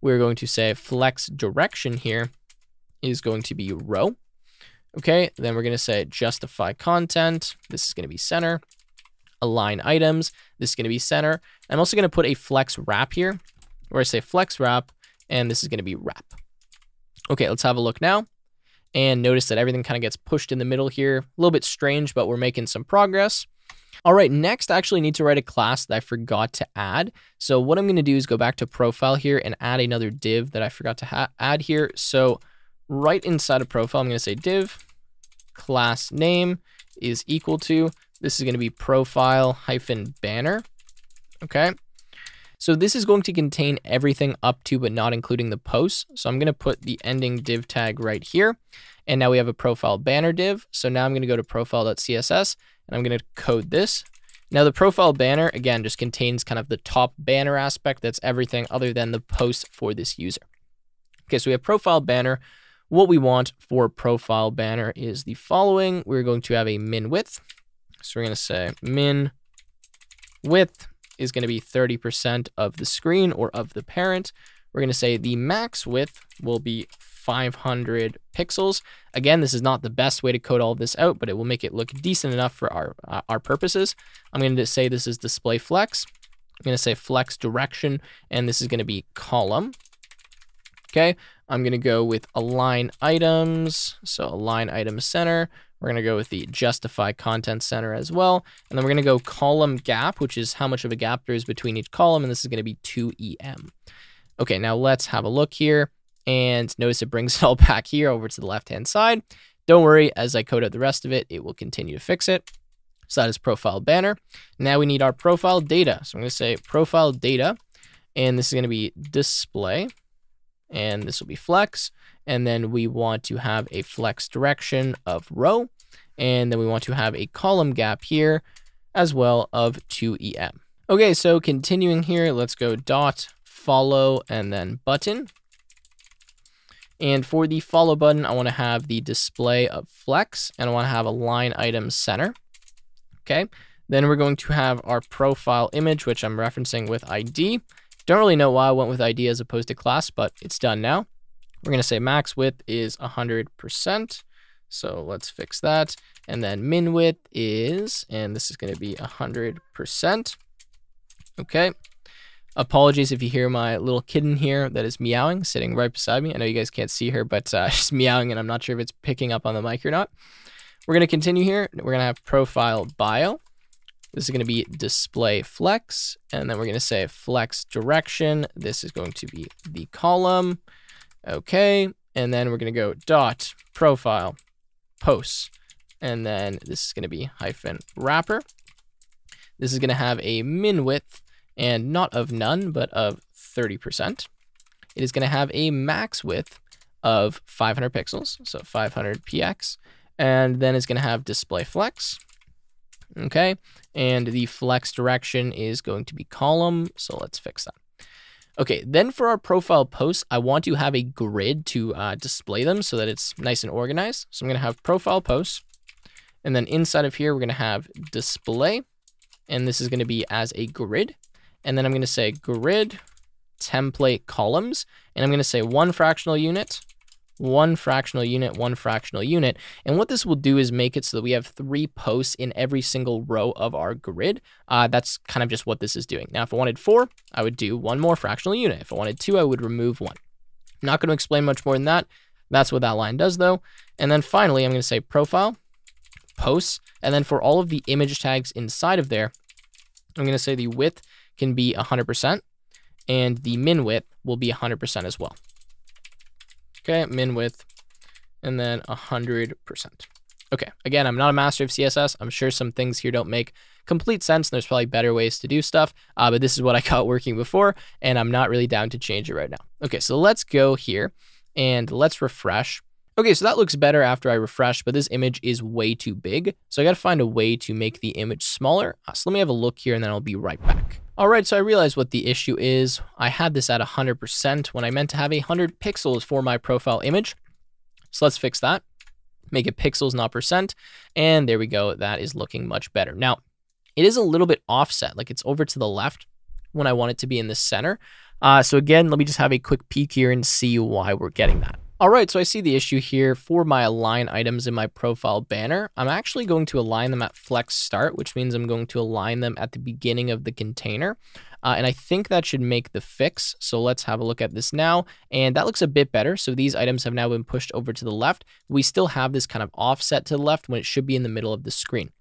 We're going to say flex direction here is going to be row. Okay, then we're going to say justify content. This is going to be center. Align items. This is going to be center. I'm also going to put a flex wrap here, where I say flex wrap, and this is going to be wrap. Okay, let's have a look now. And notice that everything kind of gets pushed in the middle here. A little bit strange, but we're making some progress. All right, next I actually need to write a class that I forgot to add. So what I'm going to do is go back to profile here and add another div that I forgot to add here. So right inside of profile, I'm going to say div class name is equal to, this is going to be profile hyphen banner. Okay. So this is going to contain everything up to but not including the posts. So I'm going to put the ending div tag right here. And now we have a profile banner div. So now I'm going to go to profile.css and I'm going to code this. Now the profile banner, again, just contains kind of the top banner aspect. That's everything other than the post for this user. Okay, so we have profile banner. What we want for profile banner is the following. We're going to have a min width. So we're going to say min width is going to be 30% of the screen or of the parent. We're going to say the max width will be 500 pixels. Again, this is not the best way to code all this out, but it will make it look decent enough for our, uh, our purposes. I'm going to say this is display flex. I'm going to say flex direction, and this is going to be column. Okay, I'm going to go with align items. So align item center. We're going to go with the justify content center as well. And then we're going to go column gap, which is how much of a gap there is between each column. And this is going to be 2EM. Okay, now let's have a look here. And notice it brings it all back here over to the left-hand side. Don't worry, as I code out the rest of it, it will continue to fix it. So that is profile banner. Now we need our profile data. So I'm going to say profile data, and this is going to be display, and this will be flex. And then we want to have a flex direction of row, and then we want to have a column gap here as well of 2em. Okay, so continuing here, let's go dot follow and then button. And for the follow button, I want to have the display of flex and I want to have a line item center. Okay. Then we're going to have our profile image, which I'm referencing with ID. Don't really know why I went with ID as opposed to class, but it's done now. We're going to say max width is 100%. So let's fix that. And then min width is, and this is going to be 100%. Okay. Apologies if you hear my little kitten here that is meowing, sitting right beside me. I know you guys can't see her, but uh, she's meowing, and I'm not sure if it's picking up on the mic or not. We're going to continue here. We're going to have profile bio. This is going to be display flex, and then we're going to say flex direction. This is going to be the column. Okay, and then we're going to go dot profile posts, and then this is going to be hyphen wrapper. This is going to have a min width and not of none, but of 30%. It is going to have a max width of 500 pixels, so 500 px, and then it's going to have display flex. Okay, and the flex direction is going to be column, so let's fix that. Okay, then for our profile posts, I want to have a grid to uh, display them so that it's nice and organized. So I'm going to have profile posts, and then inside of here, we're going to have display, and this is going to be as a grid. And then I'm going to say grid template columns. And I'm going to say one fractional unit, one fractional unit, one fractional unit. And what this will do is make it so that we have three posts in every single row of our grid. Uh, that's kind of just what this is doing. Now, if I wanted four, I would do one more fractional unit. If I wanted two, I would remove one. I'm not going to explain much more than that. That's what that line does though. And then finally, I'm going to say profile, posts, and then for all of the image tags inside of there, I'm going to say the width can be 100%, and the min width will be 100% as well. Okay, min width, and then 100%. Okay, again, I'm not a master of CSS. I'm sure some things here don't make complete sense, and there's probably better ways to do stuff, uh, but this is what I got working before, and I'm not really down to change it right now. Okay, so let's go here, and let's refresh. Okay, so that looks better after I refresh, but this image is way too big. So I got to find a way to make the image smaller. Uh, so let me have a look here and then I'll be right back. All right, so I realized what the issue is. I had this at 100% when I meant to have 100 pixels for my profile image. So let's fix that. Make it pixels, not percent. And there we go. That is looking much better. Now, it is a little bit offset, like it's over to the left when I want it to be in the center. Uh, so again, let me just have a quick peek here and see why we're getting that. All right, so I see the issue here for my align items in my profile banner. I'm actually going to align them at flex start, which means I'm going to align them at the beginning of the container. Uh, and I think that should make the fix. So let's have a look at this now. And that looks a bit better. So these items have now been pushed over to the left. We still have this kind of offset to the left when it should be in the middle of the screen.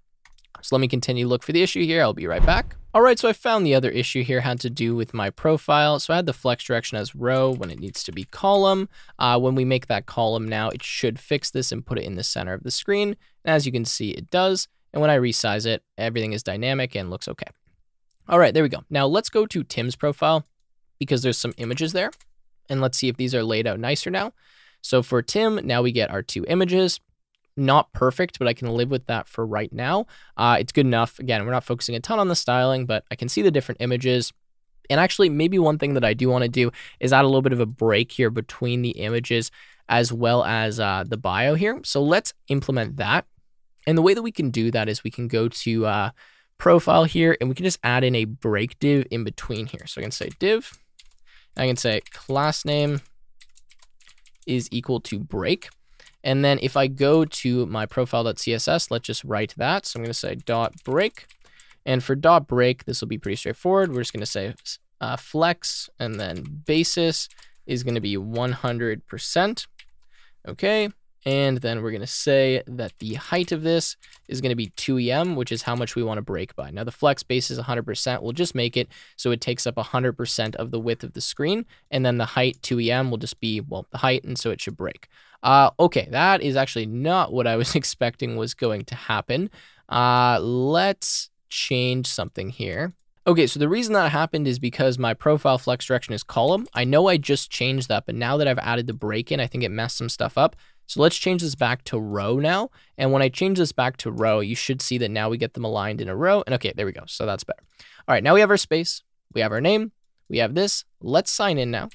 So let me continue look for the issue here. I'll be right back. All right, so I found the other issue here had to do with my profile. So I had the flex direction as row when it needs to be column. Uh, when we make that column now, it should fix this and put it in the center of the screen. And as you can see, it does. And when I resize it, everything is dynamic and looks okay. All right, there we go. Now let's go to Tim's profile because there's some images there. And let's see if these are laid out nicer now. So for Tim, now we get our two images not perfect, but I can live with that for right now. Uh, it's good enough. Again, we're not focusing a ton on the styling, but I can see the different images. And actually, maybe one thing that I do want to do is add a little bit of a break here between the images as well as uh, the bio here. So let's implement that. And the way that we can do that is we can go to uh, profile here and we can just add in a break div in between here. So I can say div, I can say class name is equal to break. And then if I go to my profile.css, let's just write that. So I'm going to say dot break. And for dot break, this will be pretty straightforward. We're just going to say uh, flex and then basis is going to be 100%. Okay. And then we're going to say that the height of this is going to be 2em, which is how much we want to break by. Now the flex base is 100%. We'll just make it so it takes up 100% of the width of the screen. And then the height 2em will just be, well, the height, and so it should break. Uh, okay, that is actually not what I was expecting was going to happen. Uh, let's change something here. Okay, so the reason that happened is because my profile flex direction is column. I know I just changed that, but now that I've added the break in, I think it messed some stuff up. So let's change this back to row now. And when I change this back to row, you should see that now we get them aligned in a row. And okay, there we go. So that's better. All right, now we have our space. We have our name. We have this. Let's sign in now.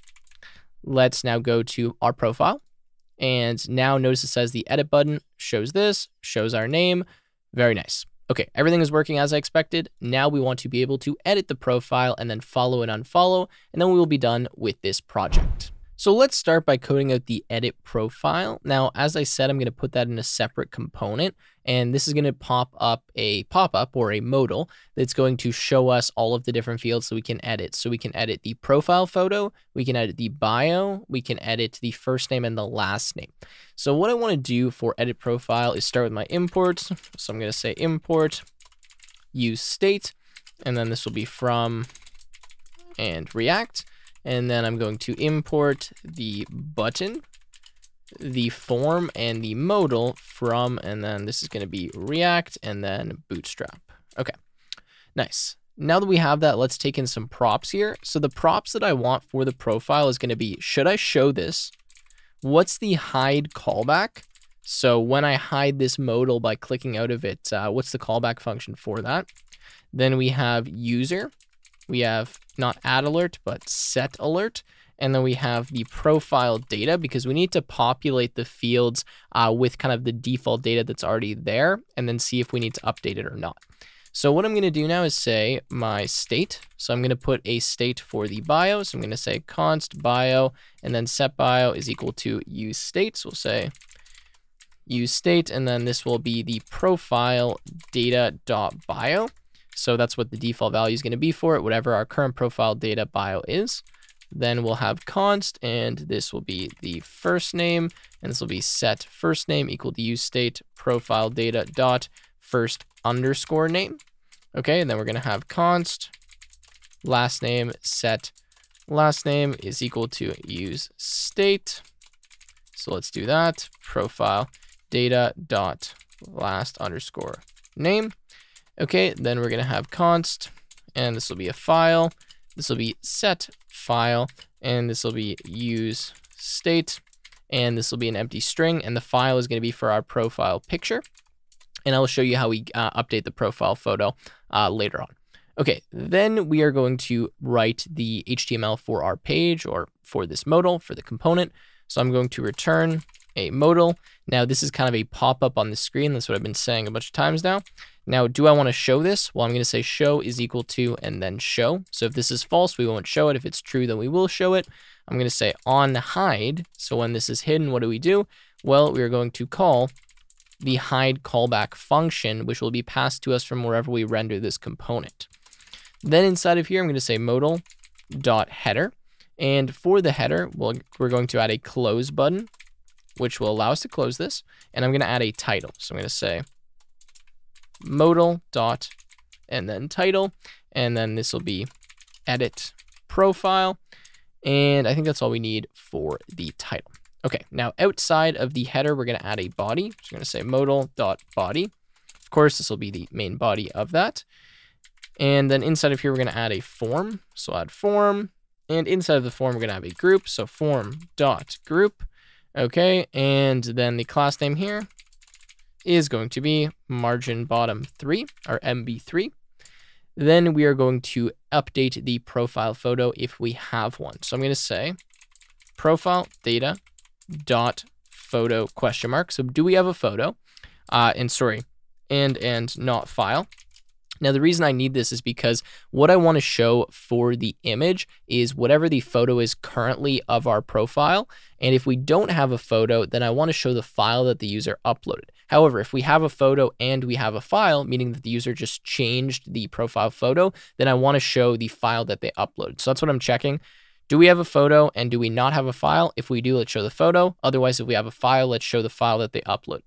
Let's now go to our profile. And now notice it says the edit button shows this, shows our name. Very nice. Okay, everything is working as I expected. Now we want to be able to edit the profile and then follow and unfollow, and then we will be done with this project. So let's start by coding out the edit profile. Now, as I said, I'm going to put that in a separate component, and this is going to pop up a pop-up or a modal that's going to show us all of the different fields that we can edit. So we can edit the profile photo, we can edit the bio, we can edit the first name and the last name. So what I want to do for edit profile is start with my imports. So I'm going to say import use state, and then this will be from and React. And then I'm going to import the button, the form, and the modal from, and then this is going to be React and then Bootstrap. Okay, nice. Now that we have that, let's take in some props here. So the props that I want for the profile is going to be, should I show this? What's the hide callback? So when I hide this modal by clicking out of it, uh, what's the callback function for that? Then we have user, we have not add alert, but set alert. And then we have the profile data because we need to populate the fields uh, with kind of the default data that's already there and then see if we need to update it or not. So what I'm going to do now is say my state. So I'm going to put a state for the bio. So I'm going to say const bio and then set bio is equal to use state. So we'll say use state and then this will be the profile data dot bio. So that's what the default value is going to be for it, whatever our current profile data bio is. Then we'll have const, and this will be the first name, and this will be set first name equal to use state profile data dot first underscore name. Okay, and then we're going to have const last name set last name is equal to use state. So let's do that. Profile data dot last underscore name. Okay, then we're to have const, and this will be a file. This will be set file, and this will be use state, and this will be an empty string, and the file is to be for our profile picture. And I will show you how we uh, update the profile photo uh, later on. Okay, then we are going to write the HTML for our page or for this modal, for the component. So I'm going to return a modal. Now this is kind of a pop-up on the screen. That's what I've been saying a bunch of times now. Now, do I want to show this? Well, I'm going to say show is equal to and then show. So if this is false, we won't show it. If it's true, then we will show it. I'm going to say on hide. So when this is hidden, what do we do? Well, we are going to call the hide callback function, which will be passed to us from wherever we render this component. Then inside of here, I'm going to say modal dot header. And for the header, well, we're going to add a close button, which will allow us to close this. And I'm going to add a title. So I'm going to say modal dot and then title. And then this will be edit profile. And I think that's all we need for the title. Okay, now outside of the header, we're going to add a body. So I'm going to say modal dot body. Of course, this will be the main body of that. And then inside of here, we're going to add a form. So add form. And inside of the form, we're going to have a group. So form dot group. Okay, and then the class name here is going to be margin bottom 3, or MB3. Then we are going to update the profile photo if we have one. So I'm going to say profile data dot photo question mark. So do we have a photo? Uh, and sorry, and and not file. Now, the reason I need this is because what I want to show for the image is whatever the photo is currently of our profile. And if we don't have a photo, then I want to show the file that the user uploaded. However, if we have a photo and we have a file, meaning that the user just changed the profile photo, then I want to show the file that they uploaded. So that's what I'm checking. Do we have a photo and do we not have a file? If we do, let's show the photo. Otherwise, if we have a file, let's show the file that they uploaded.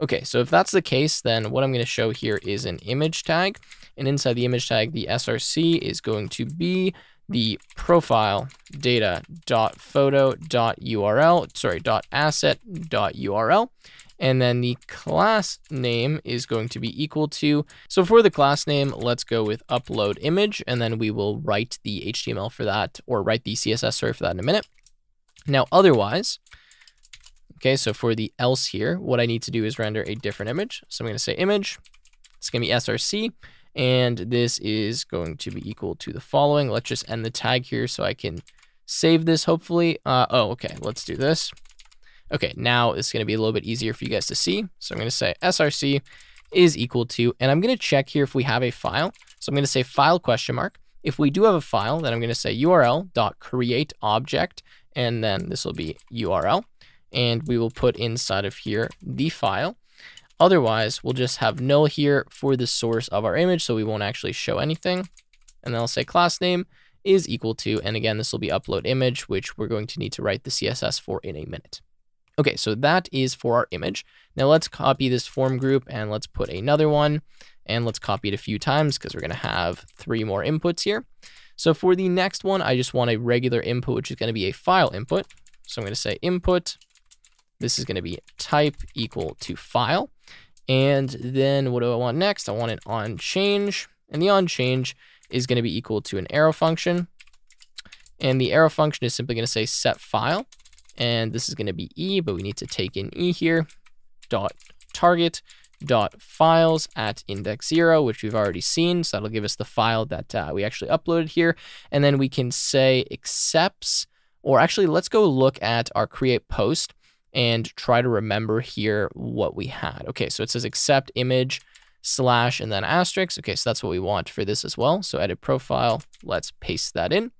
Okay, so if that's the case, then what I'm going to show here is an image tag. And inside the image tag, the SRC is going to be the profile data dot photo dot URL, sorry, dot asset dot URL. And then the class name is going to be equal to, so for the class name, let's go with upload image, and then we will write the HTML for that, or write the CSS, sorry, for that in a minute. Now, otherwise, okay, so for the else here, what I need to do is render a different image. So I'm going to say image, it's going to be src, and this is going to be equal to the following. Let's just end the tag here so I can save this, hopefully. Uh, oh, okay, let's do this. Okay, now it's going to be a little bit easier for you guys to see. So I'm going to say src is equal to, and I'm going to check here if we have a file. So I'm going to say file question mark. If we do have a file, then I'm going to say url dot create object, and then this will be URL, and we will put inside of here the file. Otherwise, we'll just have null here for the source of our image, so we won't actually show anything. And then I'll say class name is equal to, and again, this will be upload image, which we're going to need to write the CSS for in a minute. Okay, so that is for our image. Now let's copy this form group and let's put another one and let's copy it a few times because we're going to have three more inputs here. So for the next one, I just want a regular input, which is going to be a file input. So I'm going to say input. This is going to be type equal to file. And then what do I want next? I want an on change. And the on change is going to be equal to an arrow function. And the arrow function is simply going to say set file. And this is going to be E, but we need to take in E here, dot target dot files at index zero, which we've already seen. So that'll give us the file that uh, we actually uploaded here. And then we can say accepts, or actually let's go look at our create post and try to remember here what we had. Okay, so it says accept image slash and then asterisk. Okay, so that's what we want for this as well. So edit profile, let's paste that in.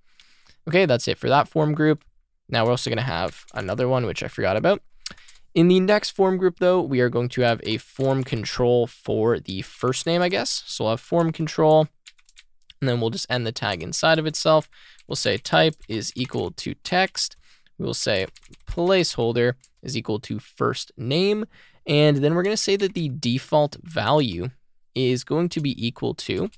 Okay, that's it for that form group. Now we're also going to have another one, which I forgot about. In the next form group, though, we are going to have a form control for the first name, I guess. So we'll have form control, and then we'll just end the tag inside of itself. We'll say type is equal to text. We will say placeholder is equal to first name. And then we're going to say that the default value is going to be equal to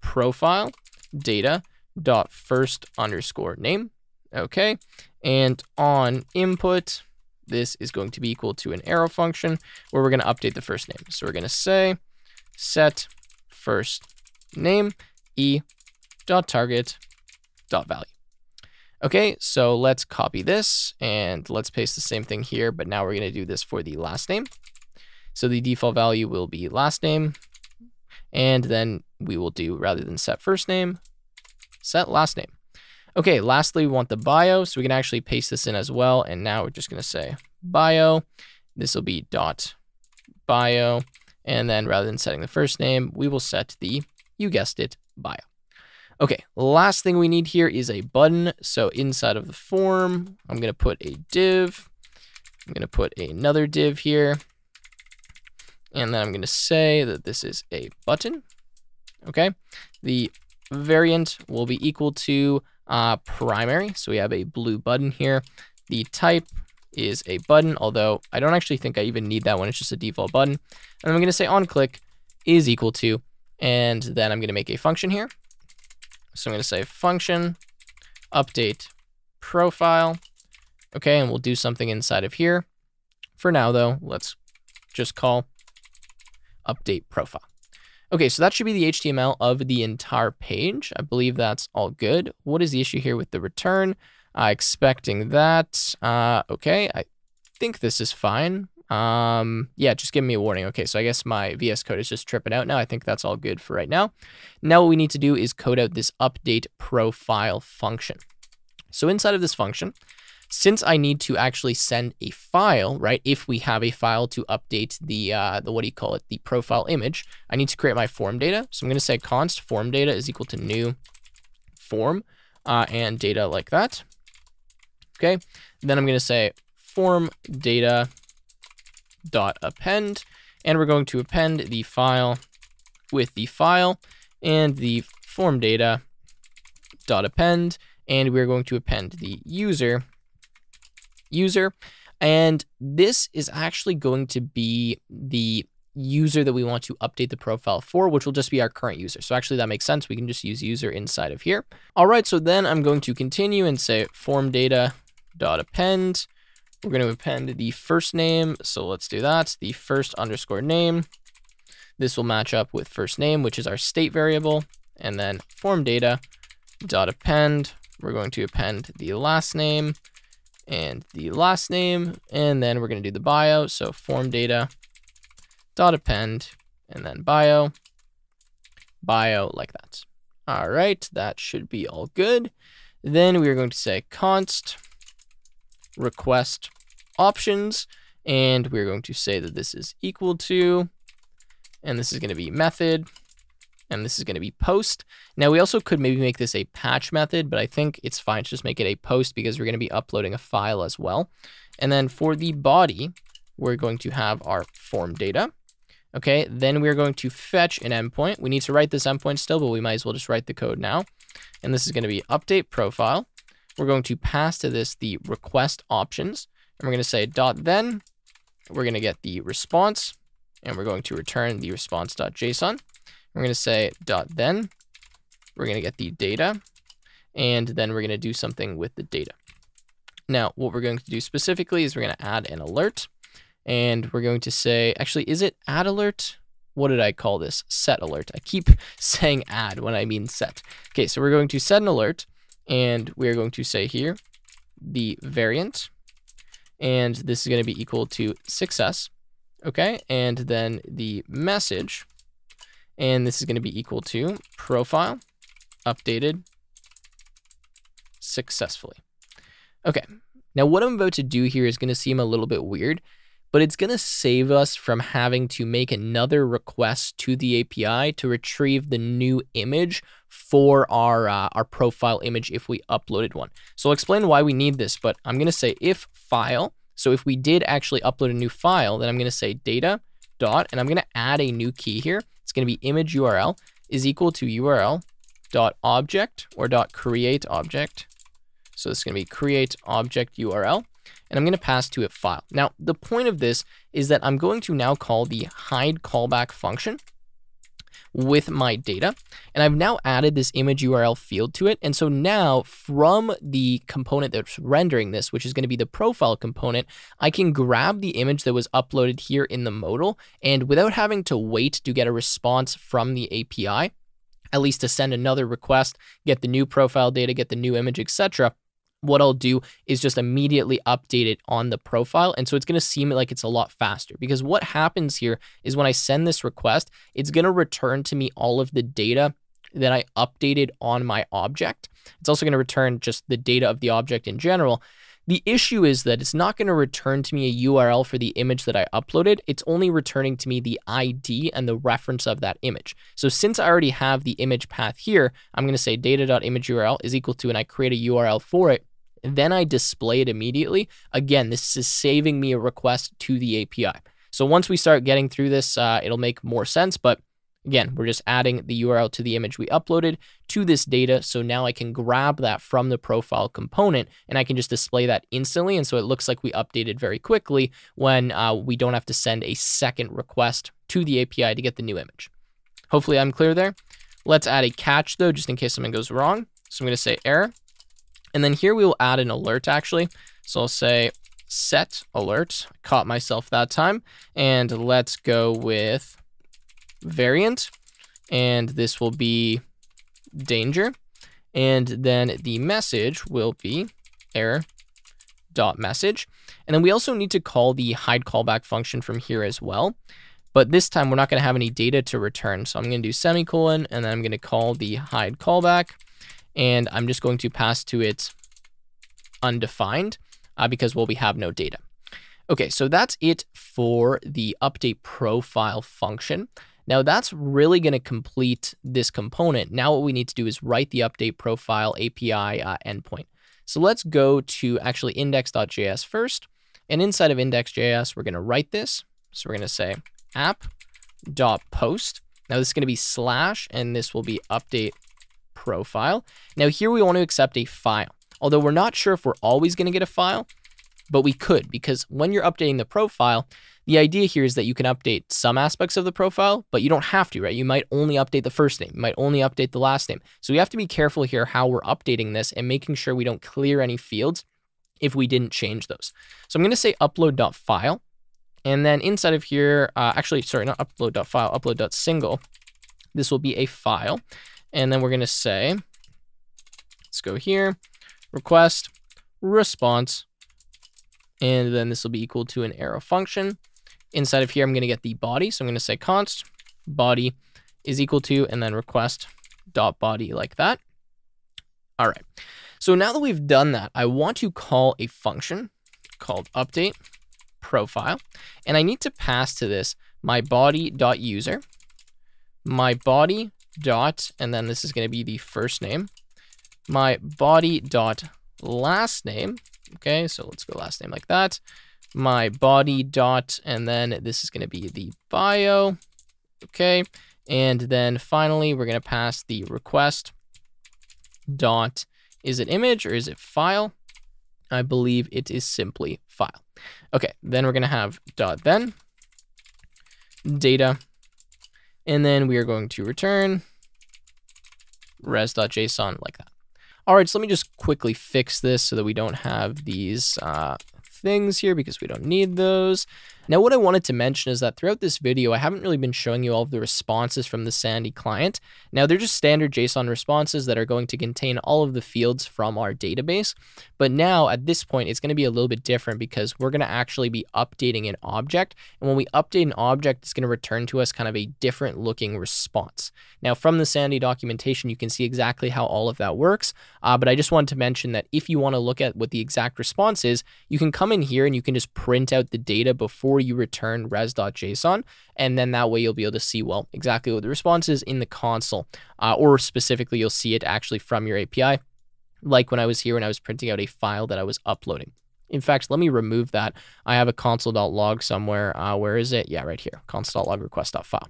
profile data dot first underscore name. Okay. And on input, this is going to be equal to an arrow function where we're going to update the first name. So we're going to say set first name e dot target dot value. Okay, so let's copy this and let's paste the same thing here, but now we're going to do this for the last name. So the default value will be last name, and then we will do, rather than set first name, set last name. Okay, lastly, we want the bio, so we can actually paste this in as well. And now we're just going to say bio. This will be dot bio. And then rather than setting the first name, we will set the, you guessed it, bio. Okay, last thing we need here is a button. So inside of the form, I'm going to put a div. I'm going to put another div here. And then I'm going to say that this is a button. Okay, the variant will be equal to uh, primary. So we have a blue button here. The type is a button, although I don't actually think I even need that one. It's just a default button. And I'm going to say on click is equal to, and then I'm going to make a function here. So I'm going to say function update profile. Okay, and we'll do something inside of here. For now, though, let's just call update profile. Okay, so that should be the HTML of the entire page. I believe that's all good. What is the issue here with the return? Uh, expecting that. Uh, okay, I think this is fine. Um, yeah, just give me a warning. Okay, so I guess my VS Code is just tripping out now. I think that's all good for right now. Now what we need to do is code out this update profile function. So inside of this function, since I need to actually send a file, right? If we have a file to update the, uh, the what do you call it, the profile image, I need to create my form data. So I'm going to say const form data is equal to new form uh, and data like that. Okay. then I'm going to say form data dot append, and we're going to append the file with the file and the form data dot append, and we're going to append the user user. And this is actually going to be the user that we want to update the profile for, which will just be our current user. So actually that makes sense. We can just use user inside of here. All right, so then I'm going to continue and say form data dot append we're going to append the first name. So let's do that. The first underscore name. This will match up with first name, which is our state variable. And then form data dot append. We're going to append the last name and the last name, and then we're going to do the bio. So form data dot append and then bio, bio like that. All right, that should be all good. Then we are going to say const request options, and we're going to say that this is equal to, and this is going to be method, and this is going to be post. Now, we also could maybe make this a patch method, but I think it's fine to just make it a post because we're going to be uploading a file as well. And then for the body, we're going to have our form data. Okay, then we're going to fetch an endpoint. We need to write this endpoint still, but we might as well just write the code now. And this is going to be update profile. We're going to pass to this the request options. And we're going to say dot then. We're going to get the response. And we're going to return the response.json. We're going to say dot then. We're going to get the data. And then we're going to do something with the data. Now, what we're going to do specifically is we're going to add an alert. And we're going to say, actually, is it add alert? What did I call this? Set alert. I keep saying add when I mean set. Okay, so we're going to set an alert. And we're going to say here, the variant. And this is going to be equal to success. Okay, and then the message and this is going to be equal to profile updated successfully. Okay, now what I'm about to do here is going to seem a little bit weird, but it's going to save us from having to make another request to the API to retrieve the new image for our uh, our profile image if we uploaded one. So I'll explain why we need this, but I'm going to say if file. So if we did actually upload a new file, then I'm going to say data dot, and I'm going to add a new key here. It's going to be image URL is equal to URL dot object or dot create object. So this is going to be create object URL, and I'm going to pass to it file. Now, the point of this is that I'm going to now call the hide callback function with my data. And I've now added this image URL field to it. And so now from the component that's rendering this, which is going to be the profile component, I can grab the image that was uploaded here in the modal. And without having to wait to get a response from the API, at least to send another request, get the new profile data, get the new image, etc what I'll do is just immediately update it on the profile. And so it's going to seem like it's a lot faster because what happens here is when I send this request, it's going to return to me all of the data that I updated on my object. It's also going to return just the data of the object in general. The issue is that it's not going to return to me a URL for the image that I uploaded. It's only returning to me the ID and the reference of that image. So since I already have the image path here, I'm going to say data.imageURL is equal to, and I create a URL for it then I display it immediately. Again, this is saving me a request to the API. So once we start getting through this, uh, it'll make more sense. But again, we're just adding the URL to the image we uploaded to this data. So now I can grab that from the profile component and I can just display that instantly. And so it looks like we updated very quickly when uh, we don't have to send a second request to the API to get the new image. Hopefully I'm clear there. Let's add a catch though, just in case something goes wrong. So I'm going to say error. And then here we will add an alert actually. So I'll say set alert, caught myself that time. And let's go with variant. And this will be danger. And then the message will be error dot message. And then we also need to call the hide callback function from here as well. But this time we're not going to have any data to return. So I'm going to do semicolon and then I'm going to call the hide callback and I'm just going to pass to it undefined uh, because, well, we have no data. Okay, so that's it for the update profile function. Now that's really going to complete this component. Now what we need to do is write the update profile API uh, endpoint. So let's go to actually index.js first. And inside of index.js, we're going to write this. So we're going to say app.post. Now this is going to be slash, and this will be update profile. Now here we want to accept a file. Although we're not sure if we're always going to get a file, but we could because when you're updating the profile, the idea here is that you can update some aspects of the profile, but you don't have to, right? You might only update the first name, you might only update the last name. So we have to be careful here how we're updating this and making sure we don't clear any fields if we didn't change those. So I'm going to say upload.file. And then inside of here, uh, actually, sorry, not upload.file, upload.single. This will be a file. And then we're going to say, let's go here, request, response, and then this will be equal to an arrow function. Inside of here, I'm going to get the body. So I'm going to say const body is equal to, and then request dot body like that. All right. So now that we've done that, I want to call a function called update profile, and I need to pass to this my body dot user, my body dot, and then this is going to be the first name, my body dot last name. Okay, so let's go last name like that. My body dot, and then this is going to be the bio. Okay, and then finally we're going to pass the request dot. Is it image or is it file? I believe it is simply file. Okay, then we're going to have dot then data, and then we are going to return res.json like that. All right, so let me just quickly fix this so that we don't have these uh, things here because we don't need those. Now, what I wanted to mention is that throughout this video, I haven't really been showing you all of the responses from the Sanity client. Now, they're just standard JSON responses that are going to contain all of the fields from our database. But now, at this point, it's going to be a little bit different because we're going to actually be updating an object. And when we update an object, it's going to return to us kind of a different looking response. Now, from the Sanity documentation, you can see exactly how all of that works. Uh, but I just wanted to mention that if you want to look at what the exact response is, you can come in here and you can just print out the data before you return res.json. And then that way you'll be able to see, well, exactly what the response is in the console. Uh, or specifically, you'll see it actually from your API, like when I was here when I was printing out a file that I was uploading. In fact, let me remove that. I have a console.log somewhere. Uh, where is it? Yeah, right here, console.log request.file.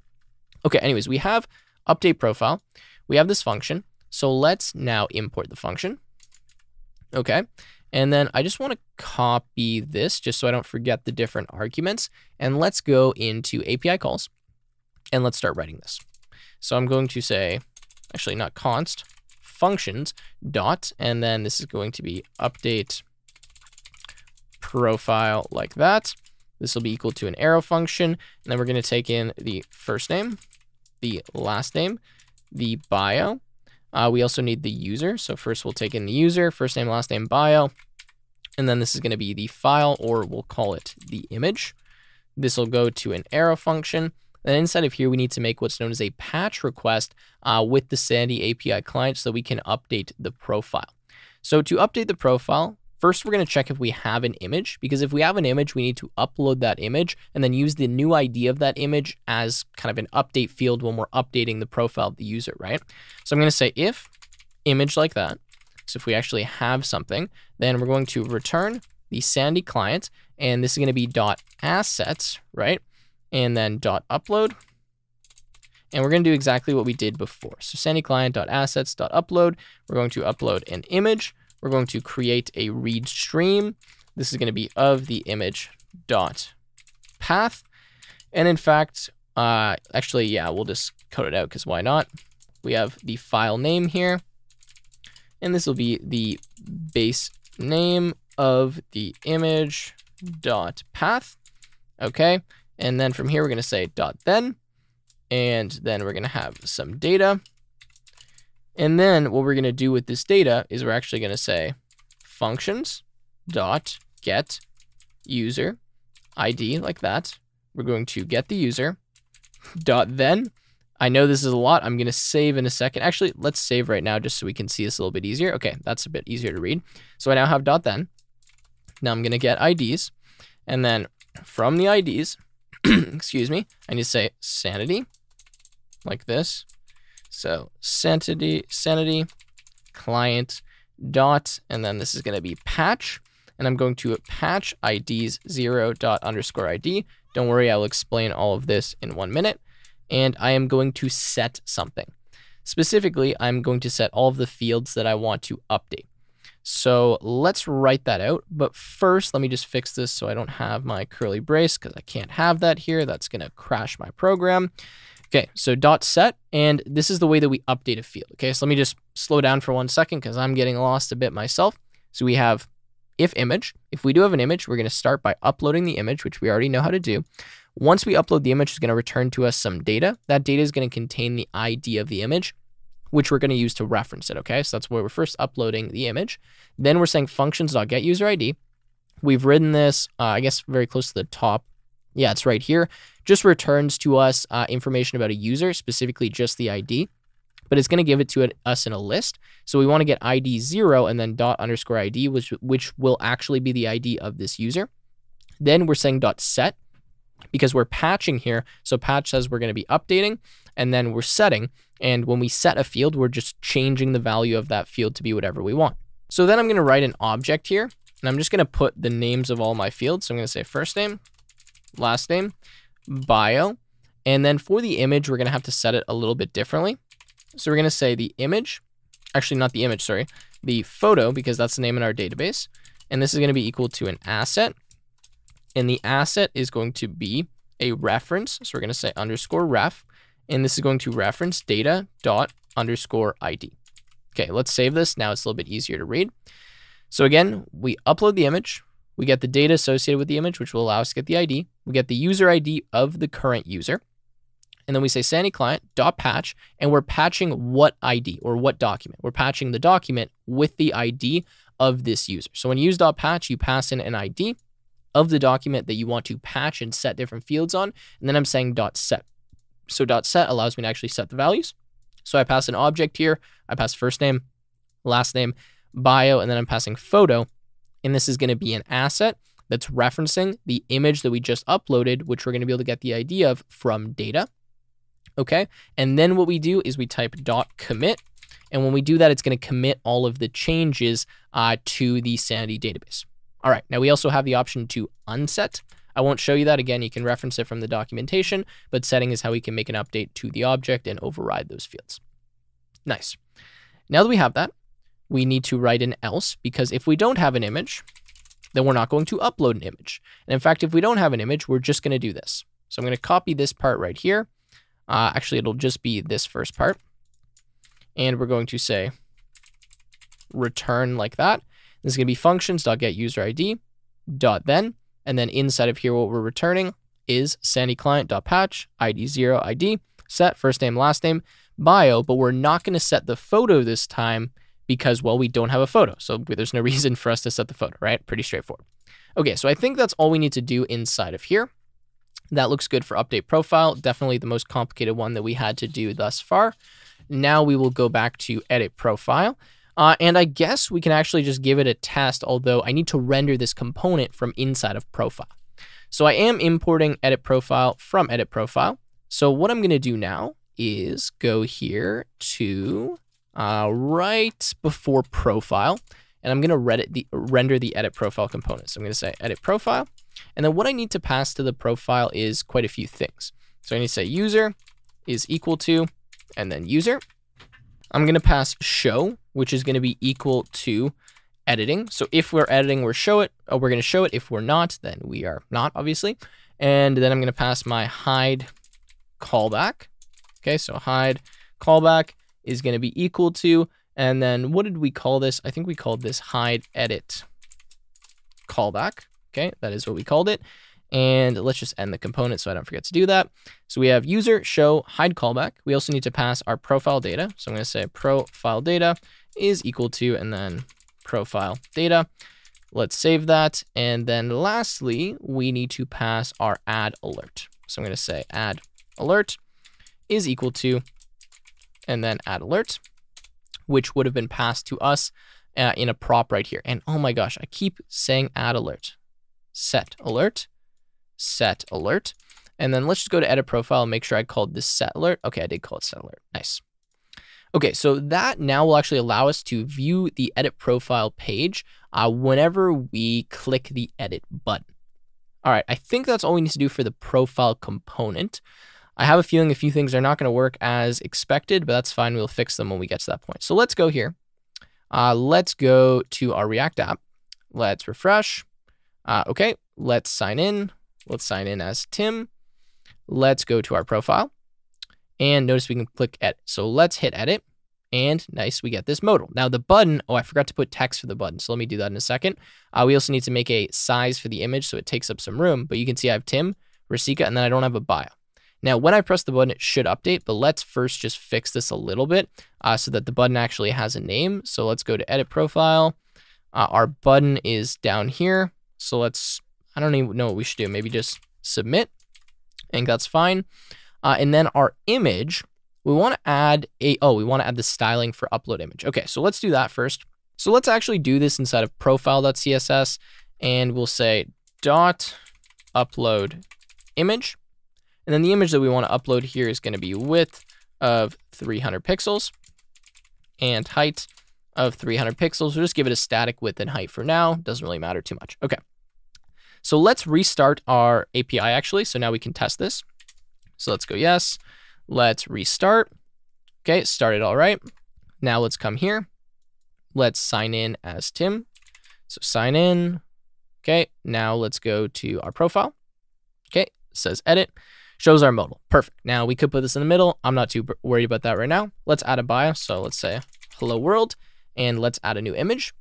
Okay, anyways, we have update profile. We have this function. So let's now import the function. Okay, and then I just want to copy this just so I don't forget the different arguments. And let's go into API calls and let's start writing this. So I'm going to say, actually not const, functions dot, and then this is going to be update profile like that. This will be equal to an arrow function. And then we're going to take in the first name, the last name, the bio, uh, we also need the user. So first we'll take in the user, first name, last name, bio. And then this is going to be the file, or we'll call it the image. This will go to an arrow function. Then inside of here, we need to make what's known as a patch request uh, with the Sanity API client so we can update the profile. So to update the profile, First, we're going to check if we have an image, because if we have an image, we need to upload that image and then use the new ID of that image as kind of an update field when we're updating the profile of the user, right? So I'm going to say if image like that. So if we actually have something, then we're going to return the Sanity client, and this is going to be dot assets, right? And then dot upload. And we're going to do exactly what we did before. So Sanity client dot assets dot upload. We're going to upload an image we're going to create a read stream. This is going to be of the image dot path. And in fact, uh, actually, yeah, we'll just code it out because why not? We have the file name here. And this will be the base name of the image dot path. Okay. And then from here, we're going to say dot then. And then we're going to have some data. And then what we're going to do with this data is we're actually going to say functions dot get user ID like that. We're going to get the user dot then. I know this is a lot. I'm going to save in a second. Actually, let's save right now just so we can see this a little bit easier. Okay, that's a bit easier to read. So I now have dot then. Now I'm going to get IDs. And then from the IDs, excuse me, I need to say sanity like this. So sanity, sanity client dot, and then this is going to be patch, and I'm going to patch IDs zero dot underscore ID. Don't worry, I'll explain all of this in one minute. And I am going to set something. Specifically, I'm going to set all of the fields that I want to update. So let's write that out. But first, let me just fix this so I don't have my curly brace because I can't have that here. That's going to crash my program. Okay, so dot set, and this is the way that we update a field. Okay, so let me just slow down for one second because I'm getting lost a bit myself. So we have if image. If we do have an image, we're going to start by uploading the image, which we already know how to do. Once we upload the image, it's going to return to us some data. That data is going to contain the ID of the image, which we're going to use to reference it. Okay, so that's where we're first uploading the image. Then we're saying functions.getUserID. We've written this, uh, I guess, very close to the top. Yeah, it's right here. Just returns to us uh, information about a user, specifically just the ID but it's going to give it to it, us in a list. So we want to get ID zero and then dot underscore ID, which, which will actually be the ID of this user. Then we're saying dot set because we're patching here. So patch says we're going to be updating and then we're setting. And when we set a field, we're just changing the value of that field to be whatever we want. So then I'm going to write an object here and I'm just going to put the names of all my fields. So I'm going to say first name, last name, bio. And then for the image, we're going to have to set it a little bit differently. So we're going to say the image, actually not the image, sorry, the photo, because that's the name in our database. And this is going to be equal to an asset. And the asset is going to be a reference. So we're going to say underscore ref. And this is going to reference data dot underscore ID. Okay, let's save this. Now it's a little bit easier to read. So again, we upload the image. We get the data associated with the image, which will allow us to get the ID. We get the user ID of the current user and then we say sanity client dot patch, and we're patching what ID or what document. We're patching the document with the ID of this user. So when you use dot patch, you pass in an ID of the document that you want to patch and set different fields on. And then I'm saying dot set. So dot set allows me to actually set the values. So I pass an object here. I pass first name, last name, bio, and then I'm passing photo. And this is going to be an asset that's referencing the image that we just uploaded, which we're going to be able to get the ID of from data okay? And then what we do is we type dot commit. And when we do that, it's going to commit all of the changes uh, to the Sanity database. All right, now we also have the option to unset. I won't show you that. Again, you can reference it from the documentation, but setting is how we can make an update to the object and override those fields. Nice. Now that we have that, we need to write an else because if we don't have an image, then we're not going to upload an image. And in fact, if we don't have an image, we're just going to do this. So I'm going to copy this part right here uh, actually, it'll just be this first part. And we're going to say return like that. This is going to be functions.getUserID dot then. And then inside of here, what we're returning is sanityclient.patch ID 0 ID set first name, last name, bio, but we're not going to set the photo this time because, well, we don't have a photo. So there's no reason for us to set the photo, right? Pretty straightforward. Okay, so I think that's all we need to do inside of here. That looks good for update profile. Definitely the most complicated one that we had to do thus far. Now we will go back to edit profile. Uh, and I guess we can actually just give it a test, although I need to render this component from inside of profile. So I am importing edit profile from edit profile. So what I'm going to do now is go here to uh, right before profile, and I'm going to the, render the edit profile component. So I'm going to say edit profile, and then what I need to pass to the profile is quite a few things. So I need to say user is equal to, and then user. I'm going to pass show, which is going to be equal to editing. So if we're editing, we're show it. Oh, we're going to show it. If we're not, then we are not, obviously. And then I'm going to pass my hide callback. Okay, so hide callback is going to be equal to, and then what did we call this? I think we called this hide edit callback. Okay, that is what we called it. And let's just end the component so I don't forget to do that. So we have user, show, hide callback. We also need to pass our profile data. So I'm going to say profile data is equal to, and then profile data. Let's save that. And then lastly, we need to pass our add alert. So I'm going to say add alert is equal to, and then add alert, which would have been passed to us uh, in a prop right here. And oh my gosh, I keep saying add alert set alert, set alert. And then let's just go to edit profile and make sure I called this set alert. Okay, I did call it set alert. Nice. Okay, so that now will actually allow us to view the edit profile page uh, whenever we click the edit button. All right, I think that's all we need to do for the profile component. I have a feeling a few things are not going to work as expected, but that's fine. We'll fix them when we get to that point. So let's go here. Uh, let's go to our React app. Let's refresh. Uh, okay, let's sign in. Let's sign in as Tim. Let's go to our profile. And notice we can click edit. So let's hit edit. and nice, we get this modal. Now the button, oh, I forgot to put text for the button. So let me do that in a second. Uh, we also need to make a size for the image so it takes up some room, but you can see I have Tim, Ruscica, and then I don't have a bio. Now, when I press the button, it should update, but let's first just fix this a little bit uh, so that the button actually has a name. So let's go to edit profile. Uh, our button is down here. So let's, I don't even know what we should do. Maybe just submit and that's fine. Uh, and then our image, we want to add a, oh, we want to add the styling for upload image. Okay, so let's do that first. So let's actually do this inside of profile.css and we'll say dot upload image. And then the image that we want to upload here is going to be width of 300 pixels and height of 300 pixels. We'll just give it a static width and height for now. Doesn't really matter too much. Okay. So let's restart our API actually. So now we can test this. So let's go yes. Let's restart. Okay, started all right. Now let's come here. Let's sign in as Tim. So sign in. Okay, now let's go to our profile. Okay, says edit, shows our modal. Perfect. Now we could put this in the middle. I'm not too worried about that right now. Let's add a bio. So let's say hello world and let's add a new image.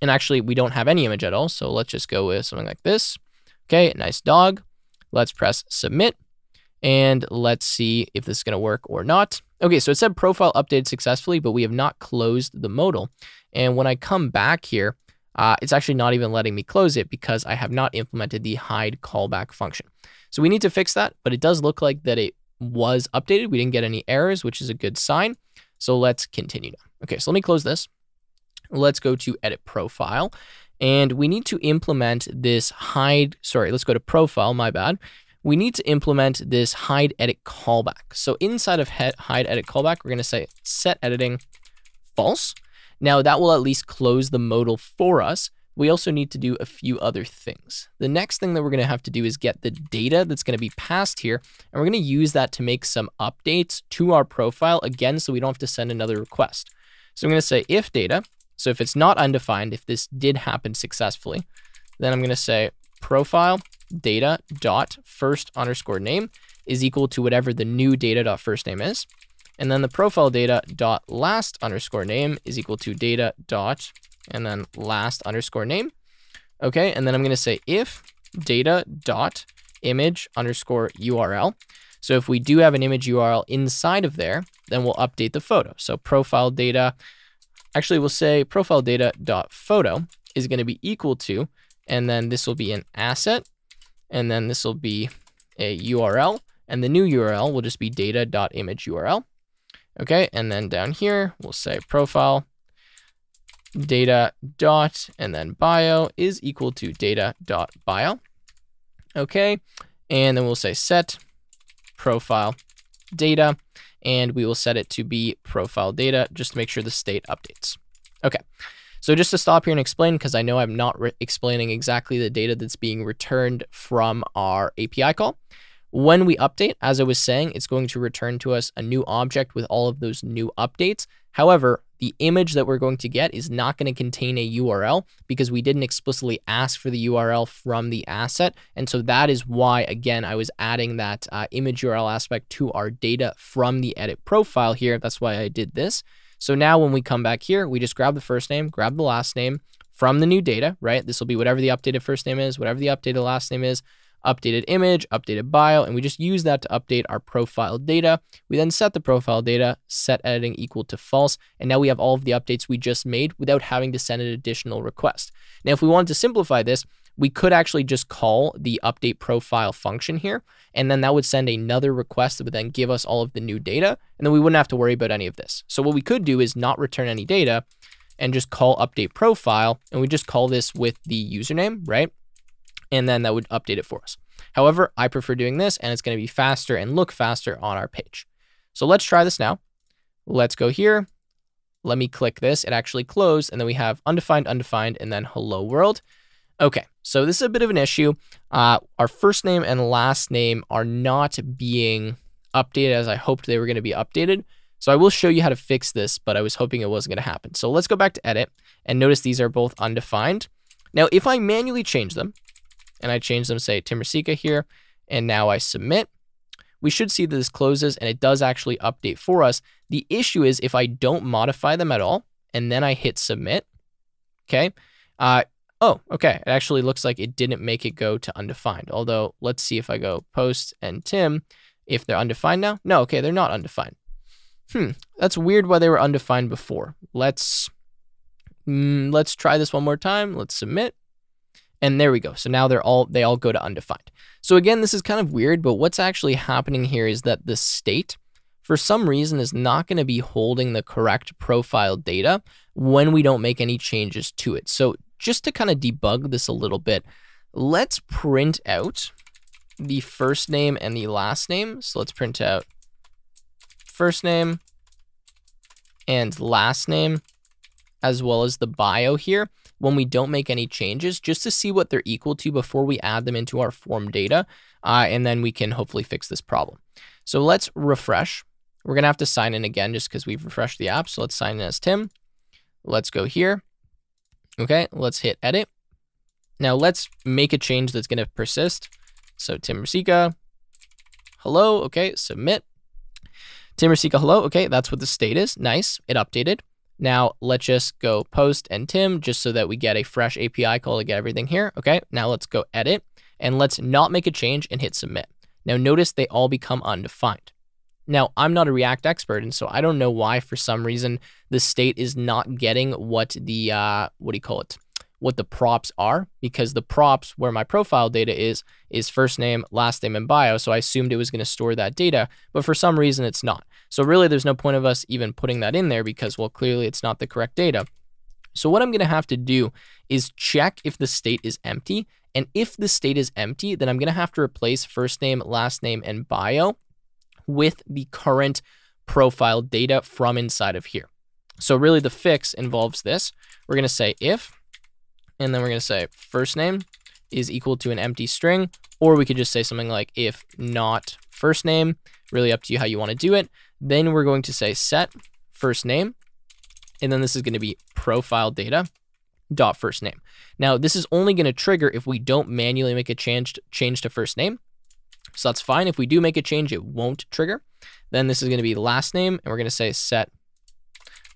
And actually we don't have any image at all. So let's just go with something like this. Okay, nice dog. Let's press submit and let's see if this is going to work or not. Okay, so it said profile updated successfully, but we have not closed the modal. And when I come back here, uh, it's actually not even letting me close it because I have not implemented the hide callback function. So we need to fix that, but it does look like that it was updated. We didn't get any errors, which is a good sign. So let's continue now. Okay, so let me close this. Let's go to edit profile and we need to implement this hide, sorry, let's go to profile, my bad we need to implement this hide edit callback. So inside of hide edit callback, we're going to say set editing false. Now that will at least close the modal for us. We also need to do a few other things. The next thing that we're going to have to do is get the data that's going to be passed here, and we're going to use that to make some updates to our profile again, so we don't have to send another request. So I'm going to say if data, so if it's not undefined, if this did happen successfully, then I'm going to say profile data dot first underscore name is equal to whatever the new data dot first name is. And then the profile data dot last underscore name is equal to data dot and then last underscore name. Okay, and then I'm going to say if data dot image underscore URL. So if we do have an image URL inside of there, then we'll update the photo. So profile data, actually we'll say profile data dot photo is going to be equal to, and then this will be an asset and then this will be a URL, and the new URL will just be data dot image URL. Okay, and then down here, we'll say profile data dot and then bio is equal to data dot bio. Okay, and then we'll say set profile data, and we will set it to be profile data just to make sure the state updates. Okay, so just to stop here and explain, because I know I'm not explaining exactly the data that's being returned from our API call. When we update, as I was saying, it's going to return to us a new object with all of those new updates. However, the image that we're going to get is not going to contain a URL because we didn't explicitly ask for the URL from the asset. And so that is why, again, I was adding that uh, image URL aspect to our data from the edit profile here. That's why I did this. So now when we come back here, we just grab the first name, grab the last name from the new data, right? This will be whatever the updated first name is, whatever the updated last name is, updated image, updated bio, and we just use that to update our profile data. We then set the profile data, set editing equal to false, and now we have all of the updates we just made without having to send an additional request. Now, if we wanted to simplify this, we could actually just call the update profile function here, and then that would send another request that would then give us all of the new data, and then we wouldn't have to worry about any of this. So what we could do is not return any data and just call update profile, and we just call this with the username, right? And then that would update it for us. However, I prefer doing this, and it's going to be faster and look faster on our page. So let's try this now. Let's go here. Let me click this. It actually closed, and then we have undefined, undefined, and then hello world. Okay, so this is a bit of an issue. Uh, our first name and last name are not being updated as I hoped they were going to be updated. So I will show you how to fix this, but I was hoping it wasn't going to happen. So let's go back to edit and notice these are both undefined. Now, if I manually change them, and I change them, say Tim Ruscica here, and now I submit, we should see that this closes and it does actually update for us. The issue is if I don't modify them at all and then I hit submit, okay, uh, oh, okay, it actually looks like it didn't make it go to undefined. Although, let's see if I go post and Tim, if they're undefined now. No, okay, they're not undefined. Hmm, that's weird why they were undefined before. Let's, mm, let's try this one more time. Let's submit. And there we go. So now they're all they all go to undefined. So again, this is kind of weird, but what's actually happening here is that the state for some reason is not going to be holding the correct profile data when we don't make any changes to it. So just to kind of debug this a little bit, let's print out the first name and the last name. So let's print out first name and last name as well as the bio here when we don't make any changes just to see what they're equal to before we add them into our form data. Uh, and then we can hopefully fix this problem. So let's refresh. We're going to have to sign in again just because we've refreshed the app. So let's sign in as Tim. Let's go here. Okay, let's hit edit. Now let's make a change that's going to persist. So Tim Ruscica, hello. Okay, submit. Tim Ruscica, hello. Okay, that's what the state is. Nice. It updated. Now let's just go post and Tim just so that we get a fresh API call to get everything here. Okay, now let's go edit and let's not make a change and hit submit. Now notice they all become undefined. Now I'm not a React expert and so I don't know why for some reason the state is not getting what the, uh, what do you call it? what the props are because the props where my profile data is is first name, last name, and bio. So I assumed it was going to store that data, but for some reason it's not. So really there's no point of us even putting that in there because, well, clearly it's not the correct data. So what I'm going to have to do is check if the state is empty. And if the state is empty, then I'm going to have to replace first name, last name, and bio with the current profile data from inside of here. So really the fix involves this. We're going to say if and then we're going to say first name is equal to an empty string, or we could just say something like if not first name, really up to you how you want to do it. Then we're going to say set first name, and then this is going to be profile data dot first name. Now, this is only going to trigger if we don't manually make a change to, change to first name. So that's fine. If we do make a change, it won't trigger. Then this is going to be last name, and we're going to say set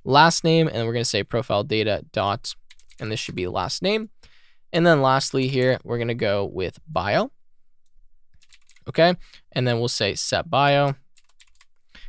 last name, and we're going to say profile data dot and this should be last name. And then lastly here, we're going to go with bio. Okay, and then we'll say set bio.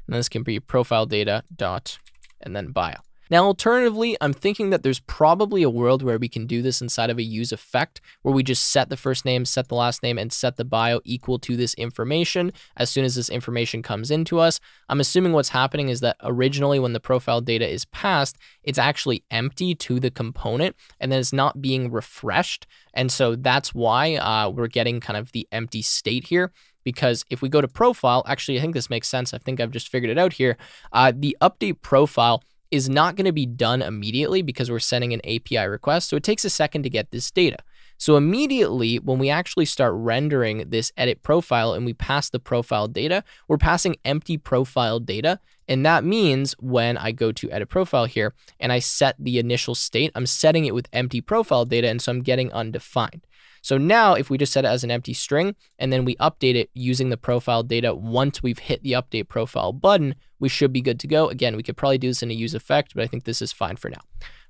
And this can be profile data dot and then bio. Now, alternatively, I'm thinking that there's probably a world where we can do this inside of a use effect where we just set the first name, set the last name, and set the bio equal to this information as soon as this information comes into us. I'm assuming what's happening is that originally when the profile data is passed, it's actually empty to the component and then it's not being refreshed. And so that's why uh, we're getting kind of the empty state here because if we go to profile, actually, I think this makes sense. I think I've just figured it out here. Uh, the update profile is not going to be done immediately because we're sending an API request. So it takes a second to get this data. So immediately when we actually start rendering this edit profile and we pass the profile data, we're passing empty profile data. And that means when I go to edit profile here and I set the initial state, I'm setting it with empty profile data. And so I'm getting undefined. So now if we just set it as an empty string and then we update it using the profile data once we've hit the update profile button, we should be good to go. Again, we could probably do this in a use effect, but I think this is fine for now.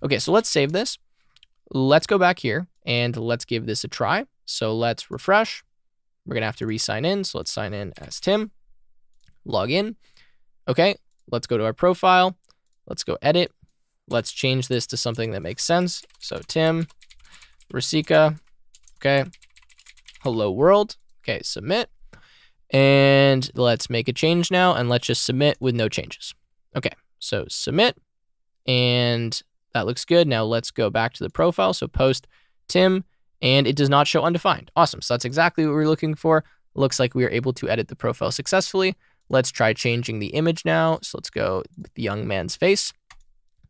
Okay, so let's save this. Let's go back here and let's give this a try. So let's refresh. We're going to have to re-sign in. So let's sign in as Tim. Log in. Okay, let's go to our profile. Let's go edit. Let's change this to something that makes sense. So Tim, Ruscica, Okay. Hello world. Okay, submit. And let's make a change now and let's just submit with no changes. Okay, so submit and that looks good. Now let's go back to the profile. So post Tim and it does not show undefined. Awesome. So that's exactly what we are looking for. Looks like we are able to edit the profile successfully. Let's try changing the image now. So let's go with the young man's face.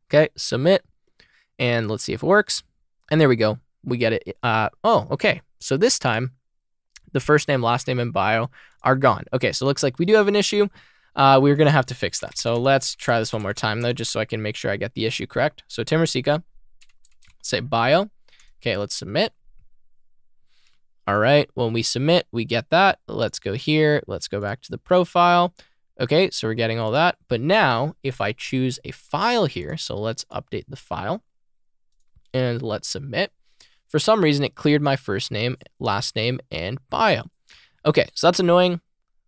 Okay, submit. And let's see if it works. And there we go we get it. Uh, oh, okay. So this time, the first name, last name, and bio are gone. Okay, so it looks like we do have an issue. Uh, we're going to have to fix that. So let's try this one more time, though, just so I can make sure I get the issue correct. So Tim Ruscica, say bio. Okay, let's submit. All right, when we submit, we get that. Let's go here. Let's go back to the profile. Okay, so we're getting all that. But now if I choose a file here, so let's update the file and let's submit. For some reason, it cleared my first name, last name, and bio. Okay, so that's annoying.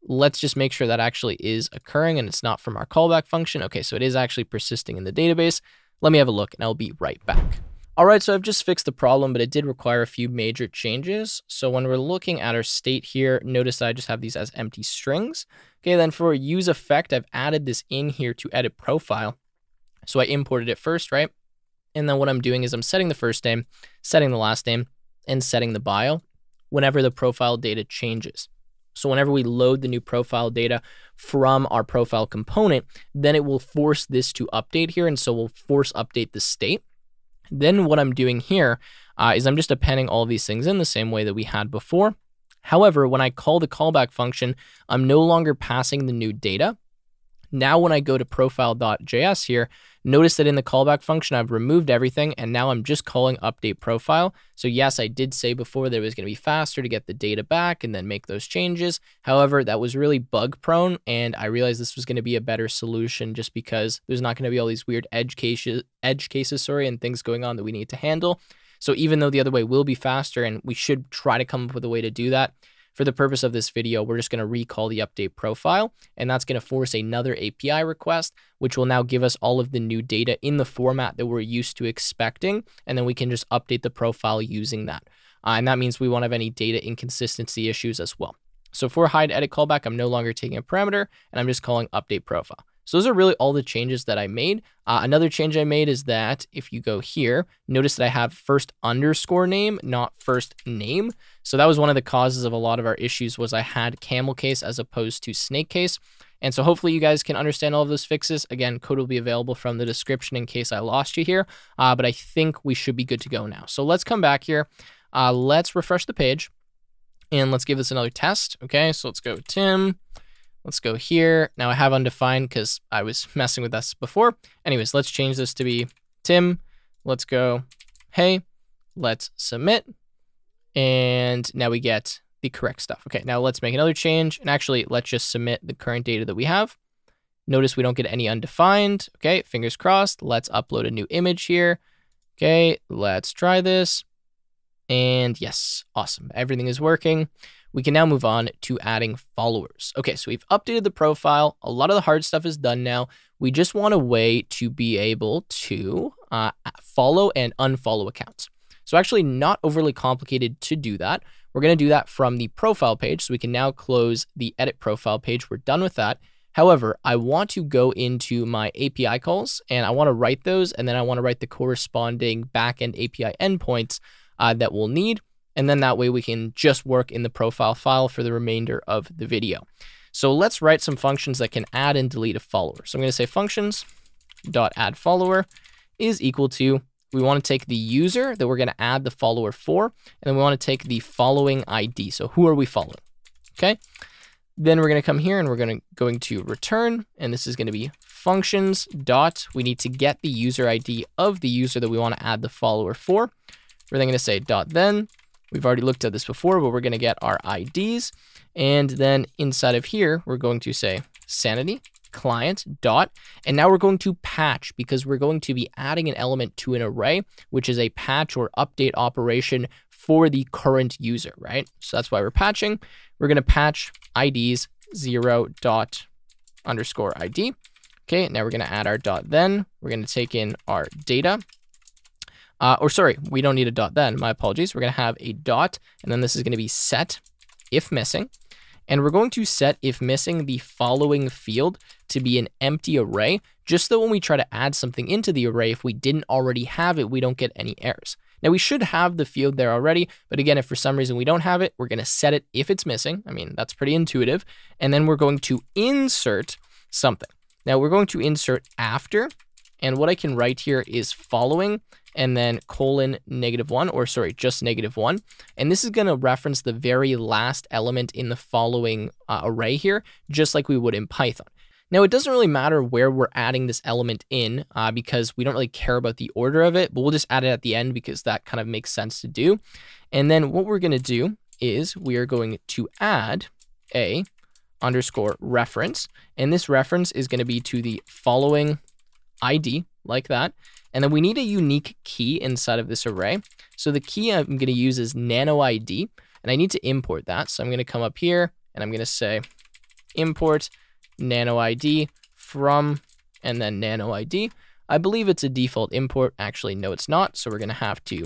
Let's just make sure that actually is occurring and it's not from our callback function. Okay, so it is actually persisting in the database. Let me have a look and I'll be right back. All right, so I've just fixed the problem, but it did require a few major changes. So when we're looking at our state here, notice that I just have these as empty strings. Okay, then for use effect, I've added this in here to edit profile. So I imported it first, right? And then what I'm doing is I'm setting the first name, setting the last name, and setting the bio whenever the profile data changes. So whenever we load the new profile data from our profile component, then it will force this to update here. And so we'll force update the state. Then what I'm doing here uh, is I'm just appending all these things in the same way that we had before. However, when I call the callback function, I'm no longer passing the new data. Now when I go to profile.js here, notice that in the callback function, I've removed everything and now I'm just calling update profile. So yes, I did say before that it was going to be faster to get the data back and then make those changes. However, that was really bug prone and I realized this was going to be a better solution just because there's not going to be all these weird edge cases, edge cases, sorry, and things going on that we need to handle. So even though the other way will be faster and we should try to come up with a way to do that, for the purpose of this video, we're just going to recall the update profile, and that's going to force another API request, which will now give us all of the new data in the format that we're used to expecting, and then we can just update the profile using that. Uh, and that means we won't have any data inconsistency issues as well. So for hide edit callback, I'm no longer taking a parameter, and I'm just calling update profile. So those are really all the changes that I made. Uh, another change I made is that if you go here, notice that I have first underscore name, not first name. So that was one of the causes of a lot of our issues was I had camel case as opposed to snake case. And so hopefully you guys can understand all of those fixes. Again, code will be available from the description in case I lost you here. Uh, but I think we should be good to go now. So let's come back here. Uh, let's refresh the page and let's give this another test. Okay, so let's go Tim. Let's go here. Now I have undefined because I was messing with this before. Anyways, let's change this to be Tim. Let's go, hey, let's submit. And now we get the correct stuff. Okay, now let's make another change. And actually, let's just submit the current data that we have. Notice we don't get any undefined. Okay, fingers crossed. Let's upload a new image here. Okay, let's try this. And yes, awesome. Everything is working we can now move on to adding followers. Okay, so we've updated the profile. A lot of the hard stuff is done now. We just want a way to be able to uh, follow and unfollow accounts. So actually not overly complicated to do that. We're going to do that from the profile page. So we can now close the edit profile page. We're done with that. However, I want to go into my API calls and I want to write those and then I want to write the corresponding backend API endpoints uh, that we'll need and then that way we can just work in the profile file for the remainder of the video. So let's write some functions that can add and delete a follower. So I'm going to say functions dot add follower is equal to we want to take the user that we're going to add the follower for, and then we want to take the following ID. So who are we following? Okay. Then we're going to come here and we're going to going to return, and this is going to be functions dot. We need to get the user ID of the user that we want to add the follower for. We're then going to say dot then We've already looked at this before, but we're going to get our IDs. And then inside of here, we're going to say sanity client dot, and now we're going to patch because we're going to be adding an element to an array, which is a patch or update operation for the current user, right? So that's why we're patching. We're going to patch IDs zero dot underscore ID. Okay, now we're going to add our dot then. We're going to take in our data uh, or sorry, we don't need a dot then. My apologies. We're going to have a dot, and then this is going to be set if missing. And we're going to set if missing the following field to be an empty array, just so when we try to add something into the array, if we didn't already have it, we don't get any errors. Now we should have the field there already, but again, if for some reason we don't have it, we're going to set it if it's missing. I mean, that's pretty intuitive. And then we're going to insert something. Now we're going to insert after, and what I can write here is following, and then colon negative one, or sorry, just negative one. And this is going to reference the very last element in the following uh, array here, just like we would in Python. Now, it doesn't really matter where we're adding this element in uh, because we don't really care about the order of it, but we'll just add it at the end because that kind of makes sense to do. And then what we're going to do is we are going to add a underscore reference. And this reference is going to be to the following ID like that. And then we need a unique key inside of this array. So the key I'm going to use is nano ID and I need to import that. So I'm going to come up here and I'm going to say import nano ID from and then nano ID. I believe it's a default import. Actually, no, it's not. So we're going to have to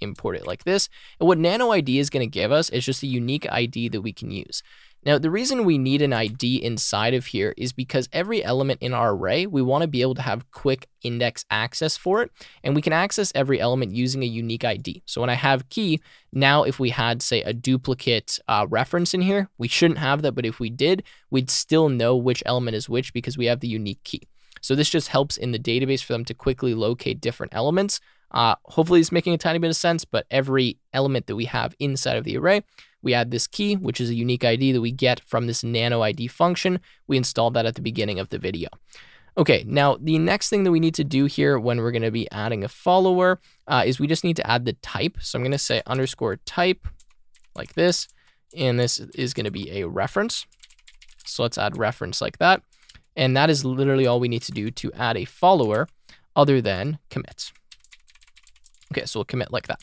import it like this. And what nano ID is going to give us is just a unique ID that we can use. Now, the reason we need an ID inside of here is because every element in our array, we want to be able to have quick index access for it. And we can access every element using a unique ID. So when I have key, now if we had, say, a duplicate uh, reference in here, we shouldn't have that. But if we did, we'd still know which element is which because we have the unique key. So this just helps in the database for them to quickly locate different elements. Uh, hopefully it's making a tiny bit of sense, but every element that we have inside of the array, we add this key, which is a unique ID that we get from this nano ID function. We installed that at the beginning of the video. Okay, now the next thing that we need to do here when we're going to be adding a follower uh, is we just need to add the type. So I'm going to say underscore type like this, and this is going to be a reference. So let's add reference like that. And that is literally all we need to do to add a follower other than commit. Okay, so we'll commit like that.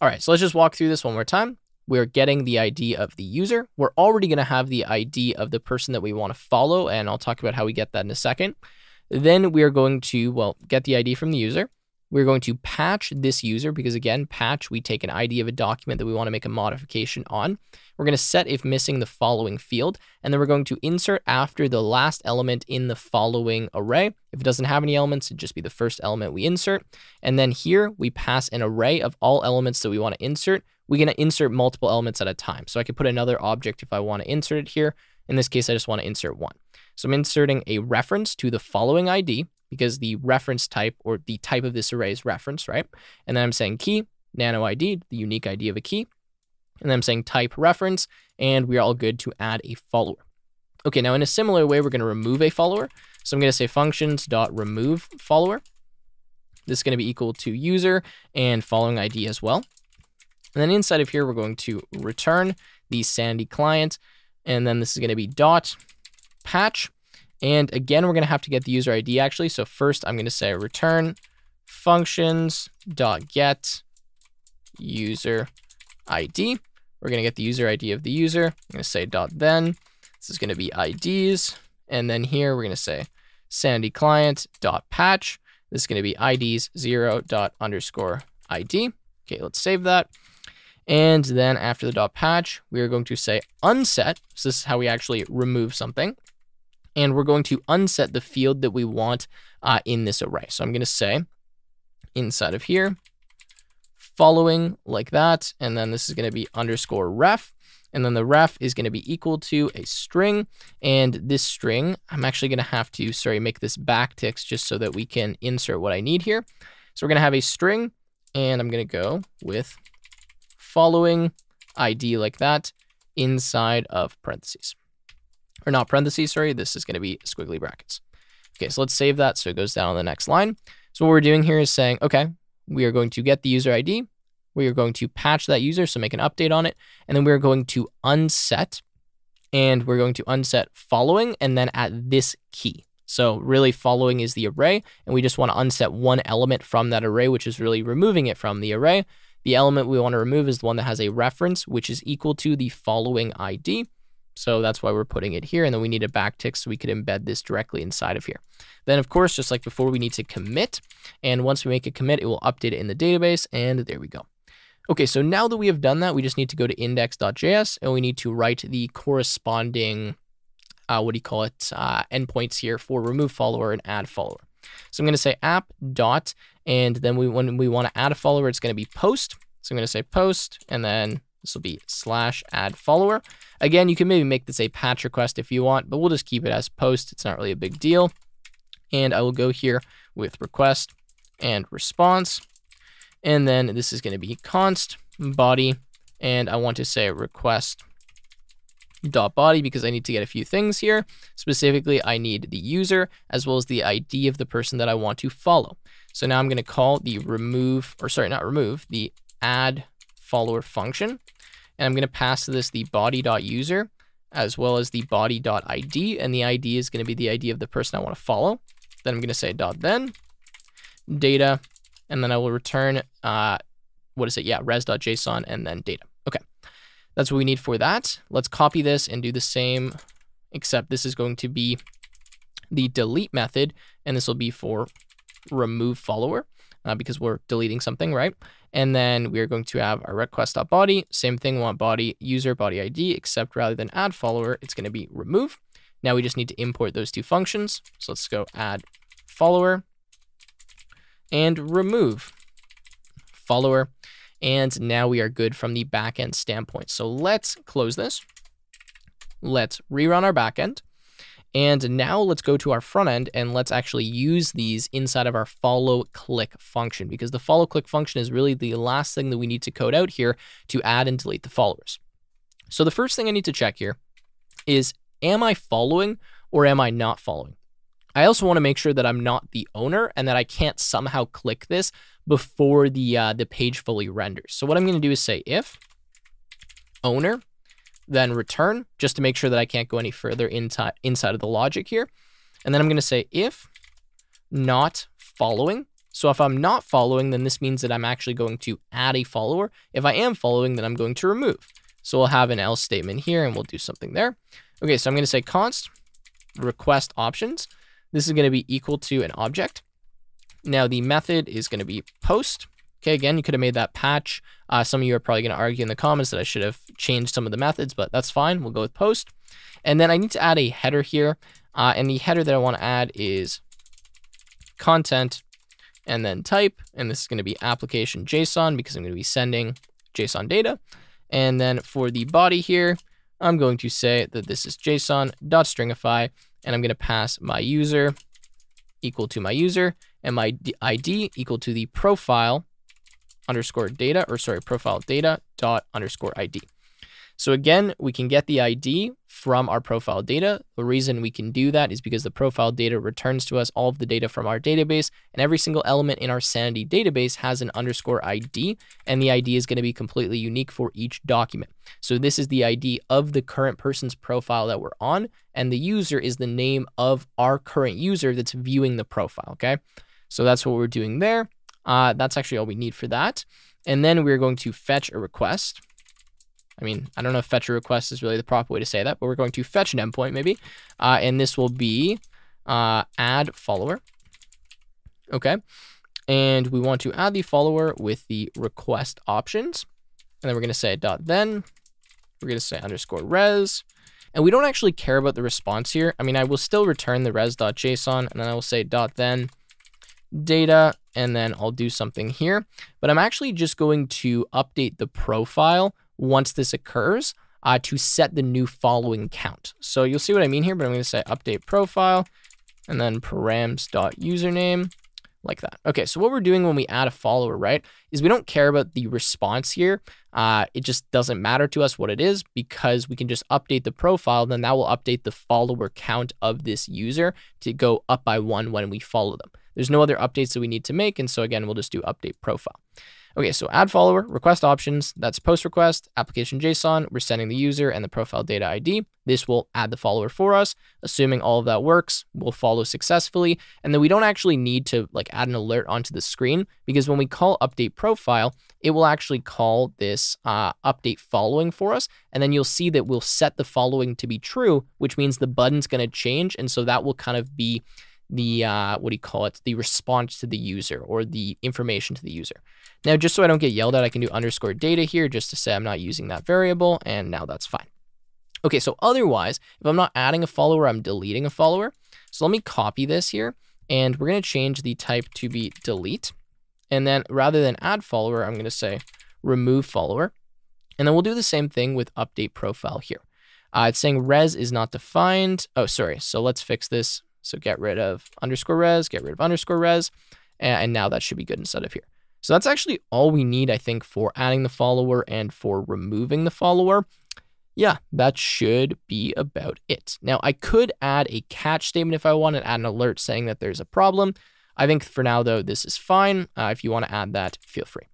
All right, so let's just walk through this one more time. We're getting the ID of the user. We're already going to have the ID of the person that we want to follow, and I'll talk about how we get that in a second. Then we are going to, well, get the ID from the user. We're going to patch this user because again, patch, we take an ID of a document that we want to make a modification on. We're going to set if missing the following field, and then we're going to insert after the last element in the following array. If it doesn't have any elements, it'd just be the first element we insert. And then here we pass an array of all elements that we want to insert. We're going to insert multiple elements at a time. So I could put another object if I want to insert it here. In this case, I just want to insert one. So I'm inserting a reference to the following ID because the reference type or the type of this array is reference, right? And then I'm saying key, nano ID, the unique ID of a key. And then I'm saying type reference, and we're all good to add a follower. Okay, now in a similar way, we're going to remove a follower. So I'm going to say functions dot remove follower. This is going to be equal to user and following ID as well. And then inside of here, we're going to return the Sanity client. And then this is going to be dot patch. And again, we're going to have to get the user ID actually. So first I'm going to say return functions dot get user ID. We're going to get the user ID of the user. I'm going to say dot then. This is going to be IDs. And then here we're going to say sanity client dot patch. This is going to be IDs zero dot underscore ID. Okay, let's save that. And then after the dot patch, we are going to say unset. So this is how we actually remove something and we're going to unset the field that we want uh, in this array. So I'm going to say inside of here, following like that, and then this is going to be underscore ref, and then the ref is going to be equal to a string, and this string, I'm actually going to have to, sorry, make this backticks just so that we can insert what I need here. So we're going to have a string, and I'm going to go with following ID like that inside of parentheses or not parentheses, sorry, this is going to be squiggly brackets. Okay, so let's save that so it goes down on the next line. So what we're doing here is saying, okay, we are going to get the user ID. We are going to patch that user, so make an update on it. And then we're going to unset, and we're going to unset following, and then at this key. So really following is the array, and we just want to unset one element from that array, which is really removing it from the array. The element we want to remove is the one that has a reference, which is equal to the following ID. So that's why we're putting it here. And then we need a backtick so we could embed this directly inside of here. Then of course, just like before, we need to commit. And once we make a commit, it will update it in the database. And there we go. Okay, so now that we have done that, we just need to go to index.js and we need to write the corresponding, uh, what do you call it, uh, endpoints here for remove follower and add follower. So I'm going to say app dot, and then we when we want to add a follower, it's going to be post. So I'm going to say post, and then this will be slash add follower. Again, you can maybe make this a patch request if you want, but we'll just keep it as post. It's not really a big deal. And I will go here with request and response. And then this is going to be const body. And I want to say request dot body because I need to get a few things here. Specifically, I need the user as well as the ID of the person that I want to follow. So now I'm going to call the remove, or sorry, not remove, the add follower function. And I'm going to pass this the body.user as well as the body.id, and the ID is going to be the ID of the person I want to follow. Then I'm going to say dot then data, and then I will return, uh, what is it? Yeah, res.json and then data. That's what we need for that. Let's copy this and do the same, except this is going to be the delete method, and this will be for remove follower uh, because we're deleting something, right? And then we're going to have our request.body, same thing, want body user body ID, except rather than add follower, it's going to be remove. Now we just need to import those two functions. So let's go add follower and remove follower. And now we are good from the backend standpoint. So let's close this. Let's rerun our backend. And now let's go to our front end and let's actually use these inside of our follow click function because the follow click function is really the last thing that we need to code out here to add and delete the followers. So the first thing I need to check here is, am I following or am I not following? I also want to make sure that I'm not the owner and that I can't somehow click this before the uh, the page fully renders. So what I'm going to do is say if owner then return just to make sure that I can't go any further inside, inside of the logic here. And then I'm going to say if not following. So if I'm not following, then this means that I'm actually going to add a follower. If I am following, then I'm going to remove. So we'll have an else statement here and we'll do something there. Okay, so I'm going to say const request options. This is going to be equal to an object. Now the method is going to be post Okay, again, you could have made that patch. Uh, some of you are probably going to argue in the comments that I should have changed some of the methods, but that's fine. We'll go with post. And then I need to add a header here. Uh, and the header that I want to add is content and then type. And this is going to be application JSON because I'm going to be sending JSON data. And then for the body here, I'm going to say that this is JSON.stringify, and I'm going to pass my user equal to my user and my ID equal to the profile underscore data, or sorry, profile data dot underscore ID. So again, we can get the ID from our profile data. The reason we can do that is because the profile data returns to us all of the data from our database, and every single element in our Sanity database has an underscore ID, and the ID is going to be completely unique for each document. So this is the ID of the current person's profile that we're on, and the user is the name of our current user that's viewing the profile, okay? So that's what we're doing there. Uh, that's actually all we need for that. And then we're going to fetch a request. I mean, I don't know if fetch a request is really the proper way to say that, but we're going to fetch an endpoint maybe. Uh, and this will be uh, add follower. Okay. And we want to add the follower with the request options. And then we're going to say dot then. We're going to say underscore res. And we don't actually care about the response here. I mean, I will still return the res.json and then I will say dot then data, and then I'll do something here. But I'm actually just going to update the profile once this occurs uh, to set the new following count. So you'll see what I mean here, but I'm going to say update profile and then params.username like that. Okay, so what we're doing when we add a follower, right, is we don't care about the response here. Uh, it just doesn't matter to us what it is because we can just update the profile, then that will update the follower count of this user to go up by one when we follow them. There's no other updates that we need to make. And so again, we'll just do update profile. Okay, so add follower, request options, that's post request, application JSON, we're sending the user and the profile data ID. This will add the follower for us. Assuming all of that works, we'll follow successfully. And then we don't actually need to like add an alert onto the screen because when we call update profile, it will actually call this uh, update following for us. And then you'll see that we'll set the following to be true, which means the button's gonna change. And so that will kind of be the uh, what do you call it the response to the user or the information to the user. Now just so i don't get yelled at i can do underscore data here just to say i'm not using that variable and now that's fine. Okay so otherwise if i'm not adding a follower i'm deleting a follower. So let me copy this here and we're going to change the type to be delete. And then rather than add follower i'm going to say remove follower. And then we'll do the same thing with update profile here. Uh, it's saying res is not defined. Oh sorry so let's fix this so get rid of underscore res, get rid of underscore res, and, now that should be good instead of here. So that's actually all we need, I think, for adding the follower and for removing the follower. Yeah, that should be about it. Now, I could add a catch statement if I want and add an alert saying that there's a problem. I think for now, though, this is fine. Uh, if you want to add that, feel free.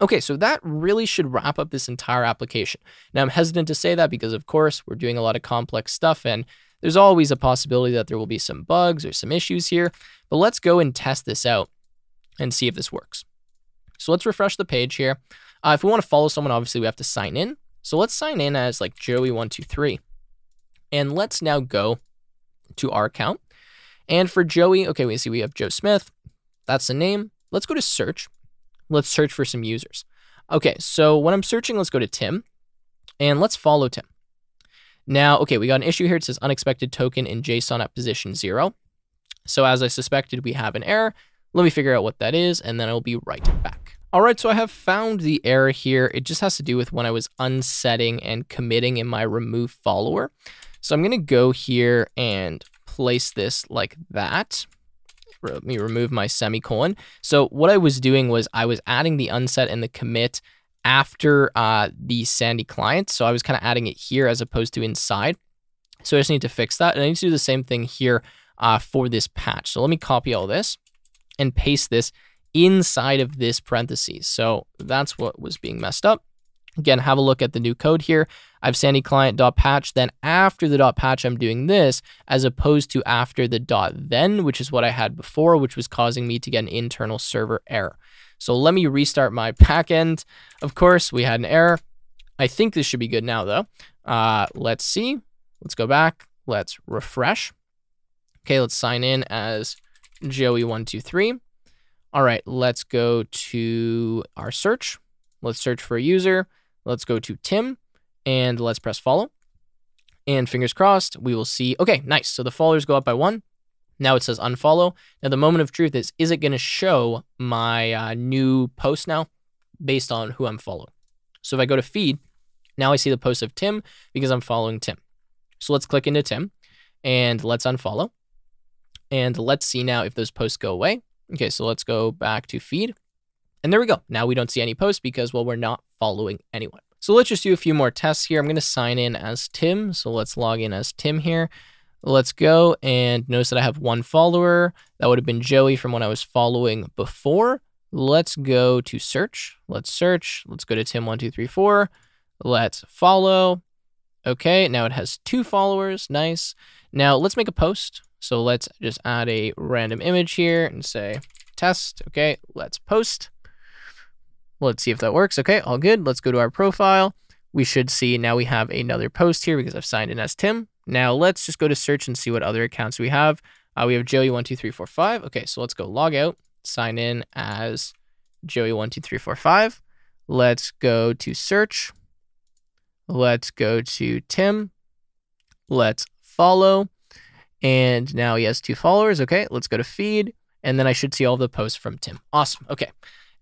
Okay, so that really should wrap up this entire application. Now, I'm hesitant to say that because, of course, we're doing a lot of complex stuff and there's always a possibility that there will be some bugs or some issues here. But let's go and test this out and see if this works. So let's refresh the page here. Uh, if we want to follow someone, obviously we have to sign in. So let's sign in as like Joey123. And let's now go to our account. And for Joey, okay, we see we have Joe Smith. That's the name. Let's go to search. Let's search for some users. Okay, so when I'm searching, let's go to Tim and let's follow Tim. Now, okay, we got an issue here. It says unexpected token in JSON at position zero. So as I suspected, we have an error. Let me figure out what that is, and then I'll be right back. All right, so I have found the error here. It just has to do with when I was unsetting and committing in my remove follower. So I'm gonna go here and place this like that let me remove my semicolon. So what I was doing was I was adding the unset and the commit after uh, the Sanity client. So I was kind of adding it here as opposed to inside. So I just need to fix that. And I need to do the same thing here uh, for this patch. So let me copy all this and paste this inside of this parentheses. So that's what was being messed up. Again, have a look at the new code here. I have sanity client dot patch. Then after the dot patch, I'm doing this as opposed to after the dot then, which is what I had before, which was causing me to get an internal server error. So let me restart my backend. Of course, we had an error. I think this should be good now though. Uh, let's see. Let's go back. Let's refresh. Okay, let's sign in as Joey123. All right, let's go to our search. Let's search for a user. Let's go to Tim and let's press follow. And fingers crossed, we will see. Okay, nice. So the followers go up by one. Now it says unfollow. Now the moment of truth is, is it going to show my uh, new post now based on who I'm following? So if I go to feed, now I see the post of Tim because I'm following Tim. So let's click into Tim and let's unfollow. And let's see now if those posts go away. Okay, so let's go back to feed. And there we go. Now we don't see any posts because, well, we're not following anyone. So let's just do a few more tests here. I'm going to sign in as Tim. So let's log in as Tim here. Let's go and notice that I have one follower. That would have been Joey from when I was following before. Let's go to search. Let's search. Let's go to Tim1234. Let's follow. Okay, now it has two followers. Nice. Now let's make a post. So let's just add a random image here and say test. Okay, let's post. Let's see if that works. Okay, all good. Let's go to our profile. We should see now we have another post here because I've signed in as Tim. Now let's just go to search and see what other accounts we have. Uh, we have Joey12345. Okay, so let's go log out, sign in as Joey12345. Let's go to search. Let's go to Tim. Let's follow. And now he has two followers. Okay, let's go to feed. And then I should see all the posts from Tim. Awesome. Okay,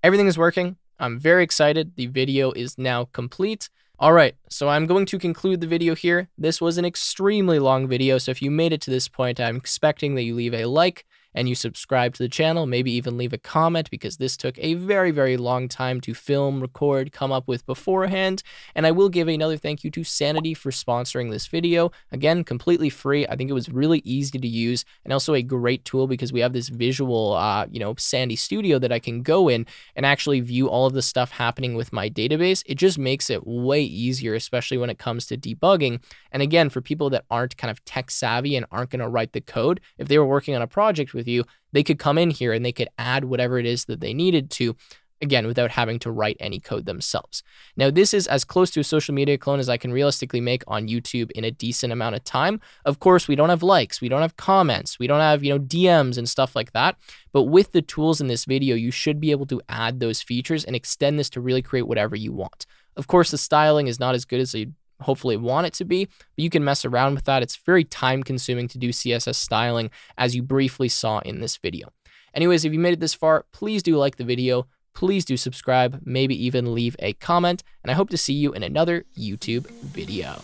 everything is working. I'm very excited. The video is now complete. All right, so I'm going to conclude the video here. This was an extremely long video, so if you made it to this point, I'm expecting that you leave a like, and you subscribe to the channel, maybe even leave a comment because this took a very, very long time to film, record, come up with beforehand. And I will give another thank you to Sanity for sponsoring this video. Again, completely free. I think it was really easy to use and also a great tool because we have this visual, uh, you know, Sanity Studio that I can go in and actually view all of the stuff happening with my database. It just makes it way easier, especially when it comes to debugging. And again, for people that aren't kind of tech savvy and aren't going to write the code, if they were working on a project you, they could come in here and they could add whatever it is that they needed to again, without having to write any code themselves. Now, this is as close to a social media clone as I can realistically make on YouTube in a decent amount of time. Of course, we don't have likes, we don't have comments, we don't have, you know, DMs and stuff like that. But with the tools in this video, you should be able to add those features and extend this to really create whatever you want. Of course, the styling is not as good as you hopefully want it to be, but you can mess around with that. It's very time consuming to do CSS styling as you briefly saw in this video. Anyways, if you made it this far, please do like the video, please do subscribe, maybe even leave a comment, and I hope to see you in another YouTube video.